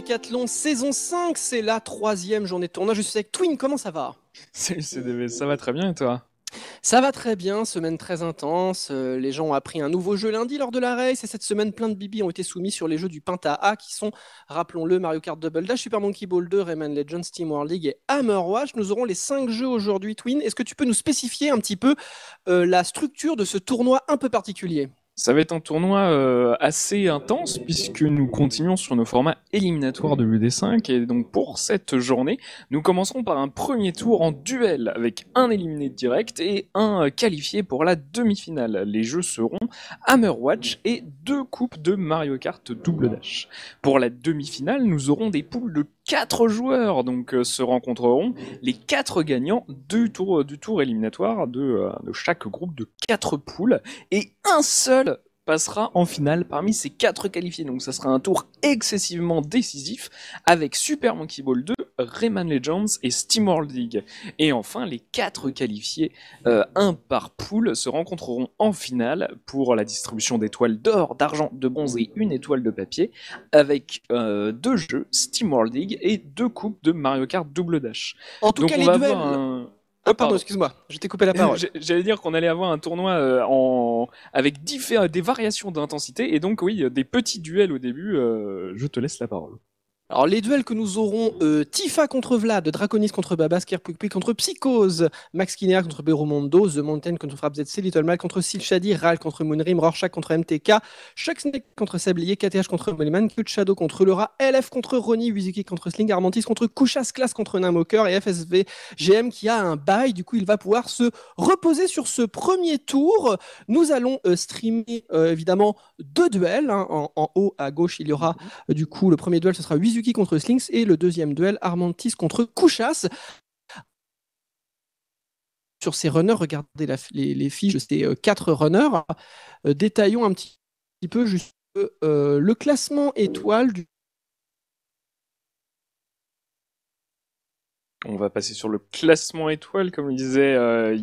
Décathlon saison 5, c'est la troisième journée de tournage. Je suis avec Twin, comment ça va? Salut CDV, ça va très bien et toi? Ça va très bien, semaine très intense. Euh, les gens ont appris un nouveau jeu lundi lors de la race et cette semaine, plein de bibis ont été soumis sur les jeux du Penta A qui sont, rappelons-le, Mario Kart Double Dash, Super Monkey Ball 2, Rayman Legends, Steam World League et Hammerwatch. Nous aurons les 5 jeux aujourd'hui, Twin. Est-ce que tu peux nous spécifier un petit peu euh, la structure de ce tournoi un peu particulier? Ça va être un tournoi euh, assez intense puisque nous continuons sur nos formats éliminatoires de l'UD5 et donc pour cette journée, nous commencerons par un premier tour en duel avec un éliminé direct et un euh, qualifié pour la demi-finale. Les jeux seront Hammerwatch et deux coupes de Mario Kart Double Dash. Pour la demi-finale, nous aurons des poules de 4 joueurs donc euh, se rencontreront. Les quatre gagnants du tour, du tour éliminatoire de, de chaque groupe de 4 poules. Et un seul passera en finale parmi ces quatre qualifiés. Donc ça sera un tour excessivement décisif avec Super Monkey Ball 2, Rayman Legends et SteamWorld League. Et enfin, les quatre qualifiés, euh, un par poule, se rencontreront en finale pour la distribution d'étoiles d'or, d'argent, de bronze et une étoile de papier avec euh, deux jeux, SteamWorld League et deux coupes de Mario Kart Double Dash. En tout cas, les duels... Ah, pardon, excuse-moi, je t'ai coupé la parole. J'allais dire qu'on allait avoir un tournoi euh, en... avec des variations d'intensité, et donc oui, des petits duels au début. Euh, je te laisse la parole. Alors les duels que nous aurons, euh, Tifa contre Vlad, Draconis contre Babas, Kerpukpi contre Psychose, Max Kinea contre Berumondo, The Mountain contre Frap ZC, Little Mal contre Silshadi, Ral contre Moonrim, Rorschach contre MTK, Chuck Snake contre Sablier, KTH contre Mollyman, Cute Shadow contre Laura, LF contre Ronnie, Wizuki contre Sling, Armantis contre Kushas Class contre Namoker et FSV GM qui a un bail, du coup il va pouvoir se reposer sur ce premier tour. Nous allons euh, streamer euh, évidemment deux duels, hein. en, haut à gauche il y aura du coup le premier duel ce sera Contre Slings et le deuxième duel Armantis contre Kouchas. Sur ces runners, regardez les, fiches de euh, quatre runners. Euh, détaillons un petit, peu juste euh, le classement étoile du On va passer sur le classement étoile, comme disait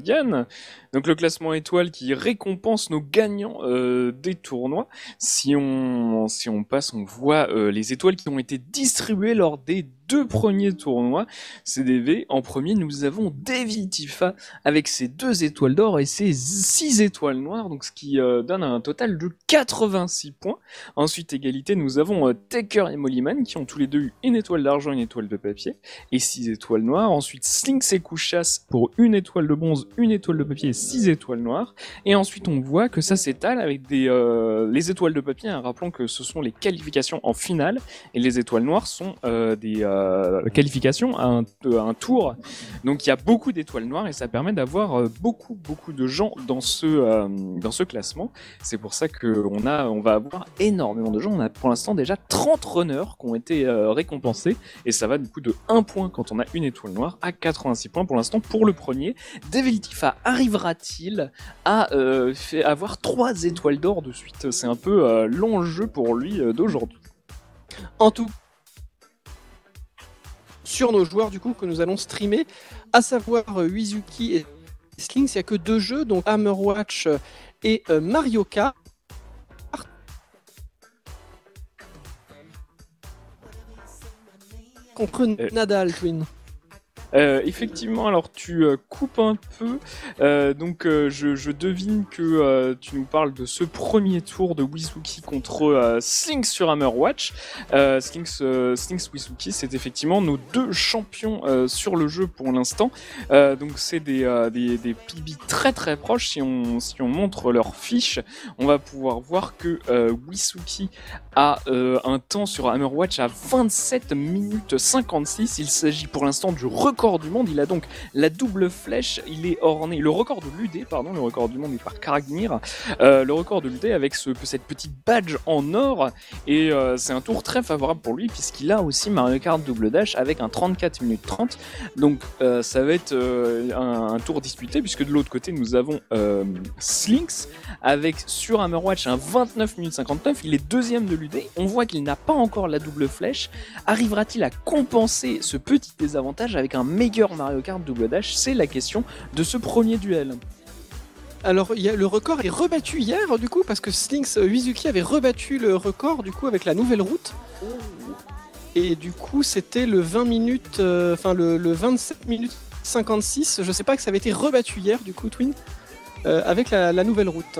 Yann. Donc le classement étoile qui récompense nos gagnants euh, des tournois. Si on, si on passe, on voit euh, les étoiles qui ont été distribuées lors des deux premiers tournois CDV. En premier, nous avons David Tifa avec ses deux étoiles d'or et ses six étoiles noires, donc ce qui euh, donne un total de 86 points. Ensuite, égalité, nous avons Taker et Mollyman qui ont tous les deux eu une étoile d'argent, une étoile de papier et six étoiles noires. Ensuite, Slinks et Kouchas pour une étoile de bronze, une étoile de papier et 6 étoiles noires. Et ensuite, on voit que ça s'étale avec des, euh, les étoiles de papier. Hein, rappelons que ce sont les qualifications en finale. Et les étoiles noires sont euh, des euh, qualifications à un, un, tour. Donc il y a beaucoup d'étoiles noires et ça permet d'avoir beaucoup, beaucoup de gens dans ce, dans ce classement. C'est pour ça qu'on va avoir énormément de gens. On a pour l'instant déjà 30 runners qui ont été récompensés. Et ça va du coup de 1 point quand on a une étoile noire à 86 points pour l'instant pour le premier. Devil Tifa arrivera il à euh, avoir trois étoiles d'or de suite? C'est un peu euh, l'enjeu pour lui euh, d'aujourd'hui. En tout sur nos joueurs du coup que nous allons streamer, à savoir Wizuki et Slings, il n'y a que deux jeux, donc Hammerwatch et Mario Kart. Contre Nadal, Twin. Euh, effectivement, alors tu euh, coupes un peu, euh, donc je, devine que tu nous parles de ce premier tour de Wizuki contre Slinks sur Hammerwatch. Slinks, Slinks Wizuki, c'est effectivement nos deux champions sur le jeu pour l'instant. donc c'est des, des, PB très très proches. Si on, montre leurs fiches, on va pouvoir voir que Wizuki a un temps sur Hammerwatch à 27 minutes 56. Il s'agit pour l'instant du record record du monde. Il a donc la double flèche. Il est orné, le record de l'UD, pardon, le record du monde est par Karagnir. Euh, le record de l'UD avec ce, cette petite badge en or. Et euh, c'est un tour très favorable pour lui puisqu'il a aussi Mario Kart double dash avec un 34 minutes 30. Donc euh, ça va être un, tour disputé puisque de l'autre côté nous avons Slinks avec sur Hammerwatch un 29 minutes 59. Il est deuxième de l'UD. On voit qu'il n'a pas encore la double flèche. Arrivera-t-il à compenser ce petit désavantage avec un meilleur Mario Kart Double Dash C'est la question de ce premier duel. alors le record est rebattu hier du coup parce que Slinks Wizuki avait rebattu le record du coup avec la nouvelle route. Et du coup c'était le 20 minutes, enfin le, 27 minutes 56. Je sais pas que ça avait été rebattu hier du coup Twin avec la, nouvelle route.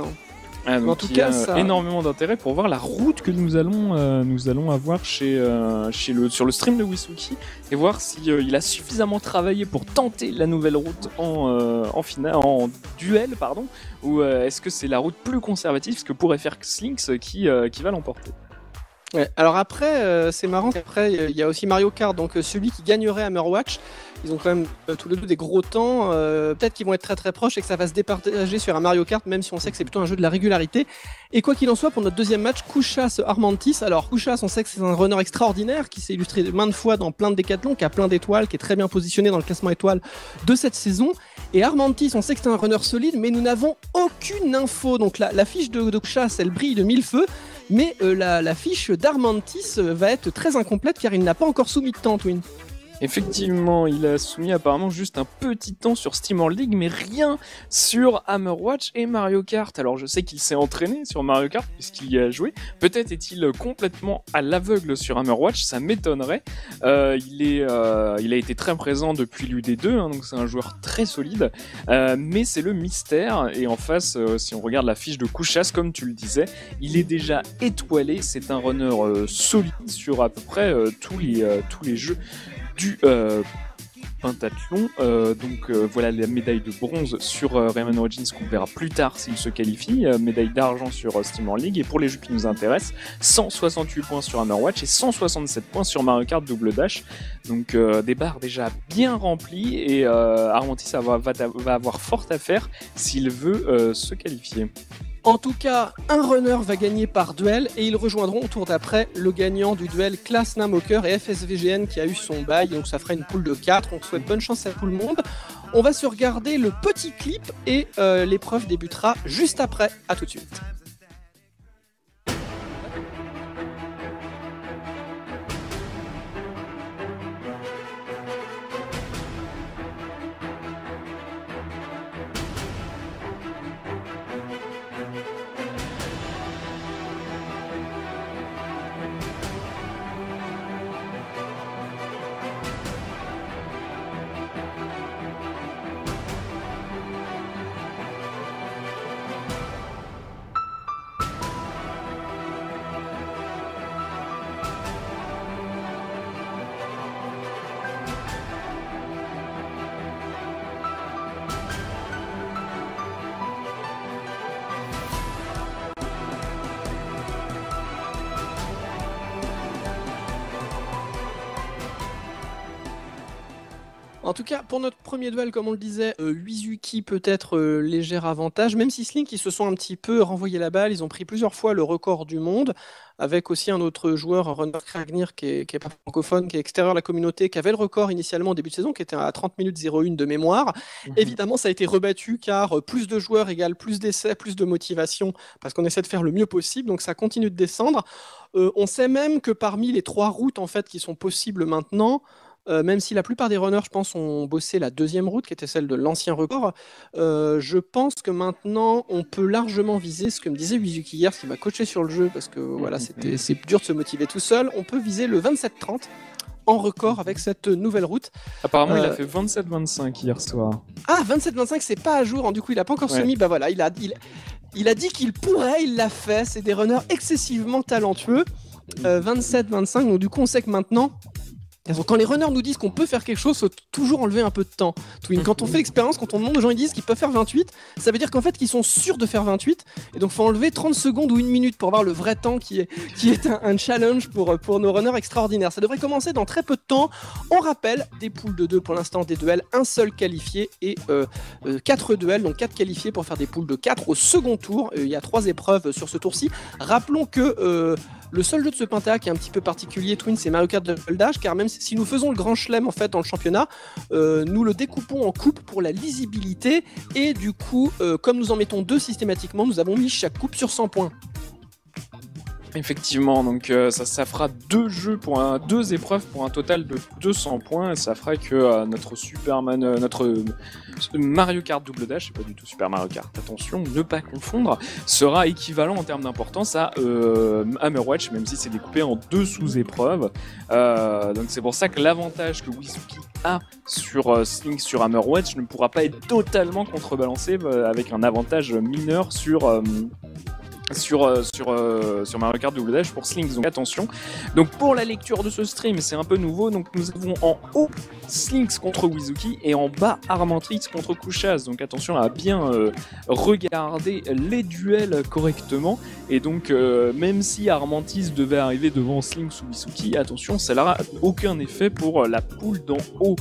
Ah, en tout cas, ça... énormément d'intérêt pour voir la route que nous allons, euh, nous allons avoir chez, euh, chez le, sur le stream de Wisuki et voir si euh, il a suffisamment travaillé pour tenter la nouvelle route en, en, finale, en duel, pardon, ou est-ce que c'est la route plus conservative, ce que pourrait faire Slinks qui, qui va l'emporter? Ouais, alors après, c'est marrant qu'après, il y a aussi Mario Kart, donc celui qui gagnerait Hammerwatch, ils ont quand même euh, tous les deux des gros temps. Euh, peut-être qu'ils vont être très très proches et que ça va se départager sur un Mario Kart, même si on sait que c'est plutôt un jeu de la régularité. Et quoi qu'il en soit, pour notre deuxième match, Kouchas Armantis. Alors Kouchas, on sait que c'est un runner extraordinaire qui s'est illustré maintes fois dans plein de décathlons, qui a plein d'étoiles, qui est très bien positionné dans le classement étoile de cette saison. Et Armantis, on sait que c'est un runner solide, mais nous n'avons aucune info. Donc la, fiche de, de Kouchas, elle brille de mille feux. Mais euh, la, fiche d'Armantis va être très incomplète car il n'a pas encore soumis de temps, Twin. Effectivement, il a soumis apparemment juste un petit temps sur Steam World League, mais rien sur Hammerwatch et Mario Kart. Alors je sais qu'il s'est entraîné sur Mario Kart puisqu'il y a joué. Peut-être est-il complètement à l'aveugle sur Hammerwatch, ça m'étonnerait. Euh, il, est, euh, il a été très présent depuis l'UD2, hein, donc c'est un joueur très solide. Euh, mais c'est le mystère. Et en face, si on regarde la fiche de Kouchas, comme tu le disais, il est déjà étoilé. C'est un runner solide sur à peu près tous les, tous les jeux du euh, pentathlon. Euh, donc euh, voilà la médaille de bronze sur Rayman Origins qu'on verra plus tard s'il se qualifie, médaille d'argent sur Steam League et pour les jeux qui nous intéressent, 168 points sur Hammerwatch et 167 points sur Mario Kart Double Dash. Donc des barres déjà bien remplies et Armantis va, va, avoir fort à faire s'il veut se qualifier. En tout cas, un runner va gagner par duel et ils rejoindront au tour d'après le gagnant du duel Class Namoker et FSVGN qui a eu son bail. Donc ça fera une poule de 4. On souhaite bonne chance à tout le monde. On va se regarder le petit clip et euh, l'épreuve débutera juste après. A tout de suite. Premier duel, comme on le disait, euh, Wizuki peut-être euh, léger avantage, même si Slink, ils se sont un petit peu renvoyé la balle, ils ont pris plusieurs fois le record du monde, avec aussi un autre joueur, Runner Kragnir, qui est, pas francophone, qui est extérieur de la communauté, qui avait le record initialement au début de saison, qui était à 30 minutes 01 de mémoire. Mhm. Évidemment, ça a été rebattu car plus de joueurs égale plus d'essais, plus de motivation, parce qu'on essaie de faire le mieux possible, donc ça continue de descendre. Euh, on sait même que parmi les trois routes en fait qui sont possibles maintenant, euh, même si la plupart des runners, je pense, ont bossé la deuxième route, qui était celle de l'ancien record, euh, je pense que maintenant, on peut largement viser ce que me disait Wizuki hier, ce qui m'a coaché sur le jeu, parce que voilà, c'était, c'est dur de se motiver tout seul. On peut viser le 27-30 en record avec cette nouvelle route. Apparemment, il a euh, fait 27-25 hier soir. Ah, 27-25, c'est pas à jour. Hein. Du coup, il a pas encore ouais. Bah voilà, il a, il, il a dit qu'il pourrait, il l'a fait. C'est des runners excessivement talentueux. 27-25, donc du coup, on sait que maintenant, quand les runners nous disent qu'on peut faire quelque chose, faut toujours enlever un peu de temps. Quand on fait l'expérience, quand on demande aux gens, ils disent qu'ils peuvent faire 28, ça veut dire qu'en fait, qu'ils sont sûrs de faire 28. Et donc, faut enlever 30 secondes ou une minute pour voir le vrai temps qui est, qui est un, challenge pour, pour nos runners extraordinaires. Ça devrait commencer dans très peu de temps. On rappelle des poules de deux pour l'instant, des duels, un seul qualifié et euh, euh, quatre duels, donc quatre qualifiés pour faire des poules de 4 au second tour. Euh, il y a trois épreuves sur ce tour-ci. Rappelons que le seul jeu de ce Penta qui est un petit peu particulier, Twin, c'est Mario Kart Double Dash, car même si nous faisons le grand chelem en fait dans le championnat, euh, nous le découpons en coupes pour la lisibilité, et du coup, euh, comme nous en mettons deux systématiquement, nous avons mis chaque coupe sur 100 points. Effectivement, donc euh, ça, fera deux jeux pour deux épreuves pour un total de 200 points et ça fera que euh, notre Superman, euh, notre Mario Kart Double Dash, c'est pas du tout Super Mario Kart, attention, ne pas confondre, sera équivalent en termes d'importance à Hammerwatch, même si c'est découpé en deux sous-épreuves. donc c'est pour ça que l'avantage que Wisuki a sur Slink sur Hammerwatch ne pourra pas être totalement contrebalancé avec un avantage mineur sur sur, euh, sur, euh, sur Mario Kart Double Dash pour Slinks. Donc attention. Donc pour la lecture de ce stream, c'est un peu nouveau. Donc nous avons en haut Slinks contre Wizuki et en bas Armantrix contre Kushas. Donc attention à bien euh, regarder les duels correctement. Et donc même si Armantis devait arriver devant Slinks ou Wizuki, attention, ça n'aura aucun effet pour la poule d'en haut.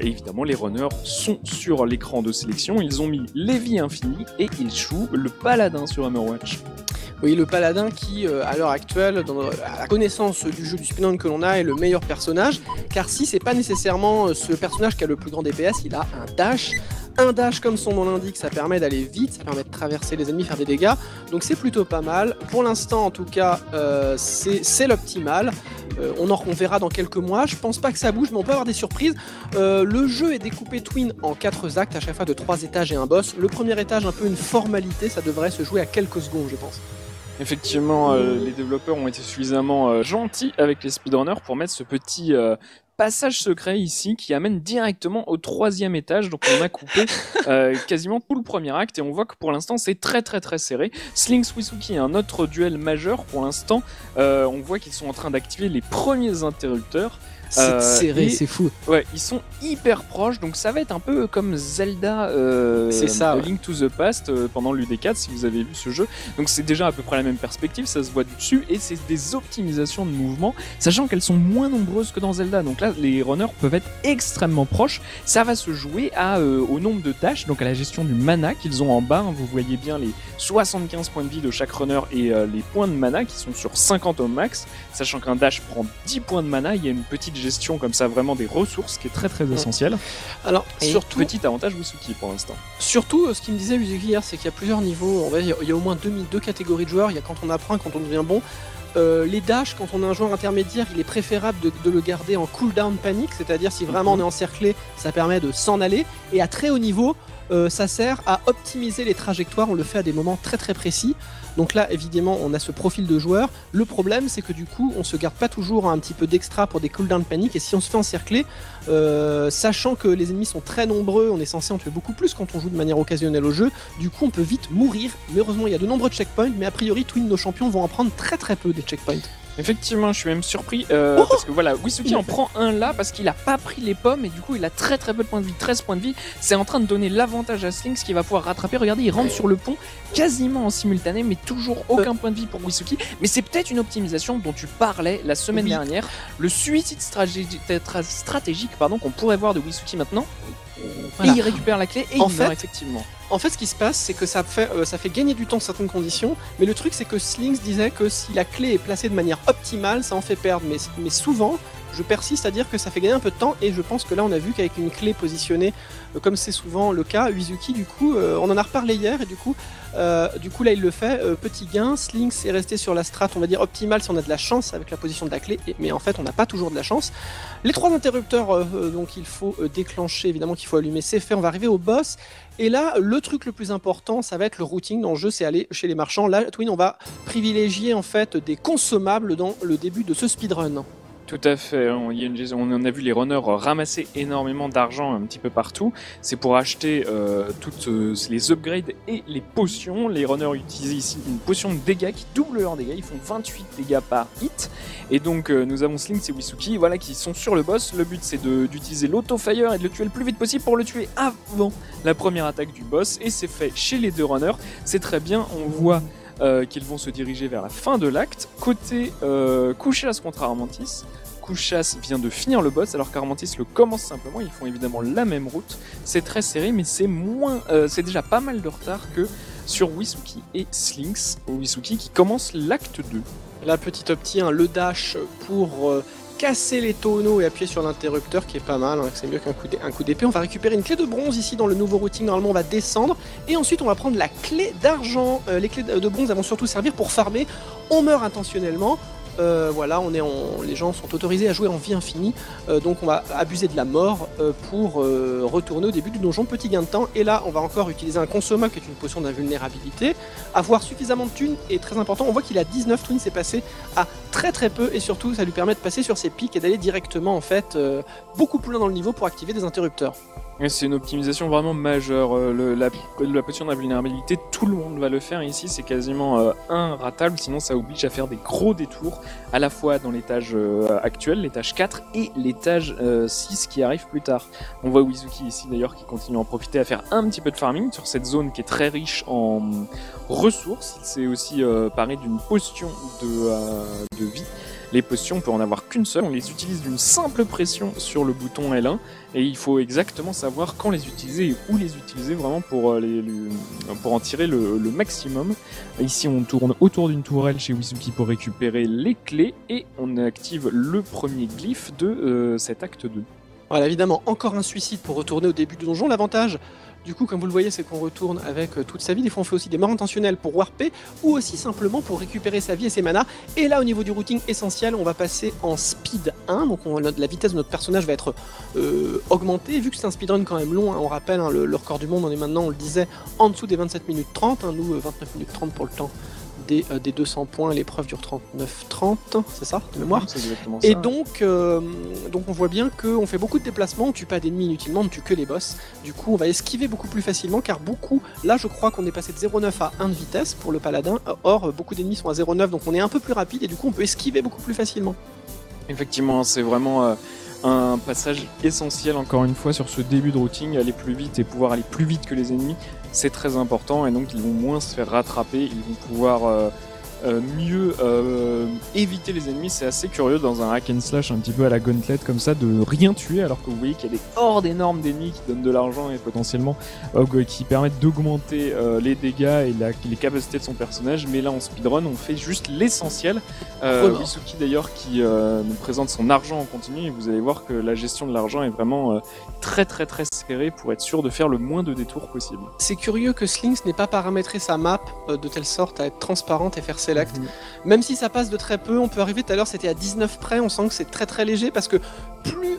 évidemment, les runners sont sur l'écran de sélection. Ils ont mis les vies infinies et ils jouent le paladin sur Oui, le paladin qui, euh, à l'heure actuelle, dans la connaissance du jeu du speedrun que l'on a, est le meilleur personnage. Car si c'est pas nécessairement euh, ce personnage qui a le plus grand DPS, il a un dash. Un dash, comme son nom l'indique, ça permet d'aller vite, ça permet de traverser les ennemis, faire des dégâts. Donc c'est plutôt pas mal. Pour l'instant, en tout cas, euh, c'est l'optimal. on, en, on dans quelques mois. Je pense pas que ça bouge, mais on peut avoir des surprises. le jeu est découpé twin en 4 actes, à chaque fois de 3 étages et un boss. Le premier étage, un peu une formalité, ça devrait se jouer à quelques secondes, je pense. Effectivement, euh, les développeurs ont été suffisamment euh, gentils avec les speedrunners pour mettre ce petit euh, passage secret ici qui amène directement au troisième étage. Donc on a coupé quasiment tout le premier acte et on voit que pour l'instant c'est très très très serré. Slinks Wisuki, un autre duel majeur pour l'instant. on voit qu'ils sont en train d'activer les premiers interrupteurs. C'est euh, serré, c'est fou. Ouais, ils sont hyper proches, donc ça va être un peu comme Zelda euh, ça, Link to the Past euh, pendant l'UD4 si vous avez vu ce jeu. Donc c'est déjà à peu près la même perspective, ça se voit du dessus et c'est des optimisations de mouvement, sachant qu'elles sont moins nombreuses que dans Zelda. Donc là, les runners peuvent être extrêmement proches. Ça va se jouer à, au nombre de tâches, donc à la gestion du mana qu'ils ont en bas. Hein. Vous voyez bien les 75 points de vie de chaque runner et les points de mana qui sont sur 50 au max, sachant qu'un dash prend 10 points de mana. Il y a une petite gestion comme ça vraiment des ressources qui est très très essentielle. Alors surtout petit avantage Wisuki pour l'instant. Surtout ce qu'il me disait Wisuki hier c'est qu'il y a plusieurs niveaux, il y a au moins deux, deux catégories de joueurs, il y a quand on apprend, quand on devient bon. Euh, les dash, quand on a un joueur intermédiaire, il est préférable de, le garder en cooldown panique, c'est-à-dire si vraiment on est encerclé, ça permet de s'en aller. Et à très haut niveau, euh, ça sert à optimiser les trajectoires, on le fait à des moments très très précis. Donc là, évidemment, on a ce profil de joueur. Le problème, c'est que du coup, on se garde pas toujours un petit peu d'extra pour des cooldowns de panique. Et si on se fait encercler, euh, sachant que les ennemis sont très nombreux, on est censé en tuer beaucoup plus quand on joue de manière occasionnelle au jeu. Du coup, on peut vite mourir. Mais heureusement, il y a de nombreux checkpoints. Mais a priori, Twin, nos champions vont en prendre très très peu des checkpoints. Effectivement, je suis même surpris euh, oh parce que voilà, Wisuki en prend un là parce qu'il a pas pris les pommes et du coup il a très très peu de points de vie, 13 points de vie. C'est en train de donner l'avantage à Slinks qui va pouvoir rattraper. Regardez, il rentre sur le pont quasiment en simultané, mais toujours aucun point de vie pour Wisuki. Mais c'est peut-être une optimisation dont tu parlais la semaine dernière, le suicide stratégique pardon qu'on pourrait voir de Wisuki maintenant. Et il récupère la clé et en il fait, effectivement. En fait, ce qui se passe, c'est que ça fait, euh, gagner du temps certaines conditions, mais le truc, c'est que Slings disait que si la clé est placée de manière optimale, ça en fait perdre. Mais, souvent, je persiste à dire que ça fait gagner un peu de temps, et je pense que là, on a vu qu'avec une clé positionnée, euh, comme c'est souvent le cas, Wizuki, du coup, euh, on en a reparlé hier, et du coup, du coup là, il le fait. petit gain, Slings est resté sur la strat, on va dire optimale si on a de la chance avec la position de la clé, mais en fait, on n'a pas toujours de la chance. Les trois interrupteurs, donc il faut déclencher, évidemment qu'il faut allumer, c'est fait. On va arriver au boss. Et là, le truc le plus important, ça va être le routing dans le jeu, c'est aller chez les marchands. Là, Twin, on va privilégier en fait des consommables dans le début de ce speedrun. Tout à fait. On, a vu les runners ramasser énormément d'argent un petit peu partout. C'est pour acheter euh, toutes euh, les upgrades et les potions. Les runners utilisent ici une potion de dégâts qui double leurs dégâts. Ils font 28 dégâts par hit. Et donc euh, nous avons Slinks et Wisuki voilà, qui sont sur le boss. Le but c'est d'utiliser l'auto-fire et de le tuer le plus vite possible pour le tuer avant la première attaque du boss. Et c'est fait chez les deux runners. C'est très bien. On voit euh, qu'ils vont se diriger vers la fin de l'acte. Côté euh, Kushas contre Armantis, Kushas vient de finir le boss alors qu'Armantis le commence simplement. Ils font évidemment la même route. C'est très serré, mais c'est moins, euh, c'est déjà pas mal de retard que sur Wisuki et Slinks. Wisuki qui commence l'acte 2. La petite opti, le dash pour casser les tonneaux et appuyer sur l'interrupteur qui est pas mal, hein, c'est mieux qu'un coup d'épée. On va récupérer une clé de bronze ici dans le nouveau routing, normalement on va descendre et ensuite on va prendre la clé d'argent. Euh, les clés de bronze vont surtout servir pour farmer, on meurt intentionnellement, euh, voilà, on est les gens sont autorisés à jouer en vie infinie, euh, donc on va abuser de la mort euh, pour retourner au début du donjon, petit gain de temps, et là on va encore utiliser un consommable qui est une potion d'invulnérabilité, avoir suffisamment de thunes est très important, on voit qu'il a 19 thunes, c'est passé à très très peu, et surtout ça lui permet de passer sur ses pics et d'aller directement en fait beaucoup plus loin dans le niveau pour activer des interrupteurs. C'est une optimisation vraiment majeure. Euh, la, la, potion d'invulnérabilité, tout le monde va le faire ici. C'est quasiment euh, un sinon ça oblige à faire des gros détours, à la fois dans l'étage euh, actuel, l'étage 4, et l'étage 6 qui arrive plus tard. On voit Wizuki ici d'ailleurs qui continue à en profiter à faire un petit peu de farming sur cette zone qui est très riche en ressources. Il s'est aussi paré d'une potion de, de vie. Les potions, on peut en avoir qu'une seule, on les utilise d'une simple pression sur le bouton L1 et il faut exactement savoir quand les utiliser et où les utiliser vraiment pour, euh, les, pour en tirer le, maximum. Ici on tourne autour d'une tourelle chez Wizuki pour récupérer les clés et on active le premier glyphe de euh, cet acte 2. Voilà, évidemment, encore un suicide pour retourner au début du donjon. L'avantage du coup, comme vous le voyez, c'est qu'on retourne avec euh, toute sa vie. Des fois, on fait aussi des morts intentionnelles pour warper ou aussi simplement pour récupérer sa vie et ses manas. Et là, au niveau du routing essentiel, on va passer en speed 1. Donc, la vitesse de notre personnage va être euh, augmentée. Vu que c'est un speedrun quand même long, hein, on rappelle, hein, le, record du monde, on est maintenant, on le disait, en dessous des 27 minutes 30. Hein, nous, 29 euh, minutes 30 pour le temps des, 200 euh, points. L'épreuve dure 39-30, c'est ça, de mémoire Et donc, euh, donc on voit bien qu'on fait beaucoup de déplacements, on tue pas d'ennemis inutilement, on tue que les boss. Du coup, on va esquiver beaucoup plus facilement car beaucoup, là je crois qu'on est passé de 0,9 à 1 de vitesse pour le paladin. Or, beaucoup d'ennemis sont à 0,9 donc on est un peu plus rapide et du coup on peut esquiver beaucoup plus facilement. Effectivement, c'est vraiment. Euh, un passage essentiel encore une fois sur ce début de routing, aller plus vite et pouvoir aller plus vite que les ennemis, c'est très important et donc ils vont moins se faire rattraper, ils vont pouvoir euh, euh, mieux euh, éviter les ennemis. C'est assez curieux dans un hack and slash un petit peu à la gauntlet comme ça de rien tuer alors que vous voyez qu'il y a des hordes énormes d'ennemis qui donnent de l'argent et potentiellement euh, qui permettent d'augmenter les dégâts et les capacités de son personnage. Mais là en speedrun on fait juste l'essentiel. Euh, d'ailleurs qui nous présente son argent en continu et vous allez voir que la gestion de l'argent est vraiment très très très serrée pour être sûr de faire le moins de détours possible. C'est curieux que Slinks n'ait pas paramétré sa map de telle sorte à être transparente et faire ses Même si ça passe de très peu, on peut arriver tout à l'heure, c'était à 19 près, on sent que c'est très très léger parce que plus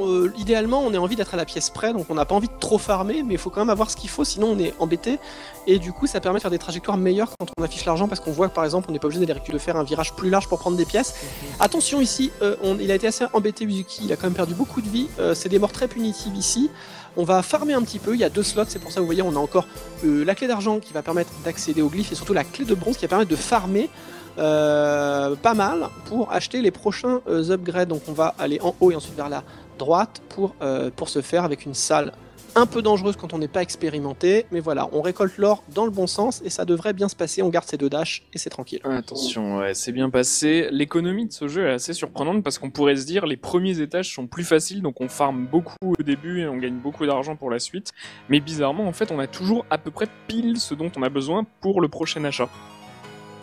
euh, idéalement, on a envie d'être à la pièce près, donc on n'a pas envie de trop farmer, mais il faut quand même avoir ce qu'il faut, sinon on est embêté. Et du coup, ça permet de faire des trajectoires meilleures quand on affiche l'argent, parce qu'on voit que par exemple, on n'est pas obligé d'aller de faire un virage plus large pour prendre des pièces. Mhm. Attention ici, euh, il a été assez embêté, Mizuki, il a quand même perdu beaucoup de vie. Euh, c'est des morts très punitives ici. On va farmer un petit peu, il y a deux slots, c'est pour ça que vous voyez, on a encore la clé d'argent qui va permettre d'accéder au glyphe, et surtout la clé de bronze qui va permettre de farmer. pas mal pour acheter les prochains upgrades. Donc on va aller en haut et ensuite vers la droite pour, euh, pour se faire avec une salle un peu dangereuse quand on n'est pas expérimenté, mais voilà, on récolte l'or dans le bon sens et ça devrait bien se passer. On garde ses deux dashs et c'est tranquille. Attention, ouais, c'est bien passé. L'économie de ce jeu est assez surprenante parce qu'on pourrait se dire les premiers étages sont plus faciles, donc on farme beaucoup au début et on gagne beaucoup d'argent pour la suite. Mais bizarrement, en fait, on a toujours à peu près pile ce dont on a besoin pour le prochain achat.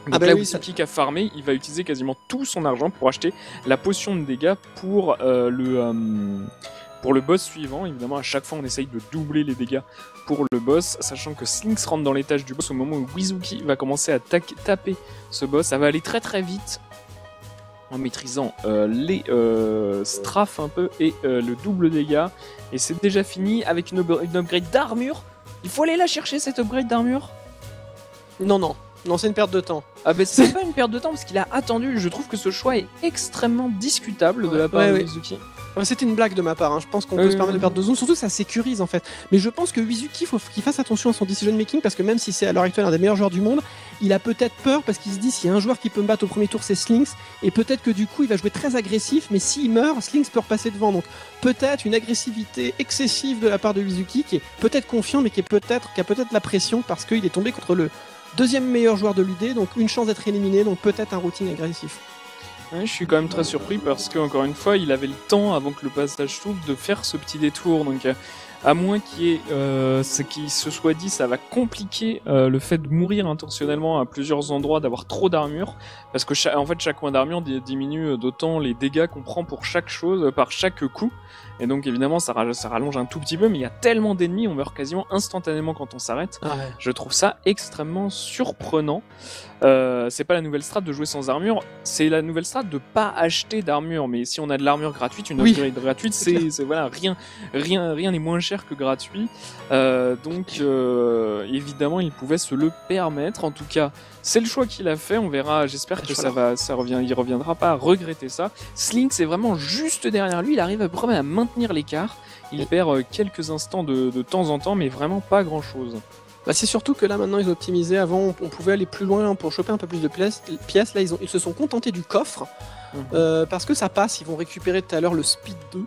Donc ah bah là, oui, a farmé, il va utiliser quasiment tout son argent pour acheter la potion de dégâts pour euh, le euh, pour le boss suivant. Évidemment, à chaque fois, on essaye de doubler les dégâts pour le boss, sachant que Slinks rentre dans l'étage du boss au moment où Wizuki va commencer à taper ce boss. Ça va aller très très vite en maîtrisant euh, les strafes un peu et le double dégâts. Et c'est déjà fini avec une, une upgrade d'armure. Il faut aller la chercher cette upgrade d'armure Non, non, non, c'est une perte de temps. Ah bah c'est pas une perte de temps parce qu'il a attendu. Je trouve que ce choix est extrêmement discutable de la part de Wizuki. C'était une blague de ma part, hein. je pense qu'on peut se permettre de perdre de zone, surtout ça sécurise en fait. Mais je pense que Wizuki, faut qu'il fasse attention à son decision making parce que même si c'est à l'heure actuelle un des meilleurs joueurs du monde, il a peut-être peur parce qu'il se dit s'il y a un joueur qui peut me battre au premier tour, c'est Slinks, et peut-être que du coup il va jouer très agressif, mais s'il meurt, Slinks peut repasser devant. Donc peut-être une agressivité excessive de la part de Wizuki qui est peut-être confiant, mais qui est peut-être qui a peut-être la pression parce qu'il est tombé contre le Deuxième meilleur joueur de l'UD, donc une chance d'être éliminé, donc peut-être un routing agressif. Je suis quand même très surpris parce que encore une fois, il avait le temps avant que le passage s'ouvre de faire ce petit détour. Donc à moins qu'il euh, qui se soit dit, ça va compliquer euh, le fait de mourir intentionnellement à plusieurs endroits, d'avoir trop d'armure, parce que en fait chaque point d'armure diminue d'autant les dégâts qu'on prend pour chaque chose, par chaque coup. Et donc évidemment ça, rallonge un tout petit peu, mais il y a tellement d'ennemis, on meurt quasiment instantanément quand on s'arrête. Ah Je trouve ça extrêmement surprenant. Euh, c'est pas la nouvelle strat de jouer sans armure, c'est la nouvelle strat de pas acheter d'armure. Mais si on a de l'armure gratuite, une upgrade gratuite, c'est voilà rien, rien, rien n'est moins cher que gratuit. Euh, donc euh, évidemment, il pouvait se le permettre. En tout cas, c'est le choix qu'il a fait. On verra. J'espère que ça va, ça revient, il reviendra pas à regretter ça. Slink, c'est vraiment juste derrière lui. Il arrive à, à maintenir l'écart. Il perd euh, quelques instants de, de temps en temps, mais vraiment pas grand chose. Bah, c'est surtout que là maintenant ils ont optimisé. Avant on pouvait aller plus loin pour choper un peu plus de pièces. Là ils, ont, ils se sont contentés du coffre mhm. euh, parce que ça passe. Ils vont récupérer tout à l'heure le speed 2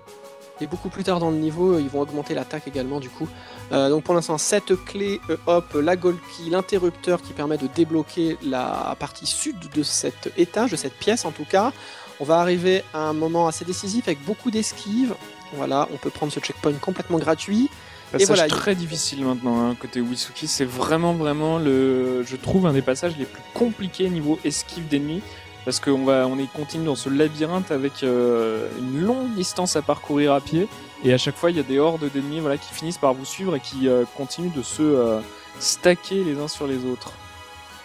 et beaucoup plus tard dans le niveau ils vont augmenter l'attaque également du coup. Euh, donc pour l'instant cette clé hop la key, l'interrupteur qui permet de débloquer la partie sud de cet étage, de cette pièce en tout cas. On va arriver à un moment assez décisif avec beaucoup d'esquives. Voilà, on peut prendre ce checkpoint complètement gratuit. Passage voilà, très difficile maintenant hein, côté Wisuki, c'est vraiment vraiment le, je trouve un des passages les plus compliqués niveau esquive d'ennemis parce qu'on va, on est continue dans ce labyrinthe avec euh, une longue distance à parcourir à pied et à chaque fois il y a des hordes d'ennemis voilà qui finissent par vous suivre et qui euh, continuent de se euh, stacker les uns sur les autres.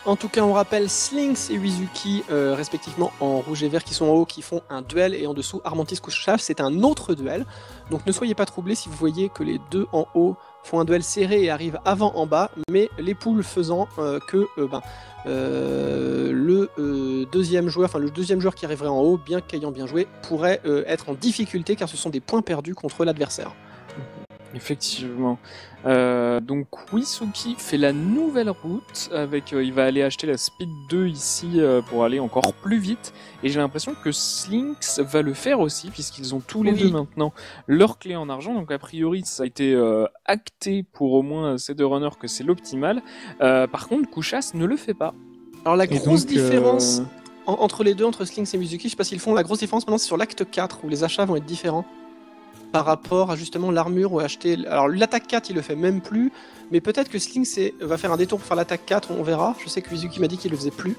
En tout cas, on rappelle Slinks et Wizuki, respectivement en rouge et vert, qui sont en haut, qui font un duel, et en dessous, Armantis Kouchaf, c'est un autre duel. Donc ne soyez pas troublés si vous voyez que les deux en haut font un duel serré et arrivent avant en bas, mais les poules faisant euh, que euh, ben, le deuxième joueur, enfin le deuxième joueur qui arriverait en haut, bien qu'ayant bien joué, pourrait être en difficulté car ce sont des points perdus contre l'adversaire. Effectivement. Euh, donc Wisuki fait la nouvelle route avec euh, il va aller acheter la Speed 2 ici euh, pour aller encore plus vite et j'ai l'impression que Slinks va le faire aussi puisqu'ils ont tous les deux maintenant leur clé en argent donc a priori ça a été acté pour au moins ces deux runners que c'est l'optimal. par contre Kushas ne le fait pas. Alors la grosse différence entre les deux entre Slinks et Wisuki, je sais pas s'ils font la grosse différence maintenant c'est sur l'acte 4 où les achats vont être différents par rapport à justement l'armure ou acheter. Alors l'attaque 4 il le fait même plus, mais peut-être que Sling va faire un détour pour faire l'attaque 4, on verra. Je sais que Wizuki m'a dit qu'il le faisait plus.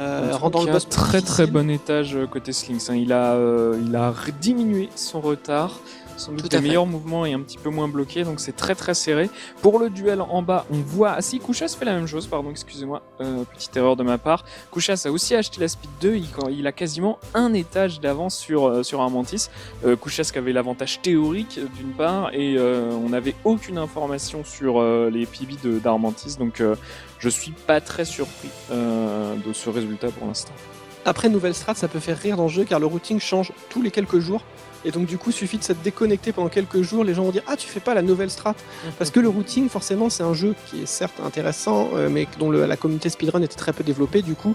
Euh, rendant le boss très très bon étage euh, côté Slings. Hein. Il, a, euh, il a diminué son retard sans doute le meilleur mouvement est un petit peu moins bloqué, donc c'est très très serré. Pour le duel en bas, on voit. Ah si, Kuchas fait la même chose, pardon, excusez-moi, euh, petite erreur de ma part. Kuchas a aussi acheté la Speed 2, il, il a quasiment un étage d'avance sur, euh, sur Armantis. Euh, Kuchas qui avait l'avantage théorique d'une part, et euh, on n'avait aucune information sur les PB d'Armantis, donc je suis pas très surpris de ce résultat pour l'instant. Après nouvelle strat, ça peut faire rire dans le jeu car le routing change tous les quelques jours. Et donc du coup, il suffit de se déconnecter pendant quelques jours, les gens vont dire ah tu fais pas la nouvelle strat mhm. parce que le routing forcément c'est un jeu qui est certes intéressant euh, mais dont la communauté speedrun était très peu développée. Du coup,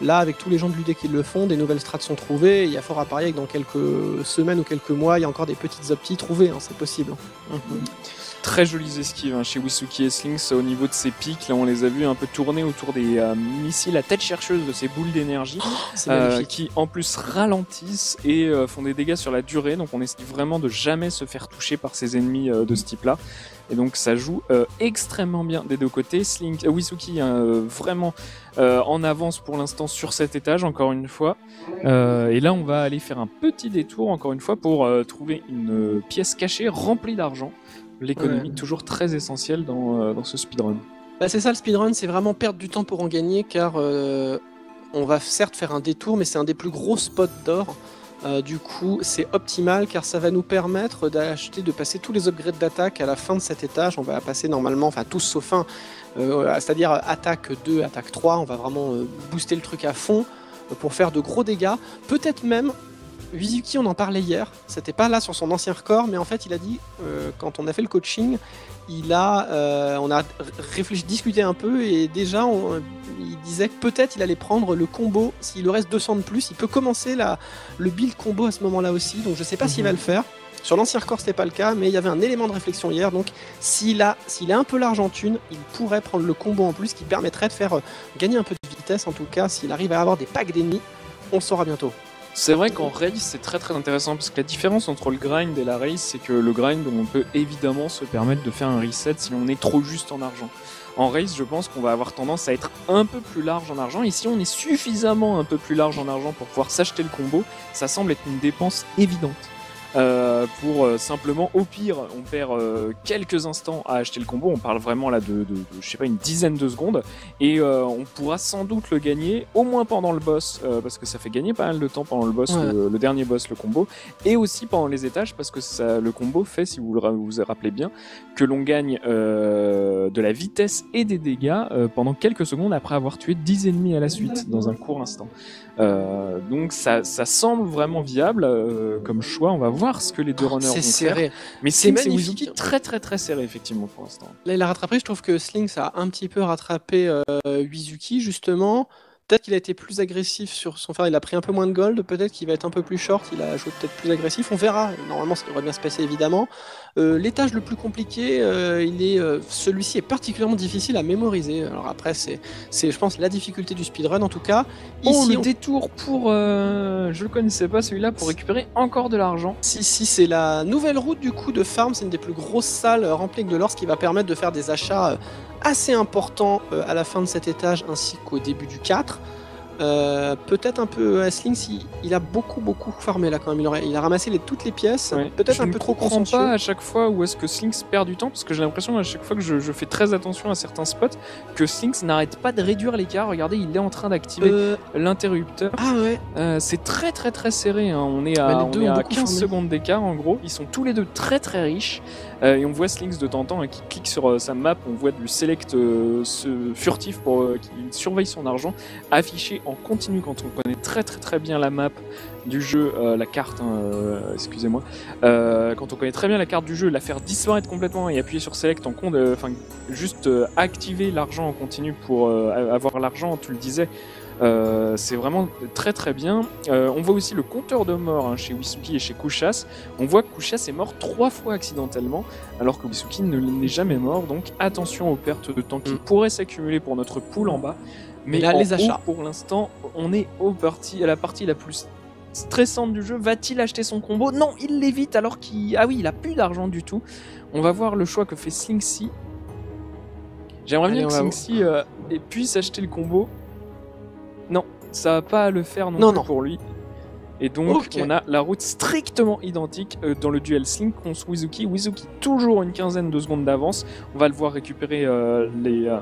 là avec tous les gens de l'UD qui le font, des nouvelles strats sont trouvées. Il y a fort à parier que dans quelques semaines ou quelques mois, il y a encore des petites opties trouvées. Hein, c'est possible. Mhm. Très jolies esquives hein, chez Wisuki et Slings au niveau de ses pics. Là, on les a vus un peu tourner autour des euh, missiles à tête chercheuse de ces boules d'énergie oh, euh, qui en plus ralentissent et euh, font des dégâts sur la durée. Donc, on essaie vraiment de jamais se faire toucher par ces ennemis de ce type-là. Et donc, ça joue extrêmement bien des deux côtés. Slink, Wisuki hein, vraiment en avance pour l'instant sur cet étage, encore une fois. et là, on va aller faire un petit détour, encore une fois, pour trouver une pièce cachée remplie d'argent l'économie toujours très essentielle dans, euh, dans ce speedrun. Bah, c'est ça le speedrun, c'est vraiment perdre du temps pour en gagner car euh, on va certes faire un détour, mais c'est un des plus gros spots d'or. Euh, du coup, c'est optimal car ça va nous permettre d'acheter, de passer tous les upgrades d'attaque à la fin de cet étage. On va passer normalement, enfin tous sauf un, c'est-à-dire attaque 2, attaque 3. On va vraiment booster le truc à fond pour faire de gros dégâts. Peut-être même Vizuki, on en parlait hier, c'était pas là sur son ancien record, mais en fait, il a dit, euh, quand on a fait le coaching, il a, euh, on a réfléchi, discuté un peu, et déjà, il disait que peut-être il allait prendre le combo, s'il lui reste 200 de plus, il peut commencer la, le build combo à ce moment-là aussi, donc je sais pas s'il va mhm. le faire. Sur l'ancien record, c'était pas le cas, mais il y avait un élément de réflexion hier, donc s'il a, s'il un peu large en thune, il pourrait prendre le combo en plus, qui permettrait de faire euh, gagner un peu de vitesse, en tout cas, s'il arrive à avoir des packs d'ennemis, on le saura bientôt. C'est vrai qu'en race, c'est très très intéressant parce que la différence entre le grind et la race, c'est que le grind, on peut évidemment se permettre de faire un reset si on est trop juste en argent. En race, je pense qu'on va avoir tendance à être un peu plus large en argent. Et si on est suffisamment un peu plus large en argent pour pouvoir s'acheter le combo, ça semble être une dépense évidente. Euh, pour euh, simplement, au pire, on perd euh, quelques instants à acheter le combo. On parle vraiment là de, de, je sais pas, une dizaine de secondes, et on pourra sans doute le gagner, au moins pendant le boss, parce que ça fait gagner pas mal de temps pendant le boss, le, dernier boss, le combo, et aussi pendant les étages, parce que ça, le combo fait, si vous vous rappelez bien, que l'on gagne de la vitesse et des dégâts pendant quelques secondes après avoir tué 10 ennemis à la suite dans un court instant. Donc ça, ça semble vraiment viable comme choix. On va voir ce que les deux runners vont serré. Faire. Mais c'est magnifique. très très très serré effectivement pour l'instant. Là, il a rattrapé. Je trouve que Slinks a un petit peu rattrapé euh, Wizuki justement. Peut-être qu'il a été plus agressif sur son fer, il a pris un peu moins de gold, peut-être qu'il va être un peu plus short, il a joué peut-être plus agressif, on verra. Normalement, ça devrait bien se passer évidemment. Euh, l'étage le plus compliqué, euh, il est, euh, celui-ci est particulièrement difficile à mémoriser. Alors après, c'est, je pense, la difficulté du speedrun en tout cas. Oh, Ici, le détour pour, je le connaissais pas celui-là, pour récupérer encore de l'argent. Si, si, c'est la nouvelle route du coup de farm, c'est une des plus grosses salles remplies de l'or, ce qui va permettre de faire des achats assez important euh, à la fin de cet étage ainsi qu'au début du 4. Euh, peut-être un peu Slings, il, il, a beaucoup beaucoup farmé là quand même. Il, il a ramassé les, toutes les pièces. Peut-être un peu trop comprends pas à chaque fois où est-ce que Slings perd du temps parce que j'ai l'impression à chaque fois que je, fais très attention à certains spots que Slings n'arrête pas de réduire l'écart. Regardez, il est en train d'activer euh, l'interrupteur. Ah ouais. c'est très très très serré. Hein. On est à, on est à 15 secondes d'écart en gros. Ils sont tous les deux très très riches. Euh, et on voit Slings de temps en temps hein, qui clique sur euh, sa map, on voit du select euh, furtif pour qui surveille son argent affiché en continu quand on connaît très très très bien la map du jeu, la carte, hein, excusez-moi, quand on connaît très bien la carte du jeu, la faire disparaître complètement et appuyer sur select en compte, enfin juste activer l'argent en continu pour avoir l'argent, tu le disais, euh, c'est vraiment très très bien. Euh, on voit aussi le compteur de mort hein, chez Wisuki et chez Kushas. On voit que Kushas est mort trois fois accidentellement, alors que Wisuki ne n'est jamais mort. Donc attention aux pertes de temps qui mm. pourraient s'accumuler pour notre pool en bas. Mais là, les achats. pour l'instant, on est au parti, à la partie la plus stressante du jeu. Va-t-il acheter son combo? Non, il l'évite alors qu'il... Ah oui, il a plus d'argent du tout. On va voir le choix que fait Slinksy. J'aimerais bien que Slinksy euh, puisse acheter le combo. Non, ça va pas le faire non, plus pour lui. Et donc, on a la route strictement identique euh, dans le duel Slink contre Wizuki. Wizuki, toujours une quinzaine de secondes d'avance. On va le voir récupérer euh, les, euh,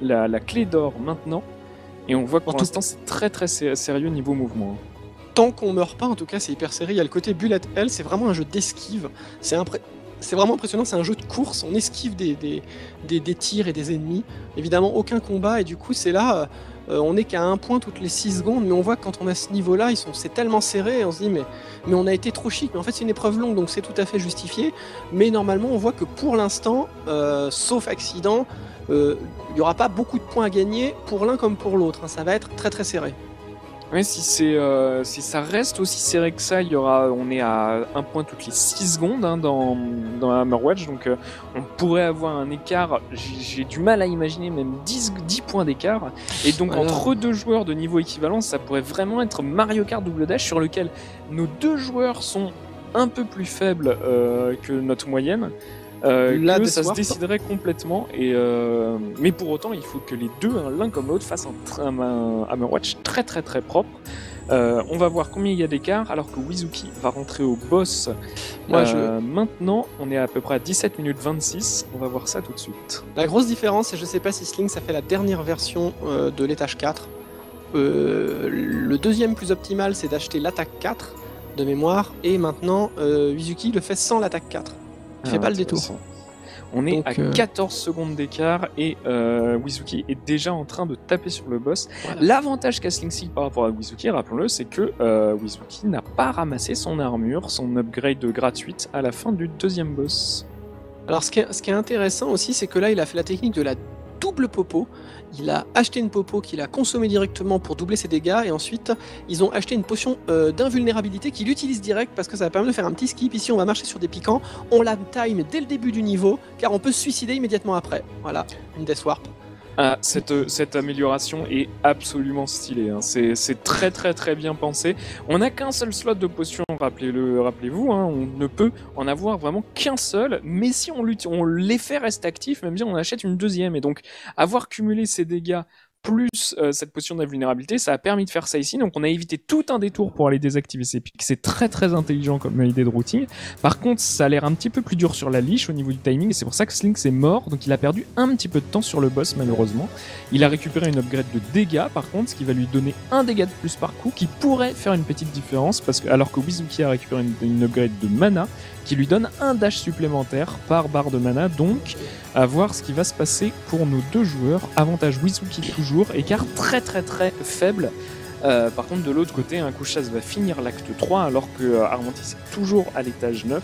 la, clé d'or maintenant. Et on voit que pour l'instant, c'est très très sérieux niveau mouvement. Hein. Tant qu'on meurt pas, en tout cas, c'est hyper serré. Il y a le côté bullet hell, c'est vraiment un jeu d'esquive. C'est c'est vraiment impressionnant, c'est un jeu de course, on esquive des, des, des, des, tirs et des ennemis. Évidemment, aucun combat, et du coup, c'est là, euh, on n'est qu'à un point toutes les 6 secondes, mais on voit que quand on a ce niveau-là, ils sont, c'est tellement serré, on se dit mais, on a été trop chic. Mais en fait, c'est une épreuve longue, donc c'est tout à fait justifié. Mais normalement, on voit que pour l'instant, euh, sauf accident, euh, il n'y aura pas beaucoup de points à gagner pour l'un comme pour l'autre. Hein. Ça va être très très serré. Oui, si c'est euh, si ça reste aussi serré que ça, il y aura, on est à un point toutes les 6 secondes hein, dans dans Hammerwatch, donc euh, on pourrait avoir un écart. J'ai du mal à imaginer même 10, 10 points d'écart. Et donc entre deux joueurs de niveau équivalent, ça pourrait vraiment être Mario Kart Double Dash sur lequel nos deux joueurs sont un peu plus faibles euh, que notre moyenne. Euh, Là, que ça se déciderait complètement. Et euh, mais pour autant, il faut que les deux, hein, l'un comme l'autre, fassent un, un, Hammerwatch très très très propre. Euh, on va voir combien il y a d'écart alors que Wizuki va rentrer au boss. Moi, je... Maintenant, on est à peu près à 17 minutes 26. On va voir ça tout de suite. La grosse différence, et je sais pas si Sling ça fait la dernière version de l'étage 4. le deuxième plus optimal, c'est d'acheter l'attaque 4 de mémoire. Et maintenant, Wizuki le fait sans l'attaque 4. Il fait ah, pas le détour. On est à 14 euh, secondes d'écart et euh, Wizuki est déjà en train de taper sur le boss. L'avantage qu'a Slingsy par rapport à Wizuki, rappelons-le, c'est que euh, Wizuki n'a pas ramassé son armure, son upgrade gratuite à la fin du deuxième boss. Alors ce qui est, ce qui est intéressant aussi, c'est que là, il a fait la technique de la double popo. Il a acheté une popo qu'il a consommée directement pour doubler ses dégâts et ensuite ils ont acheté une potion euh, d'invulnérabilité qu'il utilise direct parce que ça va permettre de faire un petit skip. Ici on va marcher sur des piquants, on la time dès le début du niveau car on peut se suicider immédiatement après. Voilà, une Death Warp. Ah, cette, amélioration est absolument stylée. Hein. C'est très très très bien pensé. On n'a qu'un seul slot de potion, rappelez-le, rappelez-vous. Hein. On ne peut en avoir vraiment qu'un seul. Mais si on, on l'effet reste actif, même si on achète une deuxième. Et donc avoir cumulé ces dégâts plus euh, cette potion d'invulnérabilité, ça a permis de faire ça ici. Donc on a évité tout un détour pour aller désactiver ces pics. C'est très très intelligent comme idée de routing. Par contre, ça a l'air un petit peu plus dur sur la liche au niveau du timing. Et c'est pour ça que Slinks est mort. Donc il a perdu un petit peu de temps sur le boss malheureusement. Il a récupéré une upgrade de dégâts par contre, ce qui va lui donner un dégât de plus par coup qui pourrait faire une petite différence. Parce que alors que Wizuki a récupéré une upgrade de mana, qui lui donne un dash supplémentaire par barre de mana. Donc, à voir ce qui va se passer pour nos deux joueurs. Avantage Wizuki toujours, écart très très très faible. Euh, par contre, de l'autre côté, un Kushas va finir l'acte 3 alors que euh, Armantis est toujours à l'étage 9.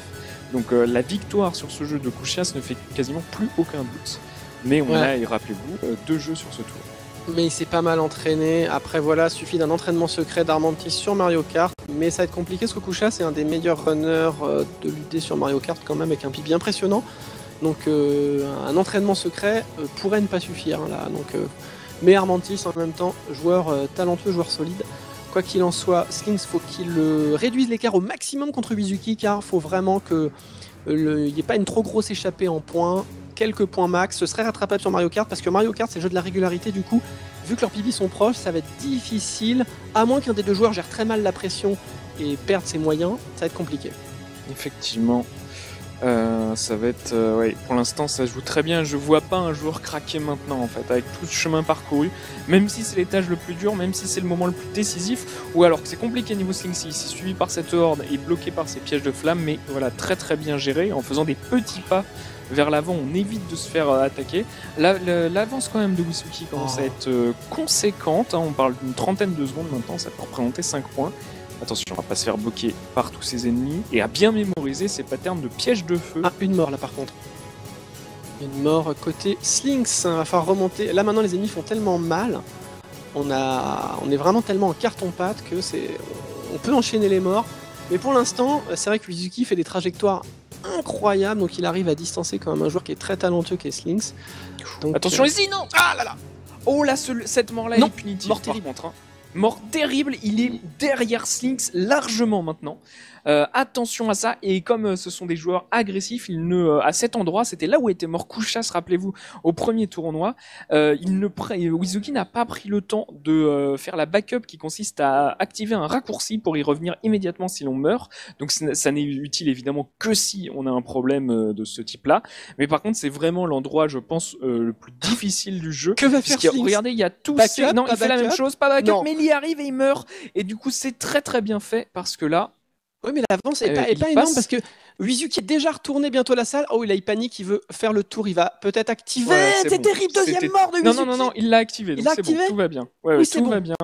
Donc euh, la victoire sur ce jeu de Kushas ne fait quasiment plus aucun doute. Mais on a, et rappelez-vous, deux jeux sur ce tour mais il s'est pas mal entraîné. Après, voilà, suffit d'un entraînement secret d'Armantis sur Mario Kart. Mais ça va être compliqué parce que Kusha, c'est un des meilleurs runners euh, de l'UD sur Mario Kart, quand même, avec un bien impressionnant. Donc, euh, un entraînement secret euh, pourrait ne pas suffire. Hein, là. Mais Armantis, en même temps, joueur talentueux, joueur solide. Quoi qu'il en soit, Slings, faut qu'il réduise l'écart au maximum contre Wizuki, car faut vraiment que il n'y ait pas une trop grosse échappée en points quelques points max. Ce serait rattrapable sur Mario Kart parce que Mario Kart c'est le jeu de la régularité du coup. Vu que leurs pipis sont proches, ça va être difficile, à moins qu'un des deux joueurs gère très mal la pression et perde ses moyens, ça va être compliqué. Effectivement, euh, ça va être. Euh, pour l'instant, ça joue très bien. Je vois pas un joueur craquer maintenant, en fait, avec tout ce chemin parcouru. Même si c'est l'étage le plus dur, même si c'est le moment le plus décisif, ou alors que c'est compliqué niveau Sling c'est suivi par cette horde et bloqué par ces pièges de flammes, mais voilà, très très bien géré, en faisant des petits pas vers l'avant, on évite de se faire euh, attaquer. L'avance quand même de Wisuki commence à oh. être euh, conséquente, hein. on parle d'une trentaine de secondes maintenant, ça peut représenter 5 points. Attention, on va pas se faire bloquer par tous ses ennemis et à bien mémoriser ces patterns de pièges de feu. Ah, une mort là par contre. Une mort côté Slinks, il va falloir remonter. Là maintenant les ennemis font tellement mal, on, a... on est vraiment tellement en carton-pâte que c'est... On peut enchaîner les morts, mais pour l'instant, c'est vrai que Wisuki fait des trajectoires incroyable. Donc il arrive à distancer quand même un joueur qui est très talentueux, qui est Slinks. Attention euh, ici, non Ah là là Oh là, cette mort-là, est punitive. Mort terrible. Hein. Mort terrible, il est derrière Slinks largement maintenant. Euh, attention à ça. Et comme euh, ce sont des joueurs agressifs, il ne, euh, à cet endroit, c'était là où était mort Kushas, rappelez-vous, au premier tournoi. il ne Wizuki n'a pas pris le temps de faire la backup qui consiste à activer un raccourci pour y revenir immédiatement si l'on meurt. Donc ça n'est utile évidemment que si on a un problème de ce type-là. Mais par contre, c'est vraiment l'endroit, je pense, le plus difficile du jeu. Que va faire Regardez, il y a tout. Non, il fait la même chose, pas backup, mais il y arrive et il meurt. Et du coup, c'est très très bien fait parce que là, oui, mais l'avance est, pas, énorme parce que qui est déjà retourné bientôt la salle. Oh, il a il panique, il veut faire le tour, il va peut-être activer. c'est terrible, deuxième mort de Wizuki. Non, non, non, non, il l'a activé. Il l'a activé. tout va bien. Ouais, oui, tout va bien.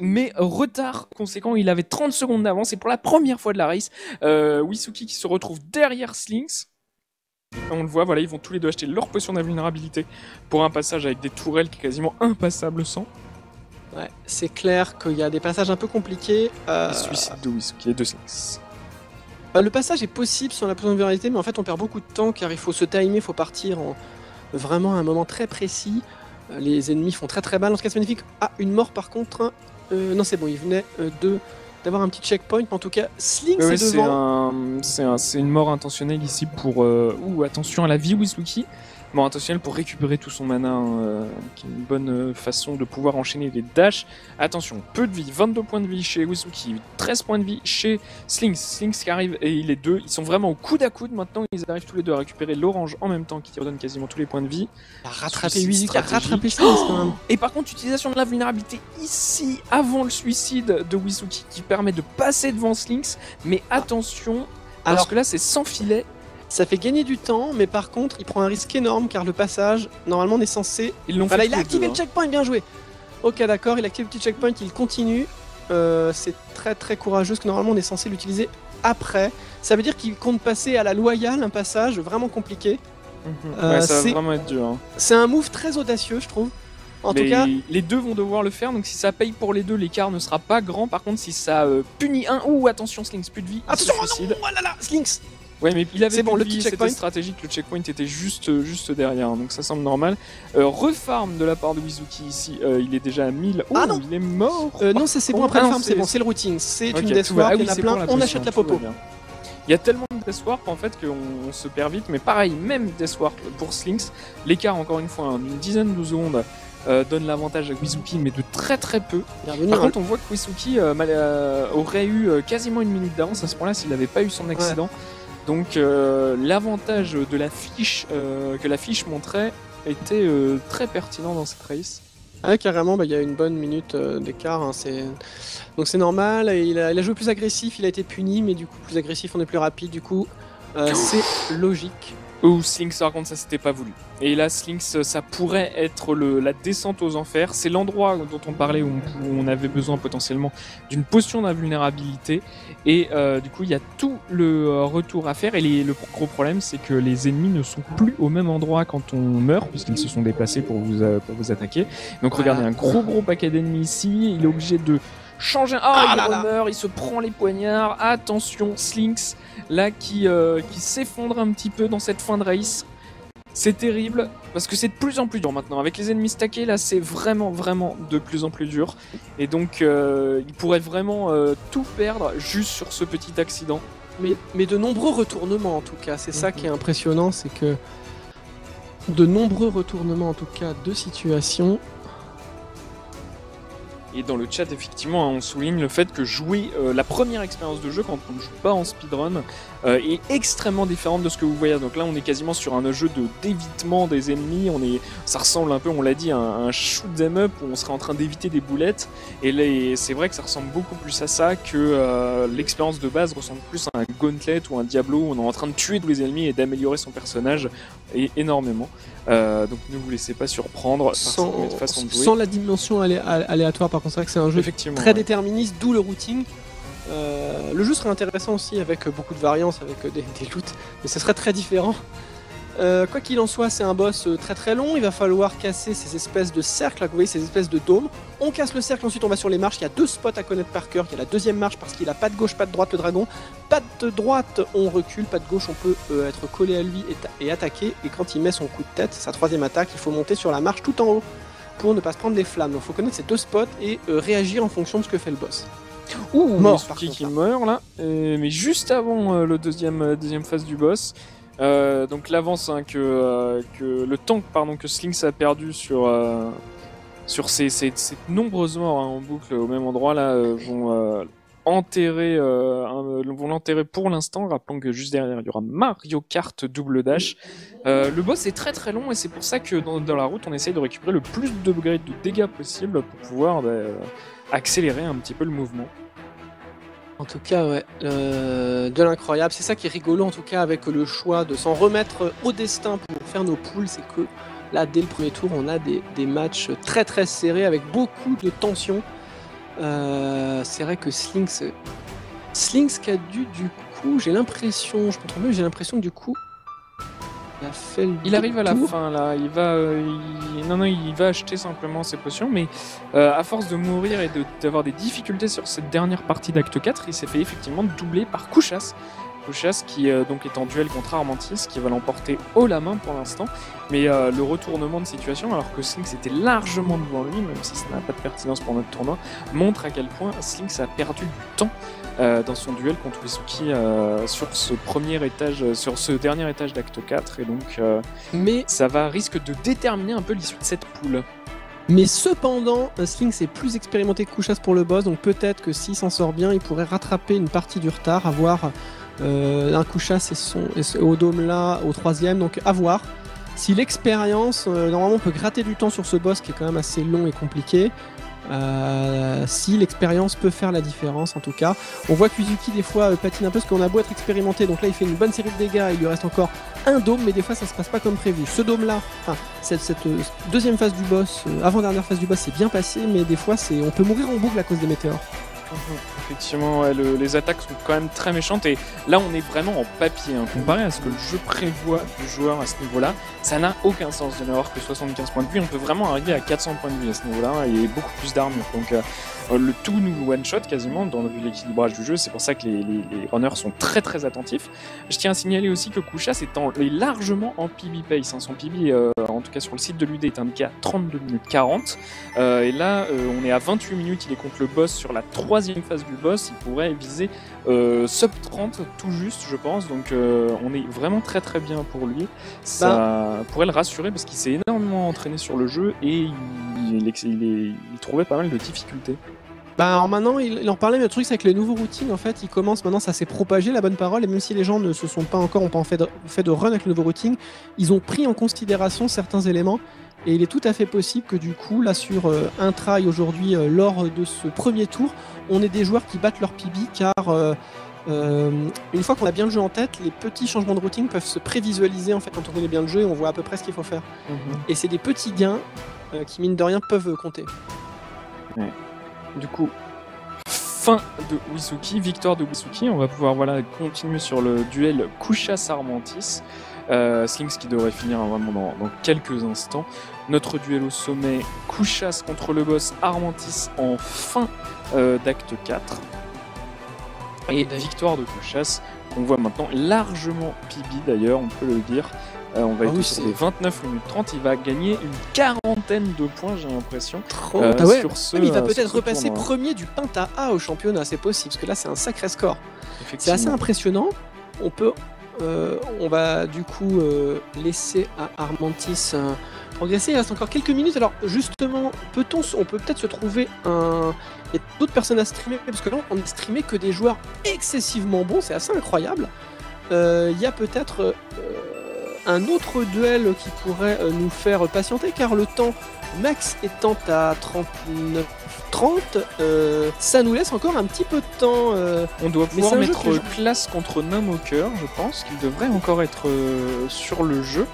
Mais retard conséquent, il avait 30 secondes d'avance et pour la première fois de la race, euh, Wisuki qui se retrouve derrière Slinks. On le voit, voilà, ils vont tous les deux acheter leur potion d'invulnérabilité pour un passage avec des tourelles qui est quasiment impassable sans. Ouais, c'est clair qu'il y a des passages un peu compliqués. Euh... Suicide de de bah, le passage est possible sur la position de vérité, mais en fait on perd beaucoup de temps car il faut se timer, il faut partir en vraiment à un moment très précis. Euh, les ennemis font très très mal. En ce cas, c'est magnifique. Ah, une mort par contre. Euh, non, c'est bon, il venait euh, de d'avoir un petit checkpoint. En tout cas, Sling, c'est devant. C'est une mort intentionnelle ici pour. Ouh, attention à la vie, Wisuki intentionnel pour récupérer tout son mana, hein, euh, qui est une bonne euh, façon de pouvoir enchaîner les dashs. Attention, peu de vie, 22 points de vie chez Wizuki, 13 points de vie chez Slings. Slings qui arrive et il est deux, ils sont vraiment au coude à coude maintenant, ils arrivent tous les deux à récupérer l'orange en même temps qui redonne quasiment tous les points de vie. À rattraper Wizuki, à rattraper Slings quand même. Et par contre, utilisation de la vulnérabilité ici, avant le suicide de Wizuki, qui permet de passer devant Slings, mais attention, parce que là c'est sans filet ça fait gagner du temps, mais par contre, il prend un risque énorme car le passage, normalement, on est censé. Ils l'ont voilà, il a activé le hein. checkpoint, bien joué. Ok, d'accord, il active le petit checkpoint, il continue. Euh, c'est très très courageux parce que normalement, on est censé l'utiliser après. Ça veut dire qu'il compte passer à la loyale, un passage vraiment compliqué. Mhm. Euh, ouais, ça va vraiment être dur. Hein. C'est un move très audacieux, je trouve. En tout cas, les deux vont devoir le faire. Donc si ça paye pour les deux, l'écart ne sera pas grand. Par contre, si ça euh, punit un, ou attention, Slinks plus de vie. Attention, oh non, oh là là, Slinks Ouais, mais il avait bon, le petit checkpoint stratégique, le checkpoint était juste, juste derrière, donc ça semble normal. Euh, refarm de la part de Wizuki ici, euh, il est déjà à 1000. Oh, Ah non il est mort Euh, non, c'est c'est bon après Ah le farm, c'est bon, c'est le routing. C'est une Death Warp, ah il y en a c'est plein, on achète la popo. Il y a tellement de Death Warp en fait qu'on on se perd vite, mais pareil, même Death Warp pour Slinks, l'écart encore une fois, hein, d'une dizaine de secondes euh, donne l'avantage à Wizuki, mais de très très peu. Bienvenue. Par hein. contre, on voit que Wizuki euh, mal- euh, aurait eu euh, quasiment une minute d'avance à ce point-là s'il n'avait pas eu son accident. Donc euh, l'avantage de la fiche euh, que la fiche montrait était euh, très pertinent dans cette race. Ah, carrément, bah, il y a une bonne minute d'écart. hein. Donc c'est normal. il, a, joué plus agressif, il a été puni, mais du coup, plus agressif, on est plus rapide. Du coup, c'est logique. Ou Slinks, par contre, ça c'était pas voulu. Et là, Slinks, ça pourrait être le, la descente aux enfers. C'est l'endroit dont on parlait où on, où on avait besoin potentiellement d'une potion d'invulnérabilité. Et euh, du coup, il y a tout le euh, retour à faire. Et les- le gros problème, c'est que les ennemis ne sont plus au même endroit quand on meurt, puisqu'ils se sont déplacés pour vous, euh, pour vous attaquer. Donc regardez, un gros gros paquet d'ennemis ici. Il est obligé de changer. Ah, Ah il là là. remeurt, il se prend les poignards. Attention, Slinks, là qui, euh, qui s'effondre un petit peu dans cette fin de race. C'est terrible parce que c'est de plus en plus dur maintenant. Avec les ennemis stackés, là, c'est vraiment, vraiment de plus en plus dur. Et donc, euh, il pourrait vraiment euh, tout perdre juste sur ce petit accident. Mais, mais de nombreux retournements en tout cas. C'est ça Mhm. qui est impressionnant, c'est que de nombreux retournements en tout cas de situation. Et dans le chat, effectivement, hein, on souligne le fait que jouer euh, la première expérience de jeu quand on ne joue pas en speedrun euh, est extrêmement différente de ce que vous voyez. Donc là, on est quasiment sur un jeu de d'évitement des ennemis. On est, ça ressemble un peu, on l'a dit, à un, shoot 'em up où on serait en train d'éviter des boulettes. Et c'est vrai que ça ressemble beaucoup plus à ça que euh, l'expérience de base ressemble plus à un Gauntlet ou un Diablo où on est en train de tuer tous les ennemis et d'améliorer son personnage et énormément. Euh, donc ne vous laissez pas surprendre par Sans, cette façon de jouer. sans la dimension alé- aléatoire, par contre, c'est vrai que c'est un jeu Effectivement. très ouais. déterministe, d'où le routing. Euh, le jeu serait intéressant aussi avec beaucoup de variances, avec euh, des, des loots, mais ce serait très différent. Euh, quoi qu'il en soit, c'est un boss euh, très très long. Il va falloir casser ces espèces de cercles, là, vous voyez, ces espèces de dômes. On casse le cercle, ensuite on va sur les marches. Il y a deux spots à connaître par cœur. Il y a la deuxième marche parce qu'il a pas de gauche, pas de droite le dragon. Pas de droite, on recule. Pas de gauche, on peut euh, être collé à lui et, ta- et attaquer. Et quand il met son coup de tête, sa troisième attaque, il faut monter sur la marche tout en haut pour ne pas se prendre les flammes. Donc il faut connaître ces deux spots et euh, réagir en fonction de ce que fait le boss. Ouh, Mort, Mitsuki par contre, qui là. meurt là, Euh, mais juste avant euh, le deuxième deuxième phase du boss. Euh, donc l'avance hein, que euh, que le tank que Slinks a perdu sur euh, sur ces, nombreuses morts hein, en boucle au même endroit là vont enterrer vont l'enterrer pour l'instant. Rappelons que juste derrière il y aura Mario Kart double dash. Le boss est très très long et c'est pour ça que dans, la route on essaye de récupérer le plus de de dégâts possible pour pouvoir bah, accélérer un petit peu le mouvement. En tout cas, ouais, euh, de l'incroyable. C'est ça qui est rigolo, en tout cas, avec le choix de s'en remettre au destin pour faire nos poules. C'est que là, dès le premier tour, on a des, matchs très très serrés avec beaucoup de tension. Euh, c'est vrai que Slinks, Slinks qui a dû, du coup, j'ai l'impression, je me trompe, j'ai l'impression que du coup, il a fait le Il arrive à la fin là, il va, euh, il- non non, il va acheter simplement ses potions, mais euh, à force de mourir et de- d'avoir des difficultés sur cette dernière partie d'acte 4, il s'est fait effectivement doubler par Kuchas. Kuchas qui euh, donc est en duel contre Armantis, qui va l'emporter haut la main pour l'instant, mais le retournement de situation, alors que Slinks était largement devant lui, même si ça n'a pas de pertinence pour notre tournoi, montre à quel point Slinks a perdu du temps euh, dans son duel contre Isuki euh, sur ce premier étage, euh, sur ce dernier étage d'acte 4, et donc euh, Mais ça va risque de déterminer un peu l'issue de cette poule. Mais cependant, Slinks est plus expérimenté que Kuchas pour le boss, donc peut-être que s'il s'en sort bien, il pourrait rattraper une partie du retard, avoir un Kuchas et son et ce- au dôme là au troisième, donc à voir. Si l'expérience, normalement, peut gratter du temps sur ce boss qui est quand même assez long et compliqué. Euh, si l'expérience peut faire la différence en tout cas. On voit que Uzuki des fois euh, patine un peu parce qu'on a beau être expérimenté, donc là il fait une bonne série de dégâts, il lui reste encore un dôme, mais des fois ça se passe pas comme prévu. Ce dôme là, enfin cette, euh, deuxième phase du boss, avant-dernière phase du boss, c'est bien passé, mais des fois c'est, on peut mourir en boucle à cause des météores. Mhm. Effectivement, les attaques sont quand même très méchantes et là on est vraiment en papier. Hein. Comparé à ce que le jeu prévoit du joueur à ce niveau-là, ça n'a aucun sens de n'avoir que 75 points de vie. On peut vraiment arriver à 400 points de vie à ce niveau-là et beaucoup plus d'armes. Donc euh, le tout nous one-shot quasiment dans l'équilibrage du jeu. C'est pour ça que les, runners sont très très attentifs. Je tiens à signaler aussi que Kushas est, est largement en PB pace. Hein. Son PB, euh, en tout cas sur le site de l'UD, est indiqué à 32 minutes 40. Euh, et là, on est à 28 minutes. Il est contre le boss sur la troisième phase du boss. Il pourrait viser sub 30 tout juste, je pense. Donc on est vraiment très très bien pour lui. Ça bah. pourrait le rassurer parce qu'il s'est énormément entraîné sur le jeu et il, il trouvait pas mal de difficultés. Bah alors maintenant, il, en parlait, mais le truc c'est que les nouveaux routines, en fait, ils commencent maintenant, ça s'est propagé la bonne parole, et même si les gens ne se sont pas encore, ont pas fait de, fait de run avec le nouveau routing, ils ont pris en considération certains éléments, et il est tout à fait possible que du coup, là sur euh, un try aujourd'hui, euh, lors de ce premier tour, on ait des joueurs qui battent leur PB, car euh, une fois qu'on a bien le jeu en tête, les petits changements de routing peuvent se prévisualiser en fait quand on connaît bien le jeu et on voit à peu près ce qu'il faut faire. Mhm. Et c'est des petits gains qui mine de rien peuvent compter. Ouais. Du coup, fin de Wisuki, victoire de Wisuki. On va pouvoir voilà, continuer sur le duel Kushas-Armantis. Euh, Slings qui devrait finir vraiment dans, quelques instants. Notre duel au sommet, Kushas contre le boss Armantis en fin euh, d'acte 4. Et victoire de Kushas, qu'on voit maintenant largement Pibi d'ailleurs, on peut le dire. Euh, on va ah sur les 29 minutes 30. Il va gagner une quarantaine de points, j'ai l'impression. Euh, ah sur ce, il va peut-être repasser premier du Penta A au championnat, c'est possible, parce que là, c'est un sacré score. C'est assez impressionnant. On peut. Euh, on va du coup laisser à Armantis progresser. Il reste encore quelques minutes. Alors justement, peut-on, on peut peut-être se trouver un. Il y a d'autres personnes à streamer parce que là, on a streamé que des joueurs excessivement bons. C'est assez incroyable. Il y a peut-être un autre duel qui pourrait euh, nous faire patienter car le temps max étant à 39 30, euh, ça nous laisse encore un petit peu de temps. Euh, on doit pouvoir mettre classe contre Namoker, je pense qu'il devrait encore être sur le jeu.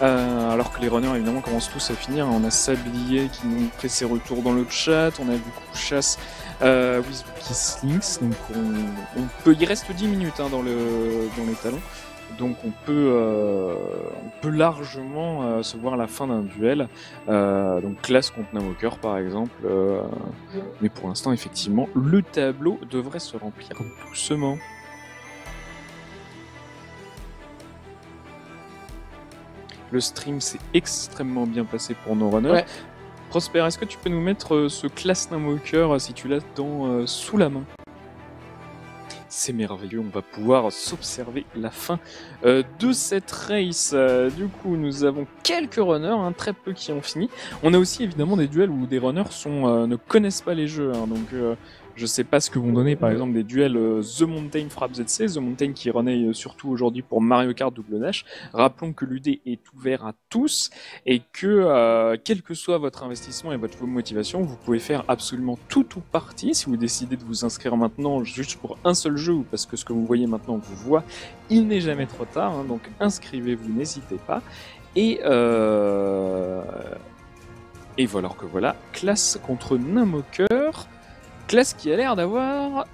alors que les runners évidemment commencent tous à finir. On a Sablier qui nous fait ses retours dans le chat. On a du coup Chasse euh, Slings. Donc on, peut. Il reste 10 minutes hein, dans, le, dans les talons. Donc on peut, euh, on peut largement euh, se voir la fin d'un duel. Euh, donc classe contre Namoker par exemple. mais pour l'instant effectivement le tableau devrait se remplir doucement. Le stream s'est extrêmement bien passé pour nos runners. Prosper, est-ce que tu peux nous mettre ce classe Namoker si tu l'as dans sous la main? C'est merveilleux, on va pouvoir s'observer la fin euh, de cette race. Euh, du coup, nous avons quelques runners, hein, très peu qui ont fini. On a aussi évidemment des duels où des runners euh, ne connaissent pas les jeux, hein, donc je sais pas ce que vont donner par exemple des duels euh, The Mountain Frap ZC, The Mountain qui renaît euh, surtout aujourd'hui pour Mario Kart Double Dash. Rappelons que l'UD est ouvert à tous et que euh, quel que soit votre investissement et votre motivation, vous pouvez faire absolument tout ou partie. Si vous décidez de vous inscrire maintenant juste pour un seul jeu ou parce que ce que vous voyez maintenant vous voit, il n'est jamais trop tard. Hein, donc inscrivez-vous, n'hésitez pas. Et. Et voilà que voilà, classe contre Namoker. Classe qui a l'air d'avoir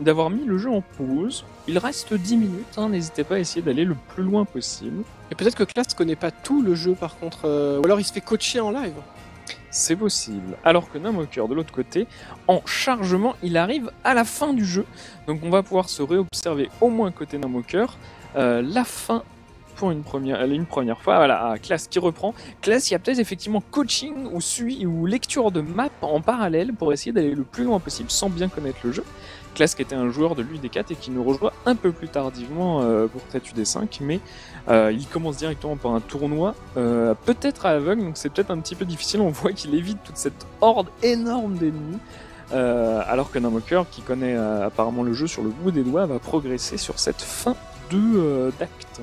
d'avoir mis le jeu en pause. Il reste 10 minutes, hein. n'hésitez pas à essayer d'aller le plus loin possible. Et peut-être que Class connaît pas tout le jeu par contre, euh, ou alors il se fait coacher en live. C'est possible. Alors que Namoker de l'autre côté, en chargement, il arrive à la fin du jeu. Donc on va pouvoir se réobserver au moins côté Namoker. Euh, la fin pour une première, une première fois. Voilà, classe qui reprend. Classe, il y a peut-être effectivement coaching ou, suivi, ou lecture de map en parallèle pour essayer d'aller le plus loin possible sans bien connaître le jeu. Classe qui était un joueur de l'UD4 et qui nous rejoint un peu plus tardivement euh, pour peut-être UD5, mais euh, il commence directement par un tournoi, euh, peut-être à aveugle, donc c'est peut-être un petit peu difficile. On voit qu'il évite toute cette horde énorme d'ennemis. alors que Namoker, qui connaît apparemment le jeu sur le bout des doigts, va progresser sur cette fin de d'acte.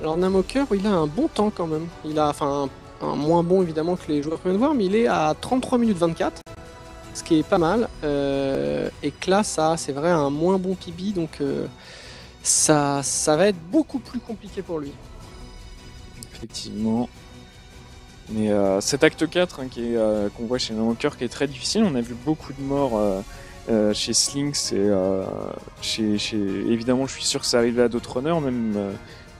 Alors Namoker, il a un bon temps quand même. Il a, enfin, un, moins bon évidemment que les joueurs qu'on vient de voir, mais il est à 33 minutes 24, ce qui est pas mal. Euh, et là, ça, c'est vrai, un moins bon PB, donc euh, ça, ça va être beaucoup plus compliqué pour lui. Effectivement. Mais euh, cet acte 4 hein, qu'on voit chez Walker qui est très difficile, on a vu beaucoup de morts chez Slinks et. Évidemment, je suis sûr que ça arrivait à d'autres runners, même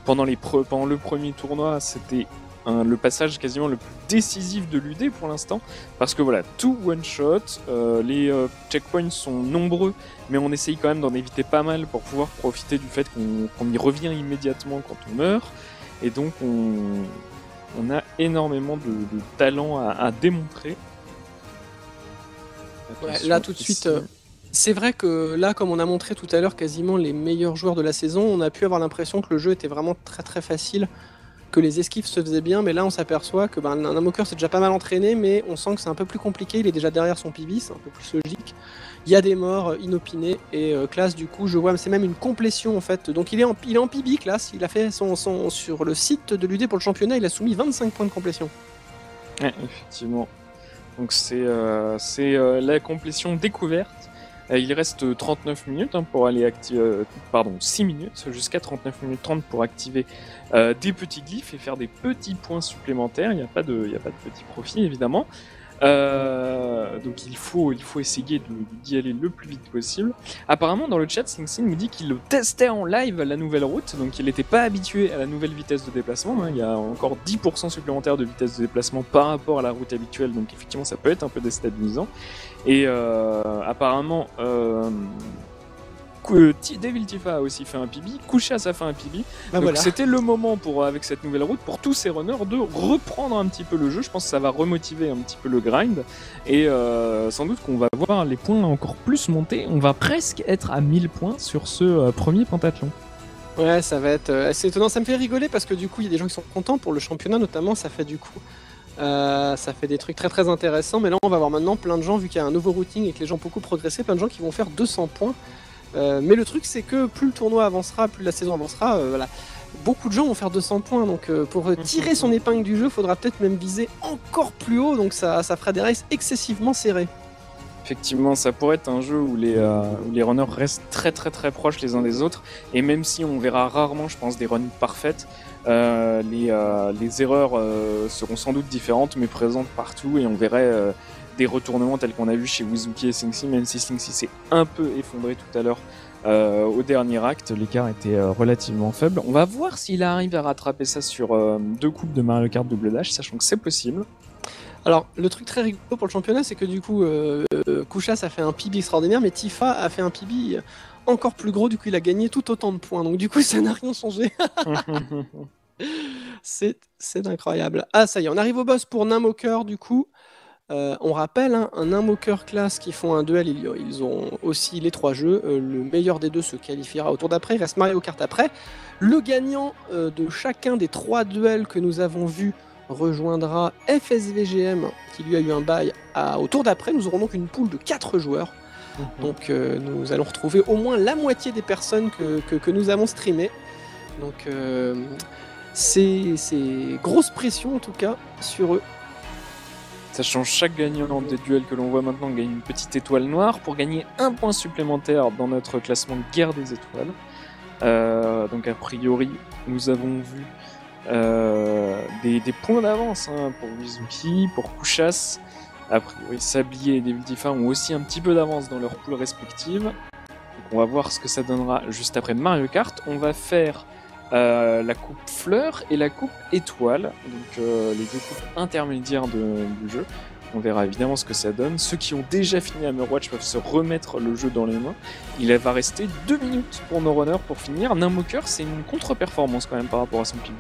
pendant, les pre- pendant le premier tournoi, c'était le passage quasiment le plus décisif de l'UD pour l'instant, parce que voilà, tout one shot, euh, les euh, checkpoints sont nombreux, mais on essaye quand même d'en éviter pas mal pour pouvoir profiter du fait qu'on y revient immédiatement quand on meurt, et donc on, on a énormément de, de talent à, à démontrer. Ouais, là, tout de suite, euh, C'est vrai que là, comme on a montré tout à l'heure, quasiment les meilleurs joueurs de la saison, on a pu avoir l'impression que le jeu était vraiment très très facile, que les esquives se faisaient bien, mais là on s'aperçoit que ben, un Amoker c'est déjà pas mal entraîné, mais on sent que c'est un peu plus compliqué, il est déjà derrière son PB, c'est un peu plus logique. Il y a des morts euh, inopinées et euh, classe du coup je vois c'est même une complétion en fait. Donc il est en, il est en PB classe, il a fait son, son sur le site de l'UD pour le championnat, il a soumis 25 points de complétion. Ouais, effectivement. Donc c'est euh, la complétion découverte. Euh, il reste 39 minutes hein, pour aller activer, euh, pardon, 6 minutes, jusqu'à 39 minutes 30 pour activer euh, des petits glyphes et faire des petits points supplémentaires. Il n'y a pas de, il y petit profit évidemment. Donc il faut, il faut essayer d'y aller le plus vite possible. Apparemment dans le chat, Sing Sing nous dit qu'il testait en live la nouvelle route, donc il n'était pas habitué à la nouvelle vitesse de déplacement. hein. Il y a encore 10% supplémentaire de vitesse de déplacement par rapport à la route habituelle, donc effectivement ça peut être un peu déstabilisant. Et euh, apparemment, euh, Ti- Devil Tifa a aussi fait un PB, Kushas a fait un PB. Bah Donc voilà. c'était le moment pour, avec cette nouvelle route, pour tous ces runners de reprendre un petit peu le jeu. Je pense que ça va remotiver un petit peu le grind. Et euh, sans doute qu'on va voir les points encore plus monter. On va presque être à 1000 points sur ce euh, premier pentathlon. Ouais, ça va être euh, assez étonnant. Ça me fait rigoler parce que du coup, il y a des gens qui sont contents pour le championnat, notamment. Ça fait du coup, euh, ça fait des trucs très très intéressants. Mais là, on va voir maintenant plein de gens, vu qu'il y a un nouveau routing et que les gens ont beaucoup progressé, plein de gens qui vont faire 200 points. Euh, mais le truc, c'est que plus le tournoi avancera, plus la saison avancera, euh, voilà. Beaucoup de gens vont faire 200 points, donc euh, pour euh, tirer son épingle du jeu, faudra peut-être même viser encore plus haut, donc ça, ça fera des races excessivement serrés. Effectivement, ça pourrait être un jeu où les, euh, où les runners restent très très très proches les uns des autres. Et même si on verra rarement, je pense, des runs parfaites, euh, les, euh, les erreurs euh, seront sans doute différentes, mais présentes partout. Et on verrait des retournements tels qu'on a vu chez Wizuki et Singsi, même si Singsi s'est un peu effondré tout à l'heure. au dernier acte, l'écart était relativement faible. On va voir s'il arrive à rattraper ça sur deux coupes de Mario Kart Double Dash, sachant que c'est possible. Alors, le truc très rigolo pour le championnat, c'est que du coup, Kuchas a fait un PB extraordinaire, mais Tifa a fait un PB encore plus gros, du coup, il a gagné tout autant de points. Donc, du coup, ça n'a rien changé. c'est incroyable. Ah, ça y est, on arrive au boss pour Namoker, du coup. Euh, on rappelle, hein, un Namoker classe qui font un duel, ils, ils ont aussi les trois jeux. Euh, le meilleur des deux se qualifiera au tour d'après. Il reste Mario Kart après. Le gagnant euh, de chacun des trois duels que nous avons vus rejoindra FSVGM qui lui a eu un bail à- au tour d'après. Nous aurons donc une poule de 4 joueurs. Donc euh, nous allons retrouver au moins la moitié des personnes que, que- que nous avons streamées. Donc euh, c'est c'est grosse pression en tout cas sur eux. Sachant chaque gagnant des duels que l'on voit maintenant gagne une petite étoile noire pour gagner un point supplémentaire dans notre classement guerre des étoiles. Euh, donc a priori, nous avons vu euh, des, des points d'avance hein, pour Mizuki, pour Kuchas. A priori, Sablier et Devil ont aussi un petit peu d'avance dans leurs poules respectives. On va voir ce que ça donnera juste après Mario Kart. On va faire euh, la coupe fleur et la coupe étoile, donc euh, les deux coupes intermédiaires du jeu. On verra évidemment ce que ça donne. Ceux qui ont déjà fini Hammerwatch peuvent se remettre le jeu dans les mains. Il va rester deux minutes pour nos runners pour finir. Namoker, c'est une contre-performance quand même par rapport à son PB.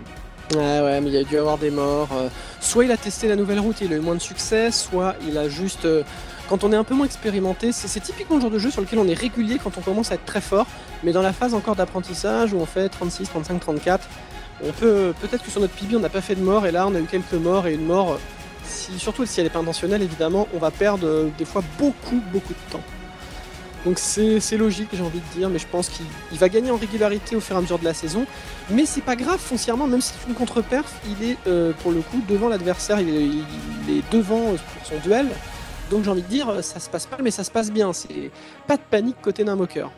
Ouais, ouais, mais il y a dû avoir des morts. euh, soit il a testé la nouvelle route et il a eu moins de succès, soit il a juste. euh, quand on est un peu moins expérimenté, c'est typiquement le genre de jeu sur lequel on est régulier quand on commence à être très fort, mais dans la phase encore d'apprentissage où on fait 36, 35, 34, on peut. Peut-être que sur notre PB on n'a pas fait de mort et là on a eu quelques morts et une mort. euh, Si, surtout si elle n'est pas intentionnelle, évidemment, on va perdre des fois beaucoup, beaucoup de temps. Donc c'est logique, j'ai envie de dire, mais je pense qu'il il va gagner en régularité au fur et à mesure de la saison. Mais c'est pas grave, foncièrement, même si c'est une contre-perf, il est euh, pour le coup devant l'adversaire, il, est- devant euh, pour son duel. Donc j'ai envie de dire, euh, ça se passe mal, mais ça se passe bien. C'est pas de panique côté Namoker.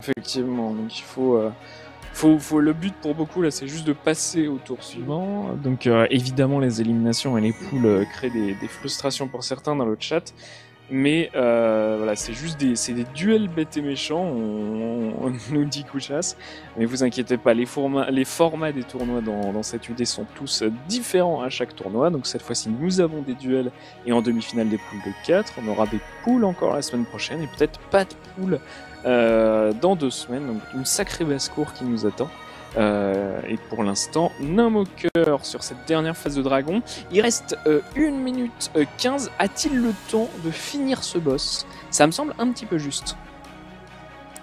Effectivement, donc il faut, le but pour beaucoup là, c'est juste de passer au tour suivant. Donc évidemment, les éliminations et les poules créent des, frustrations pour certains dans le chat. Mais euh, voilà, c'est juste des, des duels bêtes et méchants, on, nous dit Kouchas. Mais vous inquiétez pas, les, formats, des tournois dans, dans cette UD sont tous différents à chaque tournoi. Donc cette fois-ci, nous avons des duels et en demi-finale des poules de 4. On aura des poules encore la semaine prochaine et peut-être pas de poules euh, dans deux semaines. Donc une sacrée basse-cour qui nous attend. Euh, et pour l'instant, Namoker sur cette dernière phase de dragon. Il reste 1 euh, minute 15. Euh, A-t-il le temps de finir ce boss? Ça me semble un petit peu juste.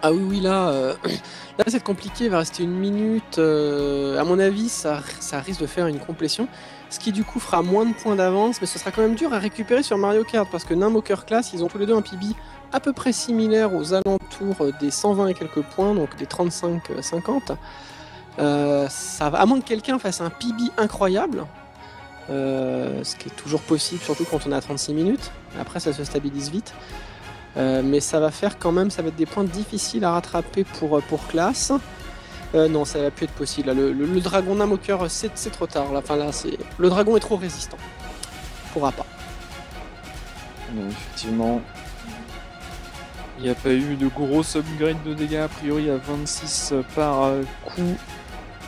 Ah oui, oui, là, là c'est compliqué. Il va rester une minute. à mon avis, ça, ça risque de faire une complétion. Ce qui du coup fera moins de points d'avance, mais ce sera quand même dur à récupérer sur Mario Kart parce que Namoker Class, ils ont tous les deux un PB à peu près similaire aux alentours des 120 et quelques points, donc des 35-50. Euh, ça va, à moins que quelqu'un fasse un PB incroyable, euh, ce qui est toujours possible, surtout quand on a 36 minutes. Après, ça se stabilise vite. Euh, mais ça va faire quand même, ça va être des points difficiles à rattraper pour, pour classe. non, ça va plus être possible. Le, dragon Namoker, c'est trop tard. Là. Là, le dragon est trop résistant. Pourra pas. effectivement, il n'y a pas eu de gros upgrade de dégâts, a priori à 26 par coup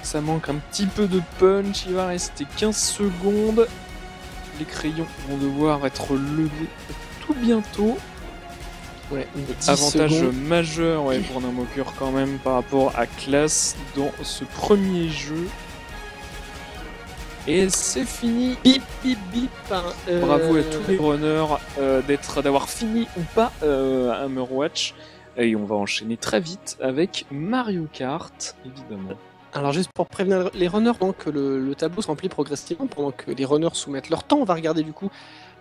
ça manque un petit peu de punch, il va rester 15 secondes. Les crayons vont devoir être levés tout bientôt. Ouais, Avantage majeur ouais, pour Namokur quand même par rapport à classe dans ce premier jeu. Et c'est fini. Bip bip bip. Hein. Bravo à tous les runners euh, d'être d'avoir fini ou pas euh, Hammerwatch. Et on va enchaîner très vite avec Mario Kart, évidemment. Alors juste pour prévenir les runners, pendant que le, tableau se remplit progressivement, pendant que les runners soumettent leur temps, on va regarder du coup,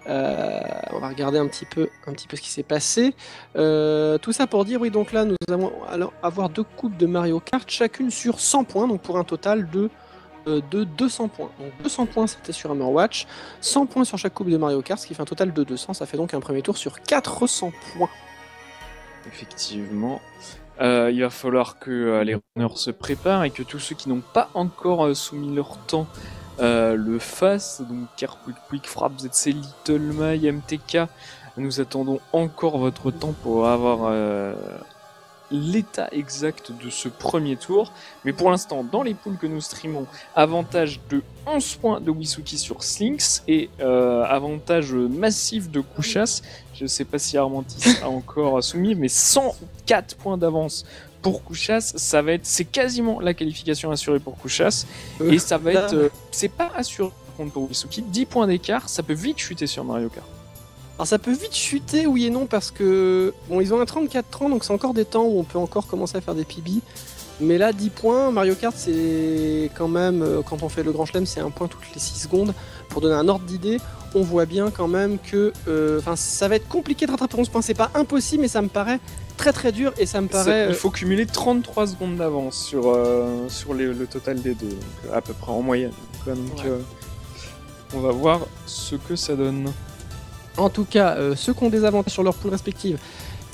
euh, on va regarder un petit peu, un petit peu ce qui s'est passé. Euh, tout ça pour dire, oui, donc là nous allons avoir deux coupes de Mario Kart, chacune sur 100 points, donc pour un total de euh, de 200 points. Donc 200 points c'était sur Hammerwatch, 100 points sur chaque coupe de Mario Kart, ce qui fait un total de 200. Ça fait donc un premier tour sur 400 points. Effectivement. Euh, il va falloir que euh, les runners se préparent et que tous ceux qui n'ont pas encore euh, soumis leur temps le fassent. Donc Carquick, Quick Frap, ZC, Little My, MTK, nous attendons encore votre temps pour avoir l'état exact de ce premier tour. Mais pour l'instant, dans les poules que nous streamons, avantage de 11 points de Wisuki sur Slinks et avantage massif de Kushas. Je ne sais pas si Armantis a encore soumis, mais 104 points d'avance pour Kouchas, ça va être, c'est quasiment la qualification assurée pour Kouchas, et ça va être, euh, c'est pas assuré contre pour Wisuki, 10 points d'écart, ça peut vite chuter sur Mario Kart. Alors ça peut vite chuter, oui et non, parce que bon, ils ont un 34-30, donc c'est encore des temps où on peut encore commencer à faire des PB. Mais là, 10 points, Mario Kart, c'est quand même, euh, quand on fait le Grand Chelem, c'est un point toutes les 6 secondes. Pour donner un ordre d'idée, on voit bien quand même que euh, ça va être compliqué de rattraper 11 points. C'est pas impossible, mais ça me paraît très très dur et ça me paraît. Il euh, faut cumuler 33 secondes d'avance sur, sur le total des deux, à peu près en moyenne. Donc, on va voir ce que ça donne. En tout cas, ceux qui ont des avantages sur leurs poules respectives,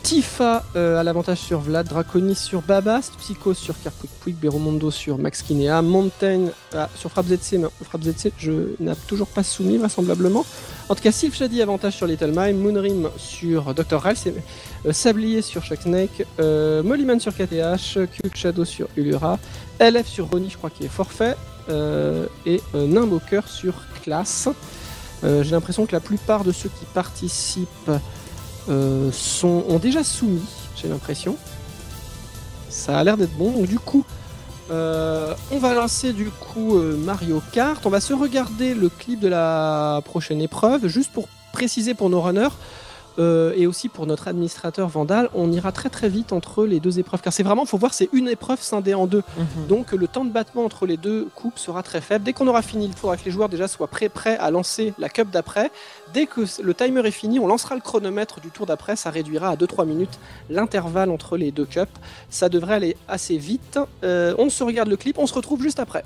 Tifa euh, a l'avantage sur Vlad, Draconis sur Babast, Psycho sur Puig, Beromondo sur Max Kinea, Montaigne ah, sur FrapZC, non, FrapZC je n'ai toujours pas soumis vraisemblablement. En tout cas, Sylph Shady avantage sur Little Mime, Moonrim sur Dr. Ralph, euh, Sablier sur Shock Snake, euh, Mollyman sur KTH, Cube Shadow sur Ulura, LF sur Ronnie, je crois qu'il est forfait, et Nimboker sur Classe. J'ai l'impression que la plupart de ceux qui participent euh, ont déjà soumis, j'ai l'impression. Ça a l'air d'être bon. Donc du coup, euh, on va lancer du coup euh, Mario Kart. On va se regarder le clip de la prochaine épreuve, juste pour préciser pour nos runners. Euh, et aussi pour notre administrateur Vandal, on ira très très vite entre les deux épreuves. Car c'est vraiment, faut voir, c'est une épreuve scindée en deux. Mhm. Donc le temps de battement entre les deux coupes sera très faible. Dès qu'on aura fini, il faudra que les joueurs déjà soient prêts, prêts à lancer la cup d'après. Dès que le timer est fini, on lancera le chronomètre du tour d'après. Ça réduira à 2-3 minutes l'intervalle entre les deux cups. Ça devrait aller assez vite. Euh, on se regarde le clip, on se retrouve juste après.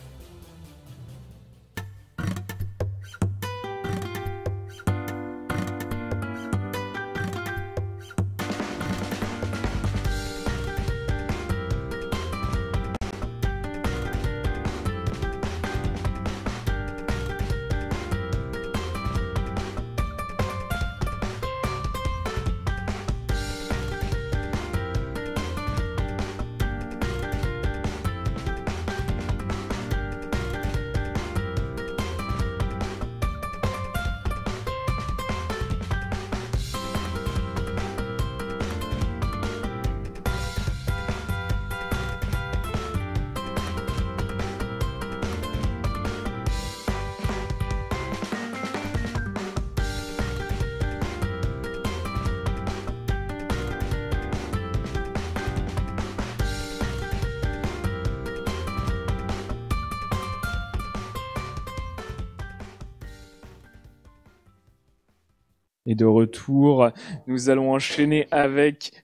Et de retour, nous allons enchaîner avec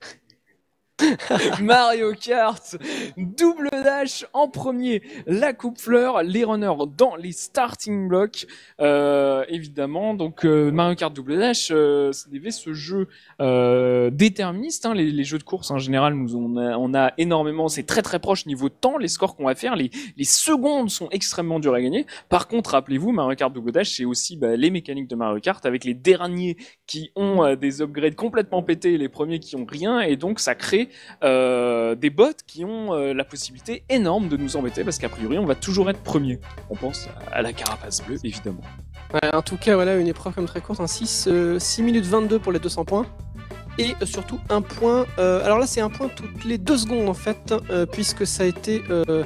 Mario Kart, double dash en premier, la coupe fleur, les runners dans les starting blocks, euh, évidemment. Donc euh, Mario Kart double dash, euh, ce jeu euh, déterministe. Hein, les, jeux de course en général, nous on a, énormément, c'est très très proche niveau temps, les scores qu'on va faire, les, secondes sont extrêmement dures à gagner. Par contre, rappelez-vous, Mario Kart double dash, c'est aussi bah, les mécaniques de Mario Kart avec les derniers qui ont des upgrades complètement pétés les premiers qui ont rien, et donc ça crée euh, des bots qui ont euh, la possibilité énorme de nous embêter parce qu'a priori on va toujours être premier. On pense à la carapace bleue évidemment. En tout cas, voilà une épreuve comme très courte, un 6, 6 minutes 22 pour les 200 points. Et surtout un point. euh, alors là, c'est un point toutes les deux secondes en fait, euh, puisque ça a été. euh,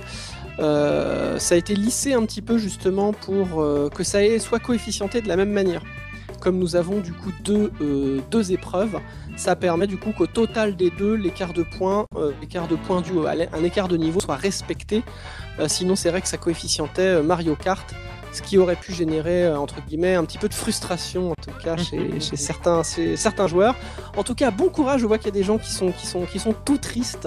euh, ça a été lissé un petit peu justement pour euh, que ça soit coefficienté de la même manière. Comme nous avons du coup euh, deux épreuves, ça permet du coup qu'au total des deux, l'écart de points, euh, l'écart de points dû à un écart de niveau soit respecté. Euh, sinon, c'est vrai que ça coefficientait euh, Mario Kart, ce qui aurait pu générer entre guillemets un petit peu de frustration en tout cas chez, chez certains, chez certains joueurs. En tout cas, bon courage. Je vois qu'il y a des gens qui sont, qui sont, qui sont tout tristes.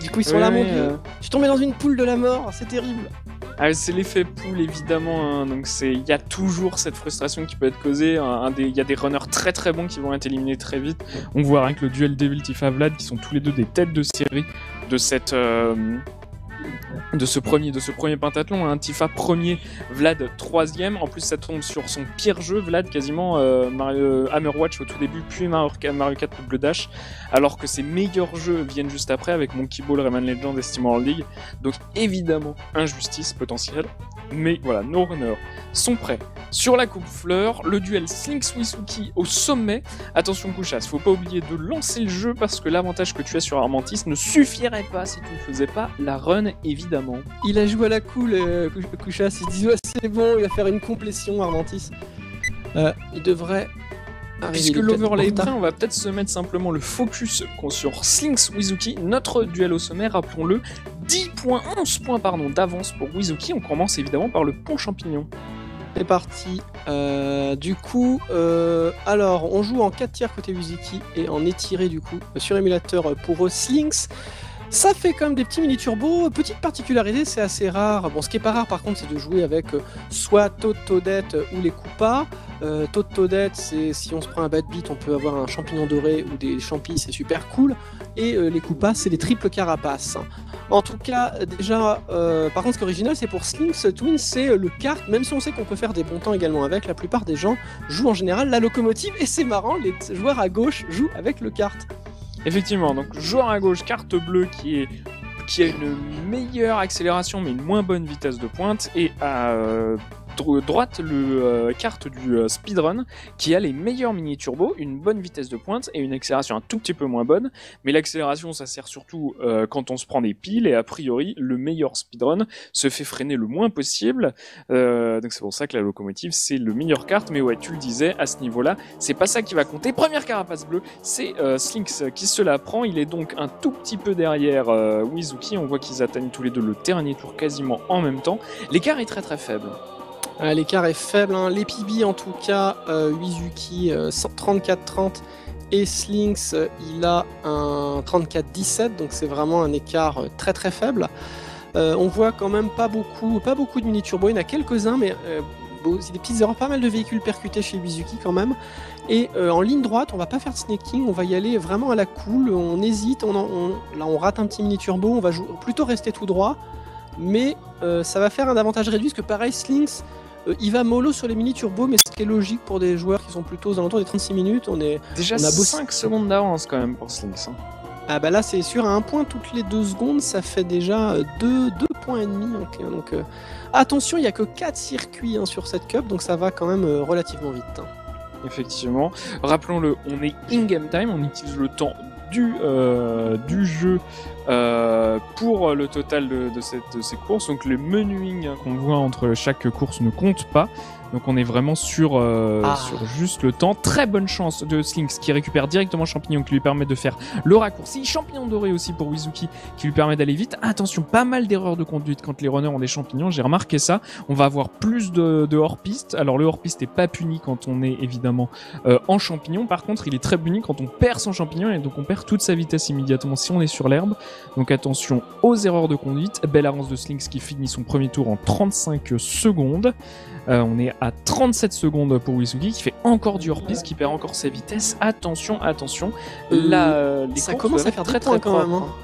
Du coup, ils sont là, mon dieu. Je suis tombé dans une poule de la mort, c'est terrible. Ah, c'est l'effet poule évidemment, hein. donc c'est il y a toujours cette frustration qui peut être causée. Il y a des runners très très bons qui vont être éliminés très vite. On voit avec le duel Devil Tifa Vlad qui sont tous les deux des têtes de série de cette euh, de ce premier pentathlon. Hein. Tifa premier, Vlad troisième. En plus ça tombe sur son pire jeu, Vlad quasiment euh, Mario, Hammerwatch au tout début, puis Mario, Mario 4 Double Dash, alors que ses meilleurs jeux viennent juste après avec Monkey Ball, Rayman Legends et Steam World League. Donc évidemment, injustice potentielle. Mais voilà, nos runners sont prêts. Sur la coupe fleur, le duel Slinks Wisuki au sommet. Attention Kouchas, faut pas oublier de lancer le jeu parce que l'avantage que tu as sur Armantis ne suffirait pas si tu ne faisais pas la run évidemment. Il a joué à la cool, euh, Kouch- Kouchas. Il dit ouais, c'est bon, il va faire une complétion, Armantis. Euh, il devrait. arriver, Puisque l'overlay on va peut-être se mettre simplement le focus sur Slinks Wizuki, notre duel au sommet, rappelons-le, 10 points, 11 points pardon, d'avance pour Wizuki. On commence évidemment par le pont champignon. C'est parti. Euh, du coup, euh, alors, on joue en 4 tiers côté Wizuki et en étiré du coup sur émulateur pour eux, Slinks. Ça fait comme des petits mini turbos. Petite particularité, c'est assez rare. Bon, ce qui est pas rare par contre, c'est de jouer avec euh, soit Toad Toadette ou les Koopas. Euh, Toad Toadette, c'est si on se prend un bad beat, on peut avoir un champignon doré ou des champis, c'est super cool. Et euh, les Koopas, c'est des triples carapaces. En tout cas, déjà, euh, par contre, ce qui est original, c'est pour Slinks Twin, c'est euh, le kart. Même si on sait qu'on peut faire des bons temps également avec, la plupart des gens jouent en général la locomotive. Et c'est marrant, les joueurs à gauche jouent avec le kart. Effectivement, donc joueur à gauche, carte bleue qui est qui a une meilleure accélération mais une moins bonne vitesse de pointe et à euh, droite le euh, carte du euh, speedrun qui a les meilleurs mini turbos, une bonne vitesse de pointe et une accélération un tout petit peu moins bonne. Mais l'accélération ça sert surtout euh, quand on se prend des piles et a priori le meilleur speedrun se fait freiner le moins possible. Donc c'est pour ça que la locomotive c'est le meilleur carte. Mais ouais tu le disais à ce niveau-là c'est pas ça qui va compter. Première carapace bleue c'est Slinks qui se la prend. Il est donc un tout petit peu derrière Wizuki. On voit qu'ils atteignent tous les deux le dernier tour quasiment en même temps. L'écart est très très faible. Euh, L'écart est faible. Hein. Les PB, en tout cas, euh, Wizuki euh, 34-30 et Slinks, euh, il a un 34-17. Donc c'est vraiment un écart euh, très très faible. Euh, on voit quand même pas beaucoup, de mini turbo. Il y en a quelques-uns, mais euh, c'est des petites erreurs. Pas mal de véhicules percutés chez Wizuki quand même. Et euh, en ligne droite, on va pas faire de snaking, on va y aller vraiment à la cool. On hésite, là on rate un petit mini turbo, on va plutôt rester tout droit. Mais euh, ça va faire un avantage réduit, parce que pareil, Slinks, euh, il va mollo sur les mini turbos, mais ce qui est logique pour des joueurs qui sont plutôt aux alentours des 36 minutes. On est Déjà On a bossé- 5 secondes d'avance quand même pour Slinks. hein. ah bah là c'est sûr à un point toutes les deux secondes, ça fait déjà euh, deux, deux points et demi. Donc, euh, donc, euh, attention, il y a que 4 circuits hein, sur cette cup, donc ça va quand même euh, relativement vite. hein. Effectivement. Rappelons-le, on est in-game time, on utilise le temps du, euh, du jeu euh, pour le total de, cette, de ces courses. Donc le menuing qu'on voit entre chaque course ne compte pas. Donc on est vraiment sur, euh, Ah. sur juste le temps. Très bonne chance de Slinks qui récupère directement Champignon qui lui permet de faire le raccourci. Champignon doré aussi pour Wizuki qui lui permet d'aller vite. Attention, pas mal d'erreurs de conduite quand les runners ont des champignons. J'ai remarqué ça. On va avoir plus de, de hors-piste. Alors le hors-piste est pas puni quand on est évidemment euh, en champignon. Par contre, il est très puni quand on perd son champignon et donc on perd toute sa vitesse immédiatement si on est sur l'herbe. Donc attention aux erreurs de conduite. Belle avance de Slinks qui finit son premier tour en 35 secondes. Euh, on est à 37 secondes pour Wizuki qui fait encore du hors-piste, qui perd encore sa vitesse. Attention, attention. Là, euh, les ça commence à faire très très quand même. propres. hein.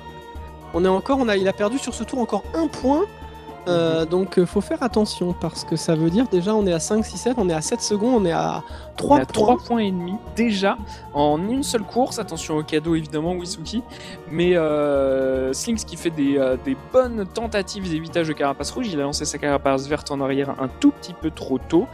On est encore, on a, il a perdu sur ce tour encore un point. Euh, donc euh, faut faire attention parce que ça veut dire déjà on est à 5, 6, 7, on est à 7 secondes, on est à 3 On est à points. 3 points et demi déjà en une seule course. Attention au cadeau évidemment, Wisuki. Mais euh, Slinks qui fait des, euh, des bonnes tentatives d'évitage de carapace rouge. Il a lancé sa carapace verte en arrière un tout petit peu trop tôt.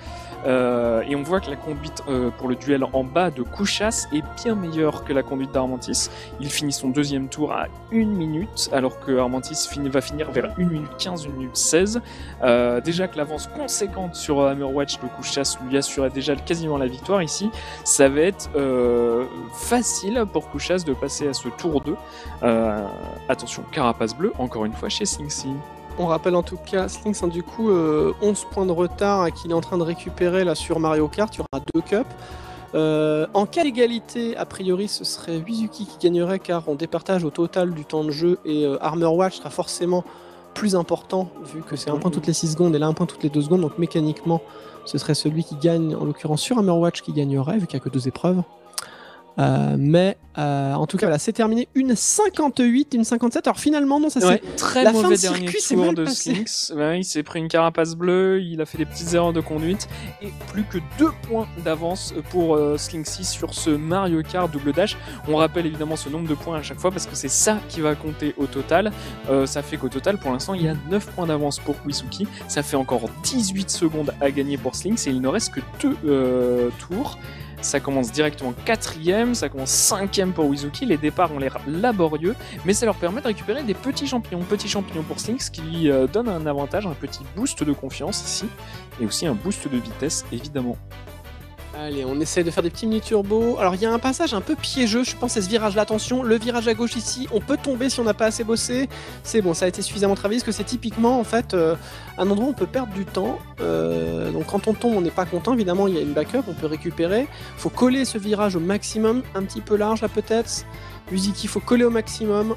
Euh, et on voit que la conduite euh, pour le duel en bas de Kouchas est bien meilleure que la conduite d'Armantis. Il finit son deuxième tour à 1 minute, alors que Armantis finit- va finir vers 1 minute 15, 1 minute 16. Euh, déjà que l'avance conséquente sur Hammerwatch de Kouchas lui assurait déjà quasiment la victoire ici, ça va être facile pour Kouchas de passer à ce tour 2. Euh, attention, carapace bleue, encore une fois chez Sing Sing. On rappelle en tout cas Slinks, hein, du coup, euh, 11 points de retard et qu'il est en train de récupérer là sur Mario Kart. Il y aura deux cups. Euh, en cas d'égalité, a priori, ce serait Wizuki qui gagnerait car on départage au total du temps de jeu et euh, Armor Watch sera forcément plus important vu que c'est un point toutes les 6 secondes et là un point toutes les 2 secondes. Donc mécaniquement, ce serait celui qui gagne, en l'occurrence sur Armor Watch, qui gagnerait vu qu'il n'y a que deux épreuves. Euh, mais euh, en tout cas, voilà, c'est terminé. Une 58, une 57. Alors finalement, non, ça Ouais, c'est très la fin mauvais de dernier circuit tour mal de. Slinks. Ouais, il s'est pris une carapace bleue, il a fait des petites erreurs de conduite et plus que deux points d'avance pour euh, Slinksy sur ce Mario Kart double dash. On rappelle évidemment ce nombre de points à chaque fois parce que c'est ça qui va compter au total. Euh, ça fait qu'au total, pour l'instant, il y a 9 points d'avance pour Wisuki. Ça fait encore 18 secondes à gagner pour Slinks et il ne reste que deux euh, tours. Ça commence directement quatrième, ça commence cinquième pour Wizuki. Les départs ont l'air laborieux, mais ça leur permet de récupérer des petits champions. Petits champions pour Slinks qui lui euh, donne un avantage, un petit boost de confiance ici, et aussi un boost de vitesse évidemment. Allez, on essaie de faire des petits mini turbos. Alors, il y a un passage un peu piégeux, je pense, c'est ce virage-là. Attention, le virage à gauche ici, on peut tomber si on n'a pas assez bossé. C'est bon, ça a été suffisamment travaillé, parce que c'est typiquement, en fait, euh, un endroit où on peut perdre du temps. Euh, donc, quand on tombe, on n'est pas content. Évidemment, il y a une backup, on peut récupérer. faut coller ce virage au maximum, un petit peu large là, peut-être. Musique, il faut coller au maximum.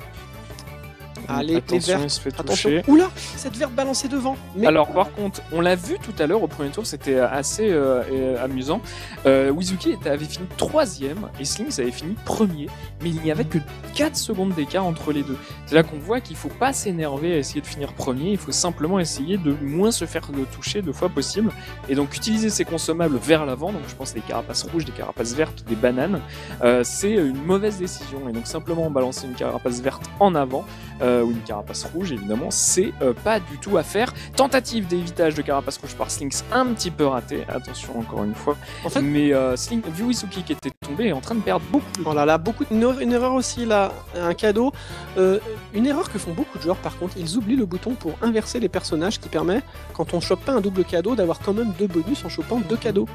Allez, les Attention, verts. il se fait toucher. Oula, cette verte balancée devant. Mais Alors par contre, on l'a vu tout à l'heure au premier tour, c'était assez euh, euh, amusant. Euh, Wizuki avait fini troisième et Slinks avait fini premier, mais il n'y avait que 4 secondes d'écart entre les deux. C'est là qu'on voit qu'il faut pas s'énerver à essayer de finir premier, il faut simplement essayer de moins se faire de toucher deux fois possible et donc utiliser ses consommables vers l'avant. Donc je pense des carapaces rouges, des carapaces vertes, des bananes. Euh, c'est une mauvaise décision et donc simplement balancer une carapace verte en avant euh, ou une carapace rouge évidemment, c'est euh, pas du tout à faire. Tentative d'évitage de carapace rouge par Slinks un petit peu raté, attention encore une fois. en fait, Mais euh, Slink, vu Wisuki qui était tombé est en train de perdre beaucoup de Oh là là, beaucoup une, er- une erreur aussi là, un cadeau. Euh, une erreur que font beaucoup de joueurs par contre, ils oublient le bouton pour inverser les personnages qui permet, quand on chope pas un double cadeau, d'avoir quand même deux bonus en chopant deux cadeaux.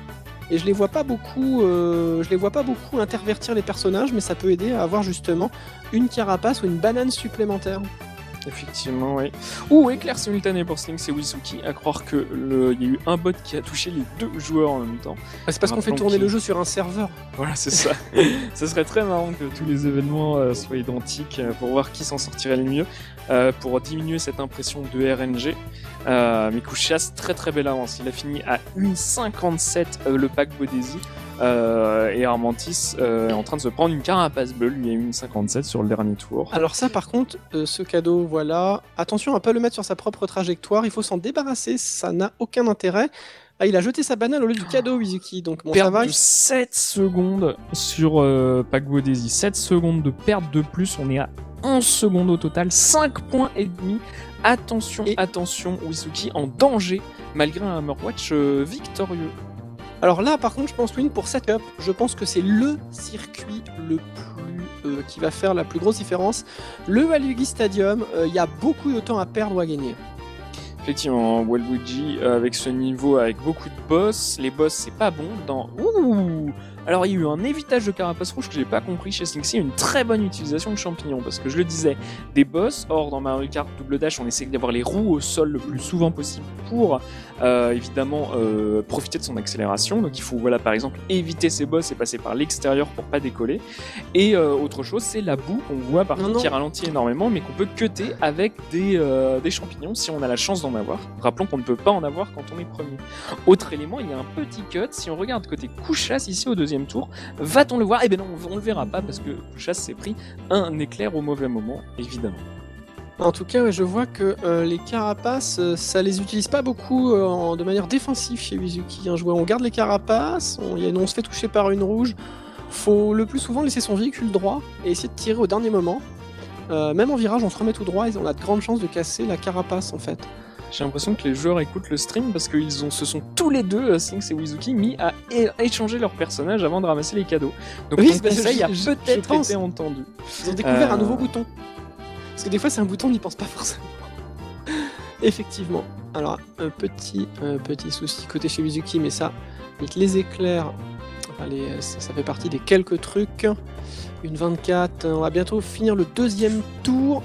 Et je les vois pas beaucoup, euh, je les vois pas beaucoup intervertir les personnages, mais ça peut aider à avoir justement une carapace ou une banane supplémentaire. Effectivement, oui. Ou éclair simultané pour Slinks et Wisuki, à croire que le- il y a eu un bot qui a touché les deux joueurs en même temps. Ah, C'est parce qu'on fait tourner le jeu sur un serveur. Voilà, c'est ça. Ce serait très marrant que tous les événements euh, soient identiques euh, pour voir qui s'en sortirait le mieux, euh, pour diminuer cette impression de RNG. Euh, très très belle avance. Il a fini à 1,57 euh, le pack Bodesi. Euh, et Armantis euh, est en train de se prendre une carapace bleue, lui à 1,57 sur le dernier tour. Alors ça par contre, euh, ce cadeau, voilà. Attention à pas le mettre sur sa propre trajectoire, il faut s'en débarrasser, ça n'a aucun intérêt. Ah, il a jeté sa banane au lieu du cadeau, Wizuki, donc ça perte va. de 7 secondes sur euh, Daisy. 7 secondes de perte de plus. On est à 11 secondes au total. 5 points et demi. Attention, Et- attention, Wisuki en danger malgré un Hammerwatch euh, victorieux. Alors là, par contre, je pense win pour cette cup. Je pense que c'est le circuit le plus euh, qui va faire la plus grosse différence. Le Waluigi Stadium, il y a beaucoup de temps à perdre ou à gagner. Effectivement, Waluigi, avec ce niveau, avec beaucoup de boss, les boss c'est pas bon. Dans... Ouh alors il y a eu un évitage de carapace rouge que j'ai pas compris chez Slinksy, une très bonne utilisation de champignons, parce que je le disais, des boss, or dans Mario Kart Double Dash on essaie d'avoir les roues au sol le plus souvent possible pour euh, évidemment euh, profiter de son accélération, donc il faut voilà par exemple éviter ces boss et passer par l'extérieur pour pas décoller, et euh, autre chose c'est la boue qu'on voit par contre qui ralentit énormément mais qu'on peut cutter avec des, des champignons si on a la chance d'en avoir. Rappelons qu'on ne peut pas en avoir quand on est premier. Autre élément, il y a un petit cut, si on regarde côté couchasse ici au deuxième tour. Va-t-on le voir? Eh bien non, on, le verra pas parce que Chasse s'est pris un éclair au mauvais moment, évidemment. En tout cas, je vois que euh, les carapaces, euh, ça les utilise pas beaucoup euh, de manière défensive chez Wizuki. Un joueur, on garde les carapaces, on, on, se fait toucher par une rouge. Faut le plus souvent laisser son véhicule droit et essayer de tirer au dernier moment. même en virage, on se remet tout droit et on a de grandes chances de casser la carapace en fait. J'ai l'impression que les joueurs écoutent le stream parce qu'ils se sont tous les deux, euh, Slinks et Wizuki, mis à, échanger leurs personnages avant de ramasser les cadeaux. Donc oui, ça, il y a peut-être été entendu. Ils ont découvert un nouveau euh. bouton. Parce que des fois, c'est un bouton, on n'y pense pas forcément. Effectivement. Alors, un petit, petit souci côté chez Wizuki, mais ça, les éclairs, ça, fait partie des quelques trucs. Une 24, on va bientôt finir le deuxième tour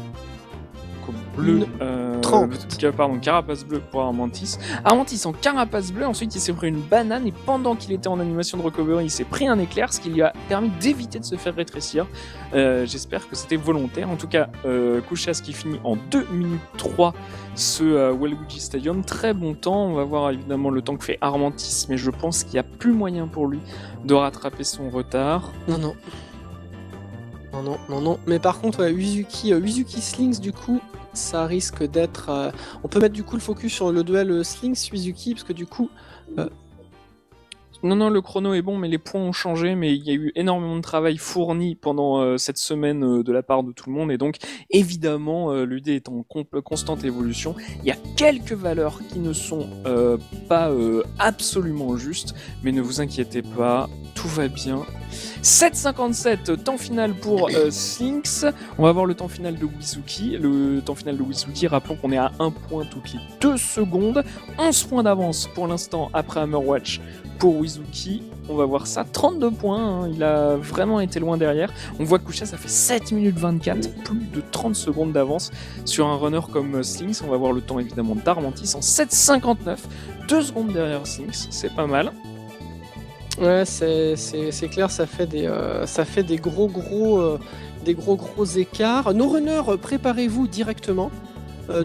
bleu. Euh, 30. pardon, carapace bleue pour Armantis. Armantis en carapace bleue, ensuite il s'est pris une banane et pendant qu'il était en animation de recovery, il s'est pris un éclair, ce qui lui a permis d'éviter de se faire rétrécir. Euh, j'espère que c'était volontaire. En tout cas, euh, Kouchas qui finit en 2 minutes 3 ce euh, Waluigi Stadium. Très bon temps. On va voir évidemment le temps que fait Armantis, mais je pense qu'il n'y a plus moyen pour lui de rattraper son retard. Non, non. Non, non, non, non. Mais par contre, ouais, Wizuki, euh, Slings, du coup, ça risque d'être. Euh, on peut mettre du coup le focus sur le duel euh, Slings-Wizuki, parce que du coup. Non, non, le chrono est bon, mais les points ont changé, mais il y a eu énormément de travail fourni pendant cette semaine de la part de tout le monde, et donc évidemment, l'UD est en constante évolution. Il y a quelques valeurs qui ne sont pas absolument justes, mais ne vous inquiétez pas, tout va bien, 7,57 temps final pour euh, Sphinx. On va voir le temps final de Wizuki. Le temps final de Wizuki, rappelons qu'on est à 1 point toutes les 2 secondes. 11 points d'avance pour l'instant après Hammerwatch pour Wizuki. On va voir ça, 32 points, hein. il a vraiment été loin derrière. On voit que Kusha, ça fait 7 minutes 24, plus de 30 secondes d'avance sur un runner comme Slings. On va voir le temps évidemment d'Armantis en 7,59, 2 secondes derrière Slings, c'est pas mal. Ouais, c'est clair, ça fait des, euh, ça fait des gros gros, euh, des gros gros écarts. Nos runners, euh, préparez-vous directement.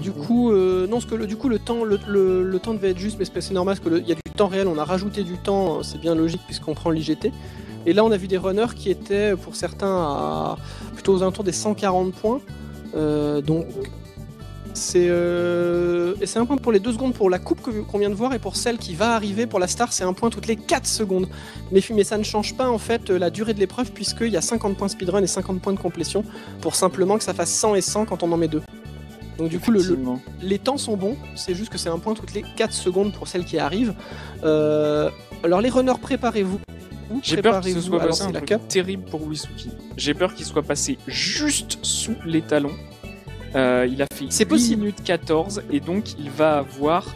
du mhm. coup, non, ce que le, du coup le temps, le, temps devait être juste, mais c'est normal parce qu'il y a du temps réel. On a rajouté du temps, c'est bien logique puisqu'on prend l'IGT. Et là, on a vu des runners qui étaient pour certains à plutôt aux alentours des 140 points. donc c'est euh, c'est un point pour les deux secondes pour la coupe qu'on vient de voir et pour celle qui va arriver pour la star, c'est un point toutes les 4 secondes. Mais, mais ça ne change pas en fait la durée de l'épreuve puisqu'il y a 50 points speedrun et 50 points de complétion pour simplement que ça fasse 100 et 100 quand on en met deux. Donc du coup, le, les temps sont bons, c'est juste que c'est un point toutes les 4 secondes pour celle qui arrive. Euh, alors les runners, préparez-vous. J'ai peur que ce soit passé un truc terrible pour Wisuki. J'ai peur qu'il soit passé juste sous les talons euh, il a fait 8 minutes 14 et donc il va avoir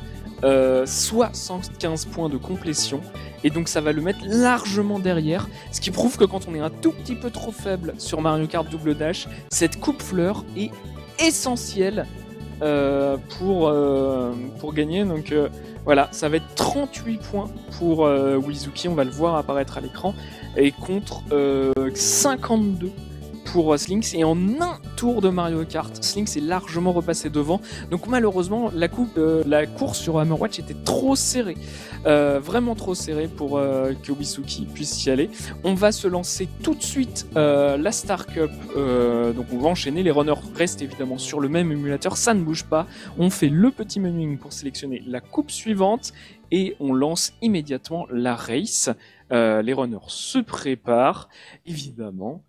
euh, 75 points de complétion et donc ça va le mettre largement derrière, ce qui prouve que quand on est un tout petit peu trop faible sur Mario Kart Double Dash, cette coupe fleur est essentielle euh, pour, euh, pour gagner. Donc voilà, ça va être 38 points pour Wizuki, on va le voir apparaître à l'écran, et contre 52 pour euh, Slinks et en un tour de Mario Kart, Slinks est largement repassé devant. Donc malheureusement, la, coupe, euh, la course sur Hammerwatch était trop serrée, euh, vraiment trop serrée pour que Wisuki puisse y aller. On va se lancer tout de suite la Star Cup, donc on va enchaîner. Les runners restent évidemment sur le même émulateur, ça ne bouge pas. On fait le petit menuing pour sélectionner la coupe suivante et on lance immédiatement la race. les runners se préparent, évidemment.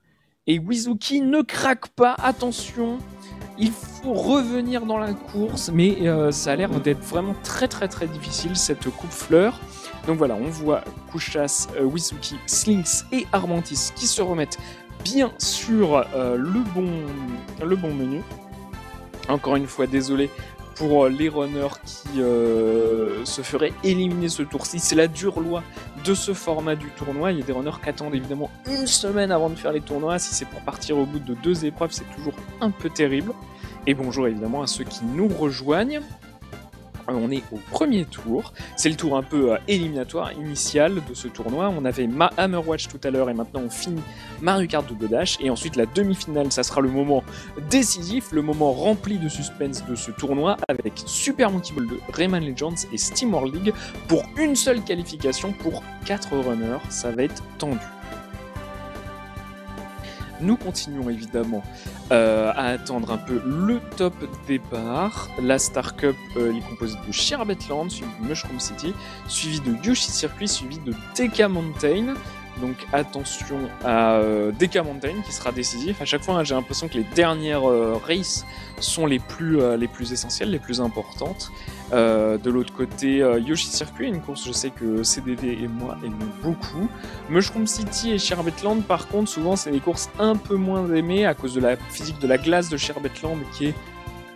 Et Wizuki ne craque pas, attention, il faut revenir dans la course, mais euh, ça a l'air d'être vraiment très très très difficile cette coupe fleur. Donc voilà, on voit Kushas, euh, Wizuki, Slinks et Armantis qui se remettent bien sûr le, bon, le bon menu. Encore une fois, désolé pour les runners qui se feraient éliminer ce tour-ci. C'est la dure loi de ce format du tournoi. Il y a des runners qui attendent évidemment une semaine avant de faire les tournois. Si c'est pour partir au bout de deux épreuves, c'est toujours un peu terrible. Et bonjour évidemment à ceux qui nous rejoignent. On est au premier tour. C'est le tour un peu euh, éliminatoire initial de ce tournoi. On avait Ma Hammerwatch tout à l'heure et maintenant on finit Mario Kart Double Dash. Et ensuite la demi-finale, ça sera le moment décisif, le moment rempli de suspense de ce tournoi avec Super Monkey Ball 2, Rayman Legends et Steam World League pour une seule qualification pour 4 runners. Ça va être tendu. Nous continuons évidemment euh, à attendre un peu le top départ. La Star Cup euh, est composée de Sherbetland, suivi de Mushroom City, suivi de Yoshi Circuit, suivi de Deka Mountain. Donc attention à euh, Deka Mountain qui sera décisif. À chaque fois, hein, j'ai l'impression que les dernières races sont les plus, les plus essentielles, les plus importantes. Euh, de l'autre côté, euh, Yoshi Circuit, une course je sais que CDV et moi aimons beaucoup. Mushroom City et Sherbetland, par contre, souvent c'est des courses un peu moins aimées à cause de la physique de la glace de Sherbetland qui est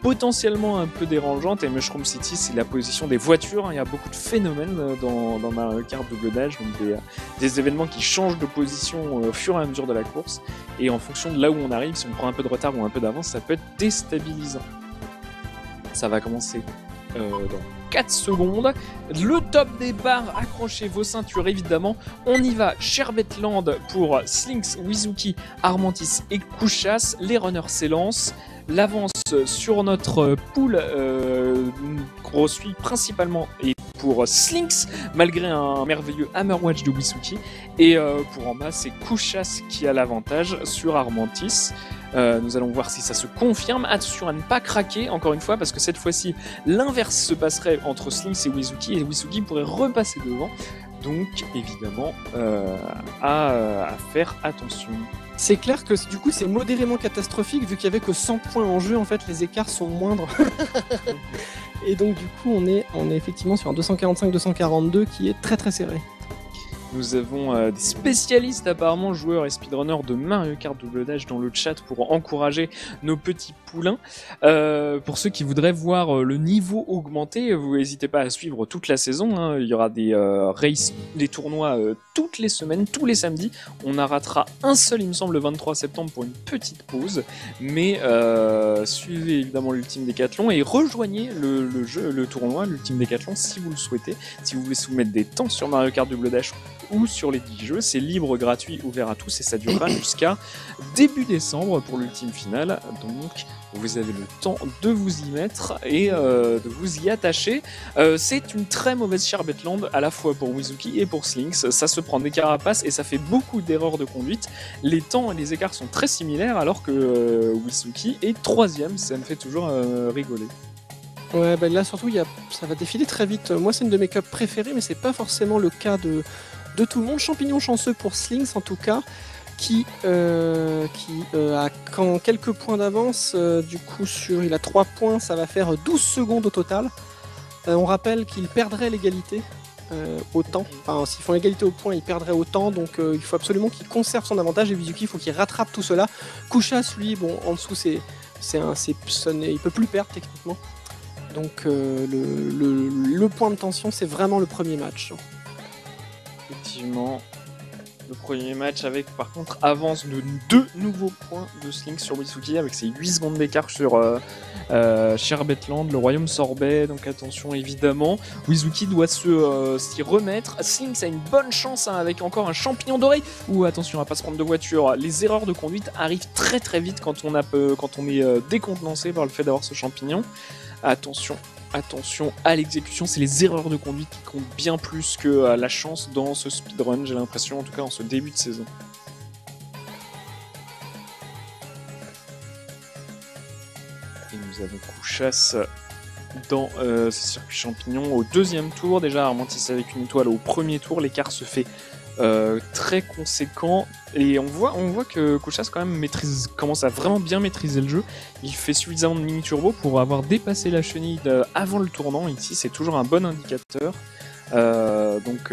potentiellement un peu dérangeante. Et Mushroom City, c'est la position des voitures. Il y a beaucoup de phénomènes euh, dans, dans ma carte de blodage, donc des, événements qui changent de position au fur et à mesure de la course. Et en fonction de là où on arrive, si on prend un peu de retard ou un peu d'avance, ça peut être déstabilisant. Ça va commencer euh, dans 4 secondes. Le top départ, accrochez vos ceintures évidemment. On y va, Sherbetland pour Slinks, Wizuki, Armantis et Kushas. Les runners s'élancent. L'avance sur notre pool euh, suit principalement pour Slinks, malgré un merveilleux Hammerwatch de Wisuki. Et euh, pour en bas, c'est Kushas qui a l'avantage sur Armantis. Euh, nous allons voir si ça se confirme. Attention à ne pas craquer, encore une fois, parce que cette fois-ci, l'inverse se passerait entre Slinks et Wizuki, et Wizuki pourrait repasser devant. Donc, évidemment, euh, à, faire attention. C'est clair que du coup, c'est modérément catastrophique, vu qu'il y avait que 100 points en jeu, en fait, les écarts sont moindres. et donc, du coup, on est, on est effectivement sur un 245-242 qui est très très serré. Nous avons euh, des spécialistes apparemment, joueurs et speedrunners de Mario Kart Double Dash dans le chat pour encourager nos petits poulains. Euh, pour ceux qui voudraient voir euh, le niveau augmenter, vous n'hésitez pas à suivre toute la saison. Hein. Il y aura des races, des tournois toutes les semaines, tous les samedis. On arrêtera un seul, il me semble, le 23 septembre pour une petite pause. Mais suivez évidemment l'Ultime Décathlon et rejoignez le, le tournoi, l'Ultime Décathlon, si vous le souhaitez. Si vous voulez soumettre des temps sur Mario Kart Double Dash ou sur les 10 jeux. C'est libre, gratuit, ouvert à tous et ça durera jusqu'à début décembre pour l'ultime finale. Donc vous avez le temps de vous y mettre et euh, de vous y attacher. Euh, c'est une très mauvaise Sherbetland à la fois pour Wizuki et pour Slinks. Ça se prend des carapaces et ça fait beaucoup d'erreurs de conduite. Les temps et les écarts sont très similaires alors que euh, Wizuki est troisième. Ça me fait toujours rigoler. Ouais, ben là surtout, y a... ça va défiler très vite. Moi, c'est une de mes cups préférées, mais c'est pas forcément le cas de, de tout le monde. Champignon chanceux pour Slings en tout cas, qui, euh, qui euh, a quand quelques points d'avance. Euh, du coup, sur il a 3 points, ça va faire 12 secondes au total. on rappelle qu'il perdrait l'égalité au temps. Enfin, s'ils font l'égalité au point, il perdrait autant. Donc, il faut absolument qu'il conserve son avantage. Et Vizuki, il faut qu'il rattrape tout cela. Kushas, lui, bon, en dessous, c'est, c'est un, c'est, il peut plus perdre techniquement. Donc, le, le point de tension, c'est vraiment le premier match effectivement le premier match avec par contre avance de deux nouveaux points de Slink sur Wisuki avec ses 8 secondes d'écart sur euh, euh, Sherbetland, le royaume sorbet, donc attention évidemment. Wizuki doit se euh, s'y remettre. Slink a une bonne chance hein, avec encore un champignon doré. Ou attention à pas se prendre de voiture. Les erreurs de conduite arrivent très très vite quand on, a, quand on est décontenancé par le fait d'avoir ce champignon. Attention attention à l'exécution, c'est les erreurs de conduite qui comptent bien plus que euh, la chance dans ce speedrun, j'ai l'impression, en tout cas en ce début de saison. Et nous avons Couchasse dans euh, ce circuit champignon au deuxième tour. Déjà, Armantis avec une étoile au premier tour, l'écart se fait euh, très conséquent. Et on voit, que Kochas quand même commence à vraiment bien maîtriser le jeu. Il fait suffisamment de mini turbo pour avoir dépassé la chenille avant le tournant. Ici, c'est toujours un bon indicateur. donc,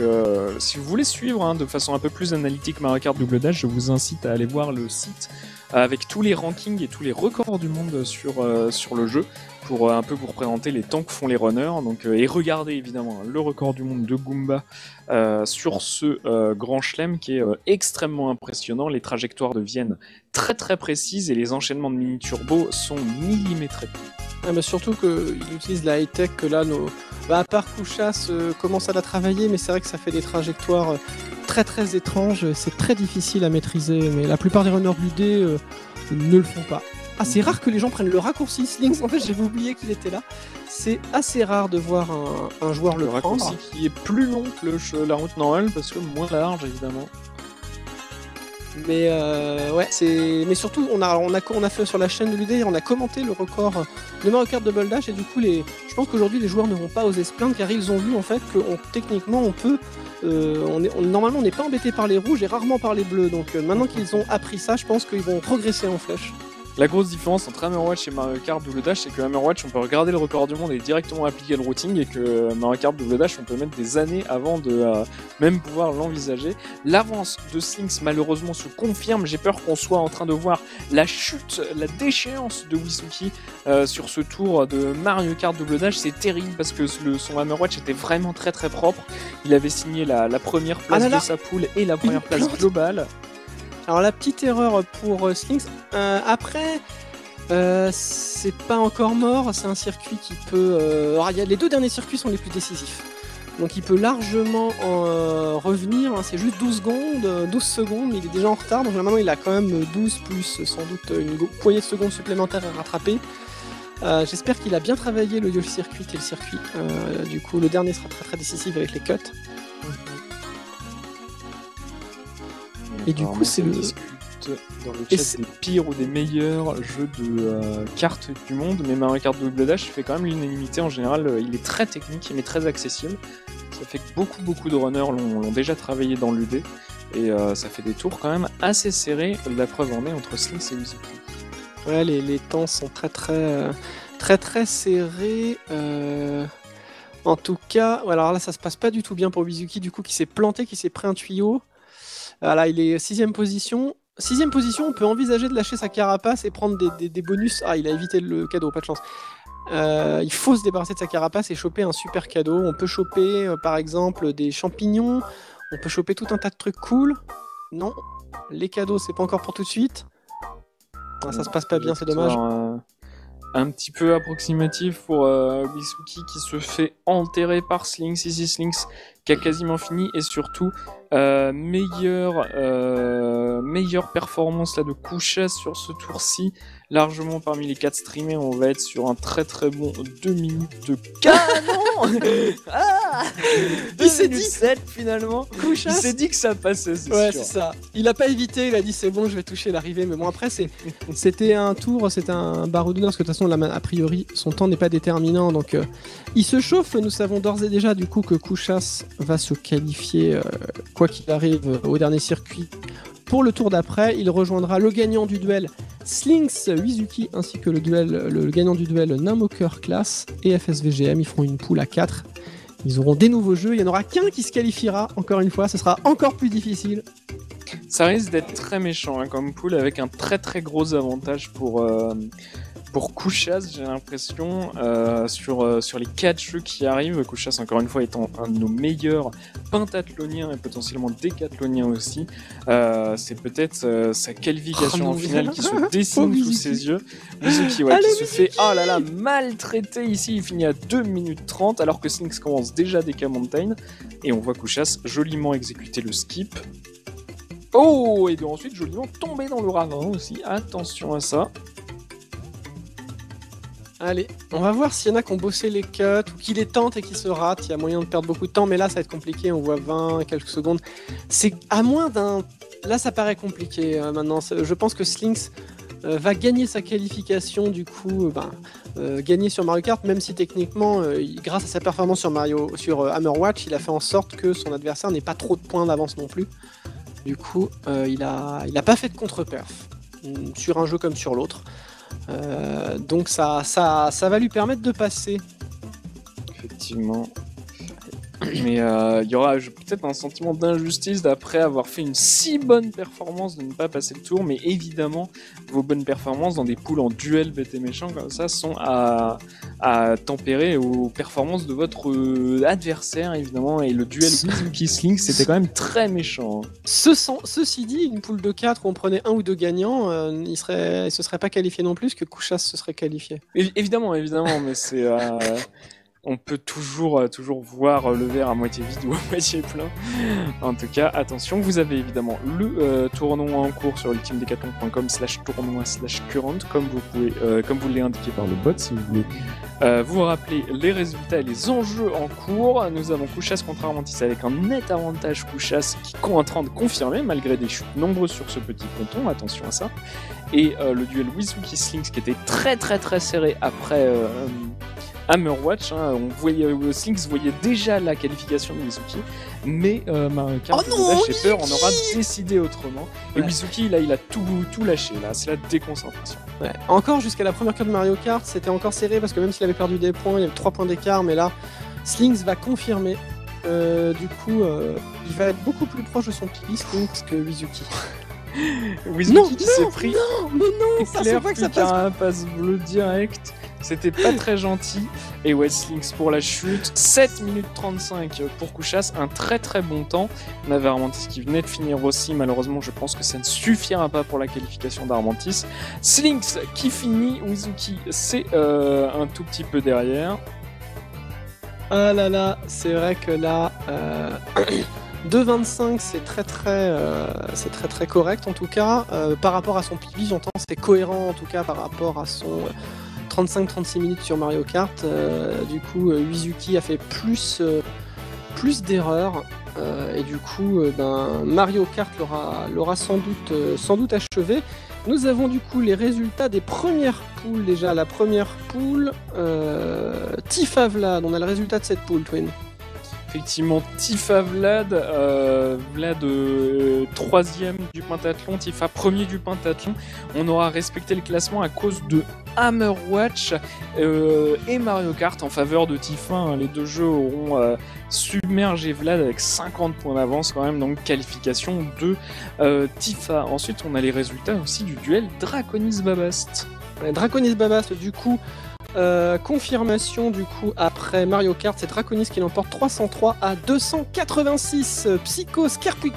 si vous voulez suivre hein, de façon un peu plus analytique Mario Kart Double Dash, je vous incite à aller voir le site avec tous les rankings et tous les records du monde sur, le jeu pour un peu vous représenter les temps que font les runners. Et regardez évidemment le record du monde de Goomba sur ce grand chelem qui est extrêmement impressionnant. Les trajectoires deviennent très très précises et les enchaînements de mini turbo sont millimétrés. Ah surtout qu'il utilise la high-tech que là, nos... Bah, à part Kouchas euh, commence à la travailler, mais c'est vrai que ça fait des trajectoires euh, très très étranges. C'est très difficile à maîtriser, mais la plupart des runners euh, ne le font pas. Ah, c'est rare que les gens prennent le raccourci Slings. En fait, j'avais oublié qu'il était là. C'est assez rare de voir un, joueur le, le raccourci qui est plus long que le, la route normale parce que moins large évidemment. Mais euh, ouais, c'est. Mais surtout, on a, on a, on a fait sur la chaîne de l'UD, on a commenté le record de Mario Kart Double Dash et du coup, les, je pense qu'aujourd'hui les joueurs ne vont pas oser se plaindre car ils ont vu en fait que techniquement on peut, euh, on est, normalement on n'est pas embêté par les rouges et rarement par les bleus. Donc euh, maintenant qu'ils ont appris ça, je pense qu'ils vont progresser en flèche. La grosse différence entre Hammerwatch et Mario Kart Double Dash, c'est que Hammerwatch, on peut regarder le record du monde et directement appliquer le routing, et que Mario Kart Double Dash, on peut mettre des années avant de euh, même pouvoir l'envisager. L'avance de Slinks, malheureusement, se confirme. J'ai peur qu'on soit en train de voir la chute, la déchéance de Wisuki euh, sur ce tour de Mario Kart Double Dash. C'est terrible parce que le, son Hammerwatch était vraiment très très propre. Il avait signé la, première place ah de sa poule et la première place globale. Alors la petite erreur pour euh, Slinks, euh, après, euh, c'est pas encore mort, c'est un circuit qui peut... alors les deux derniers circuits sont les plus décisifs. Donc il peut largement en revenir, hein. c'est juste 12 secondes, 12 secondes, mais il est déjà en retard, donc là maintenant il a quand même 12 plus sans doute une poignée de secondes supplémentaires à rattraper. J'espère qu'il a bien travaillé le Yoshi Circuit et le circuit. du coup, le dernier sera très très décisif avec les cuts. Et du coup, c'est le. dans le chat des pires ou des meilleurs jeux de euh, cartes du monde, mais Mario Kart Double Dash fait quand même l'unanimité en général. Euh, il est très technique, mais très accessible. Ça fait que beaucoup, beaucoup de runners l'ont déjà travaillé dans l'UD, et euh, ça fait des tours quand même assez serrés. La preuve en est entre Slinks et Uzuki. Ouais, les, les, temps sont très, très, très, très serrés. En tout cas, alors là, ça se passe pas du tout bien pour Wizuki, du coup, qui s'est planté, qui s'est pris un tuyau. Voilà, il est sixième position. Sixième position, on peut envisager de lâcher sa carapace et prendre des, bonus. Ah, il a évité le cadeau, pas de chance. Euh, il faut se débarrasser de sa carapace et choper un super cadeau. On peut choper, euh, par exemple, des champignons. On peut choper tout un tas de trucs cool. Non, les cadeaux, c'est pas encore pour tout de suite. Ah, ça se passe pas bien, c'est dommage. Euh, un petit peu approximatif pour euh, qui se fait enterrer par Slinks, ici Slinks qui a quasiment fini et surtout euh, meilleure, euh, meilleure performance là de Koucha sur ce tour-ci largement parmi les 4 streamers on va être sur un très très bon 2 minutes de canon ah il s'est dit 7 finalement. Il s'est dit que ça passait c'est ouais c'est ça. Il a pas évité il a dit c'est bon je vais toucher l'arrivée mais bon après c'était un tour c'était un baroudeur parce que de toute façon a priori son temps n'est pas déterminant donc euh, il se chauffe nous savons d'ores et déjà du coup que Kouchas va se qualifier, euh, quoi qu'il arrive, au dernier circuit. Pour le tour d'après, il rejoindra le gagnant du duel Slinks Wizuki ainsi que le, gagnant du duel Namoker Class et FSVGM. Ils feront une poule à 4. Ils auront des nouveaux jeux. Il n'y en aura qu'un qui se qualifiera, encore une fois. Ce sera encore plus difficile. Ça risque d'être très méchant hein, comme poule avec un très très gros avantage pour, euh, pour Kouchas, j'ai l'impression, euh, sur, euh, sur les 4 jeux qui arrivent, Kouchas, encore une fois, étant un de nos meilleurs pentathloniens et potentiellement décathloniens aussi, euh, c'est peut-être sa qualification oh en finale qui se dessine sous ses yeux. Mizuki, ouais, qui se fait, oh là là, maltraité ici, il finit à 2 minutes 30, alors que Slinks commence déjà des Mountain, et on voit Kouchas joliment exécuter le skip. Oh, et de ensuite joliment tomber dans le ravin aussi, attention à ça. Allez, on va voir s'il y en a qui ont bossé les cuts ou qui les tentent et qui se ratent. Il y a moyen de perdre beaucoup de temps, mais là ça va être compliqué. On voit 20, quelques secondes. C'est à moins d'un. Là ça paraît compliqué euh, maintenant. Je pense que Slinks euh, va gagner sa qualification du coup, euh, ben, gagner sur Mario Kart, même si techniquement, grâce à sa performance sur Mario, sur Hammerwatch, il a fait en sorte que son adversaire n'ait pas trop de points d'avance non plus. Du coup, il a, il a pas fait de contre-perf mm, sur un jeu comme sur l'autre. Euh, donc ça, ça, ça va lui permettre de passer. Effectivement. Mais euh, il y aura peut-être un sentiment d'injustice d'après avoir fait une si bonne performance de ne pas passer le tour. Mais évidemment, vos bonnes performances dans des poules en duel bête et méchant comme ça sont à, à tempérer aux performances de votre euh, adversaire, évidemment. Et le duel Wizuki Sling, c'était quand même très méchant. Ce ceci dit, une poule de 4 où on prenait un ou deux gagnants, euh, il, serait, il se serait pas qualifié non plus que Kouchas se serait qualifié. évidemment, évidemment, mais c'est on peut toujours, euh, toujours voir euh, le verre à moitié vide ou à moitié plein. En tout cas, attention, vous avez évidemment le euh, tournoi en cours sur ultimedecathlon.com slash tournoi slash current, comme vous pouvez, comme vous l'avez indiqué par le bot, si vous voulez vous rappelez les résultats et les enjeux en cours. Nous avons Kouchas contre Armantis avec un net avantage Kouchas qui est en train de confirmer malgré des chutes nombreuses sur ce petit ponton, attention à ça. Et le duel Wizuki Slings qui était très très très serré après Hammerwatch. Hein, on voyait, euh, Slinks voyait déjà la qualification de Mizuki, mais euh, Mario oh peur, on aura décidé autrement. Et Mizuki, là, il a tout, tout lâché, là, c'est la déconcentration. Encore jusqu'à la première carte de Mario Kart, c'était encore serré parce que même s'il avait perdu des points, il y avait 3 points d'écart, mais là, Slinks va confirmer. Euh, du coup, euh, il va être beaucoup plus proche de son pipi Slinks que Mizuki. Wizuki qui s'est pris. Non, mais non, ça c'est pas que ça passe. un passe bleu direct. C'était pas très gentil. Et Westlings pour la chute. 7 minutes 35 pour Kouchas. Un très très bon temps. On avait Armantis qui venait de finir aussi. Malheureusement, je pense que ça ne suffira pas pour la qualification d'Armantis. Slinks qui finit. Wizuki, c'est euh, un tout petit peu derrière. Ah là là, c'est vrai que là. Euh... 2,25 c'est très très euh, c'est très correct en tout cas euh, par rapport à son PV j'entends c'est cohérent en tout cas par rapport à son 35-36 minutes sur Mario Kart. Euh, du coup, Wizuki a fait plus, d'erreurs. et du coup, ben, Mario Kart l'aura sans doute, achevé. Nous avons du coup les résultats des premières poules déjà. La première poule, Tifa Vlad, on a le résultat de cette poule, Twin effectivement Tifa Vlad, euh, Vlad euh, troisième du pentathlon, Tifa premier du pentathlon. On aura respecté le classement à cause de Hammer Watch euh, et Mario Kart en faveur de Tifa. Hein. Les deux jeux auront submergé Vlad avec 50 points d'avance quand même, donc qualification de Tifa. Ensuite, on a les résultats aussi du duel Draconis-Babast. Draconis Babast, du coup, euh, confirmation du coup après Mario Kart, c'est Draconis qui l'emporte 303 à 286. Psycho Scarpuik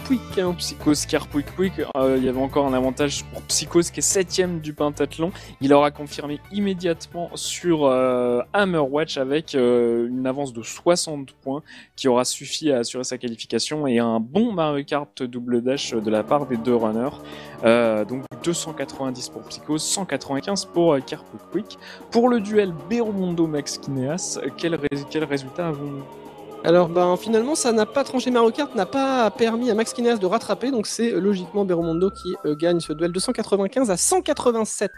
Psycho Scarpuik il y avait encore un avantage pour Psychos qui est 7ème du pentathlon. Il aura confirmé immédiatement sur euh, Hammer Watch avec euh, une avance de 60 points qui aura suffi à assurer sa qualification et un bon Mario Kart double dash de la part des deux runners. donc 290 pour Psychos, 195 pour Carpuik Pour le duel Beromondo Max Kineas, quel, résultat avons-nous? Alors ben, finalement ça n'a pas tranché. Mario Kart, n'a pas permis à Max Kineas de rattraper, donc c'est logiquement Beromondo qui euh, gagne ce duel de 195 à 187.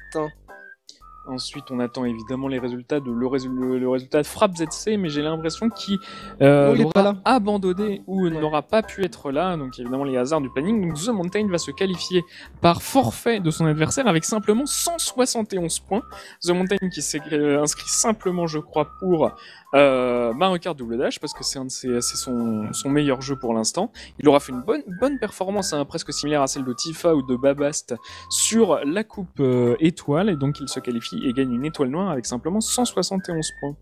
Ensuite, on attend évidemment les résultats de le, résultat de Frappe ZC, mais j'ai l'impression qu'il euh, aura abandonné ou n'aura pas pu être là. Donc évidemment les hasards du planning. Donc The Mountain va se qualifier par forfait de son adversaire avec simplement 171 points. The Mountain qui s'est euh, inscrit simplement, je crois, pour euh, Mario Kart Double Dash parce que c'est son, son meilleur jeu pour l'instant. Il aura fait une bonne, bonne performance, hein, presque similaire à celle de Tifa ou de Babast sur la coupe euh, étoile et donc il se qualifie et gagne une étoile noire avec simplement 171 points.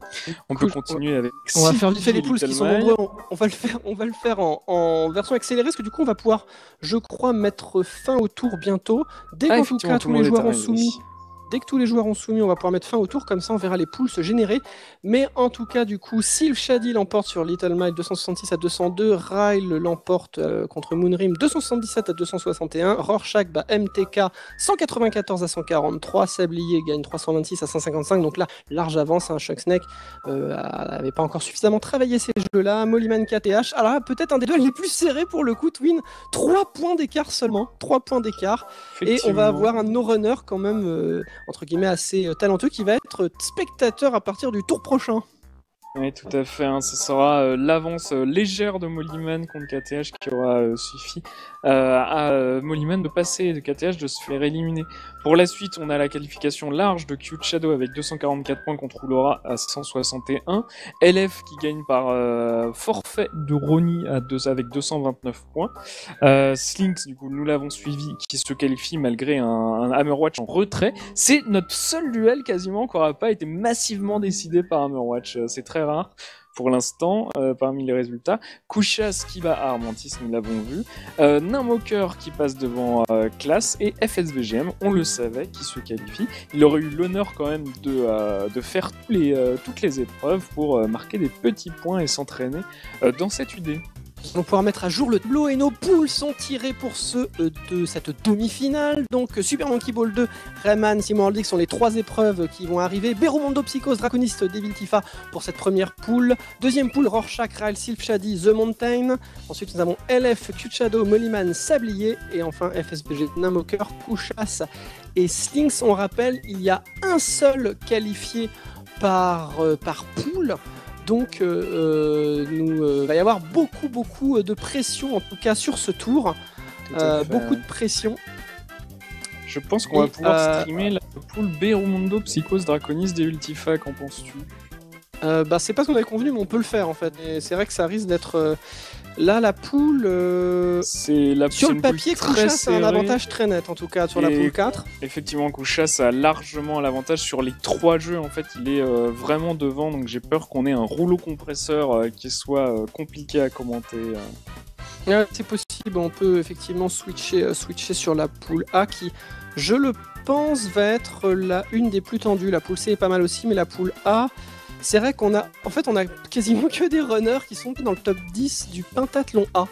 On peut continuer avec. On va faire vite les poules qui sont nombreux. On, va le faire, on va le faire en, en, version accélérée parce que du coup on va pouvoir, je crois, mettre fin au tour bientôt. Dès ah, qu'en tout cas tous les joueurs ont soumis. Dès que tous les joueurs ont soumis, on va pouvoir mettre fin au tour, comme ça on verra les poules se générer. Mais en tout cas, du coup, Sylve Shady l'emporte sur Little Mile 266 à 202, Ryle l'emporte euh, contre Moonrim 277 à 261, Rorschach bat MTK 194 à 143, Sablier gagne 326 à 155, donc là, large avance, un hein, Chuck Snake n'avait pas encore suffisamment travaillé ces jeux-là, Mollyman KTH, alors peut-être un des deux les plus serrés pour le coup, Twin, 3 points d'écart seulement, 3 points d'écart, et on va avoir un no-runner quand même... Euh, entre guillemets assez euh, talentueux qui va être spectateur à partir du tour prochain. Oui, tout à fait. Hein. Ce sera euh, l'avance euh, légère de Mollyman contre KTH qui aura suffi à Mollyman de passer de KTH de se faire éliminer. Pour la suite, on a la qualification large de Cute Shadow avec 244 points contre Oulora à 161. LF qui gagne par forfait de Ronnie à deux, avec 229 points. Slinks, du coup, nous l'avons suivi, qui se qualifie malgré un, un Hammerwatch en retrait. C'est notre seul duel quasiment qui n'aura pas été massivement décidé par Hammerwatch. C'est très rare pour l'instant euh, parmi les résultats. Kushas qui va à Armantis, nous l'avons vu. Euh, Namoker qui passe devant euh, Classe et FSVGM, on le savait, qui se qualifie. Il aurait eu l'honneur quand même de, euh, faire toutes les épreuves pour marquer des petits points et s'entraîner dans cette UD. On va pouvoir mettre à jour le tableau et nos poules sont tirées pour ceux euh, de cette demi-finale. Donc euh, Super Monkey Ball 2, Rayman, Simon Aldic sont les trois épreuves qui vont arriver. Berumondo Psychos, Draconiste, Devil Tifa pour cette première poule. Deuxième poule, Rorschach, Rail, Sylph Shady, The Mountain. Ensuite nous avons LF, Cute Shadow, Mollyman, Sablier. Et enfin FSBG, Namoker, Kushas et Slings. On rappelle, il y a un seul qualifié par, euh, par poule. Donc, il euh, euh, nous euh, va y avoir beaucoup, beaucoup de pression, en tout cas sur ce tour. beaucoup de pression. Je pense qu'on va pouvoir streamer la poule Berumondo, Psychos, Draconis, des Ultifa, qu'en penses-tu? Bah, c'est pas ce qu'on avait convenu, mais on peut le faire en fait. C'est vrai que ça risque d'être Là, la poule. Euh, c'est la Sur le papier, Kouchas a un avantage très net, en tout cas, sur la poule 4. Effectivement, Kouchas a largement l'avantage sur les trois jeux. En fait, il est euh, vraiment devant, donc j'ai peur qu'on ait un rouleau compresseur euh, qui soit compliqué à commenter. c'est possible, on peut effectivement switcher, switcher sur la poule A qui, je le pense, va être la, une des plus tendues. La poule C est pas mal aussi, mais la poule A c'est vrai qu'on a, en fait, on a quasiment que des runners qui sont dans le top 10 du pentathlon A.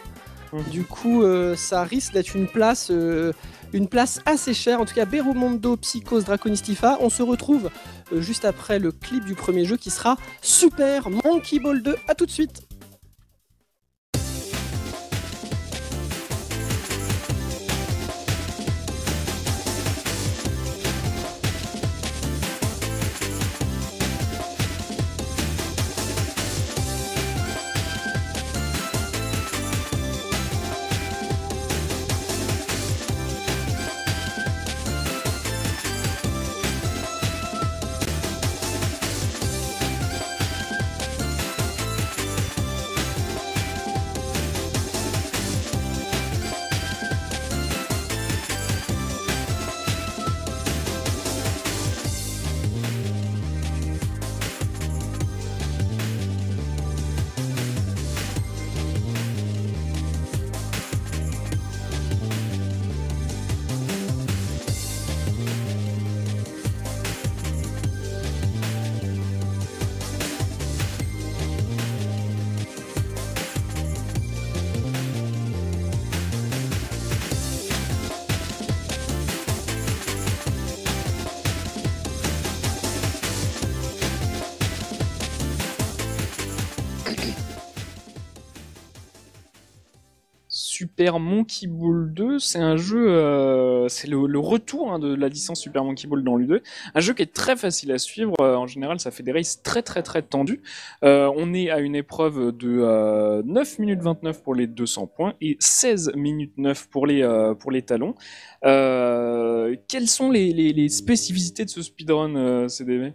Mhm. Du coup, euh, ça risque d'être une place, euh, une place assez chère. En tout cas, Berumondo, Psychos, Draconistifa. On se retrouve euh, juste après le clip du premier jeu qui sera Super Monkey Ball 2. A tout de suite. Super Monkey Ball 2, c'est un jeu, euh, c'est le, retour hein, de la licence Super Monkey Ball dans l'U2. Un jeu qui est très facile à suivre. Euh, en général, ça fait des races très très très tendus. Euh, on est à une épreuve de 9 minutes 29 pour les 200 points et 16 minutes 9 pour les pour les talons. quelles sont les, spécificités de ce speedrun, CDV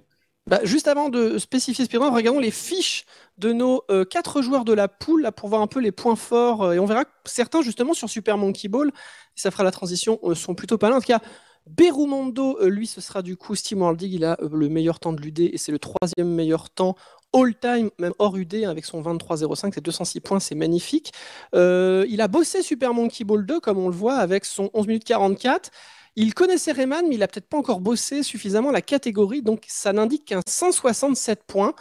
bah, juste avant de spécifier speedrun, regardons les fiches de nos euh, quatre joueurs de la poule pour voir un peu les points forts. Euh, et on verra que certains, justement, sur Super Monkey Ball, ça fera la transition, euh, sont plutôt pas. En tout cas, Berumondo, lui, ce sera du coup Steam World League. Il a le meilleur temps de l'UD et c'est le troisième meilleur temps all-time, même hors UD, avec son 23-05, c'est 206 points, c'est magnifique. il a bossé Super Monkey Ball 2, comme on le voit, avec son 11 minutes 44. Il connaissait Rayman, mais il n'a peut-être pas encore bossé suffisamment la catégorie, donc ça n'indique qu'un 167 points.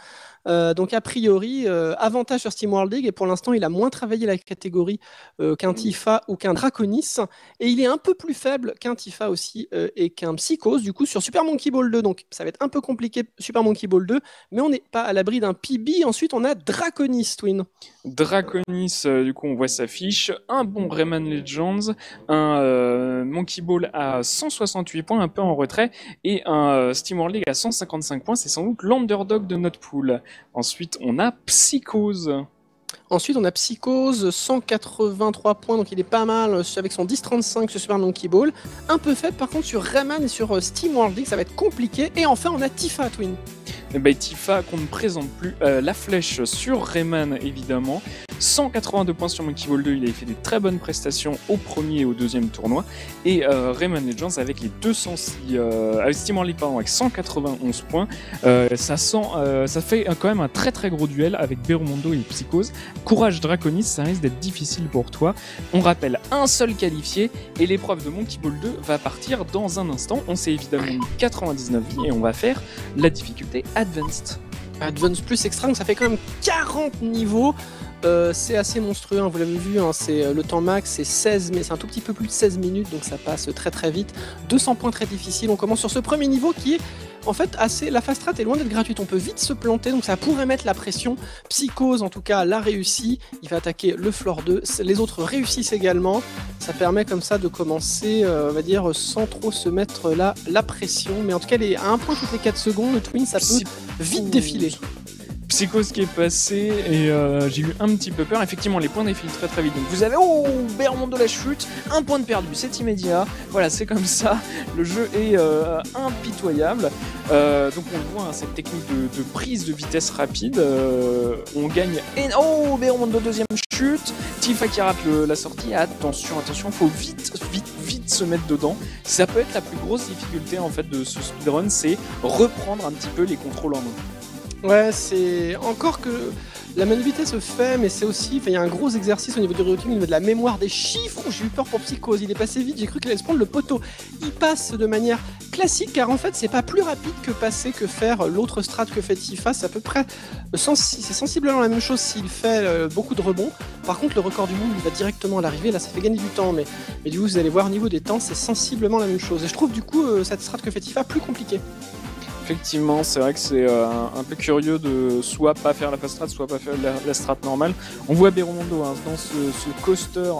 Euh, donc a priori, euh, avantage sur Steam World League, et pour l'instant, il a moins travaillé la catégorie euh, qu'un Tifa ou qu'un Draconis, et il est un peu plus faible qu'un Tifa aussi et qu'un Psychos, du coup, sur Super Monkey Ball 2. Donc ça va être un peu compliqué, Super Monkey Ball 2, mais on n'est pas à l'abri d'un PB. Ensuite, on a Draconis, Twin. Draconis, du coup, on voit sa fiche, un bon Rayman Legends, un Monkey Ball à 168 points, un peu en retrait, et un Steam World League à 155 points. C'est sans doute l'underdog de notre pool. Ensuite, on a Psychose. Ensuite, on a Psychose, 183 points, donc il est pas mal euh, avec son 10-35 sur Super Monkey Ball. Un peu faible par contre sur Rayman et sur euh, Steam World League, ça va être compliqué. Et enfin, on a Tifa Twin. Bah, Tifa qu'on ne présente plus euh, la flèche sur Rayman évidemment. 182 points sur Monkey Ball 2, il avait fait des très bonnes prestations au premier et au deuxième tournoi. Et euh, Rayman Legends avec les 206, euh, avec Steam avec 191 points, euh, ça sent, euh, ça fait quand même un très très gros duel avec Berumondo et Psychose. Courage Draconis, ça risque d'être difficile pour toi. On rappelle un seul qualifié et l'épreuve de Monkey Ball 2 va partir dans un instant. On s'est évidemment mis 99 vies et on va faire la difficulté Advanced. Advance plus donc ça fait quand même 40 niveaux. Euh, c'est assez monstrueux, hein, vous l'avez vu, hein, c'est euh, le temps max, c'est 16, mais c'est un tout petit peu plus de 16 minutes, donc ça passe très très vite. 200 points très difficiles. On commence sur ce premier niveau qui est en fait assez. La fast est loin d'être gratuite, on peut vite se planter, donc ça pourrait mettre la pression. Psychose, en tout cas, l'a réussi. Il va attaquer le floor 2. Les autres réussissent également. Ça permet comme ça de commencer, euh, on va dire, sans trop se mettre la, la pression. Mais en tout cas, les, à un point toutes les 4 secondes, le Twin, ça peut vite défiler. Psychose qui est passé et euh, j'ai eu un petit peu peur. Effectivement, les points défilent très très vite. Donc vous avez, oh, Bermond de la chute, un point de perdu, c'est immédiat. Voilà, c'est comme ça. Le jeu est euh, impitoyable. Euh, donc on voit, hein, cette technique de, prise de vitesse rapide. On gagne. Et, oh, Bermond de deuxième chute. Tifa qui rate la sortie. Attention, attention, faut vite, vite, vite se mettre dedans. Ça peut être la plus grosse difficulté en fait de ce speedrun, c'est reprendre un petit peu les contrôles en main. Ouais, c'est encore que la manualité se fait, mais c'est aussi, il y a un gros exercice au niveau du routing, au niveau de la mémoire des chiffres. J'ai eu peur pour Psychose, il est passé vite, j'ai cru qu'il allait se prendre le poteau. Il passe de manière classique, car en fait, c'est pas plus rapide que passer que faire l'autre strat que fait Tifa. C'est à peu près, c'est sensiblement la même chose s'il fait euh, beaucoup de rebonds. Par contre, le record du monde, il va directement à l'arrivée. Là, ça fait gagner du temps, mais, mais du coup, vous allez voir au niveau des temps, c'est sensiblement la même chose. Et je trouve du coup euh, cette strat que fait Tifa plus compliquée effectivement, c'est vrai que c'est euh, un, peu curieux de soit pas faire la fast strat, soit pas faire la, la strat normale. On voit Beromondo hein, dans ce, ce, coaster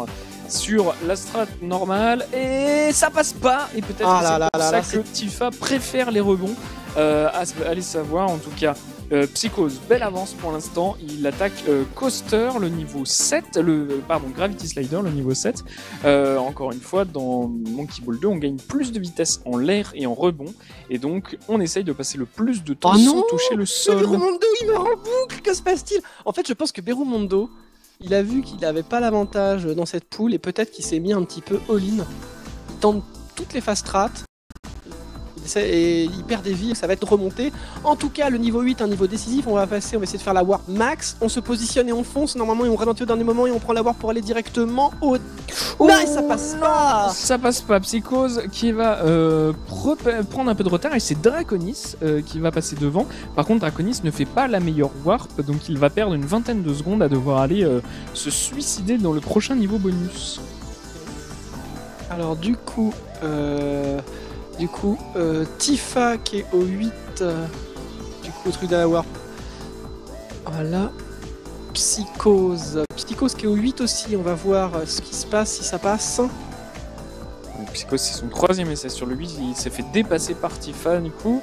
sur la strat normale et ça passe pas. Et peut-être ah que c'est pour là, ça là, que Tifa préfère les rebonds. Euh, allez savoir, en tout cas. Euh, Psychose, belle avance pour l'instant. Il attaque euh, Coaster, le niveau 7, le pardon, Gravity Slider, le niveau 7. Euh, encore une fois, dans Monkey Ball 2, on gagne plus de vitesse en l'air et en rebond. Et donc, on essaye de passer le plus de temps oh sans toucher le sol. Berumondo, il meurt en boucle Que se passe-t-il? En fait, je pense que Berumondo, il a vu qu'il n'avait pas l'avantage dans cette poule et peut-être qu'il s'est mis un petit peu all-in. Il tente toutes les fast strats et il perd des vies, ça va être remonté. En tout cas, le niveau 8, un niveau décisif, on va passer, on va essayer de faire la warp max. On se positionne et on fonce. Normalement, on ralentit au dernier moment et on prend la warp pour aller directement au. Oh, ça passe pas Ça passe pas. Psychose qui va euh, prendre un peu de retard et c'est Draconis euh, qui va passer devant. Par contre, Draconis ne fait pas la meilleure warp, donc il va perdre une vingtaine de secondes à devoir aller euh, se suicider dans le prochain niveau bonus. Alors, du coup. Euh... Du coup, euh, Tifa qui est au 8. Euh, du coup, truc la warp. Voilà. Psychose. Psychose qui est au 8 aussi. On va voir ce qui se passe, si ça passe. Psychose, c'est son troisième essai sur le 8. Il s'est fait dépasser par Tifa, du coup.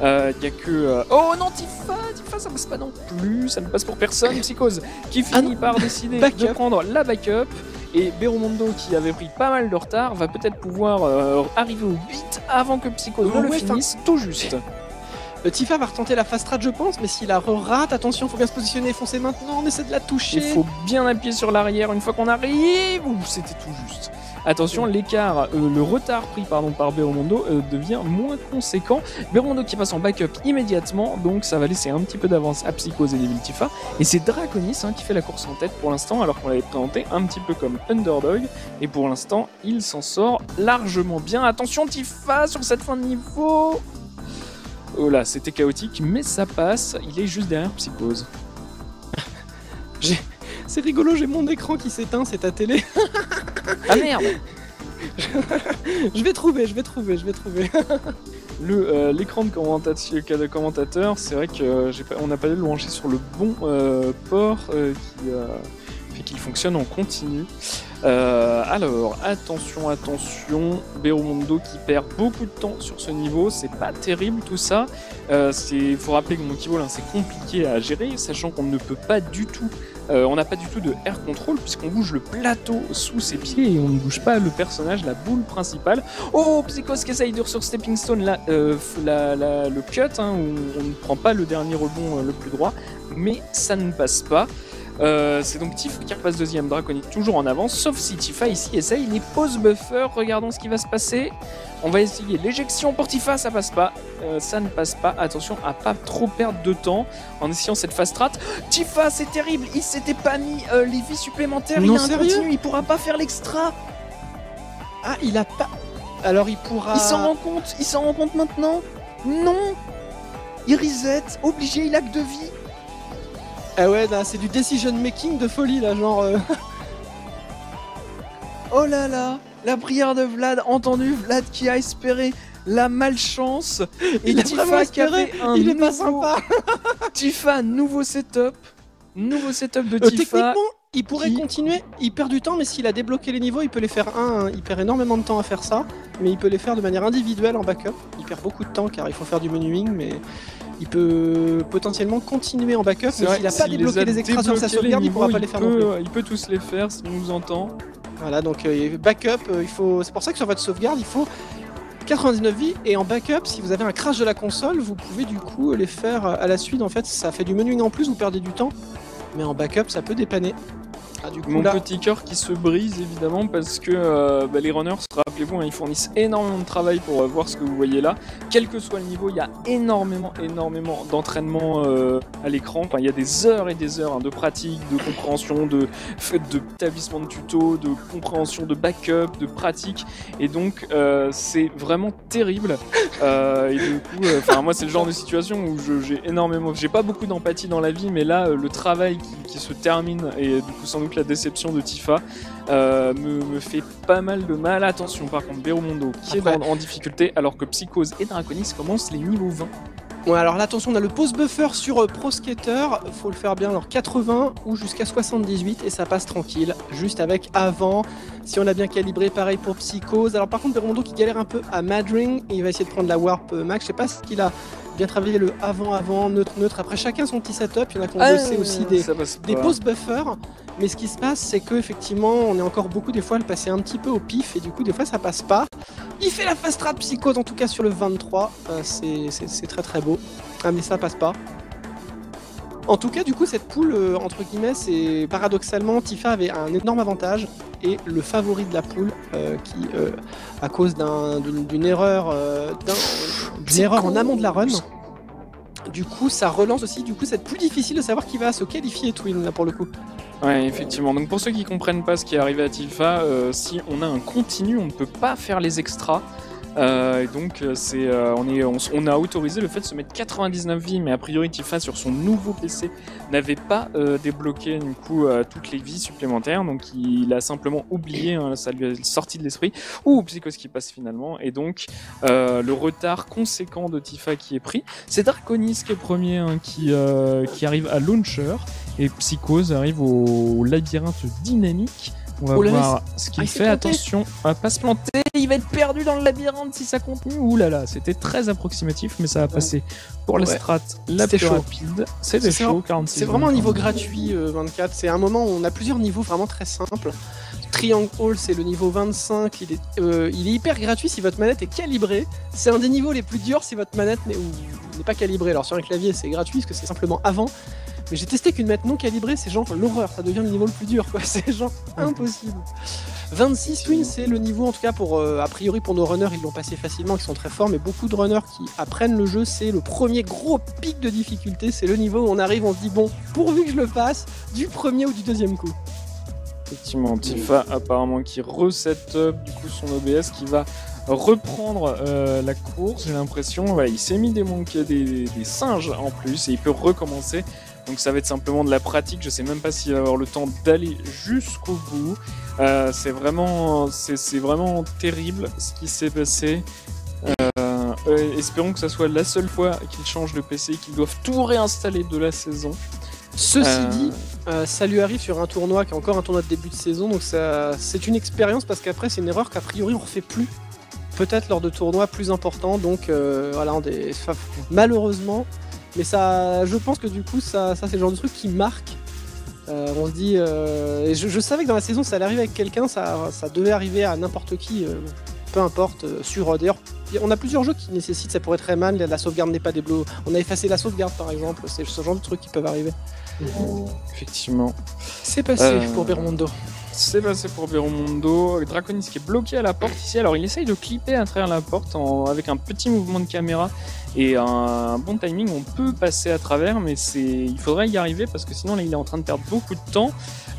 Il euh, y a que. Euh... Oh non, Tifa Tifa, ça passe pas non plus. Ça ne passe pour personne. Psychose qui finit ah par décider de prendre la backup. Et Berumondo, qui avait pris pas mal de retard, va peut-être pouvoir euh, arriver au 8 avant que Psychose oh, ne le finisse, tout juste. Euh, Tifa va retenter la fast strat, je pense, mais s'il la rate, attention, faut bien se positionner, foncer maintenant, on essaie de la toucher. Il faut bien appuyer sur l'arrière une fois qu'on arrive. Ouh, c'était tout juste. Attention, l'écart, euh, le retard pris pardon, par Beromondo euh, devient moins conséquent. Beromondo qui passe en backup immédiatement, donc ça va laisser un petit peu d'avance à Psychose et Devil Tifa. Et c'est Draconis hein, qui fait la course en tête pour l'instant, alors qu'on l'avait présenté un petit peu comme underdog. Et pour l'instant, il s'en sort largement bien. Attention, Tifa sur cette fin de niveau Oh là, c'était chaotique, mais ça passe. Il est juste derrière Psychose. C'est rigolo, j'ai mon écran qui s'éteint, c'est ta télé. ah merde Je vais trouver, je vais trouver, je vais trouver. Le l'écran de, commentateur, de commentateur, c'est vrai que on n'a pas dû le brancher sur le bon euh, port euh, qui fait qu'il fonctionne en continu. Euh, alors, attention, attention, Berumondo qui perd beaucoup de temps sur ce niveau, c'est pas terrible tout ça. Euh, Il faut rappeler que Monkey Ball, hein, c'est compliqué à gérer, sachant qu'on ne peut pas du tout euh, on n'a pas du tout de air control puisqu'on bouge le plateau sous ses pieds et on ne bouge pas le personnage, la boule principale. Oh, Psychos qui essaye de sur Stepping Stone, là, euh, le cut, hein, où on ne prend pas le dernier rebond euh, le plus droit, mais ça ne passe pas. C'est donc Tifa qui repasse deuxième, Draconic toujours en avance, sauf si Tifa ici essaye les pause buffer. Regardons ce qui va se passer. On va essayer l'éjection pour Tifa, ça passe pas. Euh, ça ne passe pas. Attention à pas trop perdre de temps en essayant cette fast strat. Tifa, c'est terrible. Il s'était pas mis euh, les vies supplémentaires. il a un continu. Il pourra pas faire l'extra. Ah, il a pas. Alors il pourra. Il s'en rend compte. Il s'en rend compte maintenant. Non. Il reset. Obligé. Il a que deux vies. Ah ouais, c'est du decision making de folie là, genre. Euh. oh là là la prière de Vlad, entendu, Vlad qui a espéré la malchance et il Tifa qui a fait un il est pas sympa. Tifa nouveau setup, nouveau setup de euh, Tifa. Techniquement, il pourrait continuer, il perd du temps mais s'il a débloqué les niveaux, il peut les faire un, il perd énormément de temps à faire ça, mais il peut les faire de manière individuelle en backup. Il perd beaucoup de temps car il faut faire du menuing mais il peut potentiellement continuer en backup, mais s'il n'a pas débloqué les extras sur sa sauvegarde, il pourra pas les faire non plus. Il peut tous les faire s'il nous entend. Voilà, donc euh, backup, euh, il faut. C'est pour ça que sur votre sauvegarde, il faut 99 vies et en backup, si vous avez un crash de la console, vous pouvez du coup les faire à la suite. En fait, ça fait du menuing en plus, vous perdez du temps, mais en backup, ça peut dépanner. Ah, Mon petit cœur qui se brise évidemment parce que euh, bah, les runners, rappelez-vous, hein, ils fournissent énormément de travail pour euh, voir ce que vous voyez là. Quel que soit le niveau, il y a énormément, énormément d'entraînement euh, à l'écran. Enfin, il y a des heures et des heures hein, de pratique, de compréhension, de d'établissement de tuto, de compréhension de backup, de pratique. Et donc, c'est vraiment terrible. et du coup, enfin moi, c'est le genre de situation où j'ai énormément, j'ai pas beaucoup d'empathie dans la vie, mais là, le travail qui, qui se termine et du coup sans la déception de Tifa euh, me, fait pas mal de mal. Attention par contre, Berumondo qui est en difficulté alors que Psychose et Draconis commencent les niveaux 20. Ouais, alors là, attention, on a le pause buffer sur euh, Pro Skater, faut le faire bien, alors 80 ou jusqu'à 78 et ça passe tranquille, juste avec avant, si on a bien calibré, pareil pour Psychose. Alors par contre, Berumondo qui galère un peu à Madring, il va essayer de prendre la Warp euh, Max, je sais pas ce qu'il a bien travaillé le avant-avant, neutre-neutre, après chacun son petit setup, il y en a qui ont bossé aussi des, des pause buffers, mais ce qui se passe, c'est qu'effectivement, on est encore beaucoup des fois à le passer un petit peu au pif, et du coup, des fois, ça passe pas. Il fait la fast trap psychose, en tout cas sur le 23. Euh, c'est très très beau. Ah, mais ça passe pas. En tout cas, du coup, cette poule, euh, entre guillemets, c'est paradoxalement, Tifa avait un énorme avantage et le favori de la poule, euh, qui, à cause d'une erreur, d'une erreur en amont de la run, du coup, ça relance aussi. Du coup, c'est plus difficile de savoir qui va se qualifier Twin là pour le coup. Ouais, effectivement. Donc pour ceux qui comprennent pas ce qui est arrivé à Tifa, euh, si on a un continu, on ne peut pas faire les extras. Euh, et donc euh, c'est, on, est, on, a autorisé le fait de se mettre 99 vies, mais a priori Tifa sur son nouveau PC n'avait pas débloqué du coup toutes les vies supplémentaires, donc il a simplement oublié, hein, ça lui est sorti de l'esprit. Ou Psychos qui passe finalement, et donc le retard conséquent de Tifa qui est pris. C'est Darkonis qui est premier, hein, qui, qui arrive à Launcher. Et Psychose arrive au labyrinthe dynamique. On va voir ce qu'il ah, fait. Attention à pas se planter. Il va être perdu dans le labyrinthe si ça continue. Ouh là là, c'était très approximatif, mais ça va passer pour la strat la plus rapide. C'était chaud, 46. C'est vraiment un niveau gratuit, 24. Euh, c'est un moment où on a plusieurs niveaux vraiment très simples. Triangle Hall, c'est le niveau 25. Il est, euh, il est hyper gratuit si votre manette est calibrée. C'est un des niveaux les plus durs si votre manette n'est pas calibrée. Alors sur un clavier, c'est gratuit parce que c'est simplement avant. Mais j'ai testé qu'une manette non calibrée, c'est genre l'horreur, ça devient le niveau le plus dur, quoi. C'est genre impossible. 26 Twin, c'est le niveau en tout cas pour euh, a priori pour nos runners, ils l'ont passé facilement, ils sont très forts, mais beaucoup de runners qui apprennent le jeu, c'est le premier gros pic de difficulté, c'est le niveau où on arrive, on se dit bon, pourvu que je le passe, du premier ou du deuxième coup. Effectivement, Tifa apparemment qui reset up du coup son OBS qui va reprendre euh, la course, j'ai l'impression. il s'est mis des, des, des, singes en plus et il peut recommencer. Donc ça va être simplement de la pratique. Je sais même pas s'il va avoir le temps d'aller jusqu'au bout. Euh, c'est vraiment, c'est vraiment terrible ce qui s'est passé. Euh, espérons que ça soit la seule fois qu'ils changent de PC, qu'ils doivent tout réinstaller de la saison. Ceci dit, ça lui arrive sur un tournoi qui est encore un tournoi de début de saison, donc c'est une expérience parce qu'après c'est une erreur qu'a priori on refait plus. Peut-être lors de tournois plus importants, donc voilà, des... malheureusement, mais ça, je pense que du coup ça, ça c'est le genre de truc qui marque euh, on se dit, euh, je, savais que dans la saison ça allait arriver avec quelqu'un, ça, devait arriver à n'importe qui, euh, peu importe. sur d'ailleurs, on a plusieurs jeux qui nécessitent, ça pourrait être Rayman, la, sauvegarde n'est pas débloquée. On a effacé la sauvegarde par exemple, c'est ce genre de trucs qui peuvent arriver. Effectivement. C'est passé pour Bermondo. C'est passé pour Beromondo. Draconis qui est bloqué à la porte ici. Alors il essaye de clipper à travers la porte avec un petit mouvement de caméra et un bon timing. On peut passer à travers, mais c'est il faudrait y arriver parce que sinon là il est en train de perdre beaucoup de temps.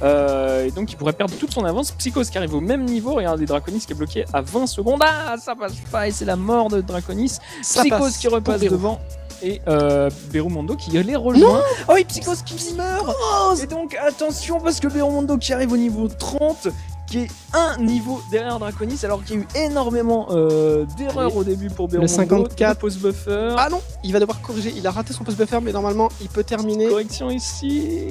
Euh, et donc il pourrait perdre toute son avance. Psychos qui arrive au même niveau. Regardez Draconis qui est bloqué à 20 secondes. Ah ça passe pas et c'est la mort de Draconis. Psychos qui repasse devant et euh, Berumondo qui les rejoint. oh, et Psychos qui meurt Et donc, attention, parce que Berumondo qui arrive au niveau 30, qui est un niveau derrière Draconis, alors qu'il y a eu énormément euh, d'erreurs au début pour Berumondo. Le 54 post buffer. Ah non, il va devoir corriger. Il a raté son post buffer, mais normalement, il peut terminer. Correction ici.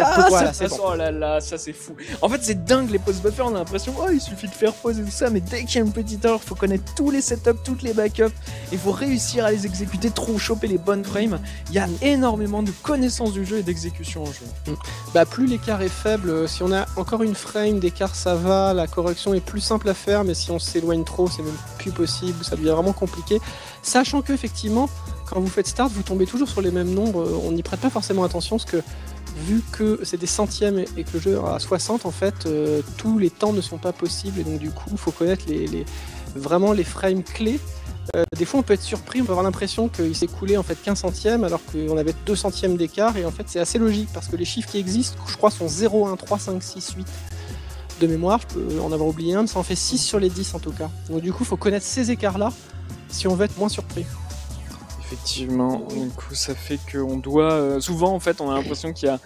Ah, ça, oh là là, ça c'est fou. En fait, c'est dingue les post buffers. On a l'impression, oh, il suffit de faire pause et tout ça, mais dès qu'il y a une petite erreur, faut connaître tous les setups, toutes les backups. Il faut réussir à les exécuter, trop choper les bonnes frames. Il y a énormément de connaissance du jeu et d'exécution en jeu. Mm. Bah, plus l'écart est faible, si on a encore une frame d'écart, ça va. La correction est plus simple à faire, mais si on s'éloigne trop, c'est même plus possible. Ça devient vraiment compliqué. Sachant que, effectivement, quand vous faites start, vous tombez toujours sur les mêmes nombres. On n'y prête pas forcément attention, parce que vu que c'est des centièmes et que le jeu à 60, en fait, euh, tous les temps ne sont pas possibles. Et donc, du coup, il faut connaître les, vraiment les frames clés. Euh, des fois, on peut être surpris, on peut avoir l'impression qu'il s'est coulé en fait 15 centièmes alors qu'on avait 2 centièmes d'écart. Et en fait, c'est assez logique parce que les chiffres qui existent, je crois, sont 0, 1, 3, 5, 6, 8 de mémoire. Je peux en avoir oublié un, mais ça en fait 6 sur les 10 en tout cas. Donc, du coup, il faut connaître ces écarts-là si on veut être moins surpris. Effectivement, du coup, ça fait qu'on doit. Euh, souvent, en fait, on a l'impression qu'il y a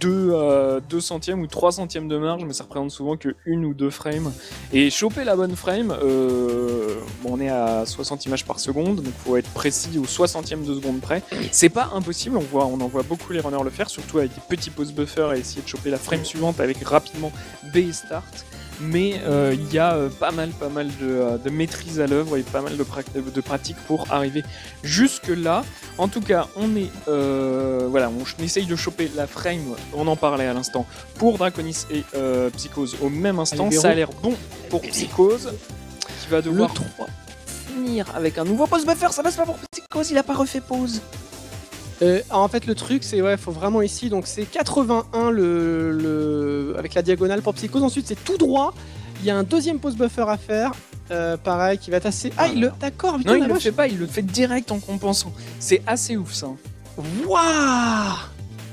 2 euh, centièmes ou 3 centièmes de marge, mais ça représente souvent que une ou deux frames. Et choper la bonne frame, euh, on est à 60 images par seconde, donc faut être précis au 60e de seconde près. C'est pas impossible, on, voit, on en voit beaucoup les runners le faire, surtout avec des petits pause buffers et essayer de choper la frame suivante avec rapidement B start mais euh, il y a euh, pas mal, pas mal euh, de, maîtrise à l'œuvre et pas mal de, de pratiques pour arriver jusque là. En tout cas, on est, voilà, on essaye de choper la frame. On en parlait à l'instant pour Draconis et Psychose au même instant. Ça a l'air bon pour Psychose qui va devoir finir avec un nouveau pause buffer. Ça passe pas pour Psychose, il a pas refait pause. Euh, en fait, le truc, c'est ouais, faut vraiment ici. Donc, c'est 81 le, avec la diagonale pour Psychose. Ensuite, c'est tout droit. Il y a un deuxième pause buffer à faire. Euh, pareil, qui va être assez. Ah, il le. D'accord, Non, il le fait pas, il le fait direct en compensant. C'est assez ouf ça. Waouh!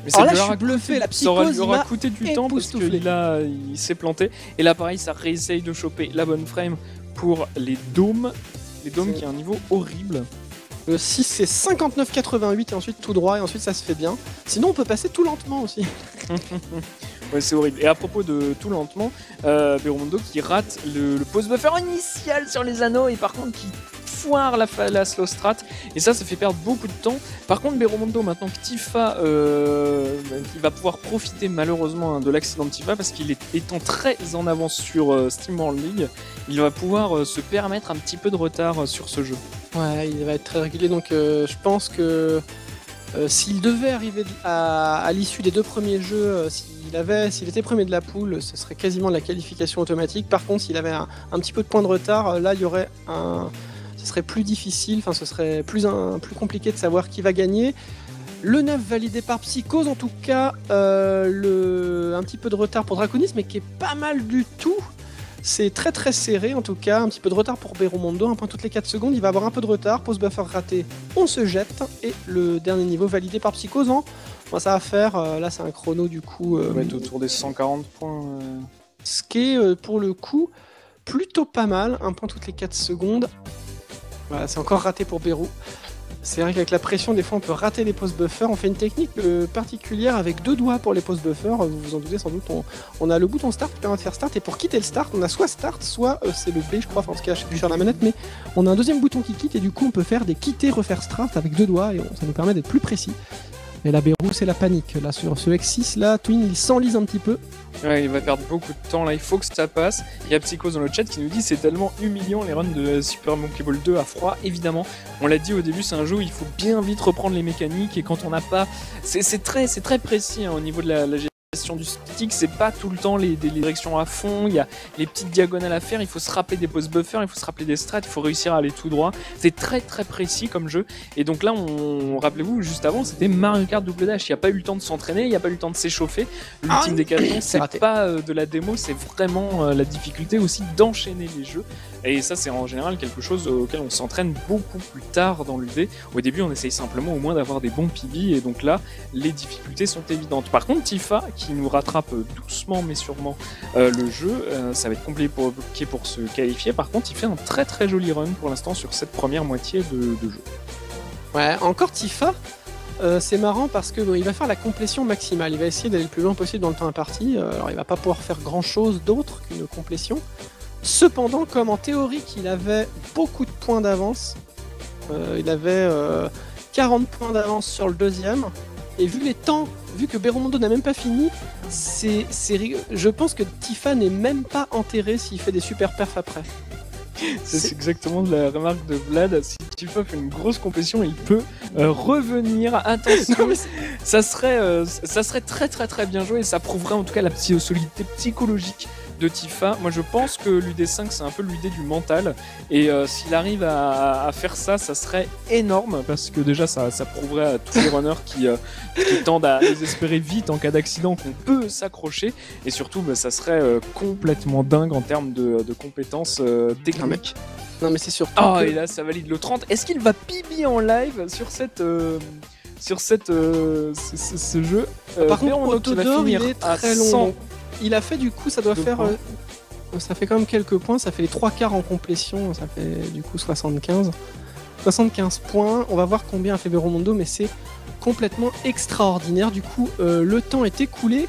Mais ça là, je suis bluffé, la psychose, ça aura, coûté du temps parce qu'il il s'est planté. Et là, pareil, ça réessaye de choper la bonne frame pour les dômes. Les dômes qui a un niveau horrible. Le 6 c'est 59,88 et ensuite tout droit et ensuite ça se fait bien. Sinon on peut passer tout lentement aussi. ouais c'est horrible. Et à propos de tout lentement, euh, qui rate le, le pause buffer initial sur les anneaux et par contre qui foire la, la slow strat et ça ça fait perdre beaucoup de temps. Par contre Beromondo maintenant que Tifa euh, il va pouvoir profiter malheureusement hein, de l'accident de Tifa parce qu'il est étant très en avance sur euh, Steam World League, il va pouvoir euh, se permettre un petit peu de retard sur ce jeu. Ouais, il va être très régulier, donc je pense que s'il devait arriver à, l'issue des deux premiers jeux, s'il avait, s'il était premier de la poule, ce serait quasiment la qualification automatique. Par contre, s'il avait un, petit peu de point de retard, là, il y aurait un, ce serait plus difficile, enfin, ce serait plus, un, plus compliqué de savoir qui va gagner. Le 9 validé par Psychose, en tout cas, le, un petit peu de retard pour Draconis, mais qui est pas mal du tout. C'est très très serré en tout cas, un petit peu de retard pour Beromondo, un point toutes les 4 secondes, il va avoir un peu de retard, pause buffer raté, on se jette, et le dernier niveau validé par Psychose ça va faire, euh, là c'est un chrono du coup... Euh, autour des 140 points. Euh. Ce qui est euh, pour le coup plutôt pas mal, un point toutes les 4 secondes. C'est encore raté pour Bérou. C'est vrai qu'avec la pression, des fois, on peut rater les pause buffers. On fait une technique euh, particulière avec deux doigts pour les pause buffers. Vous vous en doutez sans doute. On, a le bouton start qui permet de faire start. Et pour quitter le start, on a soit start, soit euh, c'est le B, je crois. Enfin, en tout cas, je plus sur la manette. Mais on a un deuxième bouton qui quitte. Et du coup, on peut faire des quitter, refaire start avec deux doigts. Et ça nous permet d'être plus précis. Et la Bérou, c'est la panique. Là, sur ce X6, là, Twin, il s'enlise un petit peu. Ouais, il va perdre beaucoup de temps là, il faut que ça passe. Il y a Psychos dans le chat qui nous dit c'est tellement humiliant les runs de Super Monkey Ball 2 à froid. Évidemment, on l'a dit au début, c'est un jeu où il faut bien vite reprendre les mécaniques et quand on n'a pas. C'est très, très précis hein, au niveau de la, la du stick, c'est pas tout le temps les, directions à fond, il y a les petites diagonales à faire, il faut se rappeler des pose buffers, il faut se rappeler des strats, il faut réussir à aller tout droit. C'est très très précis comme jeu. Et donc là, on, rappelez-vous, juste avant, c'était Mario Kart Double Dash. Il n'y a pas eu le temps de s'entraîner, il n'y a pas eu le temps de s'échauffer. L'ultime ah, décalage, c'est pas euh, de la démo, c'est vraiment euh, la difficulté aussi d'enchaîner les jeux. Et ça, c'est en général quelque chose auquel on s'entraîne beaucoup plus tard dans l'UD. Au début, on essaye simplement au moins d'avoir des bons PB, et donc là, les difficultés sont évidentes. Par contre, Tifa, qui nous rattrape doucement mais sûrement euh, le jeu, euh, ça va être compliqué pour, se qualifier. Par contre, il fait un très très joli run pour l'instant sur cette première moitié de, jeu. Ouais, encore Tifa. Euh, c'est marrant parce que il va faire la complétion maximale. Il va essayer d'aller le plus loin possible dans le temps imparti. alors il va pas pouvoir faire grand chose d'autre qu'une complétion. Cependant, comme en théorie qu'il avait beaucoup de points d'avance, euh, il avait 40 euh, points d'avance sur le deuxième, et vu les temps, vu que Beromondo n'a même pas fini, c'est, je pense que Tifa n'est même pas enterré s'il fait des super perfs après. C'est exactement la remarque de Vlad. Si Tifa fait une grosse compétition, il peut euh, revenir. Attention, ça serait, ça serait très très très bien joué et ça prouverait en tout cas la solidité psychologique de Tifa. Moi, je pense que l'UD5, c'est un peu l'UD du mental. Et euh, s'il arrive à, faire ça, ça serait énorme parce que déjà, ça, prouverait à tous les runners euh, qui, tendent à désespérer vite en cas d'accident qu'on peut s'accrocher. Et surtout, bah, ça serait euh, complètement dingue en termes de, compétences techniques. Non, mais c'est sûr. Ah, et là, ça valide le 30. Est-ce qu'il va pibi en live sur cette sur cette, ce, jeu? Par contre, il, est très long il a fait du coup, ça doit faire. Euh, ça fait quand même quelques points, ça fait les trois quarts en complétion, ça fait du coup 75. 75 points, on va voir combien a fait Beromondo, mais c'est complètement extraordinaire. Du coup, euh, le temps est écoulé.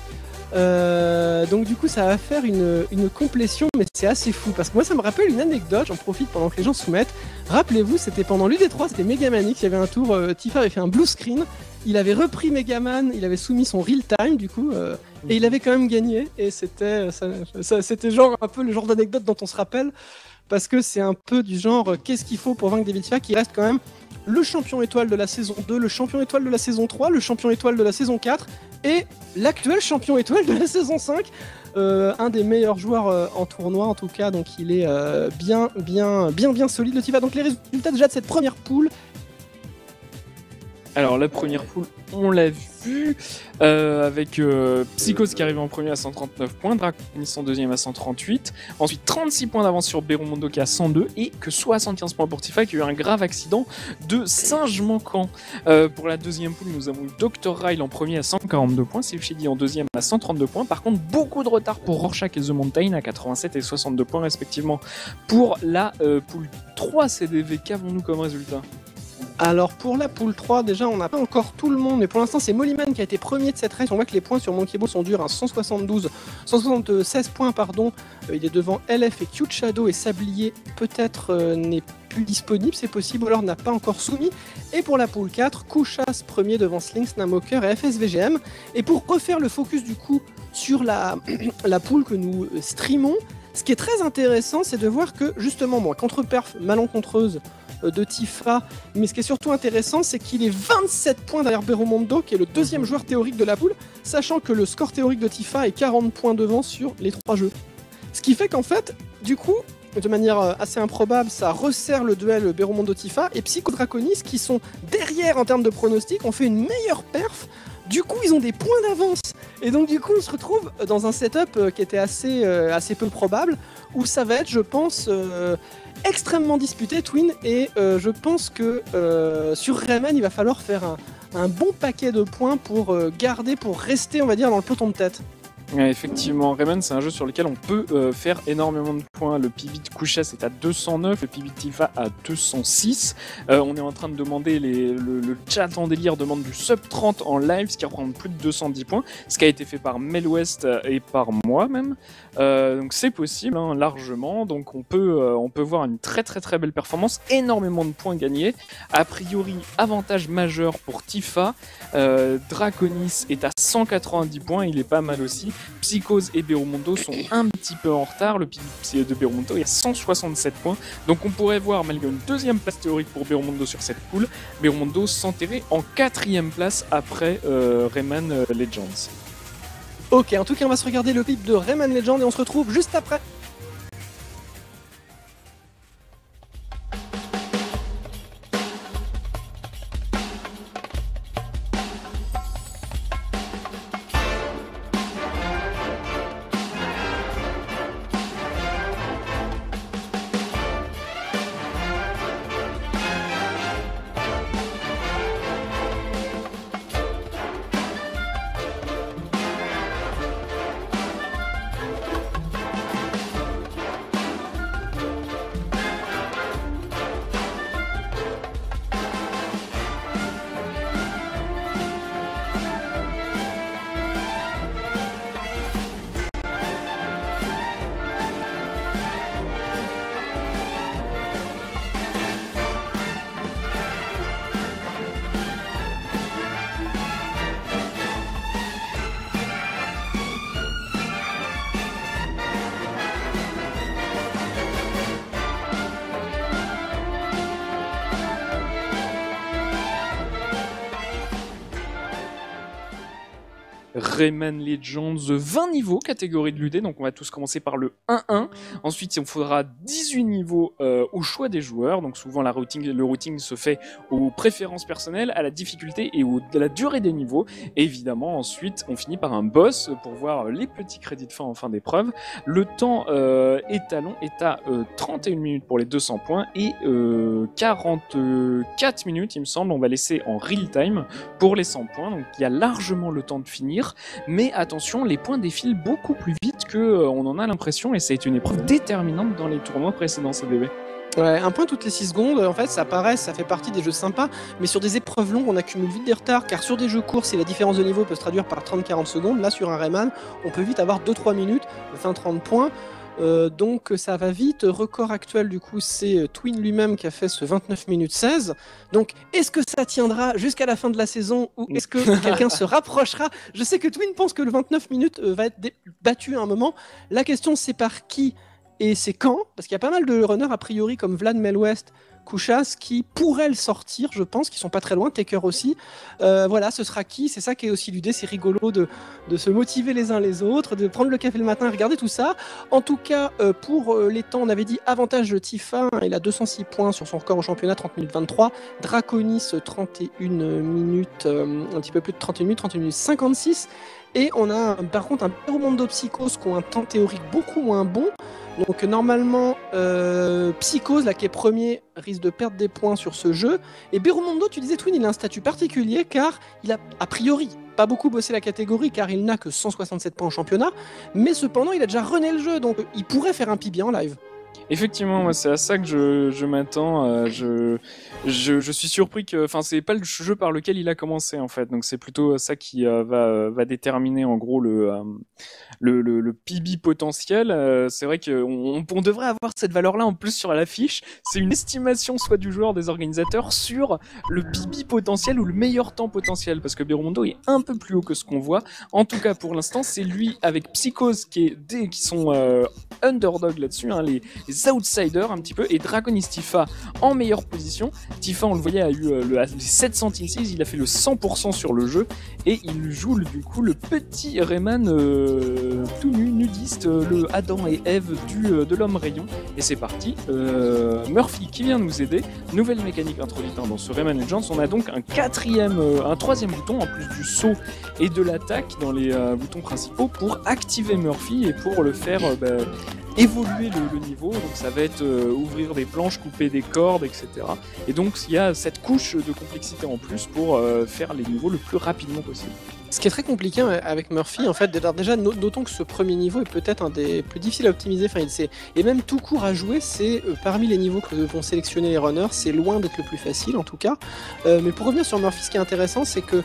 Euh, donc du coup ça va faire une, complétion mais c'est assez fou parce que moi ça me rappelle une anecdote, j'en profite pendant que les gens soumettent. Rappelez-vous c'était pendant l'UD3, c'était Megamanix, il y avait un tour, Tifa avait fait un blue screen, il avait repris Megaman, il avait soumis son real time du coup et il avait quand même gagné. Et c'était, c'était genre un peu le genre d'anecdote dont on se rappelle. Parce que c'est un peu du genre euh, qu'est-ce qu'il faut pour vaincre David Fia qui reste quand même le champion étoile de la saison 2, le champion étoile de la saison 3, le champion étoile de la saison 4 et l'actuel champion étoile de la saison 5. Euh, un des meilleurs joueurs euh, en tournoi en tout cas, donc il est bien, bien, bien, bien solide le Tifa. Donc les résultats déjà de cette première poule, alors la première poule, on l'a vu, euh, avec euh, Psychos qui arrive en premier à 139 points, Draconis en deuxième à 138, ensuite 36 points d'avance sur Berumondo qui a 102 et que 75 points pour Tifa qui a eu un grave accident de singe manquant. Euh, pour la deuxième poule, nous avons Dr. Ryle en premier à 142 points, Shady en deuxième à 132 points. Par contre, beaucoup de retard pour Rorschach et The Mountain à 87 et 62 points respectivement. Pour la poule 3 CDV, qu'avons-nous comme résultat? Alors pour la poule 3, déjà on n'a pas encore tout le monde, mais pour l'instant c'est Mollyman qui a été premier de cette race. On voit que les points sur Monkey Ball sont durs, à 172, 176 points pardon. Euh, il est devant LF et Cute Shadow et Sablier peut-être euh, n'est plus disponible, c'est possible, alors n'a pas encore soumis. Et pour la poule 4, Kouchas premier devant Slinks, Namoker et FSVGM. Et pour refaire le focus du coup sur la, la poule que nous euh, streamons, ce qui est très intéressant, c'est de voir que justement, moi, contre-perf malencontreuse de Tifa, mais ce qui est surtout intéressant, c'est qu'il est 27 points derrière Beromondo, qui est le deuxième joueur théorique de la poule, sachant que le score théorique de Tifa est 40 points devant sur les trois jeux. Ce qui fait qu'en fait, du coup, de manière euh, assez improbable, ça resserre le duel Beromondo-Tifa et Psycho Draconis, qui sont derrière en termes de pronostics, ont fait une meilleure perf du coup, ils ont des points d'avance. Et donc, du coup, on se retrouve dans un setup euh, qui était assez, euh, assez peu probable, où ça va être, je pense, euh, extrêmement disputé, Twin. Et je pense que sur Rayman, il va falloir faire un, bon paquet de points pour garder, pour rester, on va dire, dans le peloton de tête. Effectivement, Rayman, c'est un jeu sur lequel on peut euh, faire énormément de points. Le PV de Kuchas est à 209, le PV de Tifa à 206. Euh, on est en train de demander, le, chat en délire demande du sub 30 en live, ce qui reprend plus de 210 points, ce qui a été fait par Mel West et par moi même. Euh, donc c'est possible, hein, largement. Donc on peut, on peut voir une très très très belle performance, énormément de points gagnés. A priori, avantage majeur pour Tifa. Draconis est à 190 points, il est pas mal aussi. Psychose et Berumondo sont un petit peu en retard. Le PvP de Berumondo est à 167 points. Donc on pourrait voir, malgré une deuxième place théorique pour Berumondo sur cette poule, Berumondo s'enterrer en quatrième place après euh, Rayman euh, Legends. Ok, en tout cas on va se regarder le pip de Rayman Legends et on se retrouve juste après. Rayman Legends 20 niveaux, catégorie de l'UD, donc on va tous commencer par le 1-1. Ensuite, il faudra 18 niveaux euh, au choix des joueurs, donc souvent la routing, le routing se fait aux préférences personnelles, à la difficulté et à la durée des niveaux. évidemment, ensuite, on finit par un boss pour voir les petits crédits de fin en fin d'épreuve. Le temps euh, étalon est à 31 euh, minutes pour les 200 points et 44 minutes, il me semble, on va laisser en real time pour les 100 points, donc il y a largement le temps de finir. Mais attention, les points défilent beaucoup plus vite que euh, on en a l'impression et ça a été une épreuve déterminante dans les tournois précédents CDB. Ouais, un point toutes les 6 secondes, en fait, ça paraît, ça fait partie des jeux sympas, mais sur des épreuves longues, on accumule vite des retards, car sur des jeux courts, si la différence de niveau peut se traduire par 30-40 secondes, là, sur un Rayman, on peut vite avoir 2-3 minutes, 20-30 points. Euh, donc ça va vite. Record actuel du coup c'est euh, Twin lui-même qui a fait ce 29 minutes 16. Donc est-ce que ça tiendra jusqu'à la fin de la saison ou est-ce que quelqu'un se rapprochera? Je sais que Twin pense que le 29 minutes euh, va être battu à un moment. La question c'est par qui et c'est quand? Parce qu'il y a pas mal de runners a priori comme Vlad Melwest Kouchas qui pourrait le sortir, je pense, qui sont pas très loin, Taker aussi. Euh, voilà, ce sera qui? C'est ça qui est aussi l'idée, c'est rigolo de, se motiver les uns les autres, de prendre le café le matin, regarder tout ça. En tout cas, euh, pour euh, les temps, on avait dit avantage de Tifa, il a 206 points sur son record au championnat, 30 minutes 23. Draconis, 31 minutes, un petit peu plus de 31 minutes, 31 minutes 56. Et on a par contre un Pyromondo Psychos qui ont un temps théorique beaucoup moins bon. Donc normalement, euh, Psychose, là, qui est premier, risque de perdre des points sur ce jeu. Et Berumondo, tu disais, Twin, il a un statut particulier car il a, a priori, pas beaucoup bossé la catégorie car il n'a que 167 points en championnat. Mais cependant, il a déjà rené le jeu, donc il pourrait faire un PB en live. Effectivement, c'est à ça que je, m'attends. Euh, je, suis surpris que, enfin, c'est pas le jeu par lequel il a commencé en fait. Donc c'est plutôt ça qui euh, va, va déterminer en gros le, euh, PB potentiel. c'est vrai qu'on on devrait avoir cette valeur-là en plus sur l'affiche. C'est une estimation soit du joueur, des organisateurs sur le PB potentiel ou le meilleur temps potentiel parce que Berumondo est un peu plus haut que ce qu'on voit. En tout cas, pour l'instant, c'est lui avec Psychose qui est des qui sont underdog là-dessus, hein, les outsiders un petit peu, et Draconis Tifa en meilleure position. Tifa, on le voyait, a eu euh, le, les 7 centimes il a fait le 100% sur le jeu, et il joue du coup le petit Rayman euh, tout nu, nudiste, euh, le Adam et Eve du, de l'homme rayon. Et c'est parti, Murphy qui vient nous aider, nouvelle mécanique introduite dans ce Rayman Legends, on a donc un quatrième, un troisième bouton en plus du saut et de l'attaque dans les boutons principaux pour activer Murphy et pour le faire bah, évoluer le, niveau. Donc ça va être ouvrir des planches, couper des cordes, etc. Et donc il y a cette couche de complexité en plus pour faire les niveaux le plus rapidement possible. Ce qui est très compliqué avec Murphy, en fait, déjà, notons que ce premier niveau est peut-être un des plus difficiles à optimiser. Enfin, et même tout court à jouer, c'est euh, parmi les niveaux que vont sélectionner les runners, c'est loin d'être le plus facile en tout cas. Euh, mais pour revenir sur Murphy, ce qui est intéressant, c'est que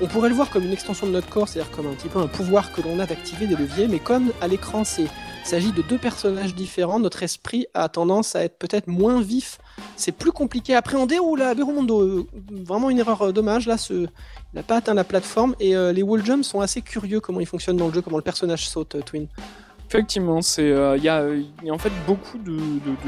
on pourrait le voir comme une extension de notre corps, c'est-à-dire comme un petit peu un pouvoir que l'on a d'activer des leviers, mais comme à l'écran c'est il s'agit de deux personnages différents, notre esprit a tendance à être peut-être moins vif. C'est plus compliqué à appréhender. Ou là, euh, vraiment une erreur dommage. Là, ce... il n'a pas atteint la plateforme. Et les wall jumps sont assez curieux comment ils fonctionnent dans le jeu, comment le personnage saute, Twin. Effectivement, c'est euh, il y, a en fait beaucoup de,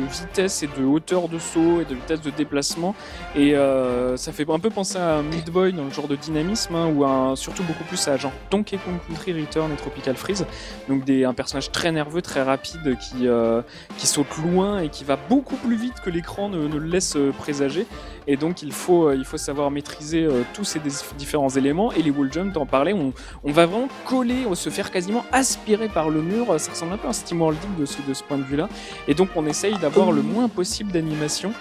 vitesse et de hauteur de saut et de vitesse de déplacement. Et euh, ça fait un peu penser à Meat Boy dans le genre de dynamisme hein, ou surtout beaucoup plus à genre Donkey Kong Country Return et Tropical Freeze. Donc un personnage très nerveux, très rapide qui, euh, qui saute loin et qui va beaucoup plus vite que l'écran ne, le laisse présager et donc il faut, il faut savoir maîtriser tous ces différents éléments et les wall jumps, t'en parlais, on, on va vraiment coller, on va se faire quasiment aspirer par le mur ressemble un peu à un SteamWorld de ce, de ce point de vue-là. Et donc on essaye d'avoir le moins possible d'animation.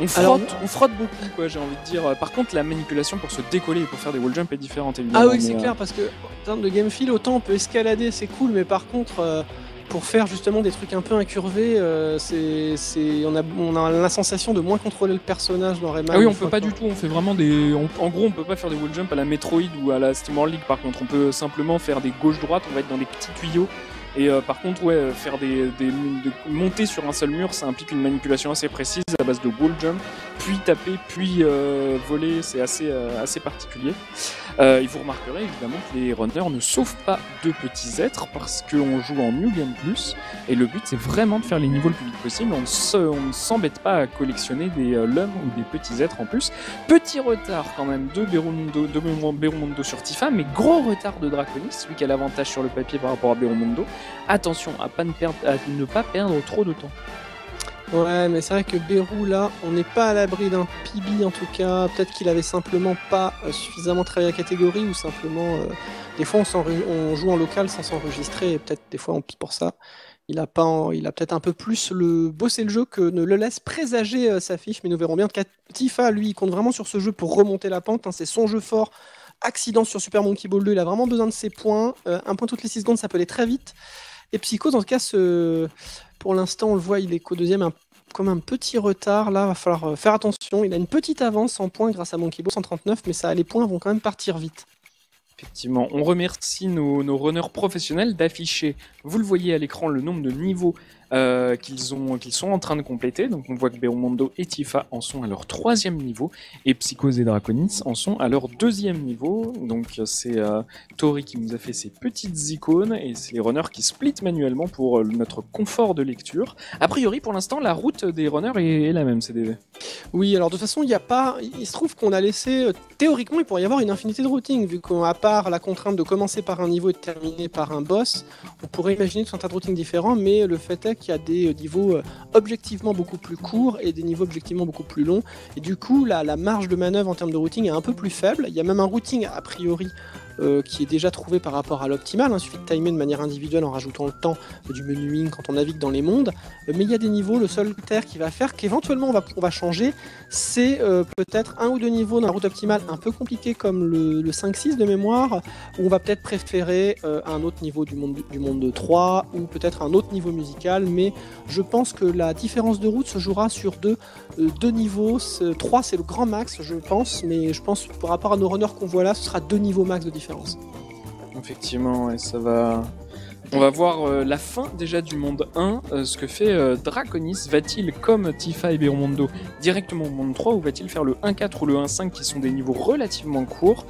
On frotte, on frotte beaucoup, quoi, j'ai envie de dire. Par contre, la manipulation pour se décoller et pour faire des wall jumps est différente, évidemment. Ah oui, c'est clair, parce que en termes de game feel, autant on peut escalader, c'est cool, mais par contre, euh, pour faire justement des trucs un peu incurvés, euh, c'est, on, a, on a la sensation de moins contrôler le personnage dans Rayman. Ah oui, on peut pas du tout, on fait vraiment des. en gros, on peut pas faire des wall jumps à la Metroid ou à la SteamWorld League, par contre, on peut simplement faire des gauche-droite, on va être dans des petits tuyaux et euh, par contre, ouais, faire des, des, monter sur un seul mur, ça implique une manipulation assez précise à base de wall jump, puis taper, puis euh, voler. C'est assez, euh, particulier. et vous remarquerez évidemment que les runners ne sauvent pas de petits êtres parce qu'on joue en New Game Plus. Et le but, c'est vraiment de faire les niveaux le plus vite possible. On ne s'embête pas à collectionner des lums ou des petits êtres en plus. Petit retard quand même de Berumondo, sur Tifa, mais gros retard de Draconis, celui qui a l'avantage sur le papier par rapport à Berumondo attention à, pas perdre, à ne pas perdre trop de temps. Ouais, mais c'est vrai que Bérou, là, on n'est pas à l'abri d'un PB en tout cas. Peut-être qu'il avait simplement pas euh, suffisamment travaillé la catégorie ou simplement. Euh, des fois, on, joue en local sans s'enregistrer et peut-être des fois, on, pour ça, il a, pas, il a peut-être un peu plus le bossé le jeu que ne le laisse présager euh, sa fiche. Mais nous verrons bien. que Tifa, lui, il compte vraiment sur ce jeu pour remonter la pente. Hein. c'est son jeu fort. Accident sur Super Monkey Ball 2, il a vraiment besoin de ses points. un point toutes les 6 secondes, ça peut aller très vite. Et Psycho, dans ce cas, pour l'instant, on le voit, il est qu'au deuxième, comme un petit retard. Là, il va falloir euh, faire attention. Il a une petite avance en points grâce à Monkey Ball 139, mais ça, les points vont quand même partir vite. Effectivement, on remercie nos runners professionnels d'afficher, vous le voyez à l'écran, le nombre de niveaux euh, qu'ils ont, sont en train de compléter. Donc on voit que Berumondo et Tifa en sont à leur troisième niveau et Psychose et Draconis en sont à leur deuxième niveau. Donc c'est euh, Tori qui nous a fait ces petites icônes et c'est les runners qui splitent manuellement pour euh, notre confort de lecture. A priori pour l'instant la route des runners est, la même CDV. Oui, alors de toute façon il n'y a pas, il se trouve qu'on a laissé théoriquement il pourrait y avoir une infinité de routing vu qu'à part la contrainte de commencer par un niveau et de terminer par un boss, on pourrait imaginer tout un tas de routings différents, mais le fait est qu'il y a des euh, niveaux euh, objectivement beaucoup plus courts et des niveaux objectivement beaucoup plus longs. Et du coup, la, la marge de manœuvre en termes de routing est un peu plus faible. Il y a même un routing a priori euh, qui est déjà trouvé par rapport à l'optimal. Il suffit de timer de manière individuelle en rajoutant le temps du menuing quand on navigue dans les mondes. Euh, mais il y a des niveaux, le seul terre qui va faire qu'éventuellement on va, on va changer, c'est euh, peut-être un ou deux niveaux dans la route optimale un peu compliqué comme le, 5-6 de mémoire, où on va peut-être préférer un autre niveau du monde, du monde 3 ou peut-être un autre niveau musical. Mais je pense que la différence de route se jouera sur deux, deux niveaux. 3 c'est le grand max, je pense, mais je pense par rapport à nos runners qu'on voit là, ce sera deux niveaux max de différence. Effectivement, et ça va. On va voir euh, la fin déjà du monde 1. Euh, ce que fait euh, Draconis. Va-t-il, comme Tifa et Berumondo, directement au monde 3 ou va-t-il faire le 1-4 ou le 1-5 qui sont des niveaux relativement courts?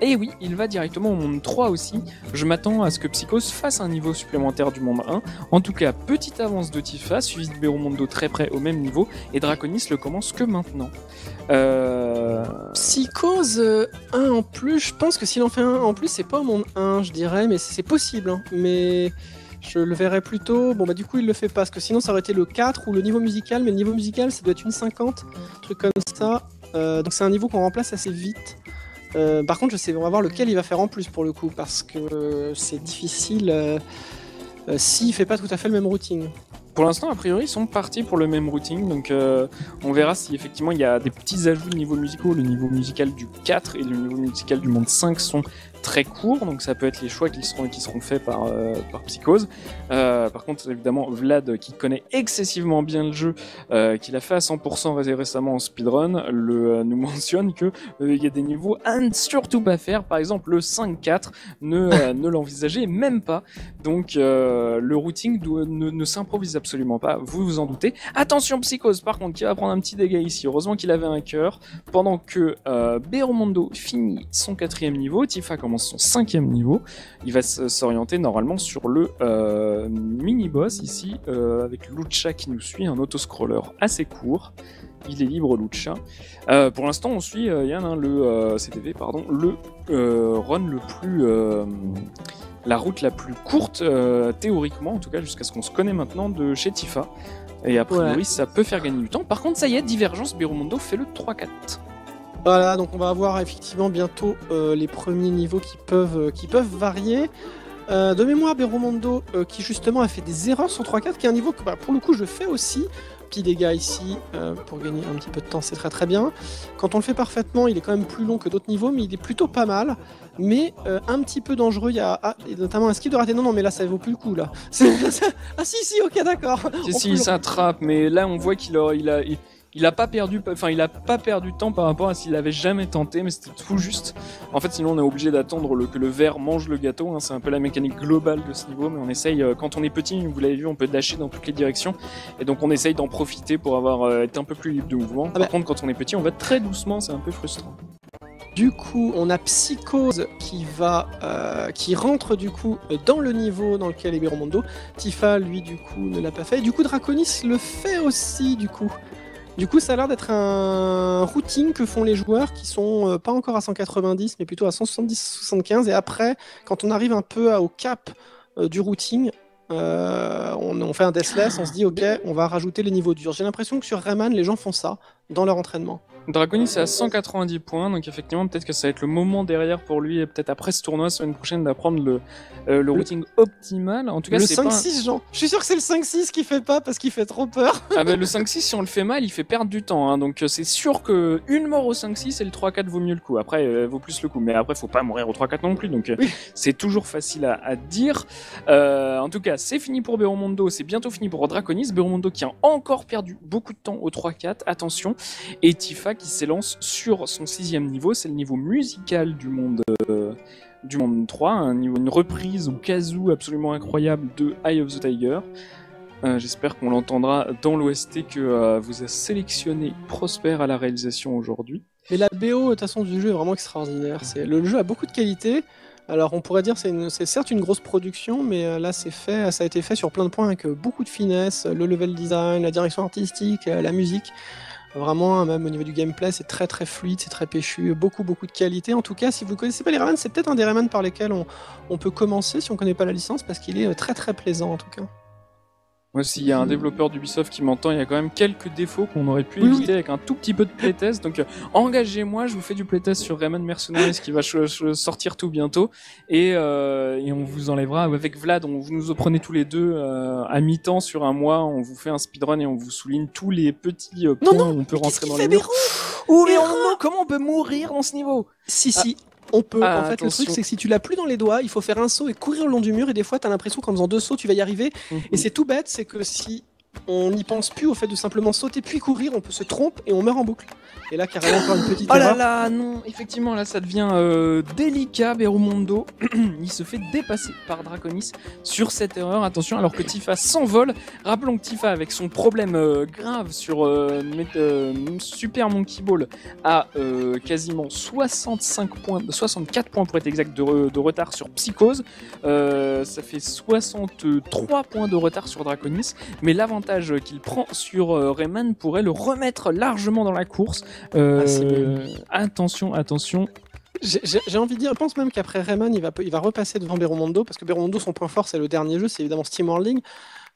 Et oui, il va directement au monde 3 aussi. Je m'attends à ce que Psychos fasse un niveau supplémentaire du monde 1. En tout cas, petite avance de Tifa, suivi de Berumondo très près au même niveau, et Draconis le commence que maintenant. Euh... Psychose 1 euh, en plus, je pense que s'il en fait un en plus, c'est pas au monde 1, je dirais, mais c'est possible. Hein. Mais je le verrais plutôt. Bon, bah, du coup, il le fait pas, parce que sinon, ça aurait été le 4 ou le niveau musical, mais le niveau musical, ça doit être une 50, truc comme ça. Euh, donc, c'est un niveau qu'on remplace assez vite. Euh, par contre, je sais, on va voir lequel il va faire en plus pour le coup, parce que c'est difficile. s'il fait pas tout à fait le même routing. Pour l'instant, a priori, ils sont partis pour le même routing, donc on verra si effectivement il y a des petits ajouts de niveau musicaux. Le niveau musical du 4 et le niveau musical du monde 5 sont très court, donc ça peut être les choix qui seront, qui seront faits par, euh, par Psychose. Euh, par contre, évidemment, Vlad, qui connaît excessivement bien le jeu, euh, qu'il a fait à 100% récemment en speedrun, le, nous mentionne que il y a des niveaux à ne surtout pas faire. Par exemple, le 5-4, ne, ne l'envisagez même pas. Donc, le routing ne, ne s'improvise absolument pas, vous vous en doutez. Attention, Psychose, par contre, qui va prendre un petit dégât ici. Heureusement qu'il avait un cœur. Pendant que Beromondo finit son quatrième niveau, Tifa commence son cinquième niveau. Il va s'orienter normalement sur le euh, mini-boss ici, euh, avec Lucha qui nous suit, un autoscroller assez court. Il est libre Lucha. Euh, pour l'instant, on suit Yann, hein, le CTV, pardon, le run le plus la route la plus courte, théoriquement, en tout cas jusqu'à ce qu'on se connaît maintenant, de chez Tifa. Et a priori, ça peut faire gagner du temps. Par contre, ça y est, Divergence, Beromondo fait le 3-4. Voilà, donc on va avoir effectivement bientôt euh, les premiers niveaux qui peuvent, euh, qui peuvent varier. Euh, de mémoire, Beromondo, qui justement a fait des erreurs sur 3-4, qui est un niveau que bah, pour le coup je fais aussi. Petit dégâts ici, pour gagner un petit peu de temps, c'est très très bien. Quand on le fait parfaitement, il est quand même plus long que d'autres niveaux, mais il est plutôt pas mal. Mais un petit peu dangereux, il y a ah, notamment un skill de raté. Non, non, mais là ça vaut plus le coup là. ah si, si, ok, d'accord. Si, si, il s'attrape, mais là on voit qu'il a, il a, il a pas perdu, enfin il a pas perdu de temps par rapport à s'il avait jamais tenté, mais c'était tout juste. En fait, sinon on est obligé d'attendre que le verre mange le gâteau. Hein. c'est un peu la mécanique globale de ce niveau, mais on essaye. Euh, quand on est petit, vous l'avez vu, on peut dasher dans toutes les directions, et donc on essaye d'en profiter pour avoir euh, été un peu plus libre de mouvement. Ah par bah. contre, quand on est petit, on va très doucement, c'est un peu frustrant. Du coup, on a Psychose qui va, euh, qui rentre du coup dans le niveau dans lequel est Beromondo. Tifa, lui, du coup, ne l'a pas fait. Du coup, Draconis le fait aussi, du coup. Du coup, ça a l'air d'être un routing que font les joueurs qui sont euh, pas encore à 190, mais plutôt à 170-75. Et après, quand on arrive un peu au cap euh, du routing, euh, on, fait un deathless, on se dit ok, on va rajouter les niveaux durs. J'ai l'impression que sur Rayman, les gens font ça dans leur entraînement. Dragonis c'est à 190 points, donc effectivement peut-être que ça va être le moment derrière pour lui, et peut-être après ce tournoi, semaine prochaine, d'apprendre le, euh, le, routing optimal. En tout cas, le 5-6, Jean. Je suis sûr que c'est le 5-6 qui fait pas parce qu'il fait trop peur. ah bah le 5-6, si on le fait mal, il fait perdre du temps. Hein, donc euh, c'est sûr que une mort au 5-6 et le 3-4 vaut mieux le coup. Après, euh, vaut plus le coup. Mais après, faut pas mourir au 3-4 non plus. Donc c'est toujours facile à, à dire. en tout cas, c'est fini pour Beromondo, c'est bientôt fini pour Draconis. Beromondo qui a encore perdu beaucoup de temps au 3-4, attention. Et Tifa qui s'élance sur son sixième niveau, c'est le niveau musical du monde, euh, du monde 3, un niveau, une reprise au kazoo absolument incroyable de Eye of the Tiger. Euh, j'espère qu'on l'entendra dans l'OST que euh, vous a sélectionné Prosper à la réalisation aujourd'hui. Mais la BO, de toute façon, du jeu est vraiment extraordinaire. Le jeu a beaucoup de qualité. Alors on pourrait dire que c'est certes une grosse production, mais là fait, ça a été fait sur plein de points avec beaucoup de finesse, le level design, la direction artistique, la musique. Vraiment, même au niveau du gameplay, c'est très très fluide, c'est très péchu, beaucoup beaucoup de qualité. En tout cas, si vous ne connaissez pas les Rayman, c'est peut-être un des Rayman par lesquels on, on peut commencer si on ne connaît pas la licence, parce qu'il est euh, très très plaisant en tout cas. Moi, s'il y a un développeur d'Ubisoft qui m'entend, il y a quand même quelques défauts qu'on aurait pu éviter avec un tout petit peu de playtest. Donc, euh, engagez-moi, je vous fais du playtest sur Rayman Mercenaries qui va sortir tout bientôt. Et, euh, et, on vous enlèvera avec Vlad. On, vous nous prenez tous les deux euh, à mi-temps sur un mois. On vous fait un speedrun et on vous souligne tous les petits points où on peut rentrer dans les murs. comment on peut mourir dans ce niveau? Si, si, on peut. en fait, le truc, c'est que si tu l'as plus dans les doigts, il faut faire un saut et courir le long du mur. Et des fois, tu as l'impression qu'en faisant deux sauts, tu vas y arriver. Mhm. Et c'est tout bête, c'est que si on n'y pense plus au fait de simplement sauter puis courir, on peut se tromper et on meurt en boucle. Et là, carrément, encore une petite. Oh là là, non, effectivement, là, ça devient euh, délicat. Berumondo, il se fait dépasser par Draconis sur cette erreur. Attention, alors que Tifa s'envole. Rappelons que Tifa, avec son problème euh, grave sur euh, Super Monkey Ball, a quasiment 65 points, 64 points pour être exact, de, de retard sur Psychose. ça fait 63 points de retard sur Draconis. Mais l'avantage qu'il prend sur Rayman pourrait le remettre largement dans la course. Euh, attention, attention. J'ai envie de dire, je pense même qu'après Rayman, il va, il va repasser devant Beromondo, parce que Beromondo, son point fort, c'est le dernier jeu, c'est évidemment Steam World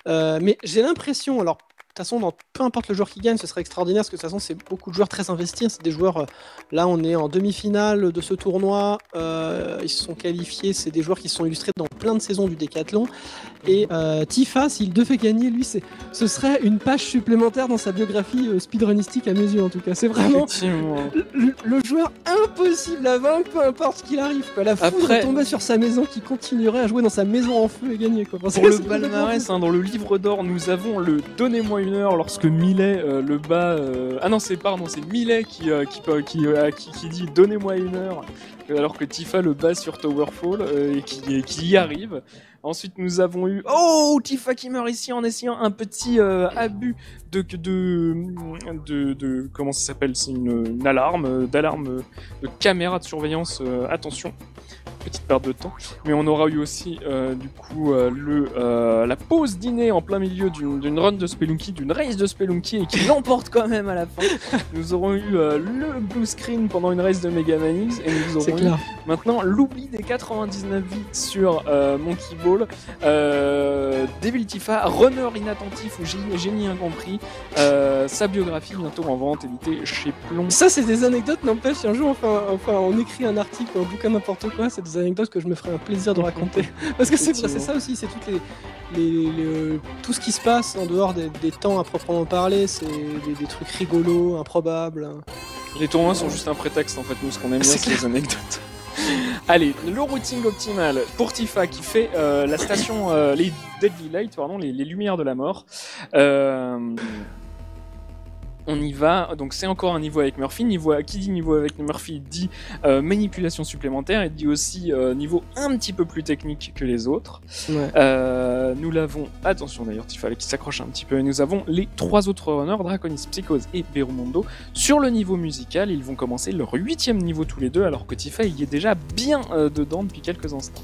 euh, mais j'ai l'impression, alors de toute façon, peu importe le joueur qui gagne, ce serait extraordinaire parce que de toute façon, c'est beaucoup de joueurs très investis. C'est des joueurs. Euh, là, on est en demi-finale de ce tournoi. ils se sont qualifiés. C'est des joueurs qui sont illustrés dans plein de saisons du décathlon. Et euh, Tifa, s'il devait gagner, lui, c'est, ce serait une page supplémentaire dans sa biographie euh, speedrunistique à mes yeux, en tout cas. C'est vraiment le, le, joueur impossible à vaincre, peu importe ce qu'il arrive. Quoi. La foudre Après... tomber sur sa maison qui continuerait à jouer dans sa maison en feu et gagner. Quoi. pour le palmarès, hein, dans le livre d'or, nous avons le Donnez-moi une heure lorsque Millet euh, le bat. Euh, ah non, c'est pardon, c'est Millet qui, qui, qui, qui, qui dit Donnez-moi une heure alors que Tifa le bat sur Towerfall et qui, qui y arrive. Ensuite, nous avons eu oh Tifa qui meurt ici en essayant un petit euh, abus de de, de comment ça s'appelle? C'est une, alarme d'alarme de caméra de surveillance. Euh, attention, petite perte de temps. Mais on aura eu aussi euh, du coup euh, le euh, la pause dîner en plein milieu d'une run de Spelunky, d'une race de Spelunky et qui l'emporte quand même à la fin. Nous aurons eu le blue screen pendant une race de Mega Man X et nous aurons eu maintenant l'oubli des 99 vies sur Monkey Ball, Devil Tifa, runner inattentif ou génie, génie incompris, sa biographie bientôt en vente édité chez Plomb. Ça c'est des anecdotes, n'empêche un jour enfin, enfin on écrit un article, un bouquin n'importe quoi, c'est des anecdotes que je me ferai un plaisir de raconter. Parce que c'est ça aussi, c'est toutes les, les, tout ce qui se passe en dehors des, temps à proprement parler, c'est des, trucs rigolos, improbables. Les tournois sont juste un prétexte en fait, nous ce qu'on aime bien c'est les anecdotes. Allez, le routing optimal pour Tifa qui fait euh, la station, euh, les Deadly Light, pardon, les, les, lumières de la mort. Euh, on y va. Donc c'est encore un niveau avec Murphy. Niveau, qui dit niveau avec Murphy dit euh, manipulation supplémentaire et dit aussi euh, niveau un petit peu plus technique que les autres. Euh, nous l'avons. Attention d'ailleurs, il fallait qu'il s'accroche un petit peu. Et nous avons les trois autres runners, Draconis, Psychose et Berumondo. Sur le niveau musical, ils vont commencer leur huitième niveau tous les deux, alors que Tifa y est déjà bien dedans depuis quelques instants.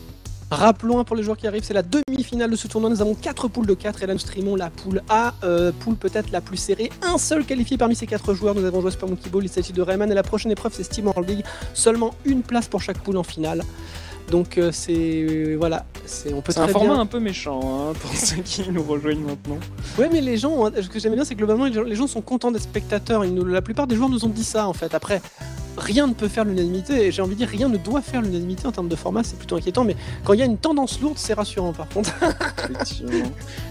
Rappelons pour les joueurs qui arrivent, c'est la demi-finale de ce tournoi. Nous avons 4 poules de 4 et là nous streamons la poule A, euh, poule peut-être la plus serrée. Un seul qualifié parmi ces 4 joueurs. Nous avons joué Super Monkey Ball, il s'agit de Rayman et la prochaine épreuve c'est Steam World. Seulement une place pour chaque poule en finale. Donc euh, c'est euh, voilà, c'est on peut. C'est un format un peu méchant hein, pour ceux qui nous rejoignent maintenant. Ouais, mais les gens, hein, ce que j'aime bien, c'est que globalement les gens, sont contents des spectateurs. Ils nous, la plupart des joueurs nous ont dit ça en fait. Après, rien ne peut faire l'unanimité, et j'ai envie de dire, rien ne doit faire l'unanimité en termes de format, c'est plutôt inquiétant, mais quand il y a une tendance lourde, c'est rassurant par contre.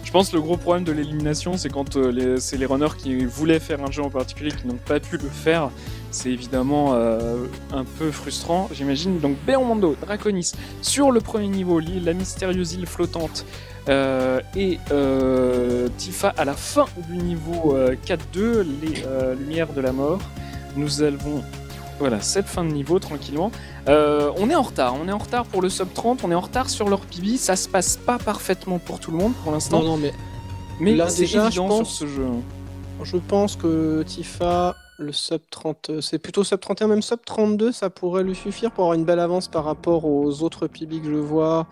Je pense que le gros problème de l'élimination, c'est quand euh, c'est les runners qui voulaient faire un jeu en particulier qui n'ont pas pu le faire. C'est évidemment euh, un peu frustrant, j'imagine. Donc Beomondo, Draconis, sur le premier niveau, l'île, la mystérieuse île flottante, euh, et euh, Tifa à la fin du niveau 4-2, les lumières de la mort. Nous avons voilà, cette fin de niveau tranquillement. On est en retard, on est en retard pour le sub 30, on est en retard sur leur PB, ça se passe pas parfaitement pour tout le monde pour l'instant. Non, non, mais, mais là c'est évident je pense, sur ce jeu. Je pense que Tifa, le sub 30, c'est plutôt sub 31, même sub 32, ça pourrait lui suffire pour avoir une belle avance par rapport aux autres PB que je vois.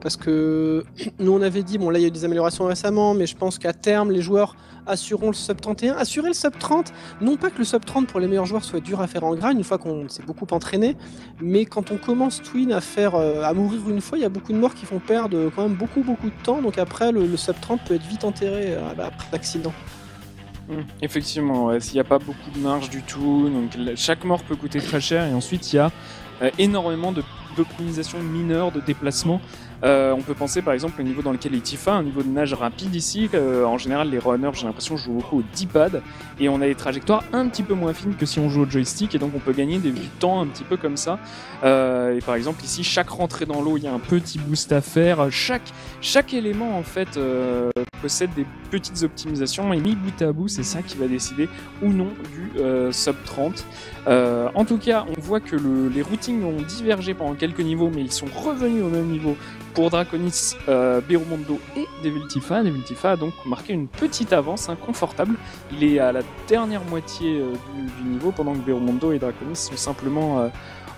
Parce que nous on avait dit, bon là il y a eu des améliorations récemment, mais je pense qu'à terme les joueurs assurons le sub 31. Assurer le sub 30, non pas que le sub 30 pour les meilleurs joueurs soit dur à faire en gras une fois qu'on s'est beaucoup entraîné, mais quand on commence Twin à faire euh, à mourir une fois, il y a beaucoup de morts qui font perdre quand même beaucoup beaucoup de temps. Donc après, le, sub 30 peut être vite enterré euh, après l'accident. Mmh, effectivement, s'il n'y a pas beaucoup de marge du tout, donc chaque mort peut coûter très cher et ensuite il y a euh, énormément d'optimisation mineure de déplacement euh, on peut penser par exemple au niveau dans lequel est Tifa, un niveau de nage rapide ici. Euh, en général, les runners, j'ai l'impression, jouent beaucoup au D-pad et on a des trajectoires un petit peu moins fines que si on joue au joystick et donc on peut gagner du temps un petit peu comme ça. Euh, et par exemple, ici, chaque rentrée dans l'eau, il y a un petit boost à faire. Chaque, chaque élément en fait possède des petites optimisations et mis bout à bout, c'est ça qui va décider ou non du sub 30. En tout cas, on voit que le, les routings ont divergé pendant quelques niveaux, mais ils sont revenus au même niveau pour Draconis, euh, Berumondo et Devil Tifa. Devil Tifa a donc marqué une petite avance inconfortable. Il est à la dernière moitié euh, du, niveau pendant que Berumondo et Draconis sont simplement euh,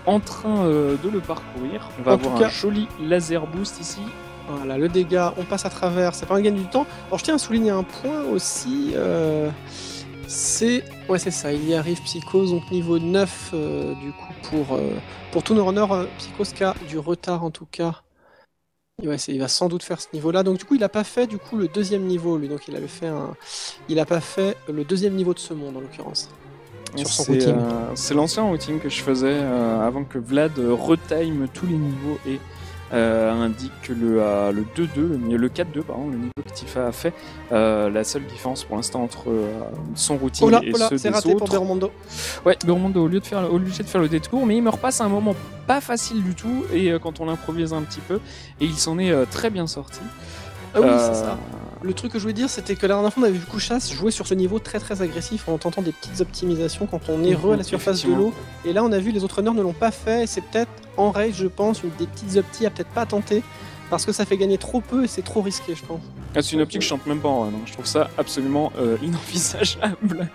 en train euh, de le parcourir. On va avoir un joli laser boost ici. Voilà, le dégât, on passe à travers, c'est pas un gain du temps. Alors je tiens à souligner un point aussi, c'est... Ouais c'est ça, il y arrive Psychose, donc niveau 9 du coup pour, pour tous nos runners, Psychose qui a du retard en tout cas il va sans doute faire ce niveau-là. Donc du coup, il n'a pas fait du coup le deuxième niveau, lui. Donc il avait fait un, il n'a pas fait le deuxième niveau de ce monde en l'occurrence. Euh, c'est l'ancien routing que je faisais euh, avant que Vlad retime tous les niveaux et indique que le, le 2-2, le 4-2, pardon, le niveau que Tifa a fait, la seule différence pour l'instant entre son routine et ceux des raté autres. Pour Ouais, Berumondo, au lieu de faire, obligé de faire le détour, mais il me repasse à un moment pas facile du tout, et quand on l'improvise un petit peu, et il s'en est très bien sorti. Ah oui, c'est ça. Le truc que je voulais dire, c'était que la dernière fois, on avait vu Kouchas jouer sur ce niveau très très agressif en tentant des petites optimisations quand on est re à la surface de l'eau. Et là, on a vu les autres runners ne l'ont pas fait. C'est peut-être en raid, je pense, une des petites optis à peut-être pas tenter parce que ça fait gagner trop peu et c'est trop risqué, je pense. Ah, c'est une optique que je chante même pas en Je trouve ça absolument euh, inenvisageable.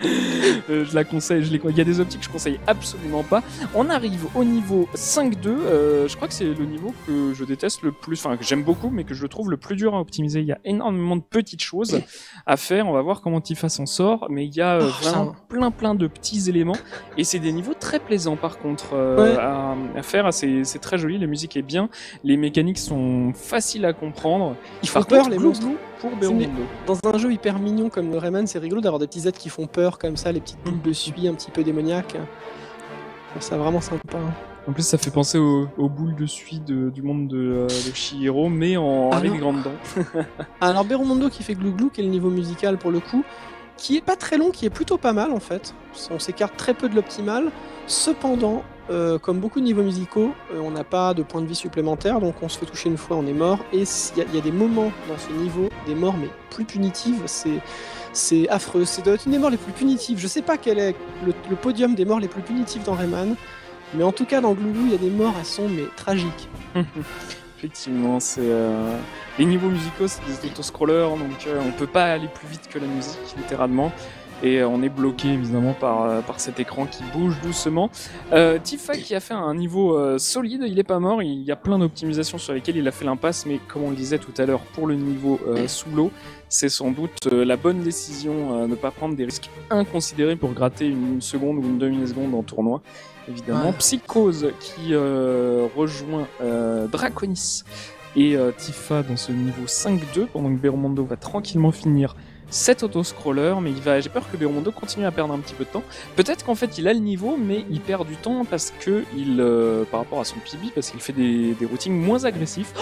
Euh, je la conseille, je les... il y a des optiques que je conseille absolument pas. On arrive au niveau 5-2. Euh, je crois que c'est le niveau que je déteste le plus, enfin que j'aime beaucoup, mais que je trouve le plus dur à optimiser. Il y a énormément de petites choses à faire. On va voir comment Tifa s'en sort, mais il y a oh, vraiment plein plein de petits éléments et c'est des niveaux très plaisants par contre à, à, faire. C'est très joli, la musique est bien, les mécaniques sont faciles à comprendre. Il faut peur les monstres pour Dans un jeu hyper mignon comme le Rayman, c'est rigolo d'avoir des petits êtres qui font peur comme ça, les petites boules de suie un petit peu démoniaques. C'est vraiment sympa. En plus, ça fait penser aux, boules de suie du monde de, euh, de Chihiro, mais en avec des grandes dents. Alors, Berumondo qui fait glou glou, qui est le niveau musical pour le coup, qui est pas très long, qui est plutôt pas mal en fait. On s'écarte très peu de l'optimal. Cependant, euh, comme beaucoup de niveaux musicaux, euh, on n'a pas de points de vie supplémentaires, donc on se fait toucher une fois, on est mort. Et il y, a des moments dans ce niveau, des morts mais plus punitives, c'est affreux. C'est une des morts les plus punitives. Je sais pas quel est le, podium des morts les plus punitives dans Rayman, mais en tout cas dans Glouglou, il y a des morts, elles sont mais tragiques. Effectivement, c'est euh, les niveaux musicaux, c'est des autoscrollers, donc on peut pas aller plus vite que la musique, littéralement et on est bloqué évidemment par, euh, cet écran qui bouge doucement. Euh, Tifa qui a fait un niveau euh, solide, il est pas mort, il y a plein d'optimisations sur lesquelles il a fait l'impasse, mais comme on le disait tout à l'heure, pour le niveau euh, sous l'eau, c'est sans doute la bonne décision, ne pas prendre des risques inconsidérés pour gratter une seconde ou une demi-seconde en tournoi. Évidemment, Psychose qui rejoint Draconis et Tifa dans ce niveau 5-2 pendant que Berumondo va tranquillement finir cet autoscroller, mais il va, j'ai peur que Berumondo continue à perdre un petit peu de temps. Peut-être qu'en fait il a le niveau, mais il perd du temps parce que il, euh, par rapport à son PB, parce qu'il fait des, des routings moins agressifs.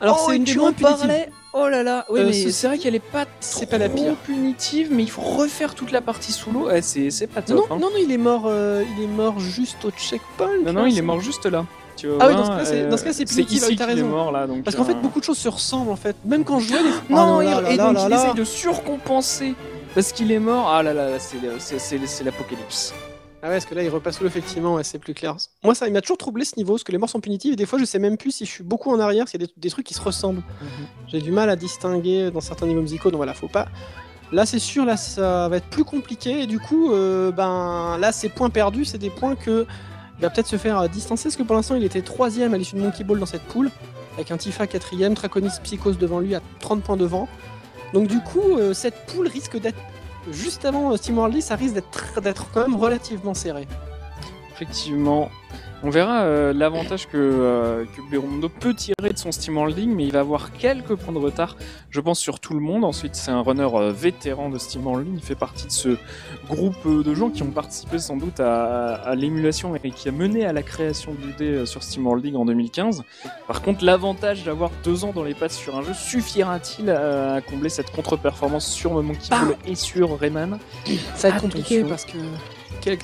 Alors oh, c'est une des moins punitives. Oh là là, oui, euh, mais c'est vrai qu'elle est pas c'est pas la pire punitive, mais il faut refaire toute la partie sous l'eau. c'est pas top. Non, hein. non, non, il est mort, euh, il est mort juste au checkpoint. Non, non, il est mort juste là ah oui, dans ce cas, c'est punitif, t'as raison. Mort, là, donc, Parce qu'en fait, euh, beaucoup de choses se ressemblent en fait. Même quand je jouais, les... non, oh et donc il essaye de surcompenser parce qu'il est mort. Ah là là, c'est l'apocalypse. Ah ouais, parce que là, il repasse l'eau, effectivement, c'est plus clair. Moi, ça, il m'a toujours troublé ce niveau, parce que les morts sont punitives, et des fois, je sais même plus si je suis beaucoup en arrière, s'il y a des, trucs qui se ressemblent. Mhm. J'ai du mal à distinguer dans certains niveaux musicaux, donc voilà, faut pas. Là, c'est sûr, là, ça va être plus compliqué, et du coup, euh, ben, là, ces points perdus, c'est des points que il va peut-être se faire euh, distancer parce que pour l'instant il était troisième à l'issue de Monkey Ball dans cette poule, avec un Tifa quatrième, Traconis Psychos devant lui à 30 points devant. Donc du coup, euh, cette poule risque d'être juste avant euh, Steam World ça risque d'être quand même relativement serré. Effectivement, on verra euh, l'avantage que, euh, que peut tirer de son Steam Holding, mais il va avoir quelques points de retard, je pense, sur tout le monde. Ensuite, c'est un runner euh, vétéran de Steam Holding, il fait partie de ce groupe de gens qui ont participé sans doute à, l'émulation et qui a mené à la création du dé sur Steam Holding en 2015. Par contre, l'avantage d'avoir deux ans dans les pattes sur un jeu suffira-t-il à, combler cette contre-performance sur Monkey Ball et sur Rayman? Ça va être compliqué parce que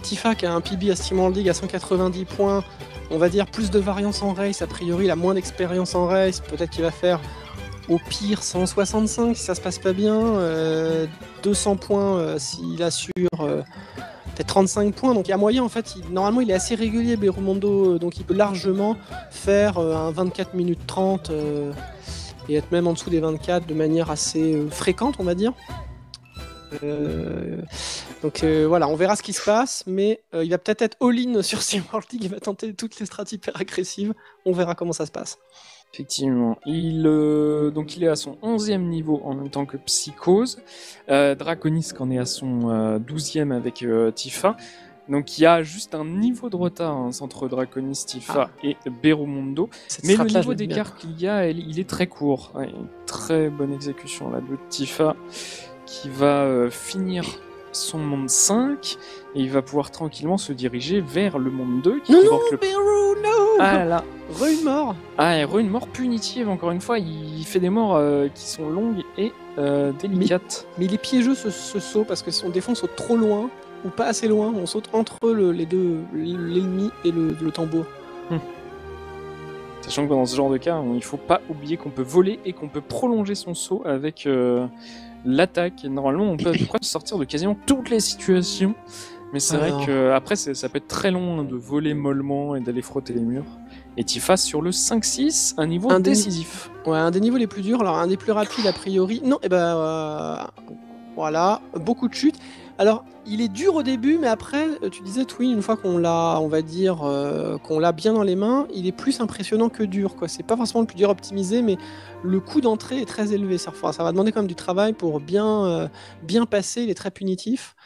Tifa qui a un PB à Steam League à 190 points, on va dire plus de variance en race, a priori il a moins d'expérience en race, peut-être qu'il va faire au pire 165 si ça se passe pas bien, 200 euh, points euh, s'il assure euh, peut-être 35 points, donc il y a moyen en fait, normalement il est assez régulier Berumondo, donc il peut largement faire un 24 minutes 30 et être même en dessous des 24 de manière assez fréquente on va dire. Euh, donc euh, voilà, on verra ce qui se passe, mais euh, il va peut-être être, all-in sur SteamWorld League, il va tenter toutes les strates hyper agressives, on verra comment ça se passe. Effectivement, il, donc il est à son 11e niveau en même temps que Psychose, Draconis qu'en est à son 12e avec Tifa, donc il y a juste un niveau de retard hein, entre Draconis, Tifa ah. et Berumondo. Mais le niveau d'écart qu'il y a, il, est très court. très bonne exécution là de Tifa qui va euh, finir son monde 5 et il va pouvoir tranquillement se diriger vers le monde 2 qui non, non, Beru, Ah là Re une mort Ah, et re une mort punitive, encore une fois. Il fait des morts euh, qui sont longues et euh, délicates. Mais il est piégeux ce, ce saut parce que son défense saute trop loin ou pas assez loin. On saute entre le- les deux, l'ennemi et le, le tambour. Sachant que dans ce genre de cas, on- il faut pas oublier qu'on peut voler et qu'on peut prolonger son saut avec euh, l'attaque. Normalement, on peut sortir de quasiment toutes les situations. Mais c'est Alors. vrai que après, ça peut être très long hein, de voler mollement et d'aller frotter les murs. Et Tifa sur le 5-6, un niveau Un décisif. Ouais, un des niveaux les plus durs. Alors, un des plus rapides, a priori. Non, et ben euh, voilà, beaucoup de chutes. Alors, il est dur au début, mais après, euh, tu disais, Twin, une fois qu'on l'a, on va dire, euh, qu'on l'a bien dans les mains, il est plus impressionnant que dur. quoi. C'est pas forcément le plus dur optimisé, mais le coût d'entrée est très élevé. Ça, ça va demander quand même du travail pour bien, euh, bien passer. Il est très punitif.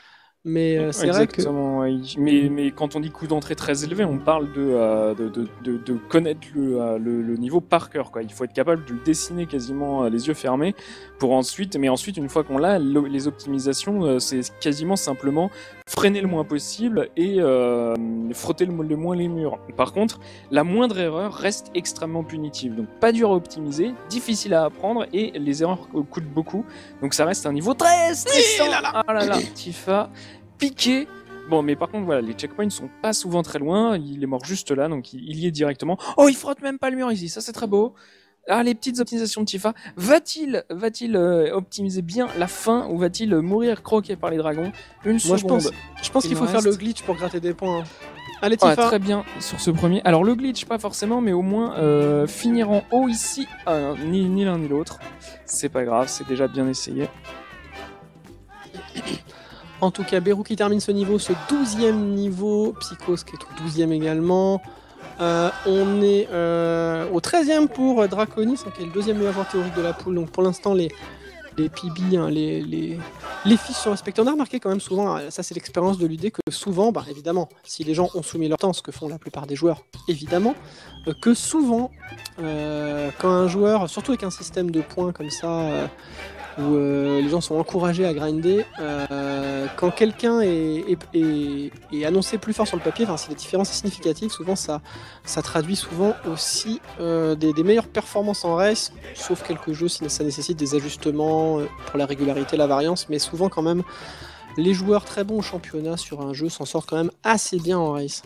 Mais euh, c'est vrai que. Exactement, ouais. mais, mais quand on dit coût d'entrée très élevé, on parle de, euh, de, de, de- de connaître le, euh, le, le niveau par cœur. Quoi. Il faut être capable de le dessiner quasiment euh, les yeux fermés pour ensuite, mais ensuite, une fois qu'on l'a, les optimisations, euh, c'est quasiment simplement freiner le moins possible et euh, frotter le, mo- le moins les murs. Par contre, la moindre erreur reste extrêmement punitive. Donc pas dur à optimiser, difficile à apprendre et les erreurs co- coûtent beaucoup. Donc ça reste un niveau très stressant. Ah là là, Tifa, piqué. Bon, mais par contre, voilà, les checkpoints sont pas souvent très loin. Il est mort juste là, donc il, il y est directement. Oh, il frotte même pas le mur ici. Ça, c'est très beau. Ah, les petites optimisations de Tifa. Va-t-il, va-il euh, optimiser bien la fin ou va-t-il euh, mourir croqué par les dragons Une Moi, je seconde. pense, je pense Il qu'il faut faire le glitch pour gratter des points. hein. Allez, Ah, Tifa. très bien sur ce premier. Alors le glitch, pas forcément, mais au moins euh, finir en haut ici, ah, ni, ni l'un ni l'autre. C'est pas grave, c'est déjà bien essayé. En tout cas, Beru qui termine ce niveau, ce 12e niveau, Psychos qui est au 12e également. Euh, on est euh, au 13e pour Draconis, qui est le deuxième meilleur théorique de la poule. Donc pour l'instant, les, les PB, hein, les, fiches sont respectées. On a remarqué quand même souvent, euh, ça c'est l'expérience de l'idée, que souvent, bah, évidemment, si les gens ont soumis leur temps, ce que font la plupart des joueurs, évidemment, que souvent, quand un joueur, surtout avec un système de points comme ça, où euh, les gens sont encouragés à grinder, euh, quand quelqu'un est, annoncé plus fort sur le papier, enfin, si la différence est significative, souvent ça, traduit souvent aussi euh, des, meilleures performances en race, sauf quelques jeux si ça nécessite des ajustements pour la régularité, la variance, mais souvent quand même les joueurs très bons au championnat sur un jeu s'en sortent quand même assez bien en race.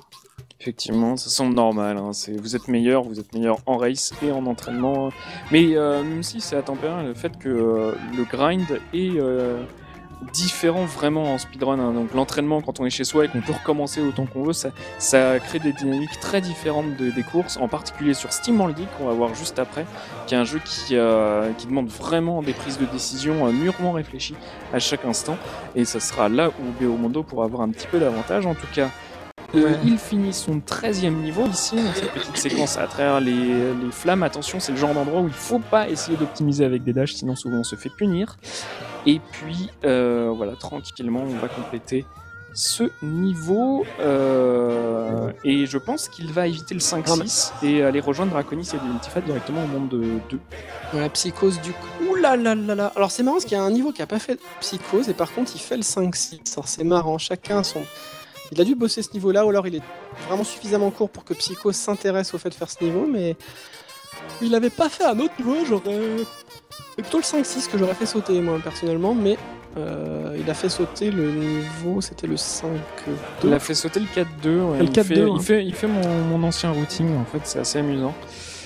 Effectivement, ça semble normal. hein. Vous êtes meilleur, vous êtes meilleur en race et en entraînement. Mais euh, même si c'est à tempérer, le fait que euh, le grind est euh, différent vraiment en speedrun. hein. Donc l'entraînement, quand on est chez soi et qu'on peut recommencer autant qu'on veut, ça, ça crée des dynamiques très différentes de- des courses, en particulier sur Steam League, qu'on va voir juste après, qui est un jeu qui, euh, qui demande vraiment des prises de décision euh, mûrement réfléchies à chaque instant. Et ça sera là où Beomondo pourra avoir un petit peu d'avantage. En tout cas, Ouais. il finit son 13e niveau ici, dans cette petite séquence à travers les, les flammes. Attention, c'est le genre d'endroit où il faut pas essayer d'optimiser avec des dashs, sinon souvent on se fait punir. Et puis, euh, voilà, tranquillement, on va compléter ce niveau. euh, et je pense qu'il va éviter le 5-6 et aller rejoindre Draconis et Dentifat directement au monde de 2. Voilà, Psychose du coup. Ouh là là là là. Alors c'est marrant parce qu'il y a un niveau qui a pas fait Psychose et par contre il fait le 5-6. Alors c'est marrant, chacun son. Il a dû bosser ce niveau-là ou alors il est vraiment suffisamment court pour que Psychose s'intéresse au fait de faire ce niveau, mais il avait pas fait un autre niveau, j'aurais. C'est plutôt le 5-6 que j'aurais fait sauter moi personnellement, mais euh, il a fait sauter le niveau, c'était le 5-2. Il a fait sauter le 4-2. ouais. Le il, 4-2, fait, hein. il, fait, il fait mon, mon ancien routing, en fait, c'est assez amusant.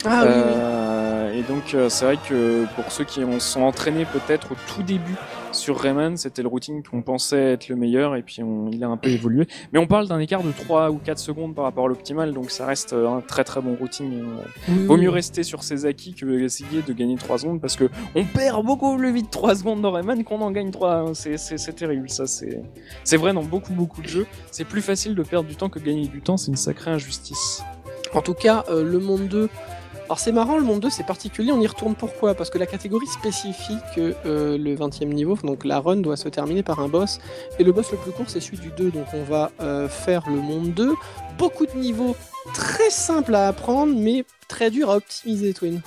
Ah oui, oui. Euh, Et donc, euh, c'est vrai que pour ceux qui ont sont entraînés peut-être au tout début sur Rayman, c'était le routing qu'on pensait être le meilleur, et puis on- il a un peu évolué. Mais on parle d'un écart de 3 ou 4 secondes par rapport à l'optimal, donc ça reste euh, un très très bon routing. Euh, Vaut mieux rester sur ses acquis que essayer de gagner 3 secondes, parce que on perd beaucoup plus vite 3 secondes dans Rayman qu'on en gagne 3. C'est- C'est terrible, ça. C'est c'est vrai dans beaucoup beaucoup de jeux. C'est plus facile de perdre du temps que de gagner du temps, c'est une sacrée injustice. En tout cas, euh, le monde 2. Alors c'est marrant, le monde 2 c'est particulier, on y retourne pourquoi? Parce que la catégorie spécifie que euh, le 20 e niveau, donc la run doit se terminer par un boss, et le boss le plus court c'est celui du 2, donc on va euh, faire le monde 2. Beaucoup de niveaux très simples à apprendre, mais très durs à optimiser, Twin.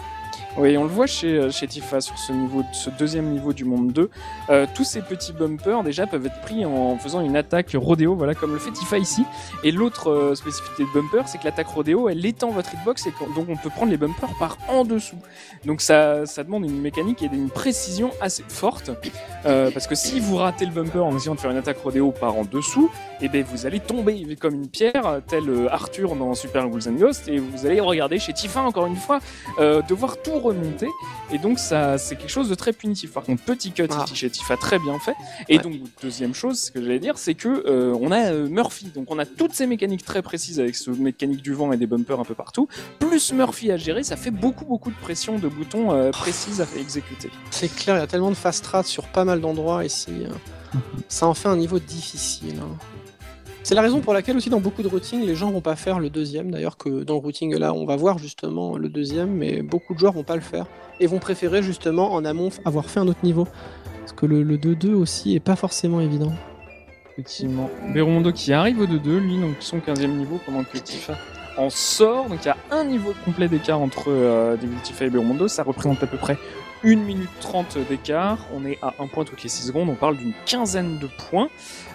Oui, on le voit chez, euh, chez Tifa sur ce, niveau, ce deuxième niveau du monde 2. Euh, tous ces petits bumpers déjà peuvent être pris en faisant une attaque rodéo, voilà, comme le fait Tifa ici. Et l'autre euh, spécificité de bumper, c'est que l'attaque rodéo, elle étend votre hitbox et donc on peut prendre les bumpers par en dessous. Donc ça, demande une mécanique et une précision assez forte. Parce que si vous ratez le bumper en essayant de faire une attaque rodéo par en dessous, et eh ben vous allez tomber comme une pierre, tel Arthur dans Super Ghouls and Ghosts, et vous allez regarder chez Tifa encore une fois, devoir tout remonter. Et donc, ça, c'est quelque chose de très punitif. Par contre, petit cut ah. chez Tifa, très bien fait. Et donc, deuxième chose, ce que j'allais dire, c'est que euh, on a euh, Murphy. Donc, on a toutes ces mécaniques très précises avec ce mécanique du vent et des bumpers un peu partout. Plus Murphy à gérer, ça fait beaucoup, beaucoup de pression de boutons euh, précises à exécuter. C'est clair, il y a tellement de fast sur pas mal d'endroits ici. ça en fait un niveau difficile. Hein. C'est la raison pour laquelle aussi dans beaucoup de routines, les gens vont pas faire le deuxième. D'ailleurs que dans le routing là, on va voir justement le deuxième, mais beaucoup de joueurs vont pas le faire et vont préférer justement en amont avoir fait un autre niveau. Parce que le 2-2 aussi est pas forcément évident. Effectivement. Beromondo qui arrive au 2-2, lui donc son 15e niveau pendant que Tifa en sort. Donc il y a un niveau complet d'écart entre euh, Tifa et Beromondo. Ça représente à peu près 1 minute 30 d'écart, on est à 1 point toutes les 6 secondes, on parle d'une quinzaine de points.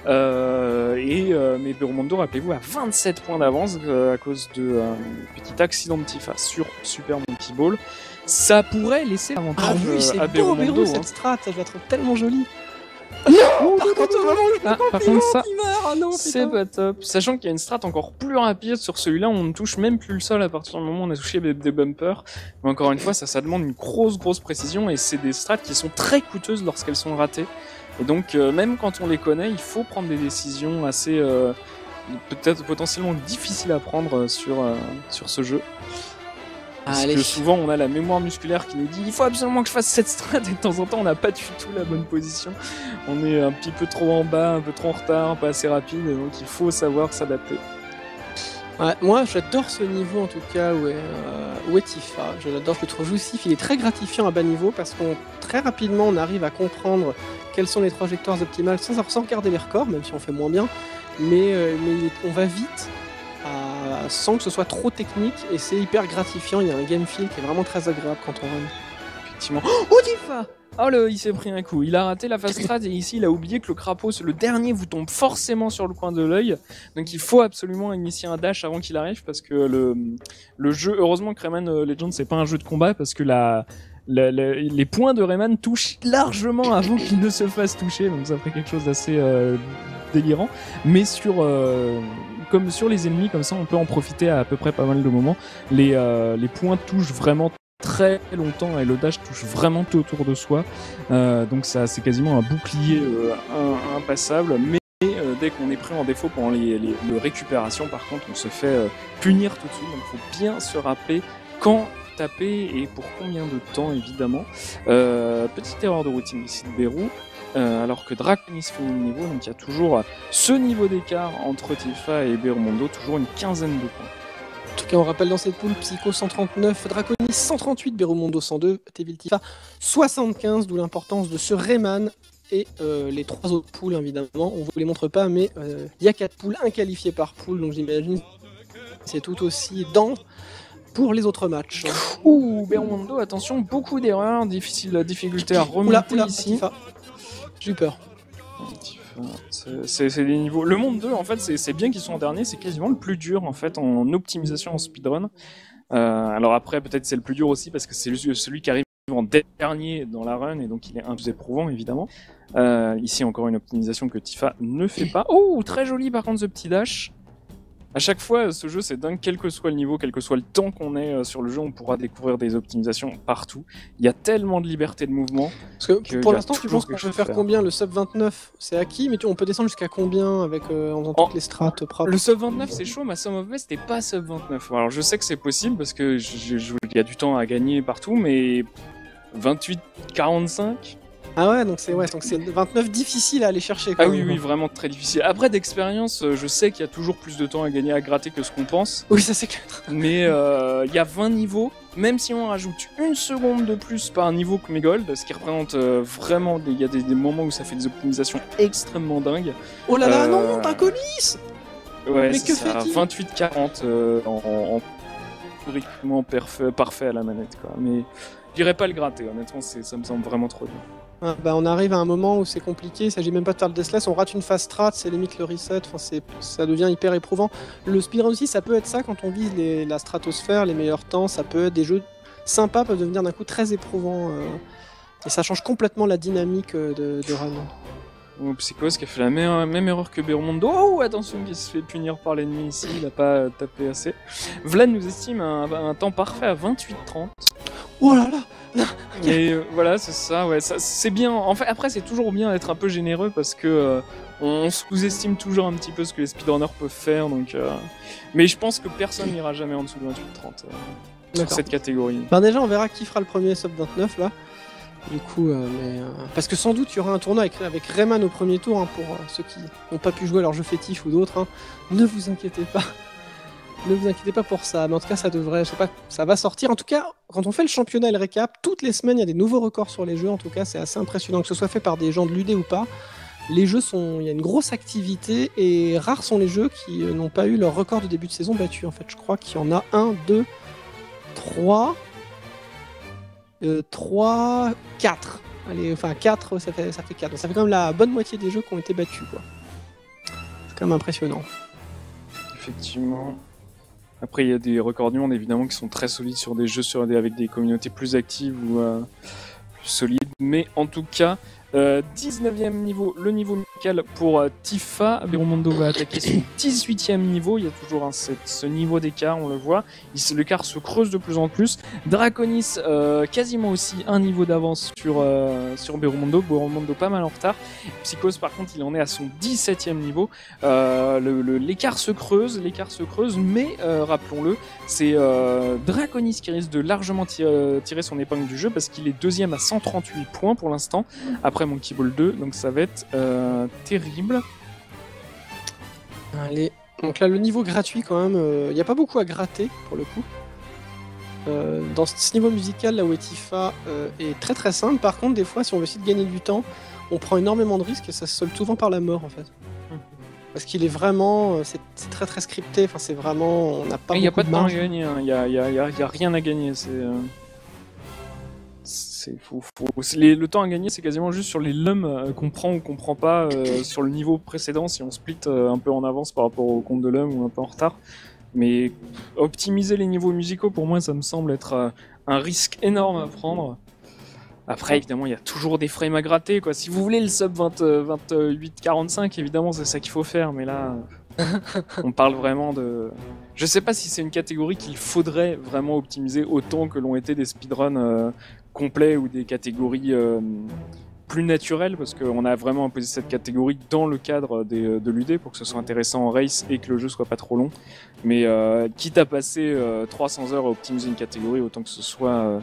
Euh, et euh, mais Berumondo, rappelez-vous, a 27 points d'avance euh, à cause de un petit accident de Tifa sur Super Monkey Ball. Ça pourrait laisser l'avantage ah oui, c'est à beau, Beru, cette strat, je la trouve tellement jolie. Non, par contre, ça, c'est pas top. Sachant qu'il y a une strat encore plus rapide sur celui-là, on ne touche même plus le sol à partir du moment où on a touché des, bumpers. Mais encore une fois, ça, ça demande une grosse, grosse précision et c'est des strats qui sont très coûteuses lorsqu'elles sont ratées. Et donc, euh, même quand on les connaît, il faut prendre des décisions assez, euh, peut-être potentiellement difficiles à prendre euh, sur, sur ce jeu. Parce que souvent on a la mémoire musculaire qui nous dit il faut absolument que je fasse cette strat et de temps en temps on n'a pas du tout la bonne position. On est un petit peu trop en bas, un peu trop en retard, pas assez rapide et donc il faut savoir s'adapter. moi j'adore ce niveau en tout cas où est, euh, Tifa. Je l'adore, je le trouve jouissif. Il est très gratifiant à bas niveau parce qu'on très rapidement on arrive à comprendre quelles sont les trajectoires optimales sans, sans regarder les records, même si on fait moins bien. Mais, euh, mais on va vite sans que ce soit trop technique et c'est hyper gratifiant. Il y a un game feel qui est vraiment très agréable quand on run. Effectivement. Oh, Tifa Oh le, il s'est pris un coup. Il a raté la phase strat et ici il a oublié que le crapaud, le dernier, vous tombe forcément sur le coin de l'œil. Donc il faut absolument initier un dash avant qu'il arrive parce que le, le jeu, heureusement que Rayman euh, Legends c'est pas un jeu de combat parce que la, les points de Rayman touchent largement avant qu'il ne se fasse toucher. Donc ça ferait quelque chose d'assez euh, délirant. Mais sur euh, comme sur les ennemis, comme ça, on peut en profiter à, peu près pas mal de moments. Les, euh, les points touchent vraiment très longtemps et le dash touche vraiment tout autour de soi. Euh, donc ça, c'est quasiment un bouclier euh, impassable. Mais dès qu'on est pris en défaut pendant les, les, récupérations, par contre, on se fait punir tout de suite. Donc il faut bien se rappeler quand taper et pour combien de temps, évidemment. petite erreur de routine ici de Bérou. Euh, alors que Draconis finit le niveau, donc il y a toujours ce niveau d'écart entre Tifa et Berumondo, toujours une quinzaine de points. En tout cas, on rappelle dans cette poule Psycho 139, Draconis 138, Berumondo 102, Tevil Tifa 75, d'où l'importance de ce Rayman et euh, les trois autres poules évidemment. On vous les montre pas, mais euh, il y a quatre poules inqualifiées par poule, donc j'imagine c'est tout aussi dans pour les autres matchs. Ouh, Berumondo, attention, beaucoup d'erreurs, difficile, difficulté à remonter ici. Peur. C'est des niveaux. Le monde 2, en fait, c'est bien qu'ils soient en dernier, c'est quasiment le plus dur en fait en optimisation en speedrun. Euh, alors après, peut-être c'est le plus dur aussi parce que c'est celui qui arrive en dernier dans la run et donc il est un peu éprouvant évidemment. Euh, ici encore une optimisation que Tifa ne fait pas. Oh, très joli par contre ce petit dash. À chaque fois, ce jeu, c'est dingue, quel que soit le niveau, quel que soit le temps qu'on est euh, sur le jeu, on pourra découvrir des optimisations partout. Il y a tellement de liberté de mouvement. Parce que, pour l'instant, tu penses qu'on peut faire, combien Le sub 29, c'est acquis, mais tu, on peut descendre jusqu'à combien avec euh, en faisant toutes les strates propres Le sub 29, c'est chaud, ma Sum of Best c'était pas sub 29. Alors je sais que c'est possible parce que il y a du temps à gagner partout, mais 28, 45 ah ouais, donc c'est ouais, donc c'est 29 difficile à aller chercher. ah oui, oui, vraiment très difficile. Après d'expérience, euh, je sais qu'il y a toujours plus de temps à gagner à gratter que ce qu'on pense. Oui, ça c'est clair. Mais euh, il y a 20 niveaux. Même si on rajoute une seconde de plus par niveau que mes gold, ce qui représente euh, vraiment, il y a des, moments où ça fait des optimisations extrêmement dingues. Oh là là, non, t'as colis Ouais, c'est ça, 28-40 en, en, parfait, parfait à la manette, quoi. Mais J'irai pas le gratter, honnêtement, ça me semble vraiment trop dur. Ah, bah, on arrive à un moment où c'est compliqué, il s'agit même pas de faire le deathless, on rate une phase strat, c'est limite le reset, enfin, ça devient hyper éprouvant. Le speedrun aussi, ça peut être ça quand on vise la stratosphère, les meilleurs temps, ça peut être des jeux sympas, peuvent devenir d'un coup très éprouvants. Euh, et ça change complètement la dynamique euh, de, de run. Ou Psychos qui a fait la même, erreur que Berumondo. Oh, attention, qui se fait punir par l'ennemi ici, il a pas tapé assez. Vlad nous estime un, temps parfait à 28-30. Oh là là Et euh, voilà, c'est ça, ouais, c'est bien. En fait, après, c'est toujours bien d'être un peu généreux parce que euh, on sous-estime toujours un petit peu ce que les speedrunners peuvent faire. Donc, euh, Mais je pense que personne n'ira jamais en dessous de 28-30 sur cette catégorie. Ben déjà, on verra qui fera le premier sub 29 là. Du coup, mais, parce que sans doute il y aura un tournoi avec, avec Rayman au premier tour hein, pour ceux qui n'ont pas pu jouer leur jeu fétiche ou d'autres. Hein. Ne vous inquiétez pas. Ne vous inquiétez pas pour ça. Mais en tout cas, ça devrait, je sais pas, ça va sortir. En tout cas, quand on fait le championnat et le récap, toutes les semaines il y a des nouveaux records sur les jeux. En tout cas, c'est assez impressionnant que ce soit fait par des gens de l'UD ou pas. Les jeux sont, il y a une grosse activité et rares sont les jeux qui n'ont pas eu leur record de début de saison battu. En fait, je crois qu'il y en a un, deux, trois. 3, 4. Allez, enfin 4, ça fait, ça fait 4. Donc ça fait quand même la bonne moitié des jeux qui ont été battus. Quoi. C'est quand même impressionnant. Effectivement. Après, il y a des records évidemment qui sont très solides sur des jeux sur avec des communautés plus actives ou euh, plus solides. Mais en tout cas, 19e euh, niveau, le niveau musical pour euh, Tifa. Berumondo va attaquer son 18e niveau. Il y a toujours un, ce niveau d'écart, on le voit. L'écart se creuse de plus en plus. Draconis, euh, quasiment aussi un niveau d'avance sur, sur Berumondo. Berumondo pas mal en retard. Psychos, par contre, il en est à son 17e niveau. l'écart se creuse, l'écart se creuse, mais rappelons-le, c'est Draconis qui risque de largement tirer son épingle du jeu parce qu'il est deuxième à 138 points pour l'instant. Après Monkey Ball 2, donc ça va être euh, terrible. Allez, donc là le niveau gratuit quand même, il euh, n'y a pas beaucoup à gratter pour le coup. Euh, dans ce niveau musical, là où Etifa est très très simple, par contre des fois si on veut essayer de gagner du temps, on prend énormément de risques et ça se solde souvent par la mort en fait. Hmm. Parce qu'il est vraiment, c'est très très scripté, enfin c'est vraiment, on n'a pas. Il n'y a pas de, temps à gagner, il n'y a, a, rien à gagner, c'est le temps à gagner, c'est quasiment juste sur les lums euh, qu'on prend ou qu'on prend pas euh, sur le niveau précédent si on split euh, un peu en avance par rapport au compte de lum ou un peu en retard. Mais optimiser les niveaux musicaux, pour moi, ça me semble être un risque énorme à prendre. Après, évidemment, il y a toujours des frames à gratter. Quoi. Si vous voulez le sub 28-45, évidemment, c'est ça qu'il faut faire. Mais là, on parle vraiment de. Je sais pas si c'est une catégorie qu'il faudrait vraiment optimiser autant que l'ont été des speedruns complets ou des catégories euh, plus naturelles, parce qu'on a vraiment imposé cette catégorie dans le cadre des, euh, de l'UD pour que ce soit intéressant en race et que le jeu soit pas trop long. Mais euh, quitte à passer 300 heures à optimiser une catégorie, autant que ce soit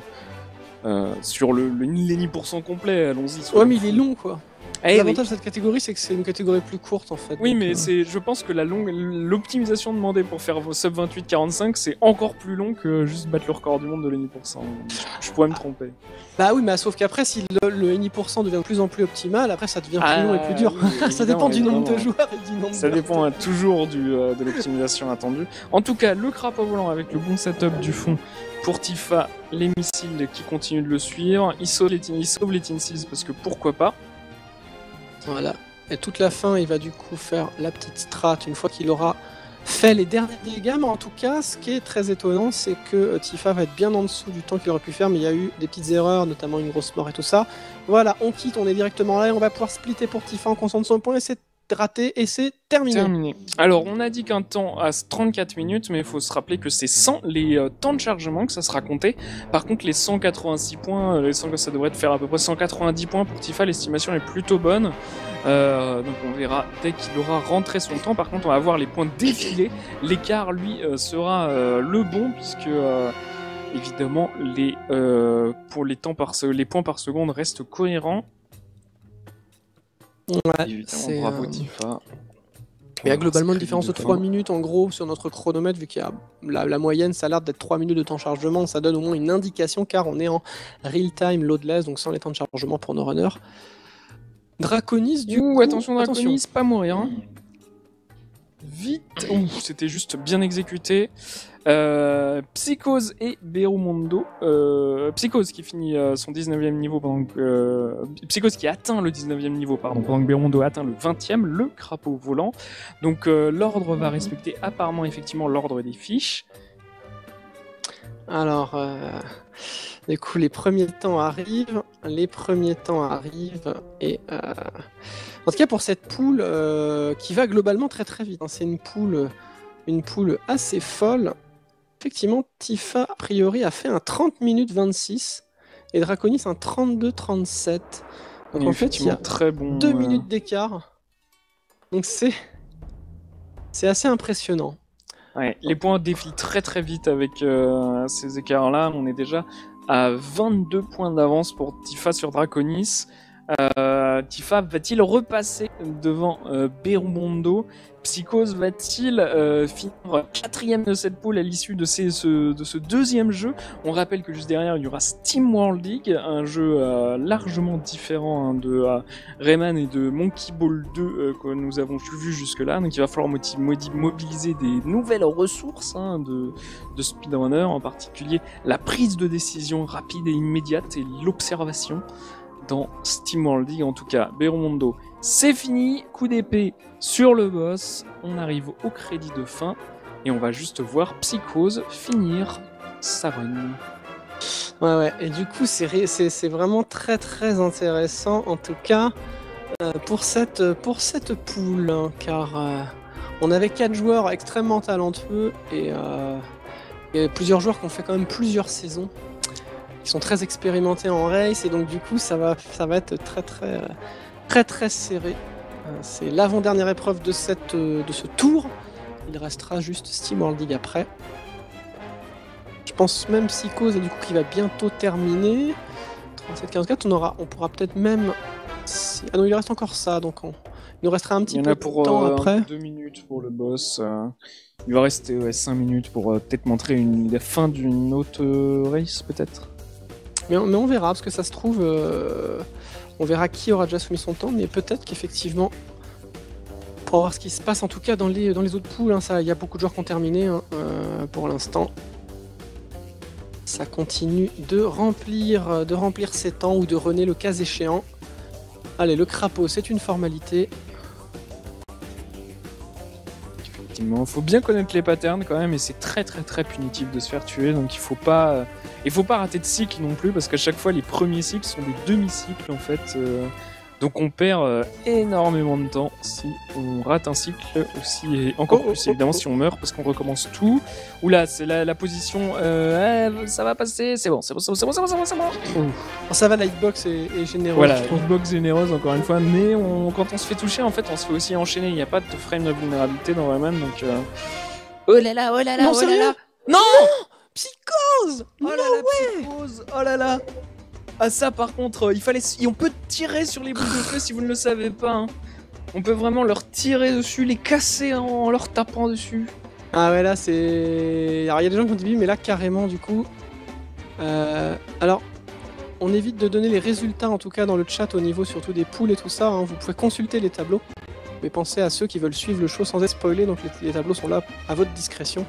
sur le, le, les 10% complet, allons-y. Ouais, mais il est long quoi. Eh L'avantage de cette catégorie, c'est que c'est une catégorie plus courte en fait. Oui, mais euh, c'est, je pense que la longue, l'optimisation demandée pour faire vos sub 28-45, c'est encore plus long que juste battre le record du monde de l'ENI%. Je pourrais me tromper. Bah oui, mais sauf qu'après, si le, le NI% devient de plus en plus optimal, après ça devient plus long et plus dur. ça dépend du nombre de joueurs et du nombre Ça dépend hein, toujours du, euh, de l'optimisation attendue. En tout cas, le crapaud volant avec le bon setup du fond pour Tifa, les missiles qui continuent de le suivre. Il sauve les, il sauve les parce que pourquoi pas. Voilà. Et toute la fin, il va du coup faire la petite strat une fois qu'il aura fait les derniers dégâts. Mais en tout cas, ce qui est très étonnant, c'est que euh, Tifa va être bien en dessous du temps qu'il aurait pu faire. Mais il y a eu des petites erreurs, notamment une grosse mort et tout ça. Voilà, on quitte, on est directement là et on va pouvoir splitter pour Tifa en concentrant son point. Et c'est raté et c'est terminé. Alors, on a dit qu'un temps à 34 minutes, mais il faut se rappeler que c'est sans les euh, temps de chargement que ça sera compté. Par contre, les 186 points, euh, les 100, ça devrait faire à peu près 190 points pour Tifa. L'estimation est plutôt bonne. Euh, donc, on verra dès qu'il aura rentré son temps. Par contre, on va voir les points défilés. L'écart, lui, sera le bon, puisque évidemment, les, pour les, temps par, les points par seconde restent cohérents. Ouais, c'est bravo euh, Tifa. Il y a globalement une différence de 3 minutes en gros sur notre chronomètre, vu qu'il y a la, moyenne, ça a l'air d'être 3 minutes de temps de chargement, ça donne au moins une indication car on est en real time loadless, donc sans les temps de chargement pour nos runners. Draconis, du coup. Attention, Draconis, pas mourir. Hein. vite. Ouh, c'était juste bien exécuté. Euh, Psychose et Berumondo. Euh, Psychose qui finit euh, son 19e niveau pendant que... Euh, Psychose qui atteint le 19e niveau, pardon, pendant que Berumondo atteint le 20e, le crapaud volant. Donc l'ordre va respecter apparemment effectivement l'ordre des fiches. Alors, du coup, les premiers temps arrivent, les premiers temps arrivent, et en tout cas pour cette poule qui va globalement très très vite. hein, c'est une poule, une poule assez folle. Effectivement, Tifa a priori a fait un 30 minutes 26 et Draconis un 32-37. Donc Et en fait, il y a très bon. deux euh, minutes d'écart. Donc c'est c'est assez impressionnant. Ouais, les points défilent très très vite avec euh, ces écarts-là. On est déjà à 22 points d'avance pour Tifa sur Draconis. Euh, Tifa va-t-il repasser devant euh, Berumondo Psychose va-t-il euh, finir quatrième de cette poule à l'issue de, ce, de ce deuxième jeu? On rappelle que juste derrière, il y aura Steam World League, un jeu euh, largement différent hein, de euh, Rayman et de Monkey Ball 2 euh, que nous avons vu jusque-là. Donc il va falloir mobiliser des nouvelles ressources hein, de, de speedrunner, en particulier la prise de décision rapide et immédiate et l'observation dans Steam World League en tout cas. Berumondo, c'est fini, coup d'épée sur le boss, on arrive au crédit de fin et on va juste voir Psychose finir sa run. Ouais, ouais. Et du coup, c'est vraiment très très intéressant, en tout cas, euh, pour, cette, poule, hein, car euh, on avait quatre joueurs extrêmement talentueux euh, et plusieurs joueurs qui ont fait quand même plusieurs saisons, qui sont très expérimentés en race, et donc du coup, ça va, ça va être très très très très serré. Euh, c'est l'avant-dernière épreuve de, cette, euh, de ce tour. Il restera juste Steam World League après. Je pense même Psychose, et du coup, qui va bientôt terminer. 37-44, on, aura, on pourra peut-être même. si- Ah non, il reste encore ça, donc on... il nous restera un petit Il y en peu a de temps euh, après. 2 minutes pour le boss. euh, il va rester 5 minutes pour euh, peut-être montrer une, la fin d'une autre race peut-être. Mais, on- verra, parce que ça se trouve, euh, on verra qui aura déjà soumis son temps, mais peut-être qu'effectivement, pour voir ce qui se passe, en tout cas dans les, dans les autres poules, hein, il y a beaucoup de joueurs qui ont terminé hein, euh, pour l'instant. Ça continue de remplir, euh, de remplir ses temps ou de renaître le cas échéant. Allez, le crapaud, c'est une formalité. Effectivement, faut bien connaître les patterns quand même et c'est très très très punitif de se faire tuer donc il faut pas euh, il faut pas rater de cycle non plus parce qu'à chaque fois les premiers cycles sont des demi-cycles en fait euh, donc on perd euh, énormément de temps si on rate un cycle aussi et encore Oh, plus oh, évidemment oh. si on meurt parce qu'on recommence tout. Oula, c'est la, la position euh, ouais, ça va passer, c'est bon, c'est bon, c'est bon, c'est bon, c'est bon, c'est bon, c'est bon. Ouh. Oh, ça va, la hitbox est, est généreuse. Voilà, je trouve. hitbox généreuse encore une fois, mais on- quand on se fait toucher, en fait, on se fait aussi enchaîner. Il n'y a pas de frame de vulnérabilité dans Rayman, donc. euh, Oh là là, oh là là, Non, oh là là Non Psychose Oh là là, psychose Oh là là Ah ça, par contre, euh, il fallait, on peut tirer sur les bouts de feu si vous ne le savez pas. hein. On peut vraiment leur tirer dessus, les casser en, leur tapant dessus. Ah ouais, là, c'est. Alors, il y a des gens qui ont dit mais là, carrément, du coup. Euh, Alors, on évite de donner les résultats, en tout cas, dans le chat, au niveau surtout des poules et tout ça. hein. Vous pouvez consulter les tableaux. Mais pensez à ceux qui veulent suivre le show sans être spoilés. Donc, les tableaux sont là à votre discrétion.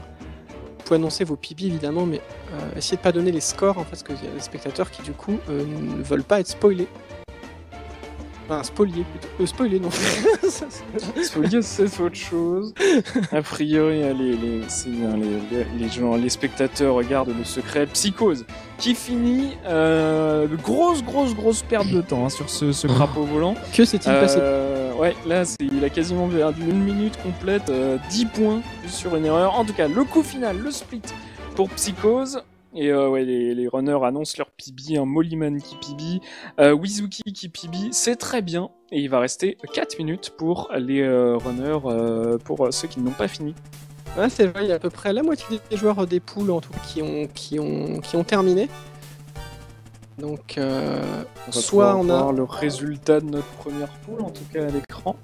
Pouvez annoncer vos pibis, évidemment, mais euh, essayez de pas donner les scores, en fait, parce qu'il y a des spectateurs qui, du coup, euh, ne veulent pas être spoilés. Enfin, spoliés, plutôt. Euh, spoilés, non. Spolier, c'est autre chose. A priori, euh, les, les, bien, les, les, les gens, les spectateurs regardent le secret Psychose, qui finit euh, grosse, grosse, grosse perte de temps hein, sur ce, ce crapaud volant. que s'est-il passé? Ouais, là, il a quasiment perdu une minute complète, euh, 10 points sur une erreur. En tout cas, le coup final, le split pour Psychose. Et euh, ouais, les, runners annoncent leur PB, un Mollyman qui PB, euh, Wizuki qui PB, c'est très bien. Et il va rester 4 minutes pour les euh, runners, euh, pour euh, ceux qui n'ont pas fini. Ouais, c'est vrai, il y a à peu près la moitié des joueurs des poules en tout qui ont, qui ont, qui ont terminé. Donc, euh, On soit on a. voir le résultat de notre première poule, en tout cas à l'écran.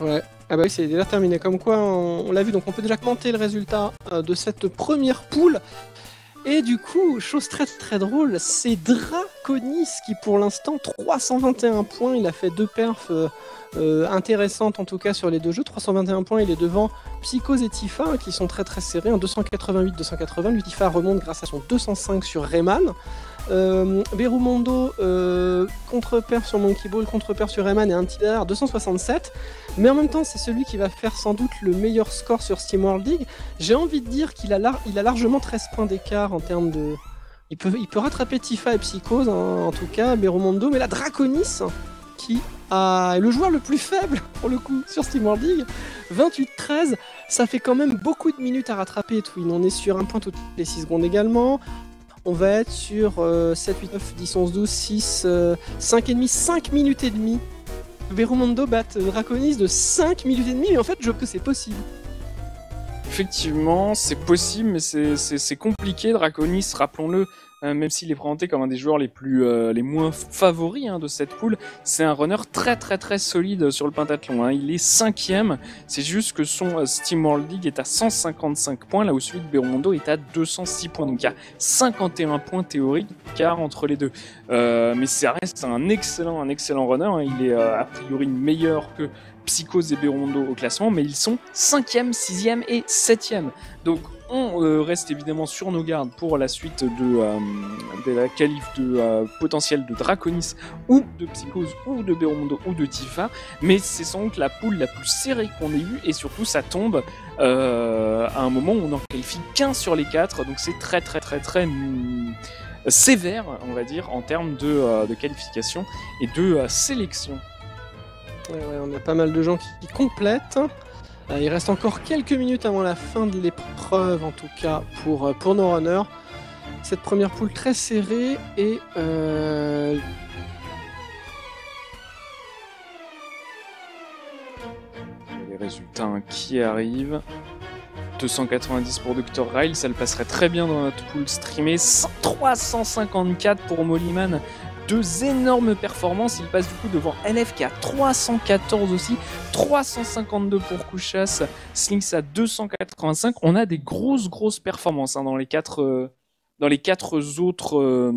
Ouais. Ah bah oui, c'est déjà terminé. Comme quoi, on, on l'a vu, donc on peut déjà commenter le résultat euh, de cette première poule. Et du coup, chose très très drôle, c'est Dra Draconis qui pour l'instant 321 points, il a fait deux perfs euh, euh, intéressantes en tout cas sur les deux jeux. 321 points, il est devant Psychose et Tifa qui sont très très serrés, en 288-280. Lui Tifa remonte grâce à son 205 sur Rayman. Euh, Berumondo euh, contre-perf sur Monkey Ball, contre-perf sur Rayman et un petit 267. Mais en même temps, c'est celui qui va faire sans doute le meilleur score sur Steam World League. J'ai envie de dire qu'il a, largement 13 points d'écart en termes de. Il peut, rattraper Tifa et Psychose, hein, en tout cas, Berumondo, mais la Draconis, qui a le joueur le plus faible, pour le coup, sur Steam World League, 28-13, ça fait quand même beaucoup de minutes à rattraper, Twin. On est sur un point toutes les 6 secondes également on va être sur 7, 8, 9, 10, 11, 12, 6, 5 et demi, 5 minutes et demie. Verumondo bat Draconis de 5 minutes et demie, mais en fait, je veux que c'est possible. Effectivement, c'est possible, mais c'est compliqué. Draconis, rappelons-le, euh, même s'il est présenté comme un des joueurs les euh, moins favoris hein, de cette poule, c'est un runner très très très solide sur le pentathlon. Hein. Il est cinquième, c'est juste que son euh, Steam World League est à 155 points, là où celui de Beromondo est à 206 points. Donc il y a 51 points théoriques car entre les deux. mais ça reste un excellent un excellent runner. Hein. Il est a priori meilleur que Psychose et Beromondo au classement, mais ils sont 5e, 6e et 7e. Donc on euh, reste évidemment sur nos gardes pour la suite de, euh, la qualif de euh, potentiel de Draconis ou de Psychose ou de Beromondo ou de Tifa, mais c'est sans doute la poule la plus serrée qu'on ait eue et surtout ça tombe à un moment où on n'en qualifie qu'un sur les quatre, donc c'est très très très très mm, sévère, on va dire, en termes de, qualification et de sélection. on a pas mal de gens qui complètent. Euh, il reste encore quelques minutes avant la fin de l'épreuve, en tout cas pour, euh, pour nos runners. Cette première poule très serrée et euh, les résultats qui arrivent. 290 pour Dr. Ça le passerait très bien dans notre pool streamée. 354 pour Mollyman, deux énormes performances. Il passe du coup devant LF qui a 314 aussi, 352 pour Kouchas, Slinks à 285. On a des grosses grosses performances hein, dans les quatre. Euh, dans les quatre autres, euh,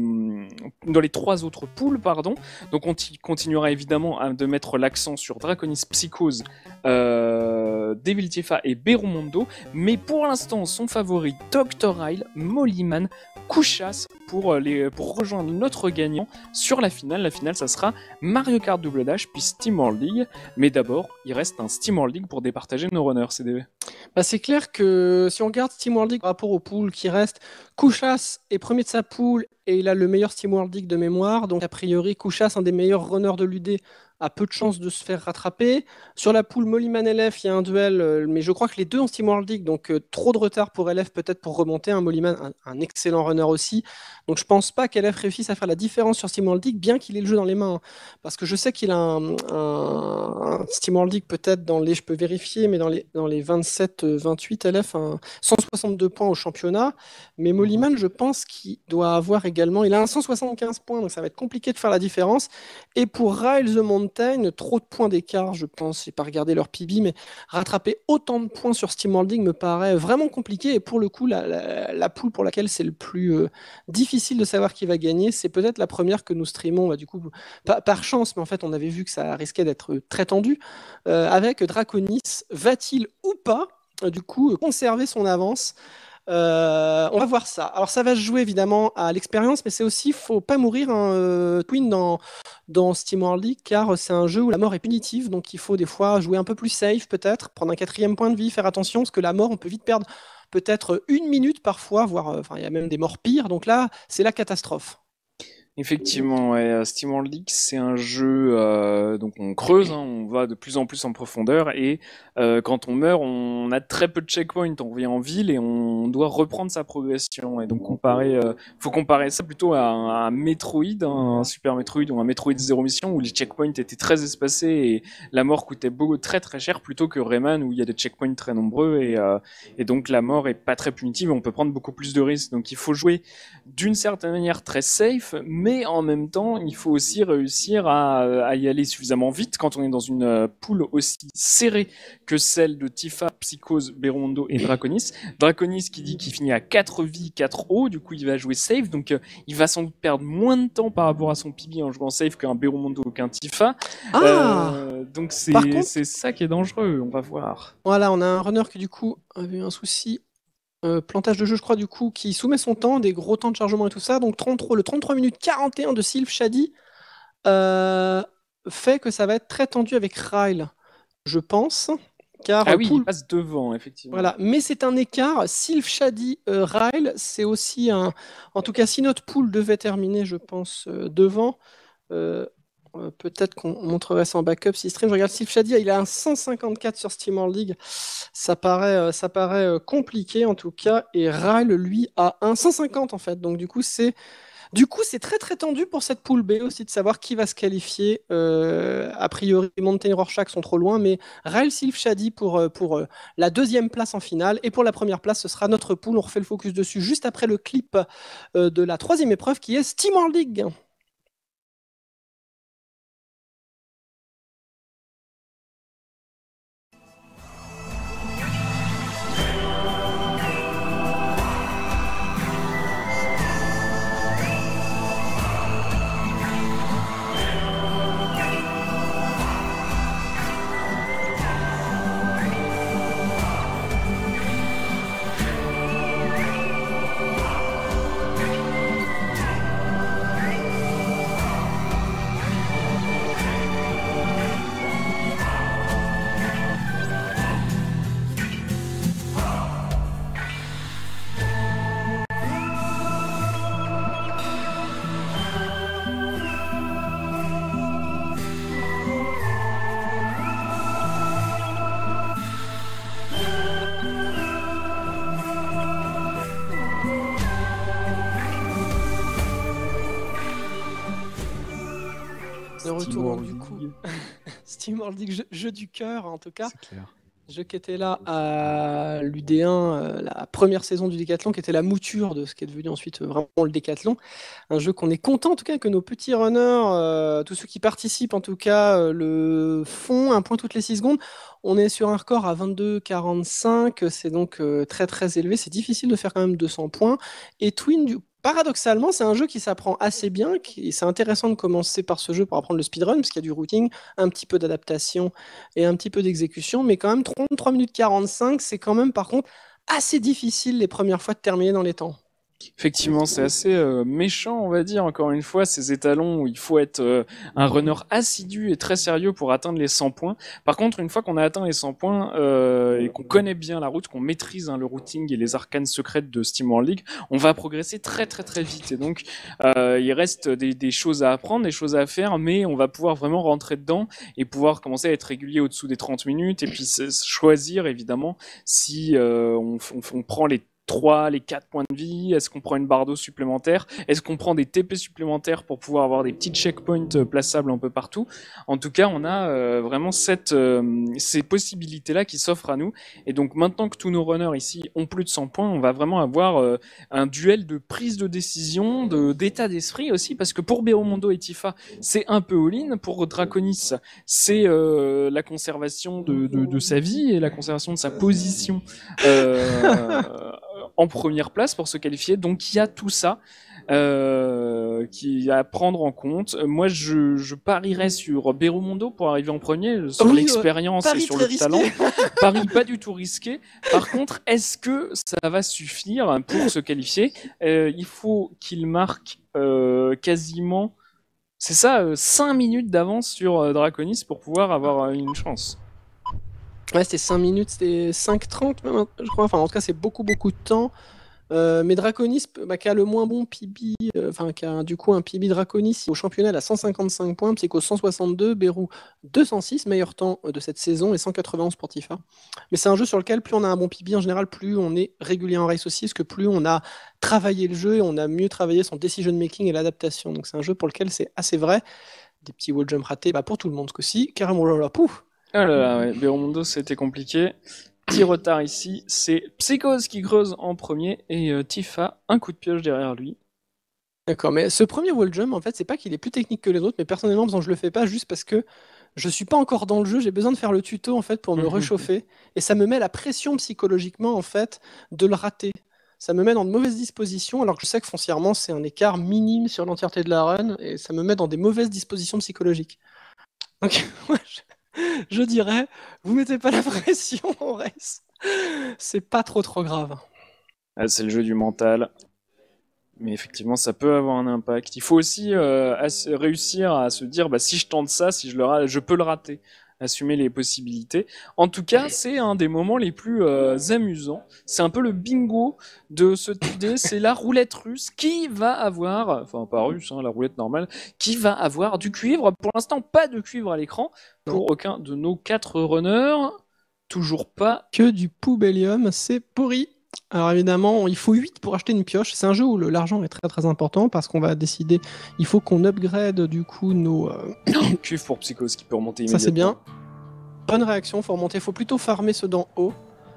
dans les trois autres poules, pardon. Donc on continuera évidemment à de mettre l'accent sur Draconis Psychose, euh, Devil Tifa et Berumondo, mais pour l'instant son favori Dr. Ryle, Mollyman, Couchas pour, euh, pour rejoindre notre gagnant sur la finale. La finale, ça sera Mario Kart Double Dash puis Steam World League. Mais d'abord, il reste un Steam World League pour départager nos runners, CDV. Bah c'est clair que si on regarde Steam World League par rapport au pool qui reste, Couchas est premier de sa poule et il a le meilleur Steam World League de mémoire. Donc a priori, Couchas, un des meilleurs runners de l'UD, a peu de chances de se faire rattraper. Sur la poule Mollyman LF, il y a un duel, euh, mais je crois que les deux ont Steam World League, donc euh, trop de retard pour LF peut-être pour remonter. Un Mollyman, un, excellent runner aussi. Donc je pense pas qu'LF réussisse à faire la différence sur Steam World League, bien qu'il ait le jeu dans les mains. Hein. Parce que je sais qu'il a un, Steam World League peut-être dans les, je peux vérifier, mais dans les, dans les 27-28 LF, 162 points au championnat. Mais Mollyman, je pense qu'il doit avoir également, il a un 175 points, donc ça va être compliqué de faire la différence. Et pour Riles the Monde, trop de points d'écart, je pense. J'ai pas regardé leur PB, mais rattraper autant de points sur Steam World me paraît vraiment compliqué. Et pour le coup, la, poule pour laquelle c'est le plus euh, difficile de savoir qui va gagner, c'est peut-être la première que nous streamons. Bah, du coup, par chance, mais en fait, on avait vu que ça risquait d'être très tendu. Euh, avec Draconis, va-t-il ou pas, euh, du coup, conserver son avance euh, on va voir ça. Alors ça va jouer évidemment à l'expérience, mais c'est aussi, faut pas mourir un euh, Twin dans, dans Steam World League, car c'est un jeu où la mort est punitive, donc il faut des fois jouer un peu plus safe peut-être, prendre un quatrième point de vie, faire attention, parce que la mort, on peut vite perdre peut-être une minute parfois, voire euh, enfin il y a même des morts pires, donc là c'est la catastrophe. Effectivement, euh, Steam World League, c'est un jeu, euh, donc on creuse, hein, on va de plus en plus en profondeur, et euh, quand on meurt, on a très peu de checkpoints, on revient en ville et on doit reprendre sa progression. Et donc comparer, faut comparer ça plutôt à un, Metroid, hein, un Super Metroid ou un Metroid Zero Mission où les checkpoints étaient très espacés et la mort coûtait beaucoup très très cher plutôt que Rayman où il y a des checkpoints très nombreux et, et donc la mort est pas très punitive, on peut prendre beaucoup plus de risques. Donc il faut jouer d'une certaine manière très safe, mais mais en même temps, il faut aussi réussir à, y aller suffisamment vite quand on est dans une euh, poule aussi serrée que celle de Tifa, Psychose, Berondo et Draconis. Draconis qui dit qu'il finit à 4 vies, 4 O, du coup il va jouer safe, donc euh, il va sans doute perdre moins de temps par rapport à son PB en jouant safe qu'un Beromondo ou qu'un Tifa. Ah donc c'est ça qui est dangereux, on va voir. Voilà, on a un runner qui du coup avait un souci euh, plantage de jeu, je crois, du coup, qui soumet son temps, des gros temps de chargement et tout ça. Donc 33, le 33 minutes 41 de Sylph Shady euh, fait que ça va être très tendu avec Ryle, je pense. Car ah oui, il passe devant, effectivement. Voilà, mais c'est un écart. Sylph Shady, euh, Ryle, c'est aussi un. En tout cas, si notre pool devait terminer, je pense, devant, euh, peut-être qu'on montrerait ça en backup si stream. Je regarde Steve Shady, il a un 154 sur Steam World League. Ça paraît, euh, ça paraît euh, compliqué en tout cas. Et Ryle, lui, a un 150 en fait. Donc du coup, c'est du coup, c'est très très tendu pour cette poule B aussi de savoir qui va se qualifier. a priori, Mountain Rorschach sont trop loin, mais Ryle Sylph Shady pour, pour la deuxième place en finale. Et pour la première place, ce sera notre poule. On refait le focus dessus juste après le clip de la troisième épreuve qui est Steam World League. Dit jeu, du cœur en tout cas. Jeu qui était là à l'UD1, euh, la première saison du Décathlon, qui était la mouture de ce qui est devenu ensuite vraiment le Décathlon. Un jeu qu'on est content en tout cas que nos petits runners, euh, tous ceux qui participent en tout cas, euh, le font un point toutes les 6 secondes. On est sur un record à 22,45, c'est donc très très élevé. C'est difficile de faire quand même 200 points. Et Twin, du paradoxalement, c'est un jeu qui s'apprend assez bien. C'est intéressant de commencer par ce jeu pour apprendre le speedrun, parce qu'il y a du routing, un petit peu d'adaptation et un petit peu d'exécution. Mais quand même, 33 minutes 45, c'est quand même par contre assez difficile les premières fois de terminer dans les temps. Effectivement, c'est assez euh, méchant, on va dire, encore une fois, ces étalons où il faut être euh, un runner assidu et très sérieux pour atteindre les 100 points. Par contre, une fois qu'on a atteint les 100 points euh, et qu'on connaît bien la route, qu'on maîtrise hein, le routing et les arcanes secrètes de Steam World League, on va progresser très très très vite. Et donc, il reste des, des, choses à apprendre, des choses à faire, mais on va pouvoir vraiment rentrer dedans et pouvoir commencer à être régulier au-dessous des 30 minutes et puis choisir évidemment si on, on, on prend les 3, les 4 points de vie Est-ce qu'on prend une barre d'eau supplémentaire Est-ce qu'on prend des TP supplémentaires pour pouvoir avoir des petits checkpoints euh, plaçables un peu partout En tout cas, on a euh, vraiment cette, euh, ces possibilités-là qui s'offrent à nous. Et donc maintenant que tous nos runners ici ont plus de 100 points, on va vraiment avoir un duel de prise de décision, de d'état d'esprit aussi, parce que pour Beromondo et Tifa, c'est un peu all-in. Pour Draconis, c'est la conservation de, de, de, sa vie et la conservation de sa position. en première place pour se qualifier. Donc il y a tout ça euh, qui à prendre en compte. Moi, je, je parierais sur Berumondo pour arriver en premier, sur l'expérience et sur le talent. Paris pas du tout risqué. Par contre, est-ce que ça va suffire pour se qualifier? Euh, Il faut qu'il marque euh, quasiment, c'est ça, 5 minutes d'avance sur Draconis pour pouvoir avoir une chance. Ouais, c'était 5 minutes, c'était 5.30 même, je crois. Enfin, en tout cas, c'est beaucoup, beaucoup de temps. Euh, mais Draconis, bah, qui a le moins bon PB, euh, enfin, qui a du coup un PB Draconis au championnat à 155 points, Psycho 162, Bérou 206, meilleur temps de cette saison, et 191 pour Tifa. Mais c'est un jeu sur lequel, plus on a un bon PB en général, plus on est régulier en race aussi, parce que plus on a travaillé le jeu et on a mieux travaillé son decision making et l'adaptation. Donc c'est un jeu pour lequel c'est assez vrai. Des petits wall jump ratés bah, pour tout le monde, ce coup-ci. Carrément, pouf ah là là, ouais. Beromondo, c'était compliqué. Petit retard ici, c'est Psychose qui creuse en premier et euh, Tifa, un coup de pioche derrière lui. D'accord, mais ce premier wall jump, en fait, c'est pas qu'il est plus technique que les autres, mais personnellement, je le fais pas juste parce que je suis pas encore dans le jeu, j'ai besoin de faire le tuto en fait pour me Mhm. réchauffer, et ça me met la pression psychologiquement en fait de le rater. Ça me met dans de mauvaises dispositions, alors que je sais que foncièrement c'est un écart minime sur l'entièreté de la run, et ça me met dans des mauvaises dispositions psychologiques. Donc, moi, je, je dirais, vous mettez pas la pression au reste, c'est pas trop trop grave. Ah, c'est le jeu du mental. Mais effectivement, ça peut avoir un impact. Il faut aussi euh, réussir à se dire, bah, si je tente ça, si je le je peux le rater. Assumer les possibilités. En tout cas, c'est un des moments les plus euh, amusants. C'est un peu le bingo de ce TD. C'est la roulette russe qui va avoir, enfin pas russe, hein, la roulette normale, qui va avoir du cuivre. Pour l'instant, pas de cuivre à l'écran pour aucun de nos quatre runners. Toujours pas. Que du poubellium, c'est pourri. Alors évidemment, il faut 8 pour acheter une pioche. C'est un jeu où l'argent est très très important parce qu'on va décider, il faut qu'on upgrade du coup nos... euh, Cuivre pour Psychose qui peut remonter Ça c'est immédiatement. bien. Bonne réaction, faut remonter, faut plutôt farmer ceux d'en haut.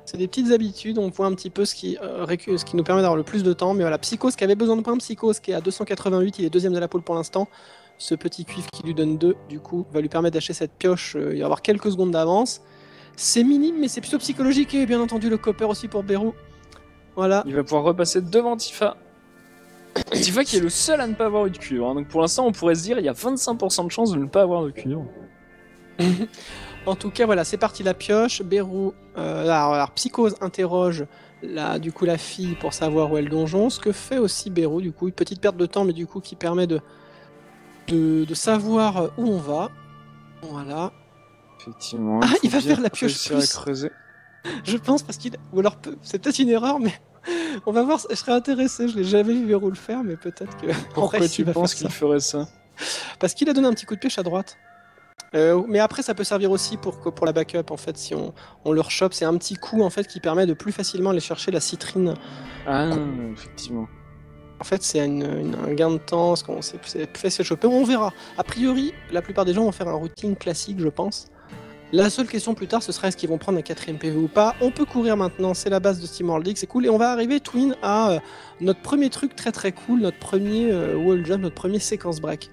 C'est des petites habitudes, on voit un petit peu ce qui, euh, ce qui nous permet d'avoir le plus de temps. Mais voilà, Psychose qui avait besoin de points, Psychose qui est à 288, il est deuxième de la poule pour l'instant. Ce petit cuivre qui lui donne 2, du coup, va lui permettre d'acheter cette pioche. euh, il va avoir quelques secondes d'avance. C'est minime, mais c'est plutôt psychologique. Et bien entendu, le copper aussi pour Bérou. Voilà. Il va pouvoir repasser devant Tifa. Tifa qui est le seul à ne pas avoir eu de cuivre. hein. Donc pour l'instant, on pourrait se dire il y a 25% de chances de ne pas avoir de cuivre. En tout cas, voilà, c'est parti la pioche. Bérou, euh, alors, alors, Psychose interroge la, du coup la fille pour savoir où est le donjon. Ce que fait aussi Bérou, du coup, une petite perte de temps, mais du coup qui permet de, de, de savoir où on va. Voilà. Effectivement. Ah, faut il va bien faire la pioche réussir plus. à creuser. Je pense parce qu'il. Ou alors, peu- c'est peut-être une erreur, mais on va voir. Je serais intéressé. Je l'ai jamais vu Bérou le faire, mais peut-être que. Pourquoi vrai, tu penses qu'il ferait ça Parce qu'il a donné un petit coup de pioche à droite. Euh, mais après, ça peut servir aussi pour, la backup. En fait, si on, on le rechoppe, c'est un petit coup en fait qui permet de plus facilement aller chercher la citrine. Ah, effectivement. En fait, c'est un gain de temps, c'est plus facile à choper. On verra. A priori, la plupart des gens vont faire un routing classique, je pense. La seule question plus tard, ce sera est-ce qu'ils vont prendre un quatrième PV ou pas. On peut courir maintenant, c'est la base de Steam World League, c'est cool. Et on va arriver, Twin, à euh, notre premier truc très très cool, notre premier euh, wall jump, notre premier séquence break.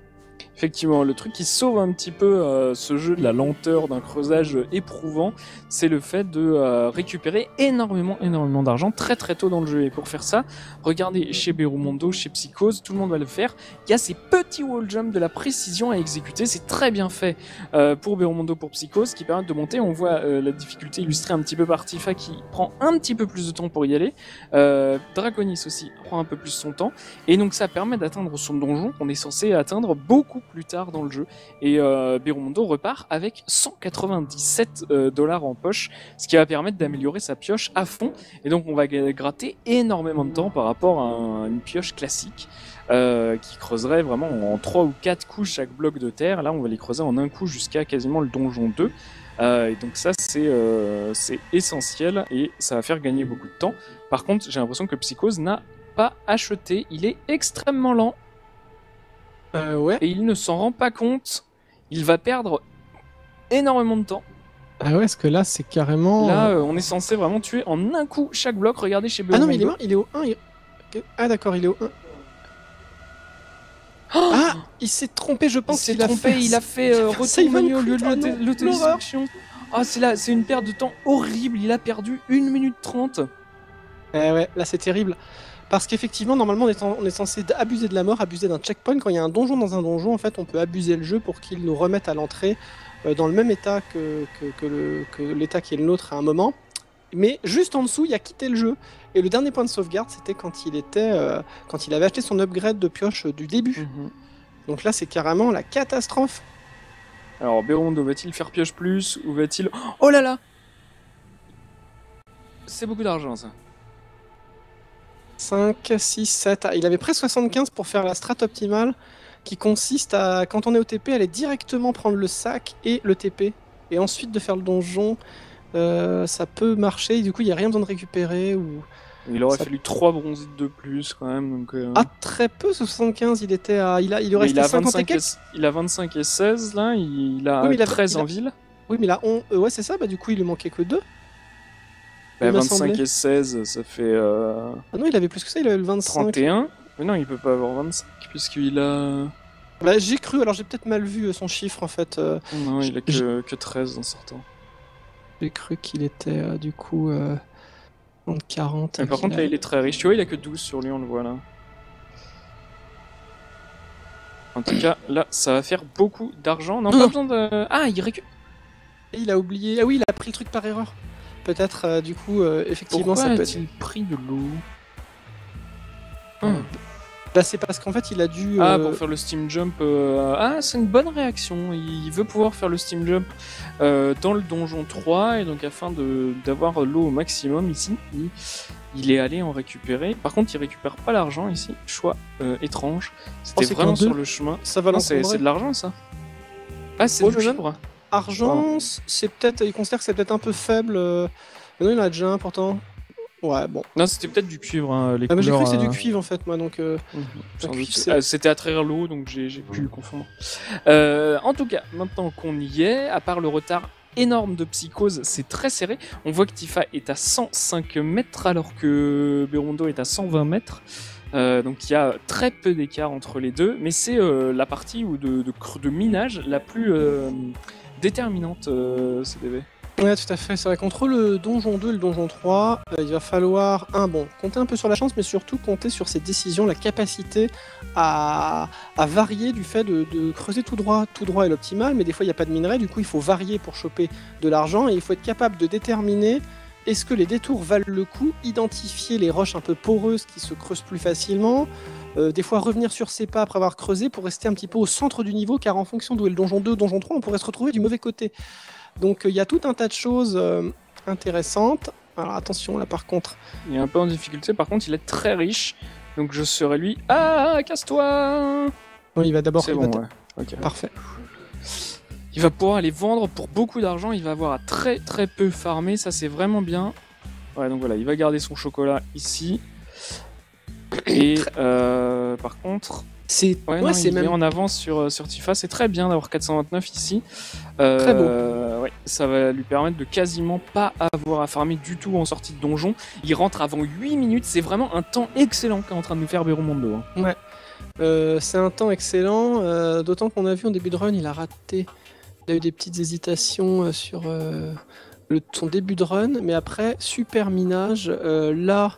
Effectivement, le truc qui sauve un petit peu euh, ce jeu de la lenteur d'un creusage éprouvant, c'est le fait de euh, récupérer énormément, énormément d'argent très très tôt dans le jeu. Et pour faire ça, regardez chez Berumondo, chez Psychose, tout le monde va le faire. Il y a ces petits wall jumps de la précision à exécuter, c'est très bien fait euh, pour Berumondo, pour Psychose, qui permettent de monter. On voit euh, la difficulté illustrée un petit peu par Tifa qui prend un petit peu plus de temps pour y aller. Euh, Draconis aussi prend un peu plus son temps. Et donc ça permet d'atteindre son donjon qu'on est censé atteindre beaucoup plus tard dans le jeu. Et euh, repart avec 197 euh, dollars en poche, ce qui va permettre d'améliorer sa pioche à fond. Et donc on va gratter énormément de temps par rapport à un- une pioche classique. euh, qui creuserait vraiment en 3 ou 4 coups chaque bloc de terre. Là, on va les creuser en un coup jusqu'à quasiment le donjon 2. Euh, et donc ça, c'est essentiel et ça va faire gagner beaucoup de temps. Par contre, j'ai l'impression que Psychose n'a pas acheté. Il est extrêmement lent Euh, ouais. et il ne s'en rend pas compte. Il va perdre énormément de temps. Ah ouais, est-ce que là, c'est carrément. Là, euh, on est censé vraiment tuer en un coup chaque bloc. Regardez chez Ah non, mais il est mort, il est au 1. il-. Ah d'accord, il est au 1. Ah Il s'est trompé, je Il pense. s'est qu'il a trompé, fait- il a fait euh, il retour menu au lieu de l'autodestruction. Ah, c'est là, c'est une perte de temps horrible. Il a perdu 1 minute 30. Eh ouais, là c'est terrible. Parce qu'effectivement, normalement, on est, en- on est censé abuser de la mort, abuser d'un checkpoint. Quand il y a un donjon dans un donjon, en fait, on peut abuser le jeu pour qu'il nous remette à l'entrée euh, dans le même état que, que, que le- que l'état qui est le nôtre à un moment. Mais juste en dessous, il y a quitté le jeu. Et le dernier point de sauvegarde, c'était quand il était, euh, quand il avait acheté son upgrade de pioche euh, du début. Donc là, c'est carrément la catastrophe. Alors, Berondo va-t-il faire pioche plus ou va-t-il. Oh là là C'est beaucoup d'argent ça. 5, 6, 7. Ah, il avait presque 75 pour faire la strat optimale qui consiste à, quand on est au TP, aller directement prendre le sac et le TP. Et ensuite de faire le donjon. Euh, ça peut marcher. Du coup, il n'y a rien besoin de récupérer. Ou... Il aurait Ça- fallu 3 bronzites de plus quand même. Donc, euh, Ah, très peu, ce 75. Il était à. Il, a, il restait il, a 50 et 25 et, quelques. il a 25 et 16 là, il a Oui, mais il a- 13 il a- en ville. Oui, mais là, on... euh, ouais, c'est ça. Bah, du coup, il lui manquait que 2. Bah, il m'a 25 semblé. et 16, ça fait euh, Ah non, il avait plus que ça. Il avait le 25. 31. Mais non, il peut pas avoir 25 puisqu'il a. Bah, j'ai cru, alors j'ai peut-être mal vu euh, son chiffre en fait. euh, Non, il a que, que 13 en sortant. j'ai cru qu'il était euh, du coup euh, en 40. Mais par contre, là, il est très riche. Tu vois, il a que 12 sur lui, on le voit là. En tout cas, là, ça va faire beaucoup d'argent. Non, pas besoin de. Ah, il récupère. Et il a oublié. Ah oui, il a pris le truc par erreur. Peut-être, euh, du coup, euh, effectivement, Pourquoi ça peut être. pris de l'eau Euh, Bah, c'est parce qu'en fait, il a dû. Ah, euh, pour faire le steam jump. euh, Ah, c'est une bonne réaction. Il veut pouvoir faire le steam jump euh, dans le donjon 3 et donc afin de d'avoir l'eau au maximum ici, il, il est allé en récupérer. Par contre, il récupère pas l'argent ici. Choix euh, étrange. C'était c'est vraiment sur le chemin. Ça va c'est de l'argent ça. Ah, c'est Oh, du. Argent, c'est peut-être. Il considère que c'est peut-être un peu faible. euh, Mais non, il en a déjà un pourtant. Ouais, bon. Non, c'était peut-être du cuivre. hein, les Ah, mais j'ai cru que c'est du euh, cuivre en fait, moi, donc. euh, Mhm, Ah, C'était à travers l'eau, donc j'ai pu le confondre. Euh, en tout cas, maintenant qu'on y est, à part le retard énorme de Psychose, c'est très serré. On voit que Tifa est à 105 mètres alors que Berundo est à 120 mètres. Euh, donc il y a très peu d'écart entre les deux, mais c'est la partie où de, de, cre- de minage la plus déterminante, euh, CDV. Ouais, tout à fait. C'est vrai qu'entre le donjon 2 et le donjon 3, euh, il va falloir, un, bon, compter un peu sur la chance, mais surtout compter sur ses décisions, la capacité à, à varier du fait de, de creuser tout droit. Tout droit est l'optimal, mais des fois, il n'y a pas de minerai, du coup, il faut varier pour choper de l'argent, et il faut être capable de déterminer est-ce que les détours valent le coup, identifier les roches un peu poreuses qui se creusent plus facilement, euh, des fois revenir sur ses pas après avoir creusé pour rester un petit peu au centre du niveau, car en fonction d'où est le donjon 2, donjon 3, on pourrait se retrouver du mauvais côté. Donc euh, il y a tout un tas de choses euh, intéressantes. Alors attention là par contre. Il est un peu en difficulté, par contre il est très riche, donc je serais lui... Ah, casse-toi Non, il va d'abord. C'est bon, ouais. Parfait. Il va pouvoir les vendre pour beaucoup d'argent, il va avoir à très très peu farmer, ça c'est vraiment bien. Ouais, donc voilà, il va garder son chocolat ici. Et euh, par contre, C'est ouais, ouais, est même. en avance sur, euh, sur Tifa, c'est très bien d'avoir 429 ici. Euh, Très beau. ouais, ça va lui permettre de quasiment pas avoir à farmer du tout en sortie de donjon. Il rentre avant 8 minutes, c'est vraiment un temps excellent qu'est en train de nous faire Berumondo. hein. Euh, c'est un temps excellent. euh, D'autant qu'on a vu en début de run, il a raté. Il a eu des petites hésitations sur le, son début de run, mais après super minage. là,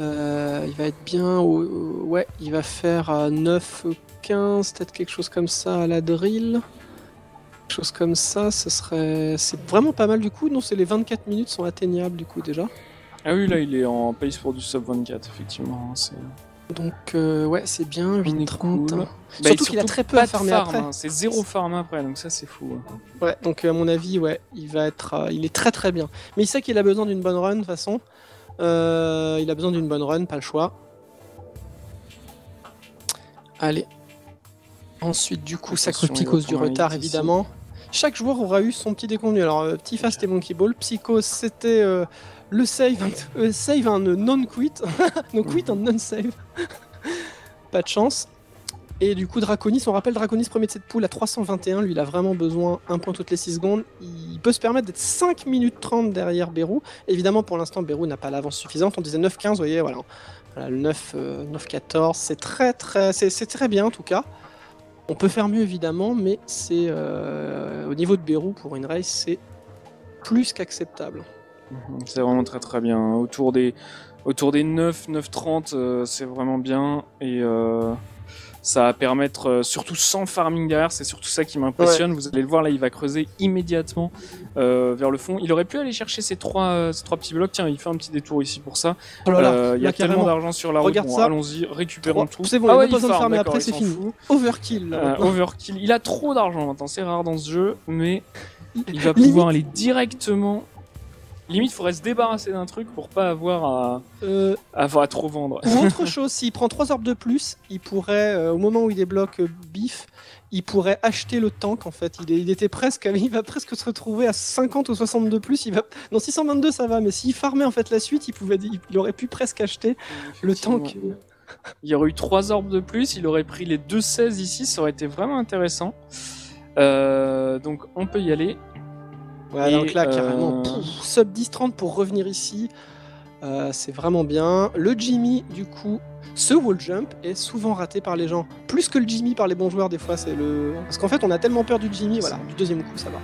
euh, il va être bien. au- ouais, il va faire euh, 9, 15, peut-être quelque chose comme ça à la drill. Quelque chose comme ça, ce serait. C'est vraiment pas mal du coup. Non, c'est les 24 minutes sont atteignables du coup déjà. Ah oui, là il est en pace pour du sub 24, effectivement. hein, c'est- Donc euh, ouais, c'est bien. On est 8, 30. cool. Bah, Surtout qu'il a très peu à farmer farm, après. hein, C'est zéro farm après, donc ça c'est fou. hein. Ouais, donc à mon avis, ouais, il va être, euh, il est très très bien. Mais il sait qu'il a besoin d'une bonne run de toute façon. Euh, il a besoin d'une bonne run, pas le choix. Allez. Ensuite, du coup, sacre Psychose du retard, évidemment. Chaque joueur aura eu son petit décompte. Alors, euh, Tifa, c'était Monkey Ball. Psychose, c'était euh, le save, euh, save un non-quit. non quit un non-save. pas de chance. Et du coup, Draconis, on rappelle Draconis, premier de cette poule à 321. Lui, il a vraiment besoin un point toutes les 6 secondes. Il peut se permettre d'être 5 minutes 30 derrière Bérou. Évidemment, pour l'instant, Bérou n'a pas l'avance suffisante. On disait 9-15, vous voyez, voilà. Le 9, euh, 9-14, c'est très, très, très bien en tout cas. On peut faire mieux évidemment, mais c'est euh, au niveau de Bérou pour une race, c'est plus qu'acceptable. Mhm, C'est vraiment très très bien. Autour des, autour des 9, 9, 30, euh, c'est vraiment bien. Et ça va permettre, euh, surtout sans farming derrière, c'est surtout ça qui m'impressionne. Vous allez le voir là, il va creuser immédiatement euh, vers le fond. Il aurait pu aller chercher ces trois, euh, ces trois petits blocs. Tiens, il fait un petit détour ici pour ça. Oh là là, Euh, Il y a tellement d'argent sur la route. Regarde Bon, ça. Allons-y, récupérons tout. c'est bon, ah il ouais, de farm, d'accord, après, il c'est fini. Overkill. Euh, overkill. Il a trop d'argent maintenant, c'est rare dans ce jeu, mais il va pouvoir aller directement. Limite, il faudrait se débarrasser d'un truc pour pas avoir à, Euh, avoir à trop vendre. Ou autre chose, s'il prend 3 orbes de plus, il pourrait, euh, au moment où il débloque euh, Beef, il pourrait acheter le tank en fait. Il, est- il était presque, il va presque se retrouver à 50 ou 60 de plus. Il va, non 622 ça va, mais s'il farmait en fait la suite, il pouvait, il aurait pu presque acheter le tank. Il y aurait eu 3 orbes de plus, il aurait pris les deux 16 ici, ça aurait été vraiment intéressant. Euh, donc on peut y aller. Ouais, Et, donc là euh, carrément, pouf, sub 10-30 pour revenir ici. Euh, c'est vraiment bien. Le Jimmy, du coup, ce wall jump est souvent raté par les gens. Plus que le Jimmy par les bons joueurs, des fois, c'est le. Parce qu'en fait, on a tellement peur du Jimmy, voilà, du deuxième coup, ça va.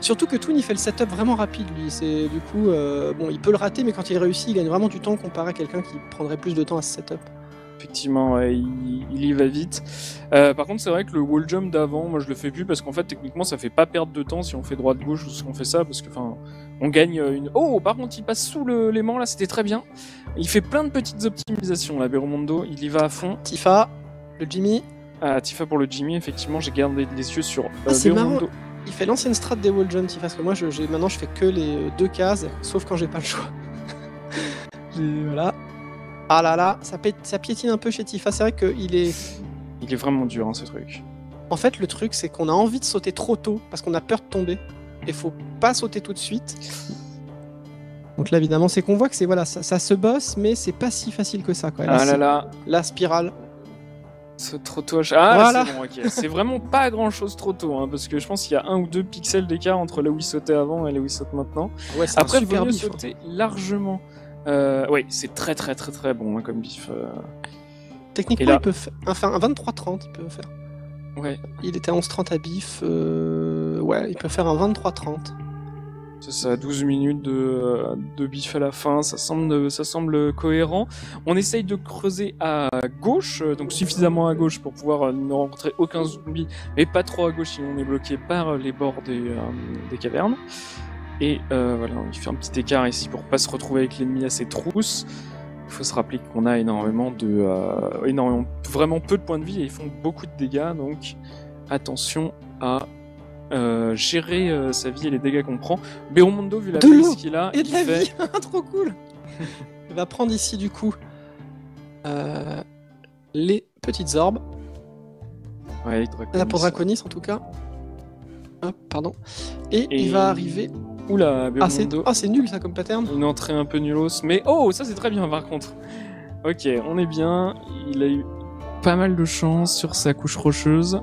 Surtout que Twin, il fait le setup vraiment rapide, lui. C'est du coup, euh, bon, il peut le rater, mais quand il réussit, il gagne vraiment du temps comparé à quelqu'un qui prendrait plus de temps à ce setup. Effectivement, ouais, il, il y va vite. Euh, par contre, c'est vrai que le wall jump d'avant, moi je le fais plus parce qu'en fait, techniquement, ça fait pas perdre de temps si on fait droite-gauche ou si on fait ça parce que, enfin, on gagne une. Oh, par contre, il passe sous l'aimant là, c'était très bien. Il fait plein de petites optimisations là, Berumondo, il y va à fond. Tifa, le Jimmy, Ah, Tifa pour le Jimmy, effectivement, j'ai gardé les yeux sur euh, Ah, c'est Berumondo. il fait l'ancienne strat des wall jump, Tifa, parce que moi, je, maintenant, je fais que les deux cases, sauf quand j'ai pas le choix. Voilà. Ah là là, ça, ça piétine un peu chez Tifa. C'est vrai qu'il est. Il est vraiment dur hein, ce truc. En fait, le truc, c'est qu'on a envie de sauter trop tôt parce qu'on a peur de tomber. Et faut pas sauter tout de suite. Donc là, évidemment, c'est qu'on voit que c'est voilà, ça, ça se bosse, mais c'est pas si facile que ça. Quoi. Ah là là, La spirale. ce trop tôt. Ah, Voilà. c'est bon. C'est vraiment pas grand chose trop tôt, hein, parce que je pense qu'il y a un ou deux pixels d'écart entre là où il sautait avant et là où il saute maintenant. Ouais, c'est Après, il vaut mieux hein. sauter largement. Euh, oui, c'est très très très très bon hein, comme bif. euh. Techniquement, là- il peut faire. Enfin, un 23-30, il peut faire. Ouais, Il était à 11-30 à bif. euh, Ouais, il peut faire un 23-30. c'est ça, 12 minutes de, euh, de bif à la fin, ça semble, ça semble cohérent. On essaye de creuser à gauche, euh, donc suffisamment à gauche pour pouvoir euh, ne rencontrer aucun zombie, mais pas trop à gauche sinon on est bloqué par euh, les bords des, euh, des cavernes. Et euh, voilà, il fait un petit écart ici pour pas se retrouver avec l'ennemi à ses trousses. Il faut se rappeler qu'on a énormément de, euh, énormément, vraiment peu de points de vie et ils font beaucoup de dégâts, donc attention à euh, gérer sa vie et les dégâts qu'on prend. Berumondo, vu la base qu'il a, Et de il la fait... vie Trop cool Il va prendre ici, du coup, les petites orbes. Ouais, Draconis. Là pour Draconis en tout cas. Hop, pardon. Et, Et- il va arriver. Oula, Ah c'est ah, c'est nul ça comme pattern. Une entrée un peu nulos, mais oh, ça c'est très bien par contre. Ok, on est bien. Il a eu pas mal de chance sur sa couche rocheuse.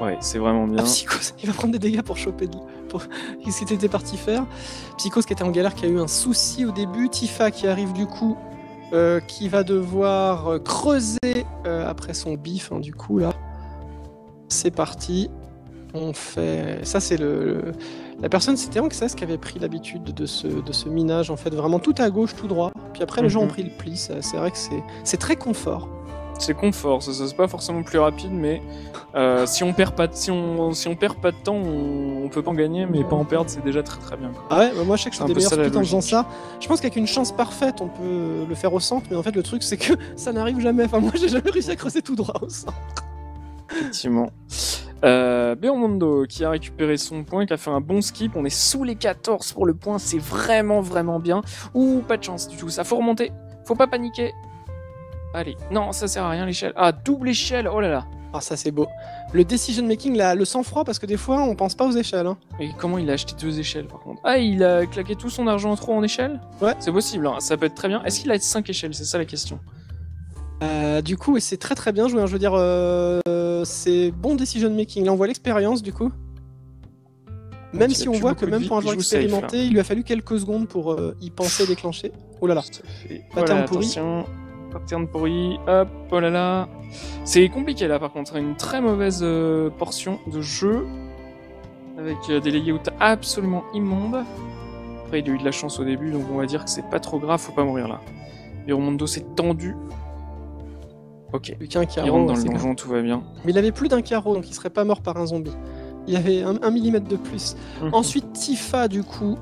Ouais, c'est vraiment bien. Ah, Psychose, il va prendre des dégâts pour choper de... pour... Qu'est-ce qu'il était parti faire? Psychose qui était en galère, qui a eu un souci au début. Tifa qui arrive du coup, euh, qui va devoir euh, creuser euh, après son bif, hein, du coup là. C'est parti. On fait. Ça, c'est le. le- La personne, c'était Anxès qui avait pris l'habitude de ce, de ce minage, en fait, vraiment tout à gauche, tout droit. Puis après, les gens ont Mhm. pris le pli. C'est vrai que c'est très confort. C'est confort, ça, ça, c'est pas forcément plus rapide, mais euh, si on perd pas, de- si on, si on perd pas de temps, on, on peut pas en gagner, mais pas en perdre, c'est déjà très très bien. quoi. Ah ouais, bah moi je sais que je un des meilleurs en faisant ça. Je pense qu'avec une chance parfaite, on peut le faire au centre, mais en fait le truc c'est que ça n'arrive jamais. Enfin moi j'ai jamais réussi à creuser tout droit au centre. Effectivement. Euh, Beormondo qui a récupéré son point, qui a fait un bon skip. On est sous les 14 pour le point, c'est vraiment vraiment bien. Ouh, pas de chance du tout. Ça faut remonter. Faut pas paniquer. Allez, non, ça sert à rien l'échelle. Ah, double échelle. Oh là là. Ah ça c'est beau. Le decision making, là, le sang-froid, parce que des fois on pense pas aux échelles. hein. Et comment il a acheté deux échelles par contre? Ah, il a claqué tout son argent en trop en échelle? Ouais. C'est possible, hein. ça peut être très bien. Est-ce qu'il a 5 échelles? C'est ça la question. Euh, du coup, et c'est très très bien joué. hein. Je veux dire, euh, c'est bon decision making. Là on voit l'expérience du coup. Même si on voit que même pour un joueur safe, expérimenté, il lui a fallu quelques secondes pour euh, y penser déclencher. Oh là là. Pattern Voilà, pourri. Pattern pourri. Hop, oh là là. C'est compliqué là par contre. Une très mauvaise euh, portion de jeu. Avec euh, des layouts absolument immondes. Après, il a eu de la chance au début, donc on va dire que c'est pas trop grave, faut pas mourir là. Et Romondo s'est tendu. Ok. Plus qu'un Il carreau, rentre dans le grave. donjon, tout va bien. Mais il avait plus d'un carreau, donc il serait pas mort par un zombie. Il y avait un, un millimètre de plus. Mhm. Ensuite, Tifa, du coup,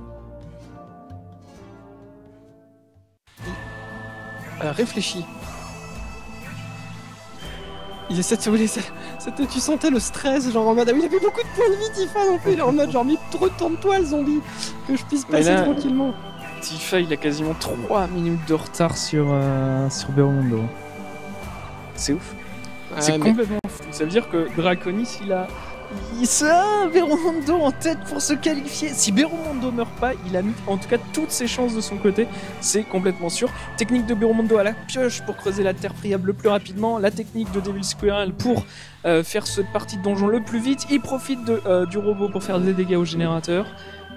euh, réfléchit. Il essaie de se voler. C'était, tu sentais le stress, genre en mode ah oui, il avait beaucoup de points de vie, Tifa non plus. Il est en mode genre, mais retourne-toi, le zombie, que je puisse passer là- tranquillement. Tifa, il a quasiment 3 minutes de retard sur, euh, sur. C'est ouf. C'est mais- complètement fou. Ça veut dire que Draconis, il a. Il ça, Berumondo en tête pour se qualifier. Si Berumondo meurt pas, il a mis en tout cas toutes ses chances de son côté. C'est complètement sûr. Technique de Berumondo à la pioche pour creuser la terre friable le plus rapidement. La technique de Devil Squirrel pour euh, faire cette partie de donjon le plus vite. Il profite de, euh, du robot pour faire des dégâts au générateur.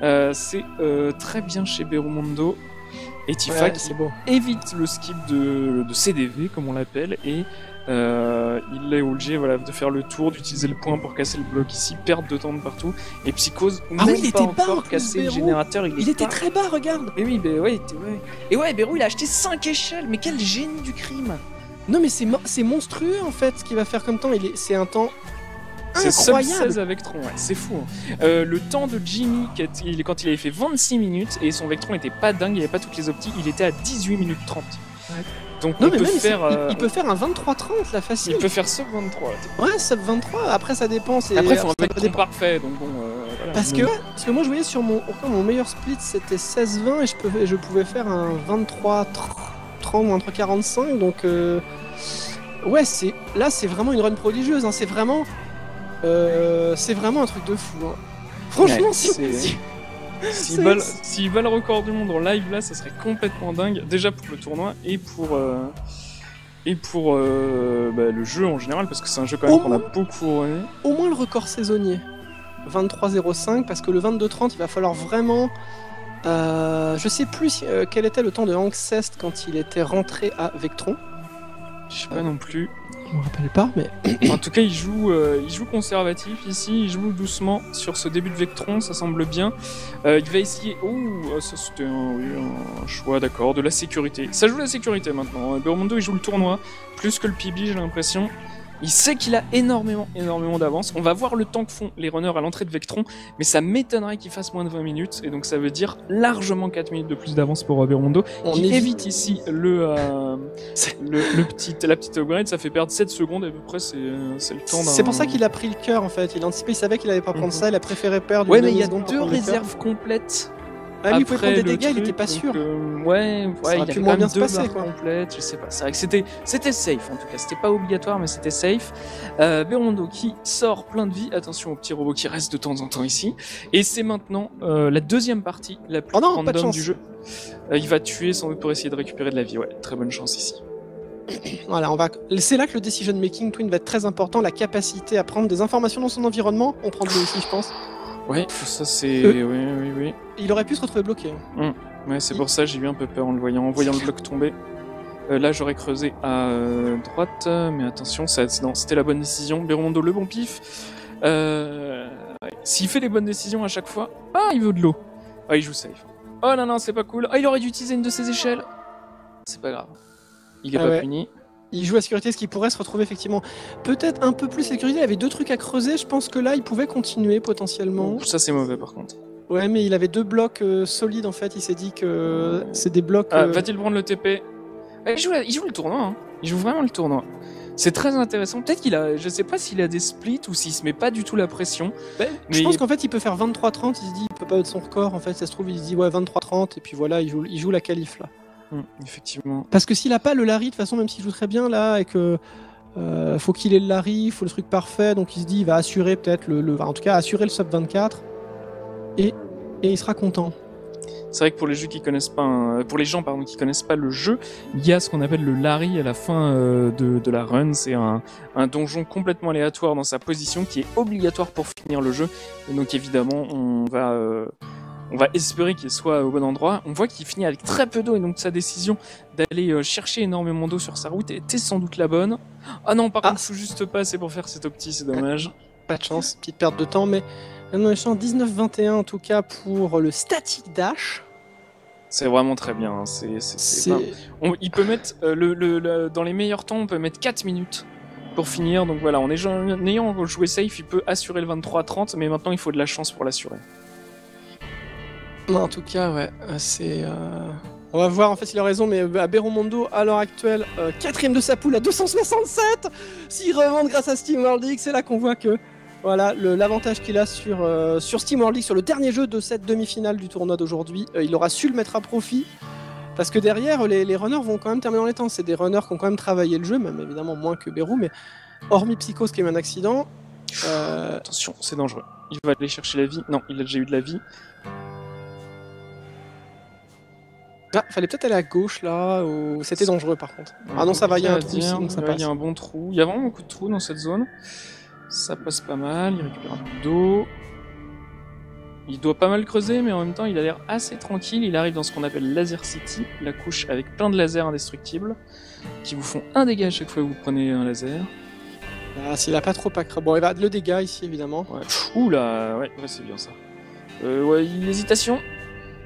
Euh, c'est très bien chez Berumondo. Et Tifa Ouais, qui c'est beau. évite le skip de, de CDV, comme on l'appelle, et euh, il est obligé voilà, de faire le tour, d'utiliser le point pour casser le bloc ici, perdre de temps de partout. Et Psychose, Ah même oui, il pas était bas, en encore plus, cassé le générateur. Il, était pas- très bas, regarde. Et oui, ben ouais. Et ouais, Bérou, il a acheté 5 échelles, mais quel génie du crime Non, mais c'est mo- c'est monstrueux en fait ce qu'il va faire comme temps. Il est, c'est un temps C'est sub incroyable. 16 avec Tron, ouais, c'est fou. hein. Euh, le temps de Jimmy, quand il avait fait 26 minutes, et son Vectron était pas dingue, il n'y avait pas toutes les optis, il était à 18 minutes 30. Ouais. Donc Non, on mais peut même, faire... il- euh, il, peut faire un 23-30 là, facile. il peut faire sub 23. Ouais, sub 23. Après, ça dépend. c'est- Après, il faut un dépend. parfait, donc bon... euh, voilà. Parce que, parce que moi, je voyais sur mon, mon meilleur split, c'était 16-20 et je pouvais, je pouvais faire un 23-30 ou un 3-45. Donc, euh, ouais, c'est là, c'est vraiment une run prodigieuse. hein, c'est vraiment, euh, c'est vraiment un truc de fou. hein. Franchement, Ouais, si- c'est- si- S'il C'est- bat, le- s'il bat le record du monde en live, là, ça serait complètement dingue. Déjà pour le tournoi et pour... euh, Et pour euh, bah, le jeu en général, parce que c'est un jeu quand même qu'on a beaucoup au moins le record saisonnier. 23-05 parce que le 22-30 il va falloir vraiment euh, je sais plus quel était le temps de Hank Cest quand il était rentré à Vectron Je sais pas non plus. Je me rappelle pas mais En tout cas, il joue, euh, il joue conservatif ici, il joue doucement sur ce début de Vectron, ça semble bien. Euh, il va essayer. Oh, ah, ça c'était un, un choix, d'accord, de la sécurité. Ça joue la sécurité maintenant. Beromondo, il joue le tournoi, plus que le PB, j'ai l'impression. Il sait qu'il a énormément, énormément d'avance. On va voir le temps que font les runners à l'entrée de Vectron, mais ça m'étonnerait qu'il fasse moins de 20 minutes, et donc ça veut dire largement 4 minutes de plus d'avance pour Beromondo on qui évite évite ici le, euh, le, le petit, la petite upgrade, ça fait perdre 7 secondes à peu près, c'est euh, c'est le temps d'un... c'est pour ça qu'il a pris le cœur en fait il anticipait il savait qu'il allait pas prendre Mhm. ça il a préféré perdre Ouais mais il y a deux réserves complètes. Ah, lui il pouvait prendre des dégâts il était pas sûr euh, ouais, Ça ouais, aurait il pu avait moins bien se deux passer, quoi. complètes, je sais pas. C'est vrai que c'était c'était safe en tout cas, c'était pas obligatoire mais c'était safe. Euh, Berondo qui sort plein de vie, attention au petit robot qui reste de temps en temps ici. Et c'est maintenant euh, la deuxième partie, la plus Oh non, pas de random chance. du jeu. Euh, il va tuer sans doute pour essayer de récupérer de la vie, ouais, très bonne chance ici. voilà on va c'est là que le decision making twin va être très important la capacité à prendre des informations dans son environnement on prend bleu ici je pense Ouais, ça c'est... Euh. Oui, oui, oui. il aurait pu se retrouver bloqué hein. Ouais, c'est Il- pour ça j'ai eu un peu peur en le voyant, en voyant le bloc tomber. Euh, là, j'aurais creusé à euh, droite, mais attention, ça, c'était la bonne décision. Beromondo, le bon pif. S'il fait les bonnes décisions à chaque fois, ah, il veut de l'eau. Ah, il joue safe. Oh non, non, c'est pas cool. Ah, il aurait dû utiliser une de ses échelles. C'est pas grave. Il est Ah pas ouais. puni. Il joue à sécurité, ce qui pourrait se retrouver effectivement peut-être un peu plus sécurisé. Il avait deux trucs à creuser. Je pense que là, il pouvait continuer potentiellement. Ouh, ça, c'est mauvais par contre. Ouais, mais il avait deux blocs euh, solides en fait. Il s'est dit que c'est des blocs. Ah, euh, Va-t-il prendre le TP Ah, il, joue, la- il joue le tournoi. Hein. Il joue vraiment le tournoi. C'est très intéressant. Peut-être qu'il a, je sais pas s'il a des splits ou s'il se met pas du tout la pression. Je mais- pense qu'en fait, il peut faire 23-30. Il se dit, il peut pas battre son record. En fait, ça se trouve, il se dit ouais 23-30 et puis voilà, il joue, il joue la qualif là. Hmm, effectivement. Parce que s'il a pas le Larry, de toute façon, même s'il joue très bien là et que euh, faut qu'il ait le Larry, il faut le truc parfait, donc il se dit, il va assurer peut-être le, le- en tout cas assurer le sub 24 et et il sera content. C'est vrai que pour les jeux qui connaissent pas, un- pour les gens pardon qui connaissent pas le jeu, il y a ce qu'on appelle le Larry à la fin euh, de, de la run. C'est un, un donjon complètement aléatoire dans sa position qui est obligatoire pour finir le jeu. Et donc évidemment, on va euh, on va espérer qu'il soit au bon endroit. On voit qu'il finit avec très peu d'eau et donc sa décision d'aller euh, chercher énormément d'eau sur sa route était sans doute la bonne. Ah non, par Ah. contre, il faut juste pas assez pour faire cet opti, c'est dommage. Pas de chance, petite perte de temps, mais un méchant 19-21 en tout cas pour le static dash. C'est vraiment très bien. hein. C'est, c'est, c'est- C'est enfin, On- il peut mettre euh, le, le- le- dans les meilleurs temps, on peut mettre 4 minutes pour finir. Donc voilà, en ayant, en ayant joué safe, il peut assurer le 23-30, mais maintenant il faut de la chance pour l'assurer. Non, en tout cas, ouais, euh, c'est. euh, On va voir, en fait, il a raison, mais euh, à Mondo, à l'heure actuelle, euh, quatrième de sa poule à 267 S'il revend grâce à Steam World League, c'est là qu'on voit que. Voilà, l'avantage qu'il a sur, euh, sur Steam World League, sur le dernier jeu de cette demi-finale du tournoi d'aujourd'hui, euh, il aura su le mettre à profit. Parce que derrière, les, les runners vont quand même terminer dans les temps. C'est des runners qui ont quand même travaillé le jeu, même évidemment moins que Berou, mais hormis Psychos qui a eu un accident. euh, Attention, c'est dangereux. Il va aller chercher la vie. Non, il a déjà eu de la vie. Ah, fallait peut-être aller à gauche là, ou c'était dangereux par contre. Ah non, ça va, il y a un trou à donc ça. Il y a un bon trou. Il y a vraiment beaucoup de trous dans cette zone. Ça passe pas mal. Il récupère un peu d'eau. il doit pas mal creuser, mais en même temps, il a l'air assez tranquille. Il arrive dans ce qu'on appelle Laser City, la couche avec plein de lasers indestructibles qui vous font un dégât à chaque fois que vous prenez un laser. Ah, S'il a pas trop accro. Bon, il va le dégât ici, évidemment. Ouais. Ouh là, ouais, ouais c'est bien ça. Euh, ouais, hésitation.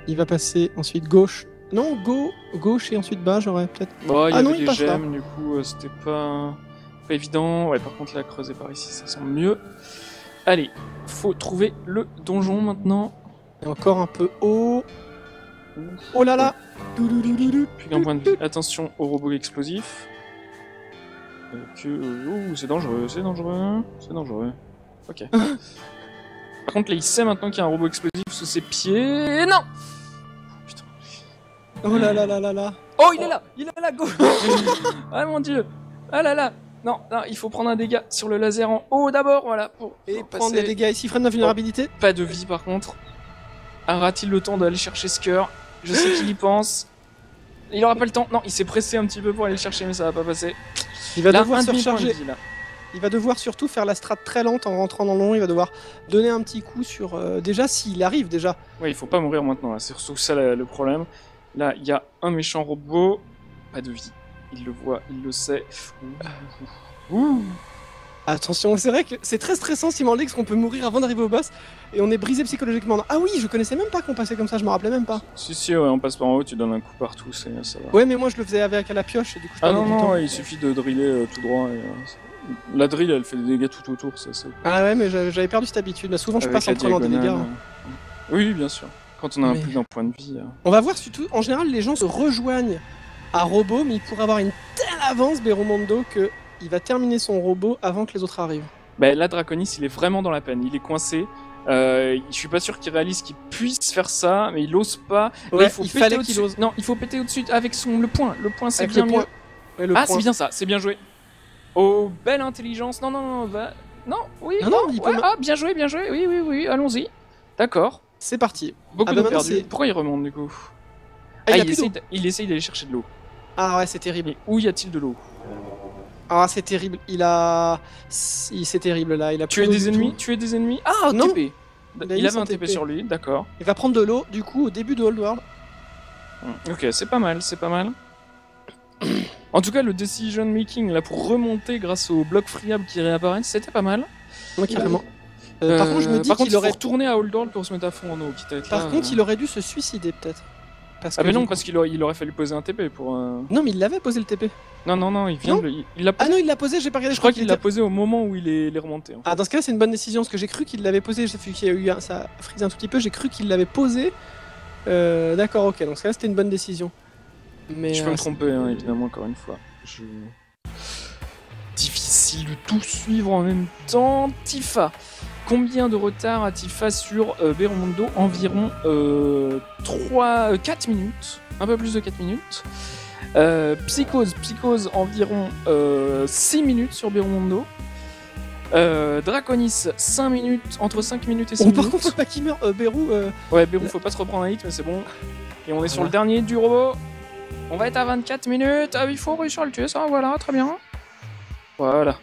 Il va passer ensuite gauche. Non, go, gauche et ensuite bas, j'aurais peut-être. Bon, il y Ah non, il des passe pas. gemmes, du coup, euh, c'était pas... pas évident. Ouais, par contre, là, creuser par ici, ça semble mieux. Allez, faut trouver le donjon maintenant. Et encore un peu haut. Oh là là. Plus qu'un point de vie. Attention au robot explosif. Euh, que... Ouh, c'est dangereux, c'est dangereux, c'est dangereux. Ok. Par contre, là, il sait maintenant qu'il y a un robot explosif sous ses pieds. Et non. Oh là là là là là Oh, il est là Il est là, go Ah mon dieu Ah là là Non, non, il faut prendre un dégât sur le laser en haut d'abord, voilà. Pour, Et prendre des dégâts ici, freine d'invulnérabilité. Pas de vie par contre. Aura-t-il le temps d'aller chercher ce cœur Je sais qu'il y pense. Il aura pas le temps. Non, il s'est pressé un petit peu pour aller le chercher, mais ça va pas passer. Il va Là, devoir un se de recharger. vie, là. Il va devoir surtout faire la strat très lente en rentrant dans le long. Il va devoir donner un petit coup sur. euh, déjà, s'il arrive déjà. Ouais, il faut pas mourir maintenant, c'est surtout ça le problème. Là, il y a un méchant robot, pas de vie. Il le voit, il le sait. Ouh. Ouh. Attention, c'est vrai que c'est très stressant Simon Lex qu'on peut mourir avant d'arriver au boss et on est brisé psychologiquement. Ah oui, je connaissais même pas qu'on passait comme ça, je me rappelais même pas. Si, si, ouais, on passe par en haut, tu donnes un coup partout, c'est, ça va. Ouais, mais moi je le faisais avec à la pioche et du coup je Ah non, non, temps. il suffit de driller euh, tout droit. Et, euh, la drill, elle fait des dégâts tout autour, ça, c'est. Ah ouais, mais j'avais perdu cette habitude. Bah, souvent je passe en la prenant des dégâts. hein. Oui, bien sûr. Quand on a un Mais- plus d'un point de vie. euh. On va voir surtout, en général les gens se rejoignent à robot, mais il pourrait avoir une telle avance Beromondo que il va terminer son robot avant que les autres arrivent. Bah, là, Draconis, il est vraiment dans la peine. Il est coincé. Euh, je suis pas sûr qu'il réalise qu'il puisse faire ça, mais il ose pas. Là, il faut il fallait qu'il ose. Non, il faut péter au-dessus avec son le point. Le point, c'est bien mieux. Ouais, Ah, c'est bien ça. C'est bien joué. Oh, belle intelligence. Non, non, non, va. Non, oui. Non, non, il peut ouais, Ah, bien joué, bien joué. Oui, oui, oui. Allons-y. D'accord. C'est parti. Beaucoup Ah bah de maintenant, perdu. Pourquoi il remonte du coup Ah, il a il, essaye il d'aller chercher de l'eau. Ah ouais, c'est terrible. Mais où y a-t-il de l'eau? Ah, c'est terrible. Il a. C'est terrible là. Il a d'eau des ennemis. Tuer des ennemis? Ah, Non. TP. Il a Il avait un TP TP. sur lui, d'accord. Il va prendre de l'eau du coup au début de Old World. Ok, c'est pas mal, c'est pas mal. En tout cas, le decision making là pour remonter grâce au bloc friable qui réapparaît, c'était pas mal. Ouais, carrément. Euh, par contre, je me dis qu'il il aurait. retourner à Old World pour se mettre à fond en eau. quitte à être Par là, contre, euh. il aurait dû se suicider peut-être. Parce Ah mais non, coup- parce qu'il aurait, il aurait fallu poser un TP pour. euh, Non, mais il l'avait posé le TP. Non, non, non, il vient Non de. Il Ah non, il l'a posé, j'ai pas regardé. je crois qu'il l'a posé au moment où il est, il est remonté. en fait. Ah, dans ce cas, c'est une bonne décision, parce que j'ai cru qu'il l'avait posé. J'ai vu qu'il y a eu un... ça a frisé un tout petit peu. J'ai cru qu'il l'avait posé. Euh, D'accord, ok. Donc, ça, c'était une bonne décision. Mais Je peux euh, me tromper, hein, évidemment, encore une fois. Je... Difficile de tout suivre en même temps. Tifa. Combien de retard a Tifa sur euh, Beromondo Environ euh, 3, euh, 4 minutes. Un peu plus de 4 minutes. Euh, Psychose. Psychose environ euh, 6 minutes sur Beromondo. Euh, Draconis 5 minutes, entre 5 minutes et 6 Oh, par minutes. contre, faut pas qu'il meure. Euh, Bérou, euh, Ouais, Bérou, faut pas se reprendre un hit, mais c'est bon. Et on est sur le dernier du robot. On va être à 24 minutes. Ah, il faut réussir à le tuer, ça, voilà, très bien. Voilà.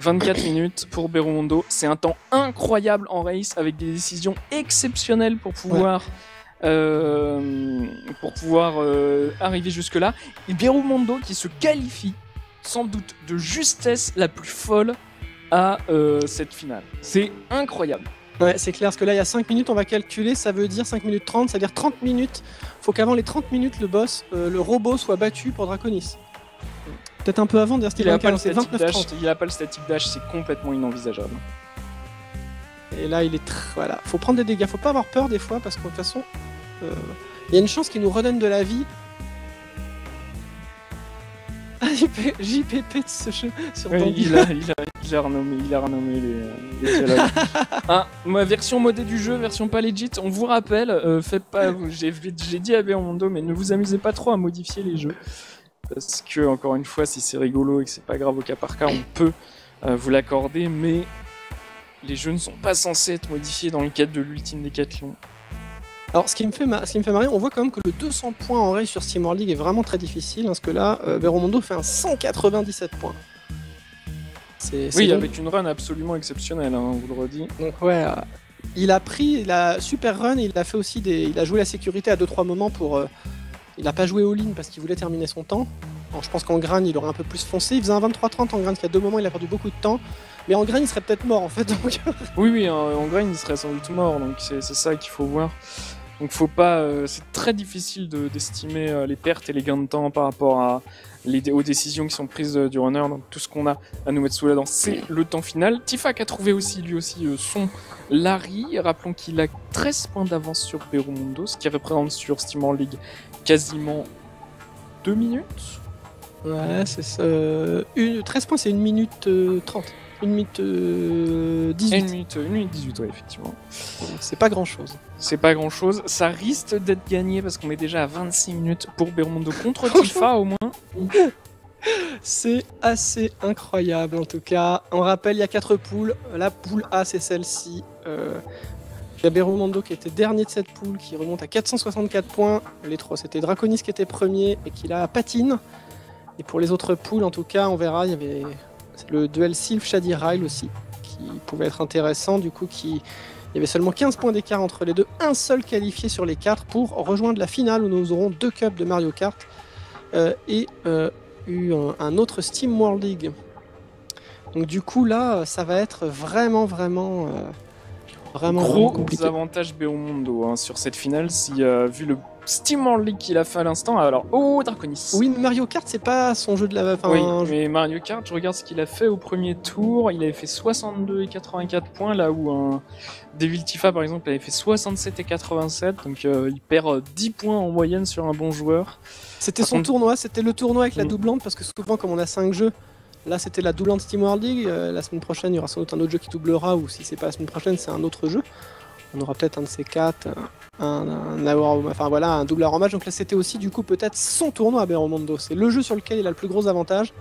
24 minutes pour Berumondo. C'est un temps incroyable en race avec des décisions exceptionnelles pour pouvoir. euh, euh, arriver jusque-là. Et Berumondo qui se qualifie sans doute de justesse la plus folle à euh, cette finale. C'est incroyable. Ouais, c'est clair, parce que là, il y a 5 minutes, on va calculer, ça veut dire 5 minutes 30, ça veut dire 30 minutes. Faut qu'avant les 30 minutes, le boss, le robot soit battu pour Draconis. Peut-être un peu avant, d'ailleurs, Il c'était a pas le static dash, 29-30. il a pas le static dash, c'est complètement inenvisageable. Et là, il est tr- voilà, faut prendre des dégâts, faut pas avoir peur des fois parce que de toute façon, euh, il y a une chance qu'il nous redonne de la vie. Ah, JP JPP de ce jeu sur Oui, il, a, il, a, il a renommé, il a renommé les, les dialogues. Ah, ma version modée du jeu, version pas legit, on vous rappelle, euh, faites pas, j'ai j'ai dit à Béomondo, mais ne vous amusez pas trop à modifier les jeux. Parce que, encore une fois, si c'est rigolo et que c'est pas grave au cas par cas, on peut euh, vous l'accorder, mais les jeux ne sont pas censés être modifiés dans le cadre de l'ultime décathlon. Alors, ce qui, me fait ce qui me fait marrer, on voit quand même que le 200 points en race sur Steam World League est vraiment très difficile, hein, parce que là, euh, fait un 197 points. C'est Oui, donc- avec une run absolument exceptionnelle, hein, on vous le redit. Donc ouais, euh, Il a pris la super run il a fait aussi des. Il a joué la sécurité à 2-3 moments pour. euh, Il n'a pas joué all-in parce qu'il voulait terminer son temps. Je pense qu'en grain, il aurait un peu plus foncé. Il faisait un 23-30 en grain, qui à deux moments, il a perdu beaucoup de temps. Mais en grain, il serait peut-être mort en fait. Oui, oui, en, en grain, il serait sans doute mort, donc c'est ça qu'il faut voir. Donc faut pas, euh, c'est très difficile de- d'estimer euh, les pertes et les gains de temps par rapport à les, aux décisions qui sont prises euh, du runner. Donc tout ce qu'on a à nous mettre sous la dent, c'est le temps final. Tifak a trouvé aussi lui aussi son Larry. Rappelons qu'il a 13 points d'avance sur Berumondo, ce qui représente sur Steam League quasiment 2 minutes. Ouais, c'est ça. Euh, une- 13 points, c'est 1 minute euh, 30. 1 minute euh, 18. 1 minute, 1 minute 18, ouais, effectivement. C'est pas grand chose. C'est pas grand chose. Ça risque d'être gagné parce qu'on est déjà à 26 minutes pour Berumondo contre Tifa au moins. C'est assez incroyable en tout cas. On rappelle, il y a 4 poules. La poule A, c'est celle-ci. Euh, a Berumondo qui était dernier de cette poule, qui remonte à 464 points. Les trois, c'était Draconis qui était premier et qui la patine. Et pour les autres poules, en tout cas, on verra, il y avait le duel Sylph Shady Ryle aussi, qui pouvait être intéressant. Du coup, il y avait seulement 15 points d'écart entre les deux. Un seul qualifié sur les 4 pour rejoindre la finale où nous aurons deux cups de Mario Kart. Euh, et euh, eu un, un autre Steam World League. Donc du coup là, ça va être vraiment vraiment euh, vraiment, vraiment Gros compliqué. avantage Beomondo hein, sur cette finale, si euh, vu le Steam World League qu'il a fait à l'instant. Alors, oh Draconis. Oui, Mario Kart c'est pas son jeu de la. Enfin, Oui, jeu- mais Mario Kart, je regarde ce qu'il a fait au premier tour. Il avait fait 62 et 84 points, là où un Devil Tifa, par exemple, avait fait 67 et 87. Donc, euh, il perd euh, 10 points en moyenne sur un bon joueur. C'était son contre- tournoi, c'était le tournoi avec la Mm. doublante parce que souvent comme on a 5 jeux, là c'était la doublante Steam World League. euh, la semaine prochaine il y aura sans doute un autre jeu qui doublera ou si c'est pas la semaine prochaine c'est un autre jeu. On aura peut-être un de ces quatre, un, un, enfin voilà, un double en match. Donc là c'était aussi du coup peut-être son tournoi à Beromondo. C'est le jeu sur lequel il a le plus gros avantage.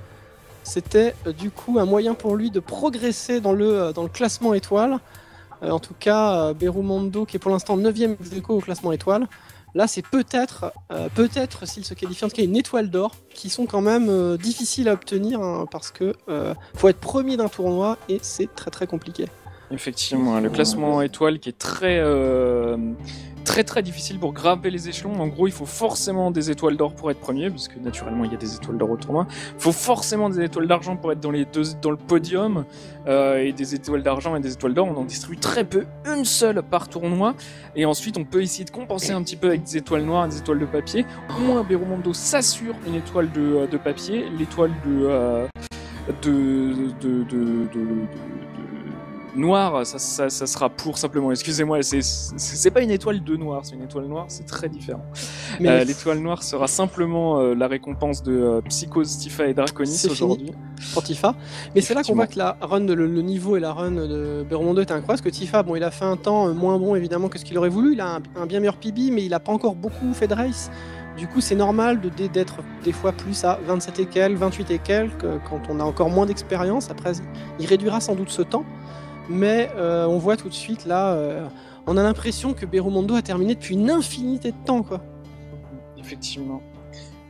C'était euh, du coup un moyen pour lui de progresser dans le, euh, dans le classement étoile. En tout cas, Berumondo qui est pour l'instant 9ème ex aequo au classement étoile. Là, c'est peut-être, euh, peut-être s'il se qualifie en tout cas une étoile d'or, qui sont quand même euh, difficiles à obtenir hein, parce que euh, faut être premier d'un tournoi et c'est très très compliqué. Effectivement, hein, le classement étoile qui est très, très très difficile pour grimper les échelons. En gros, il faut forcément des étoiles d'or pour être premier, puisque naturellement il y a des étoiles d'or au tournoi. Il faut forcément des étoiles d'argent pour être dans les deux, dans le podium, euh, et des étoiles d'argent et des étoiles d'or, on en distribue très peu, une seule par tournoi. Et ensuite, on peut essayer de compenser un petit peu avec des étoiles noires et des étoiles de papier. Au moins, Berumondo s'assure une étoile de, de papier, l'étoile de, euh, de- de- noir, ça, ça, ça sera pour simplement. Excusez-moi, c'est pas une étoile de noir, c'est une étoile noire, c'est très différent. Mais Euh, L'étoile noire sera simplement euh, la récompense de euh, Psychose, Tifa et Draconis aujourd'hui. pour Tifa. Mais c'est là qu'on voit que la run, de- le, le niveau et la run de Berumondo est incroyable. Parce que Tifa, bon, il a fait un temps euh, moins bon évidemment que ce qu'il aurait voulu. Il a un, un bien meilleur PB, mais il a pas encore beaucoup fait de race. Du coup, c'est normal de- d'être des fois plus à 27 et quelques, 28 et quelques, quand on a encore moins d'expérience. Après, il réduira sans doute ce temps. Mais euh, on voit tout de suite là, euh, on a l'impression que Berumondo a terminé depuis une infinité de temps, quoi. Effectivement.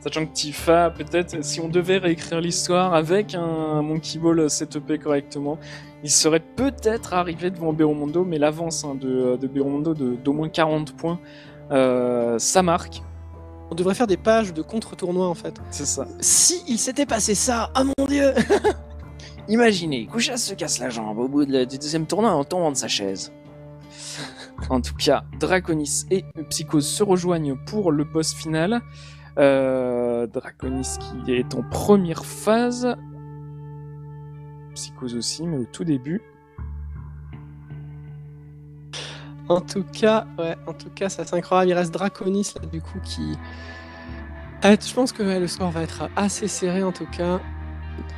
Sachant que Tifa, peut-être, si on devait réécrire l'histoire avec un Monkey Ball setupé correctement, il serait peut-être arrivé devant Berumondo, mais l'avance hein, de, de Berumondo d'au moins 40 points, euh, ça marque, On devrait faire des pages de contre-tournoi en fait. c'est ça. Si il s'était passé ça, ah mon dieu Imaginez, Kouchas se casse la jambe au bout de du deuxième tournoi en tombant de sa chaise. en tout cas, Draconis et Psychose se rejoignent pour le boss final. Euh, Draconis qui est en première phase. Psychose aussi, mais au tout début. En tout cas, ouais, en tout cas, ça c'est incroyable. Il reste Draconis là, du coup, qui. Ah, je pense que ouais, le score va être assez serré en tout cas.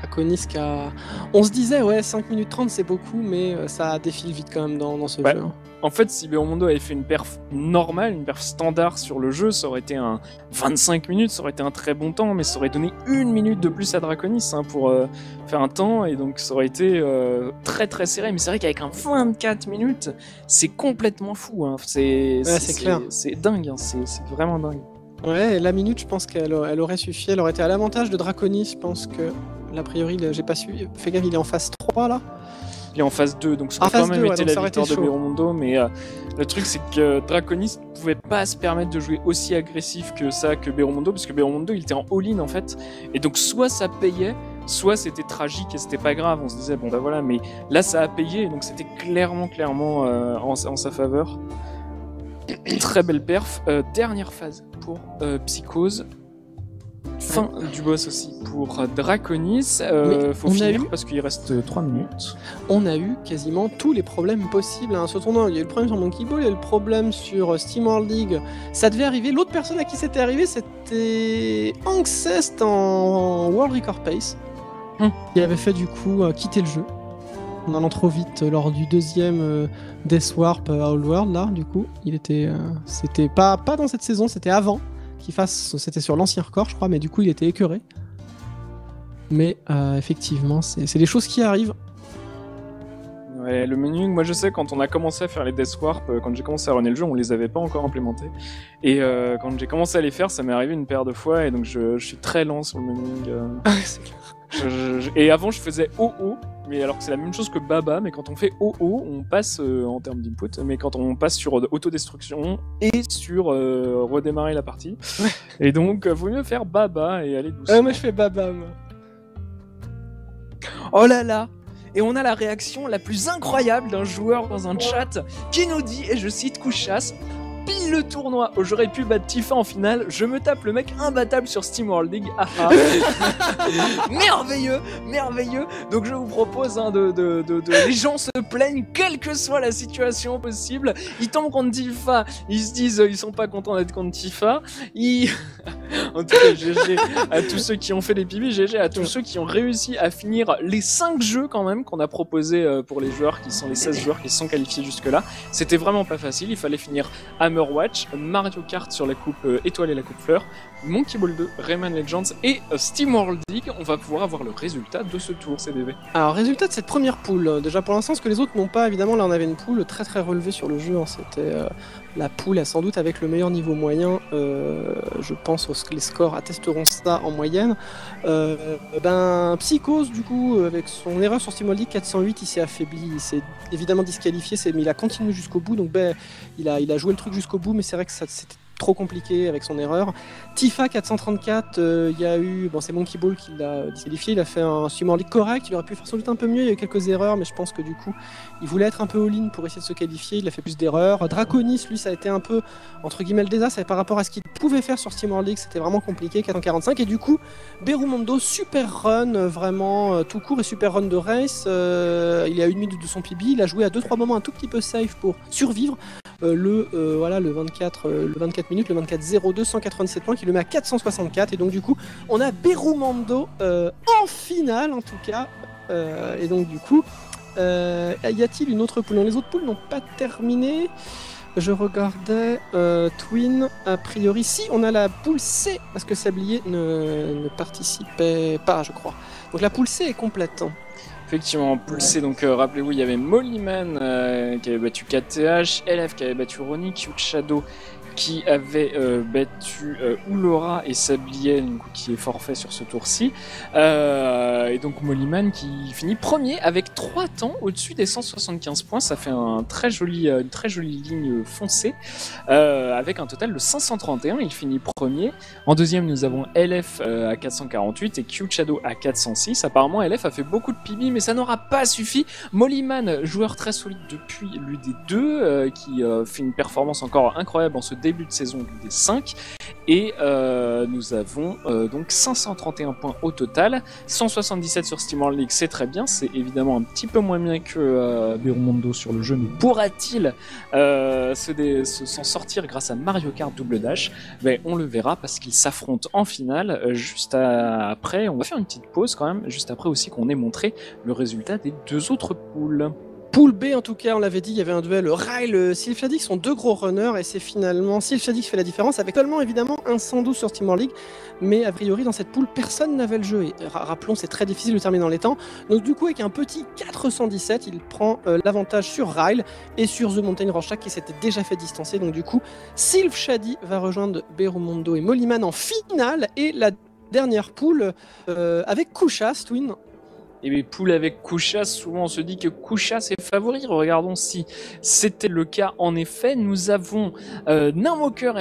Draconis qui a. On se disait, ouais, 5 minutes 30 c'est beaucoup, mais euh, ça défile vite quand même dans, dans ce Ouais. jeu. hein. En fait, si Beomondo avait fait une perf normale, une perf standard sur le jeu, ça aurait été un 25 minutes, ça aurait été un très bon temps, mais ça aurait donné une minute de plus à Draconis hein, pour euh, faire un temps, et donc ça aurait été euh, très très serré. Mais c'est vrai qu'avec un 24 minutes, c'est complètement fou. Hein. C'est c'est clair. C'est dingue, hein. c'est c'est vraiment dingue. Ouais, la minute, je pense qu'elle elle aurait suffi. Elle aurait été à l'avantage de Draconis. Je pense que, a priori, j'ai pas su. Fais gaffe, il est en phase 3 là. il est en phase 2, donc ça aurait quand même été la victoire de Beromondo, mais le truc c'est que Draconis pouvait pas se permettre de jouer aussi agressif que ça que Beromondo, parce que Beromondo il était en all-in en fait, et donc soit ça payait, soit c'était tragique et c'était pas grave, on se disait bon bah voilà, mais là ça a payé, donc c'était clairement, clairement en, sa faveur. Très belle perf. dernière phase pour Psychose fin du boss aussi pour Draconis. Euh, faut finir parce qu'il reste 3 minutes. On a eu quasiment tous les problèmes possibles hein. ce tournoi. Il y a eu le problème sur Monkey Ball, il y a eu le problème sur Steam World League. Ça devait arriver. L'autre personne à qui c'était arrivé, c'était Ancest en World Record Pace. Hum. Il avait fait du coup euh, quitter le jeu en allant trop vite lors du deuxième euh, Death Warp à Old World là du coup il était c'était pas pas dans cette saison c'était avant qu'il fasse. C'était sur l'ancien record, je crois, mais du coup, il était écœuré. Mais euh, effectivement, c'est des choses qui arrivent. Ouais, le menu, moi je sais, quand on a commencé à faire les Death Warp, euh, quand j'ai commencé à runner le jeu, on les avait pas encore implémentés. Et euh, quand j'ai commencé à les faire, ça m'est arrivé une paire de fois, et donc je, suis très lent sur le menu. Ah, c'est clair et avant, je faisais OO, mais alors que c'est la même chose que Baba, mais quand on fait OO, on passe euh, en termes d'input, mais quand on passe sur autodestruction et sur euh, redémarrer la partie. Et donc, euh, vaut mieux faire Baba et aller doucement. moi, je fais Baba, moi. Oh là là et on a la réaction la plus incroyable d'un joueur dans un chat qui nous dit, et je cite Couchasse, pile le tournoi où j'aurais pu battre Tifa en finale, je me tape le mec imbattable sur Steam World League. Ah, ah. merveilleux, merveilleux. Donc je vous propose hein, de, de, de, Les gens se plaignent, quelle que soit la situation possible. Ils tombent contre Tifa, ils se disent ils sont pas contents d'être contre Tifa. Ils... en tout cas, GG à tous ceux qui ont fait les pibis, GG à tous ceux qui ont réussi à finir les 5 jeux quand même qu'on a proposé euh, pour les joueurs qui sont les 16 joueurs qui sont qualifiés jusque-là. C'était vraiment pas facile, il fallait finir à Watch, Mario Kart sur la coupe euh, étoile et la coupe fleur, Monkey Ball 2, Rayman Legends et euh, Steam World League. On va pouvoir avoir le résultat de ce tour, CDV. Alors, résultat de cette première poule. Déjà pour l'instant, ce que les autres n'ont pas, évidemment, là on avait une poule très très relevée sur le jeu. Hein. C'était euh, la poule, sans doute avec le meilleur niveau moyen. je pense que les scores attesteront ça en moyenne. ben, Psychose, du coup, avec son erreur sur League 408, il s'est affaibli, il s'est évidemment disqualifié, mais il a continué jusqu'au bout. Donc, ben, il a, a joué le truc jusqu'au bout, mais c'est vrai que c'était trop compliqué avec son erreur. Tifa 434, euh, il y a eu, bon c'est Monkey Ball qui l'a disqualifié, il a fait un swimmer league correct, il aurait pu faire sans doute un peu mieux, il y a eu quelques erreurs, mais je pense que du coup il voulait être un peu all-in pour essayer de se qualifier, il a fait plus d'erreurs. Draconis, lui, ça a été un peu entre guillemets le désastre, par rapport à ce qu'il pouvait faire sur Steam League, c'était vraiment compliqué, 445, et du coup Berumondo, super run, euh, vraiment euh, tout court et super run de race, il a une minute de son PB, il a joué à 2-3 moments un tout petit peu safe pour survivre. le voilà le 24 le 24 le 24-02, 187 points, qui le met à 464. Et donc, du coup, on a Berumando euh, en finale, en tout cas. Euh, et donc, du coup, euh, y a-t-il une autre poule? Les autres poules n'ont pas terminé. Je regardais Twin, a priori. Si, on a la poule C, parce que Sablier ne, participait pas, je crois. Donc la poule C est complète. Effectivement, poule C, donc rappelez-vous, il y avait Mollyman qui avait battu KTH, LF qui avait battu Ronnie, Shadow qui avait euh, battu euh, Oulora et Sabliel, qui est forfait sur ce tour-ci. Euh, et donc Mollyman qui finit premier avec 3 temps au-dessus des 175 points. Ça fait très joli, une très jolie ligne foncée avec un total de 531. Il finit premier. En deuxième, nous avons LF à 448 et Q Shadow à 406. Apparemment, LF a fait beaucoup de PB, mais ça n'aura pas suffi. Mollyman, joueur très solide depuis l'UD2, qui fait une performance encore incroyable en ce début de saison du D5. Et euh, nous avons euh, donc 531 points au total, 177 sur Steam World League, c'est très bien, c'est évidemment un petit peu moins bien que euh, sur le jeu, mais pourra-t-il euh, s'en sortir grâce à Mario Kart Double Dash? Ben, On le verra parce qu'ils s'affrontent en finale juste après. On va faire une petite pause quand même, juste après aussi qu'on ait montré le résultat des deux autres poules. Poule B, en tout cas, on l'avait dit, il y avait un duel Ryle, Sylphadik sont deux gros runners et c'est finalement Sylphadik qui fait la différence avec seulement évidemment un 112 sur Team League. Mais a priori, dans cette poule, personne n'avait le jeu. Et rappelons, c'est très difficile de terminer dans les temps. Donc, du coup, avec un petit 417, il prend euh, l'avantage sur Ryle et sur The Mountain Rorschach qui s'était déjà fait distancer. Donc, du coup, Sylph Shady va rejoindre Berumondo et Mollyman en finale et la dernière poule euh, avec Kushas, Twin et mes poules avec Kouchas, souvent on se dit que Kouchas est favori. Regardons si c'était le cas. En effet, nous avons euh,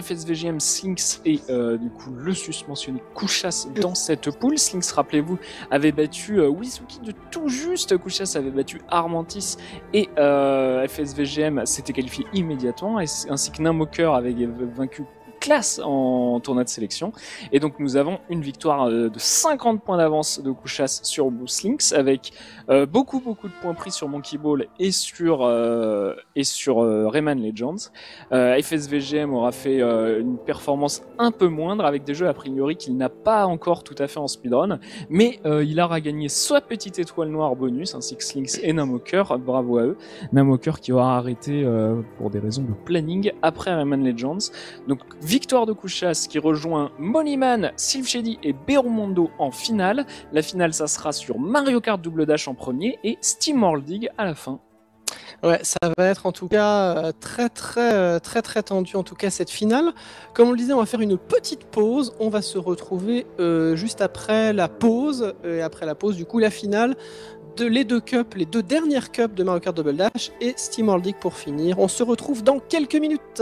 FSVGM, Slinks et euh, du coup le susmentionné Kouchas dans cette poule. Slinks, rappelez-vous, avait battu euh, Wizuki de tout juste. Kouchas avait battu Armantis et euh, FSVGM s'était qualifié immédiatement, ainsi que Namoker avait vaincu classe en tournoi de sélection. Et donc nous avons une victoire euh, de 50 points d'avance de Kouchas sur Boost Links avec euh, beaucoup beaucoup de points pris sur Monkey Ball et sur euh, et sur Rayman Legends. FSVGM aura fait une performance un peu moindre avec des jeux a priori qu'il n'a pas encore tout à fait en speedrun, mais il aura gagné soit petite étoile noire bonus ainsi que Slinks et Namoker, bravo à eux. Namoker qui aura arrêté pour des raisons de planning après Rayman Legends. Donc Victoire de Kouchas qui rejoint Moneyman, Shady et Berumondo en finale. La finale, ça sera sur Mario Kart Double Dash en premier et Steam World League à la fin. Ouais, ça va être en tout cas euh, très très euh, très très tendu en tout cas cette finale. Comme on le disait, on va faire une petite pause. On va se retrouver euh, juste après la pause et après la pause du coup la finale de les deux cups, les deux dernières cups de Mario Kart Double Dash et Steam World League pour finir. On se retrouve dans quelques minutes.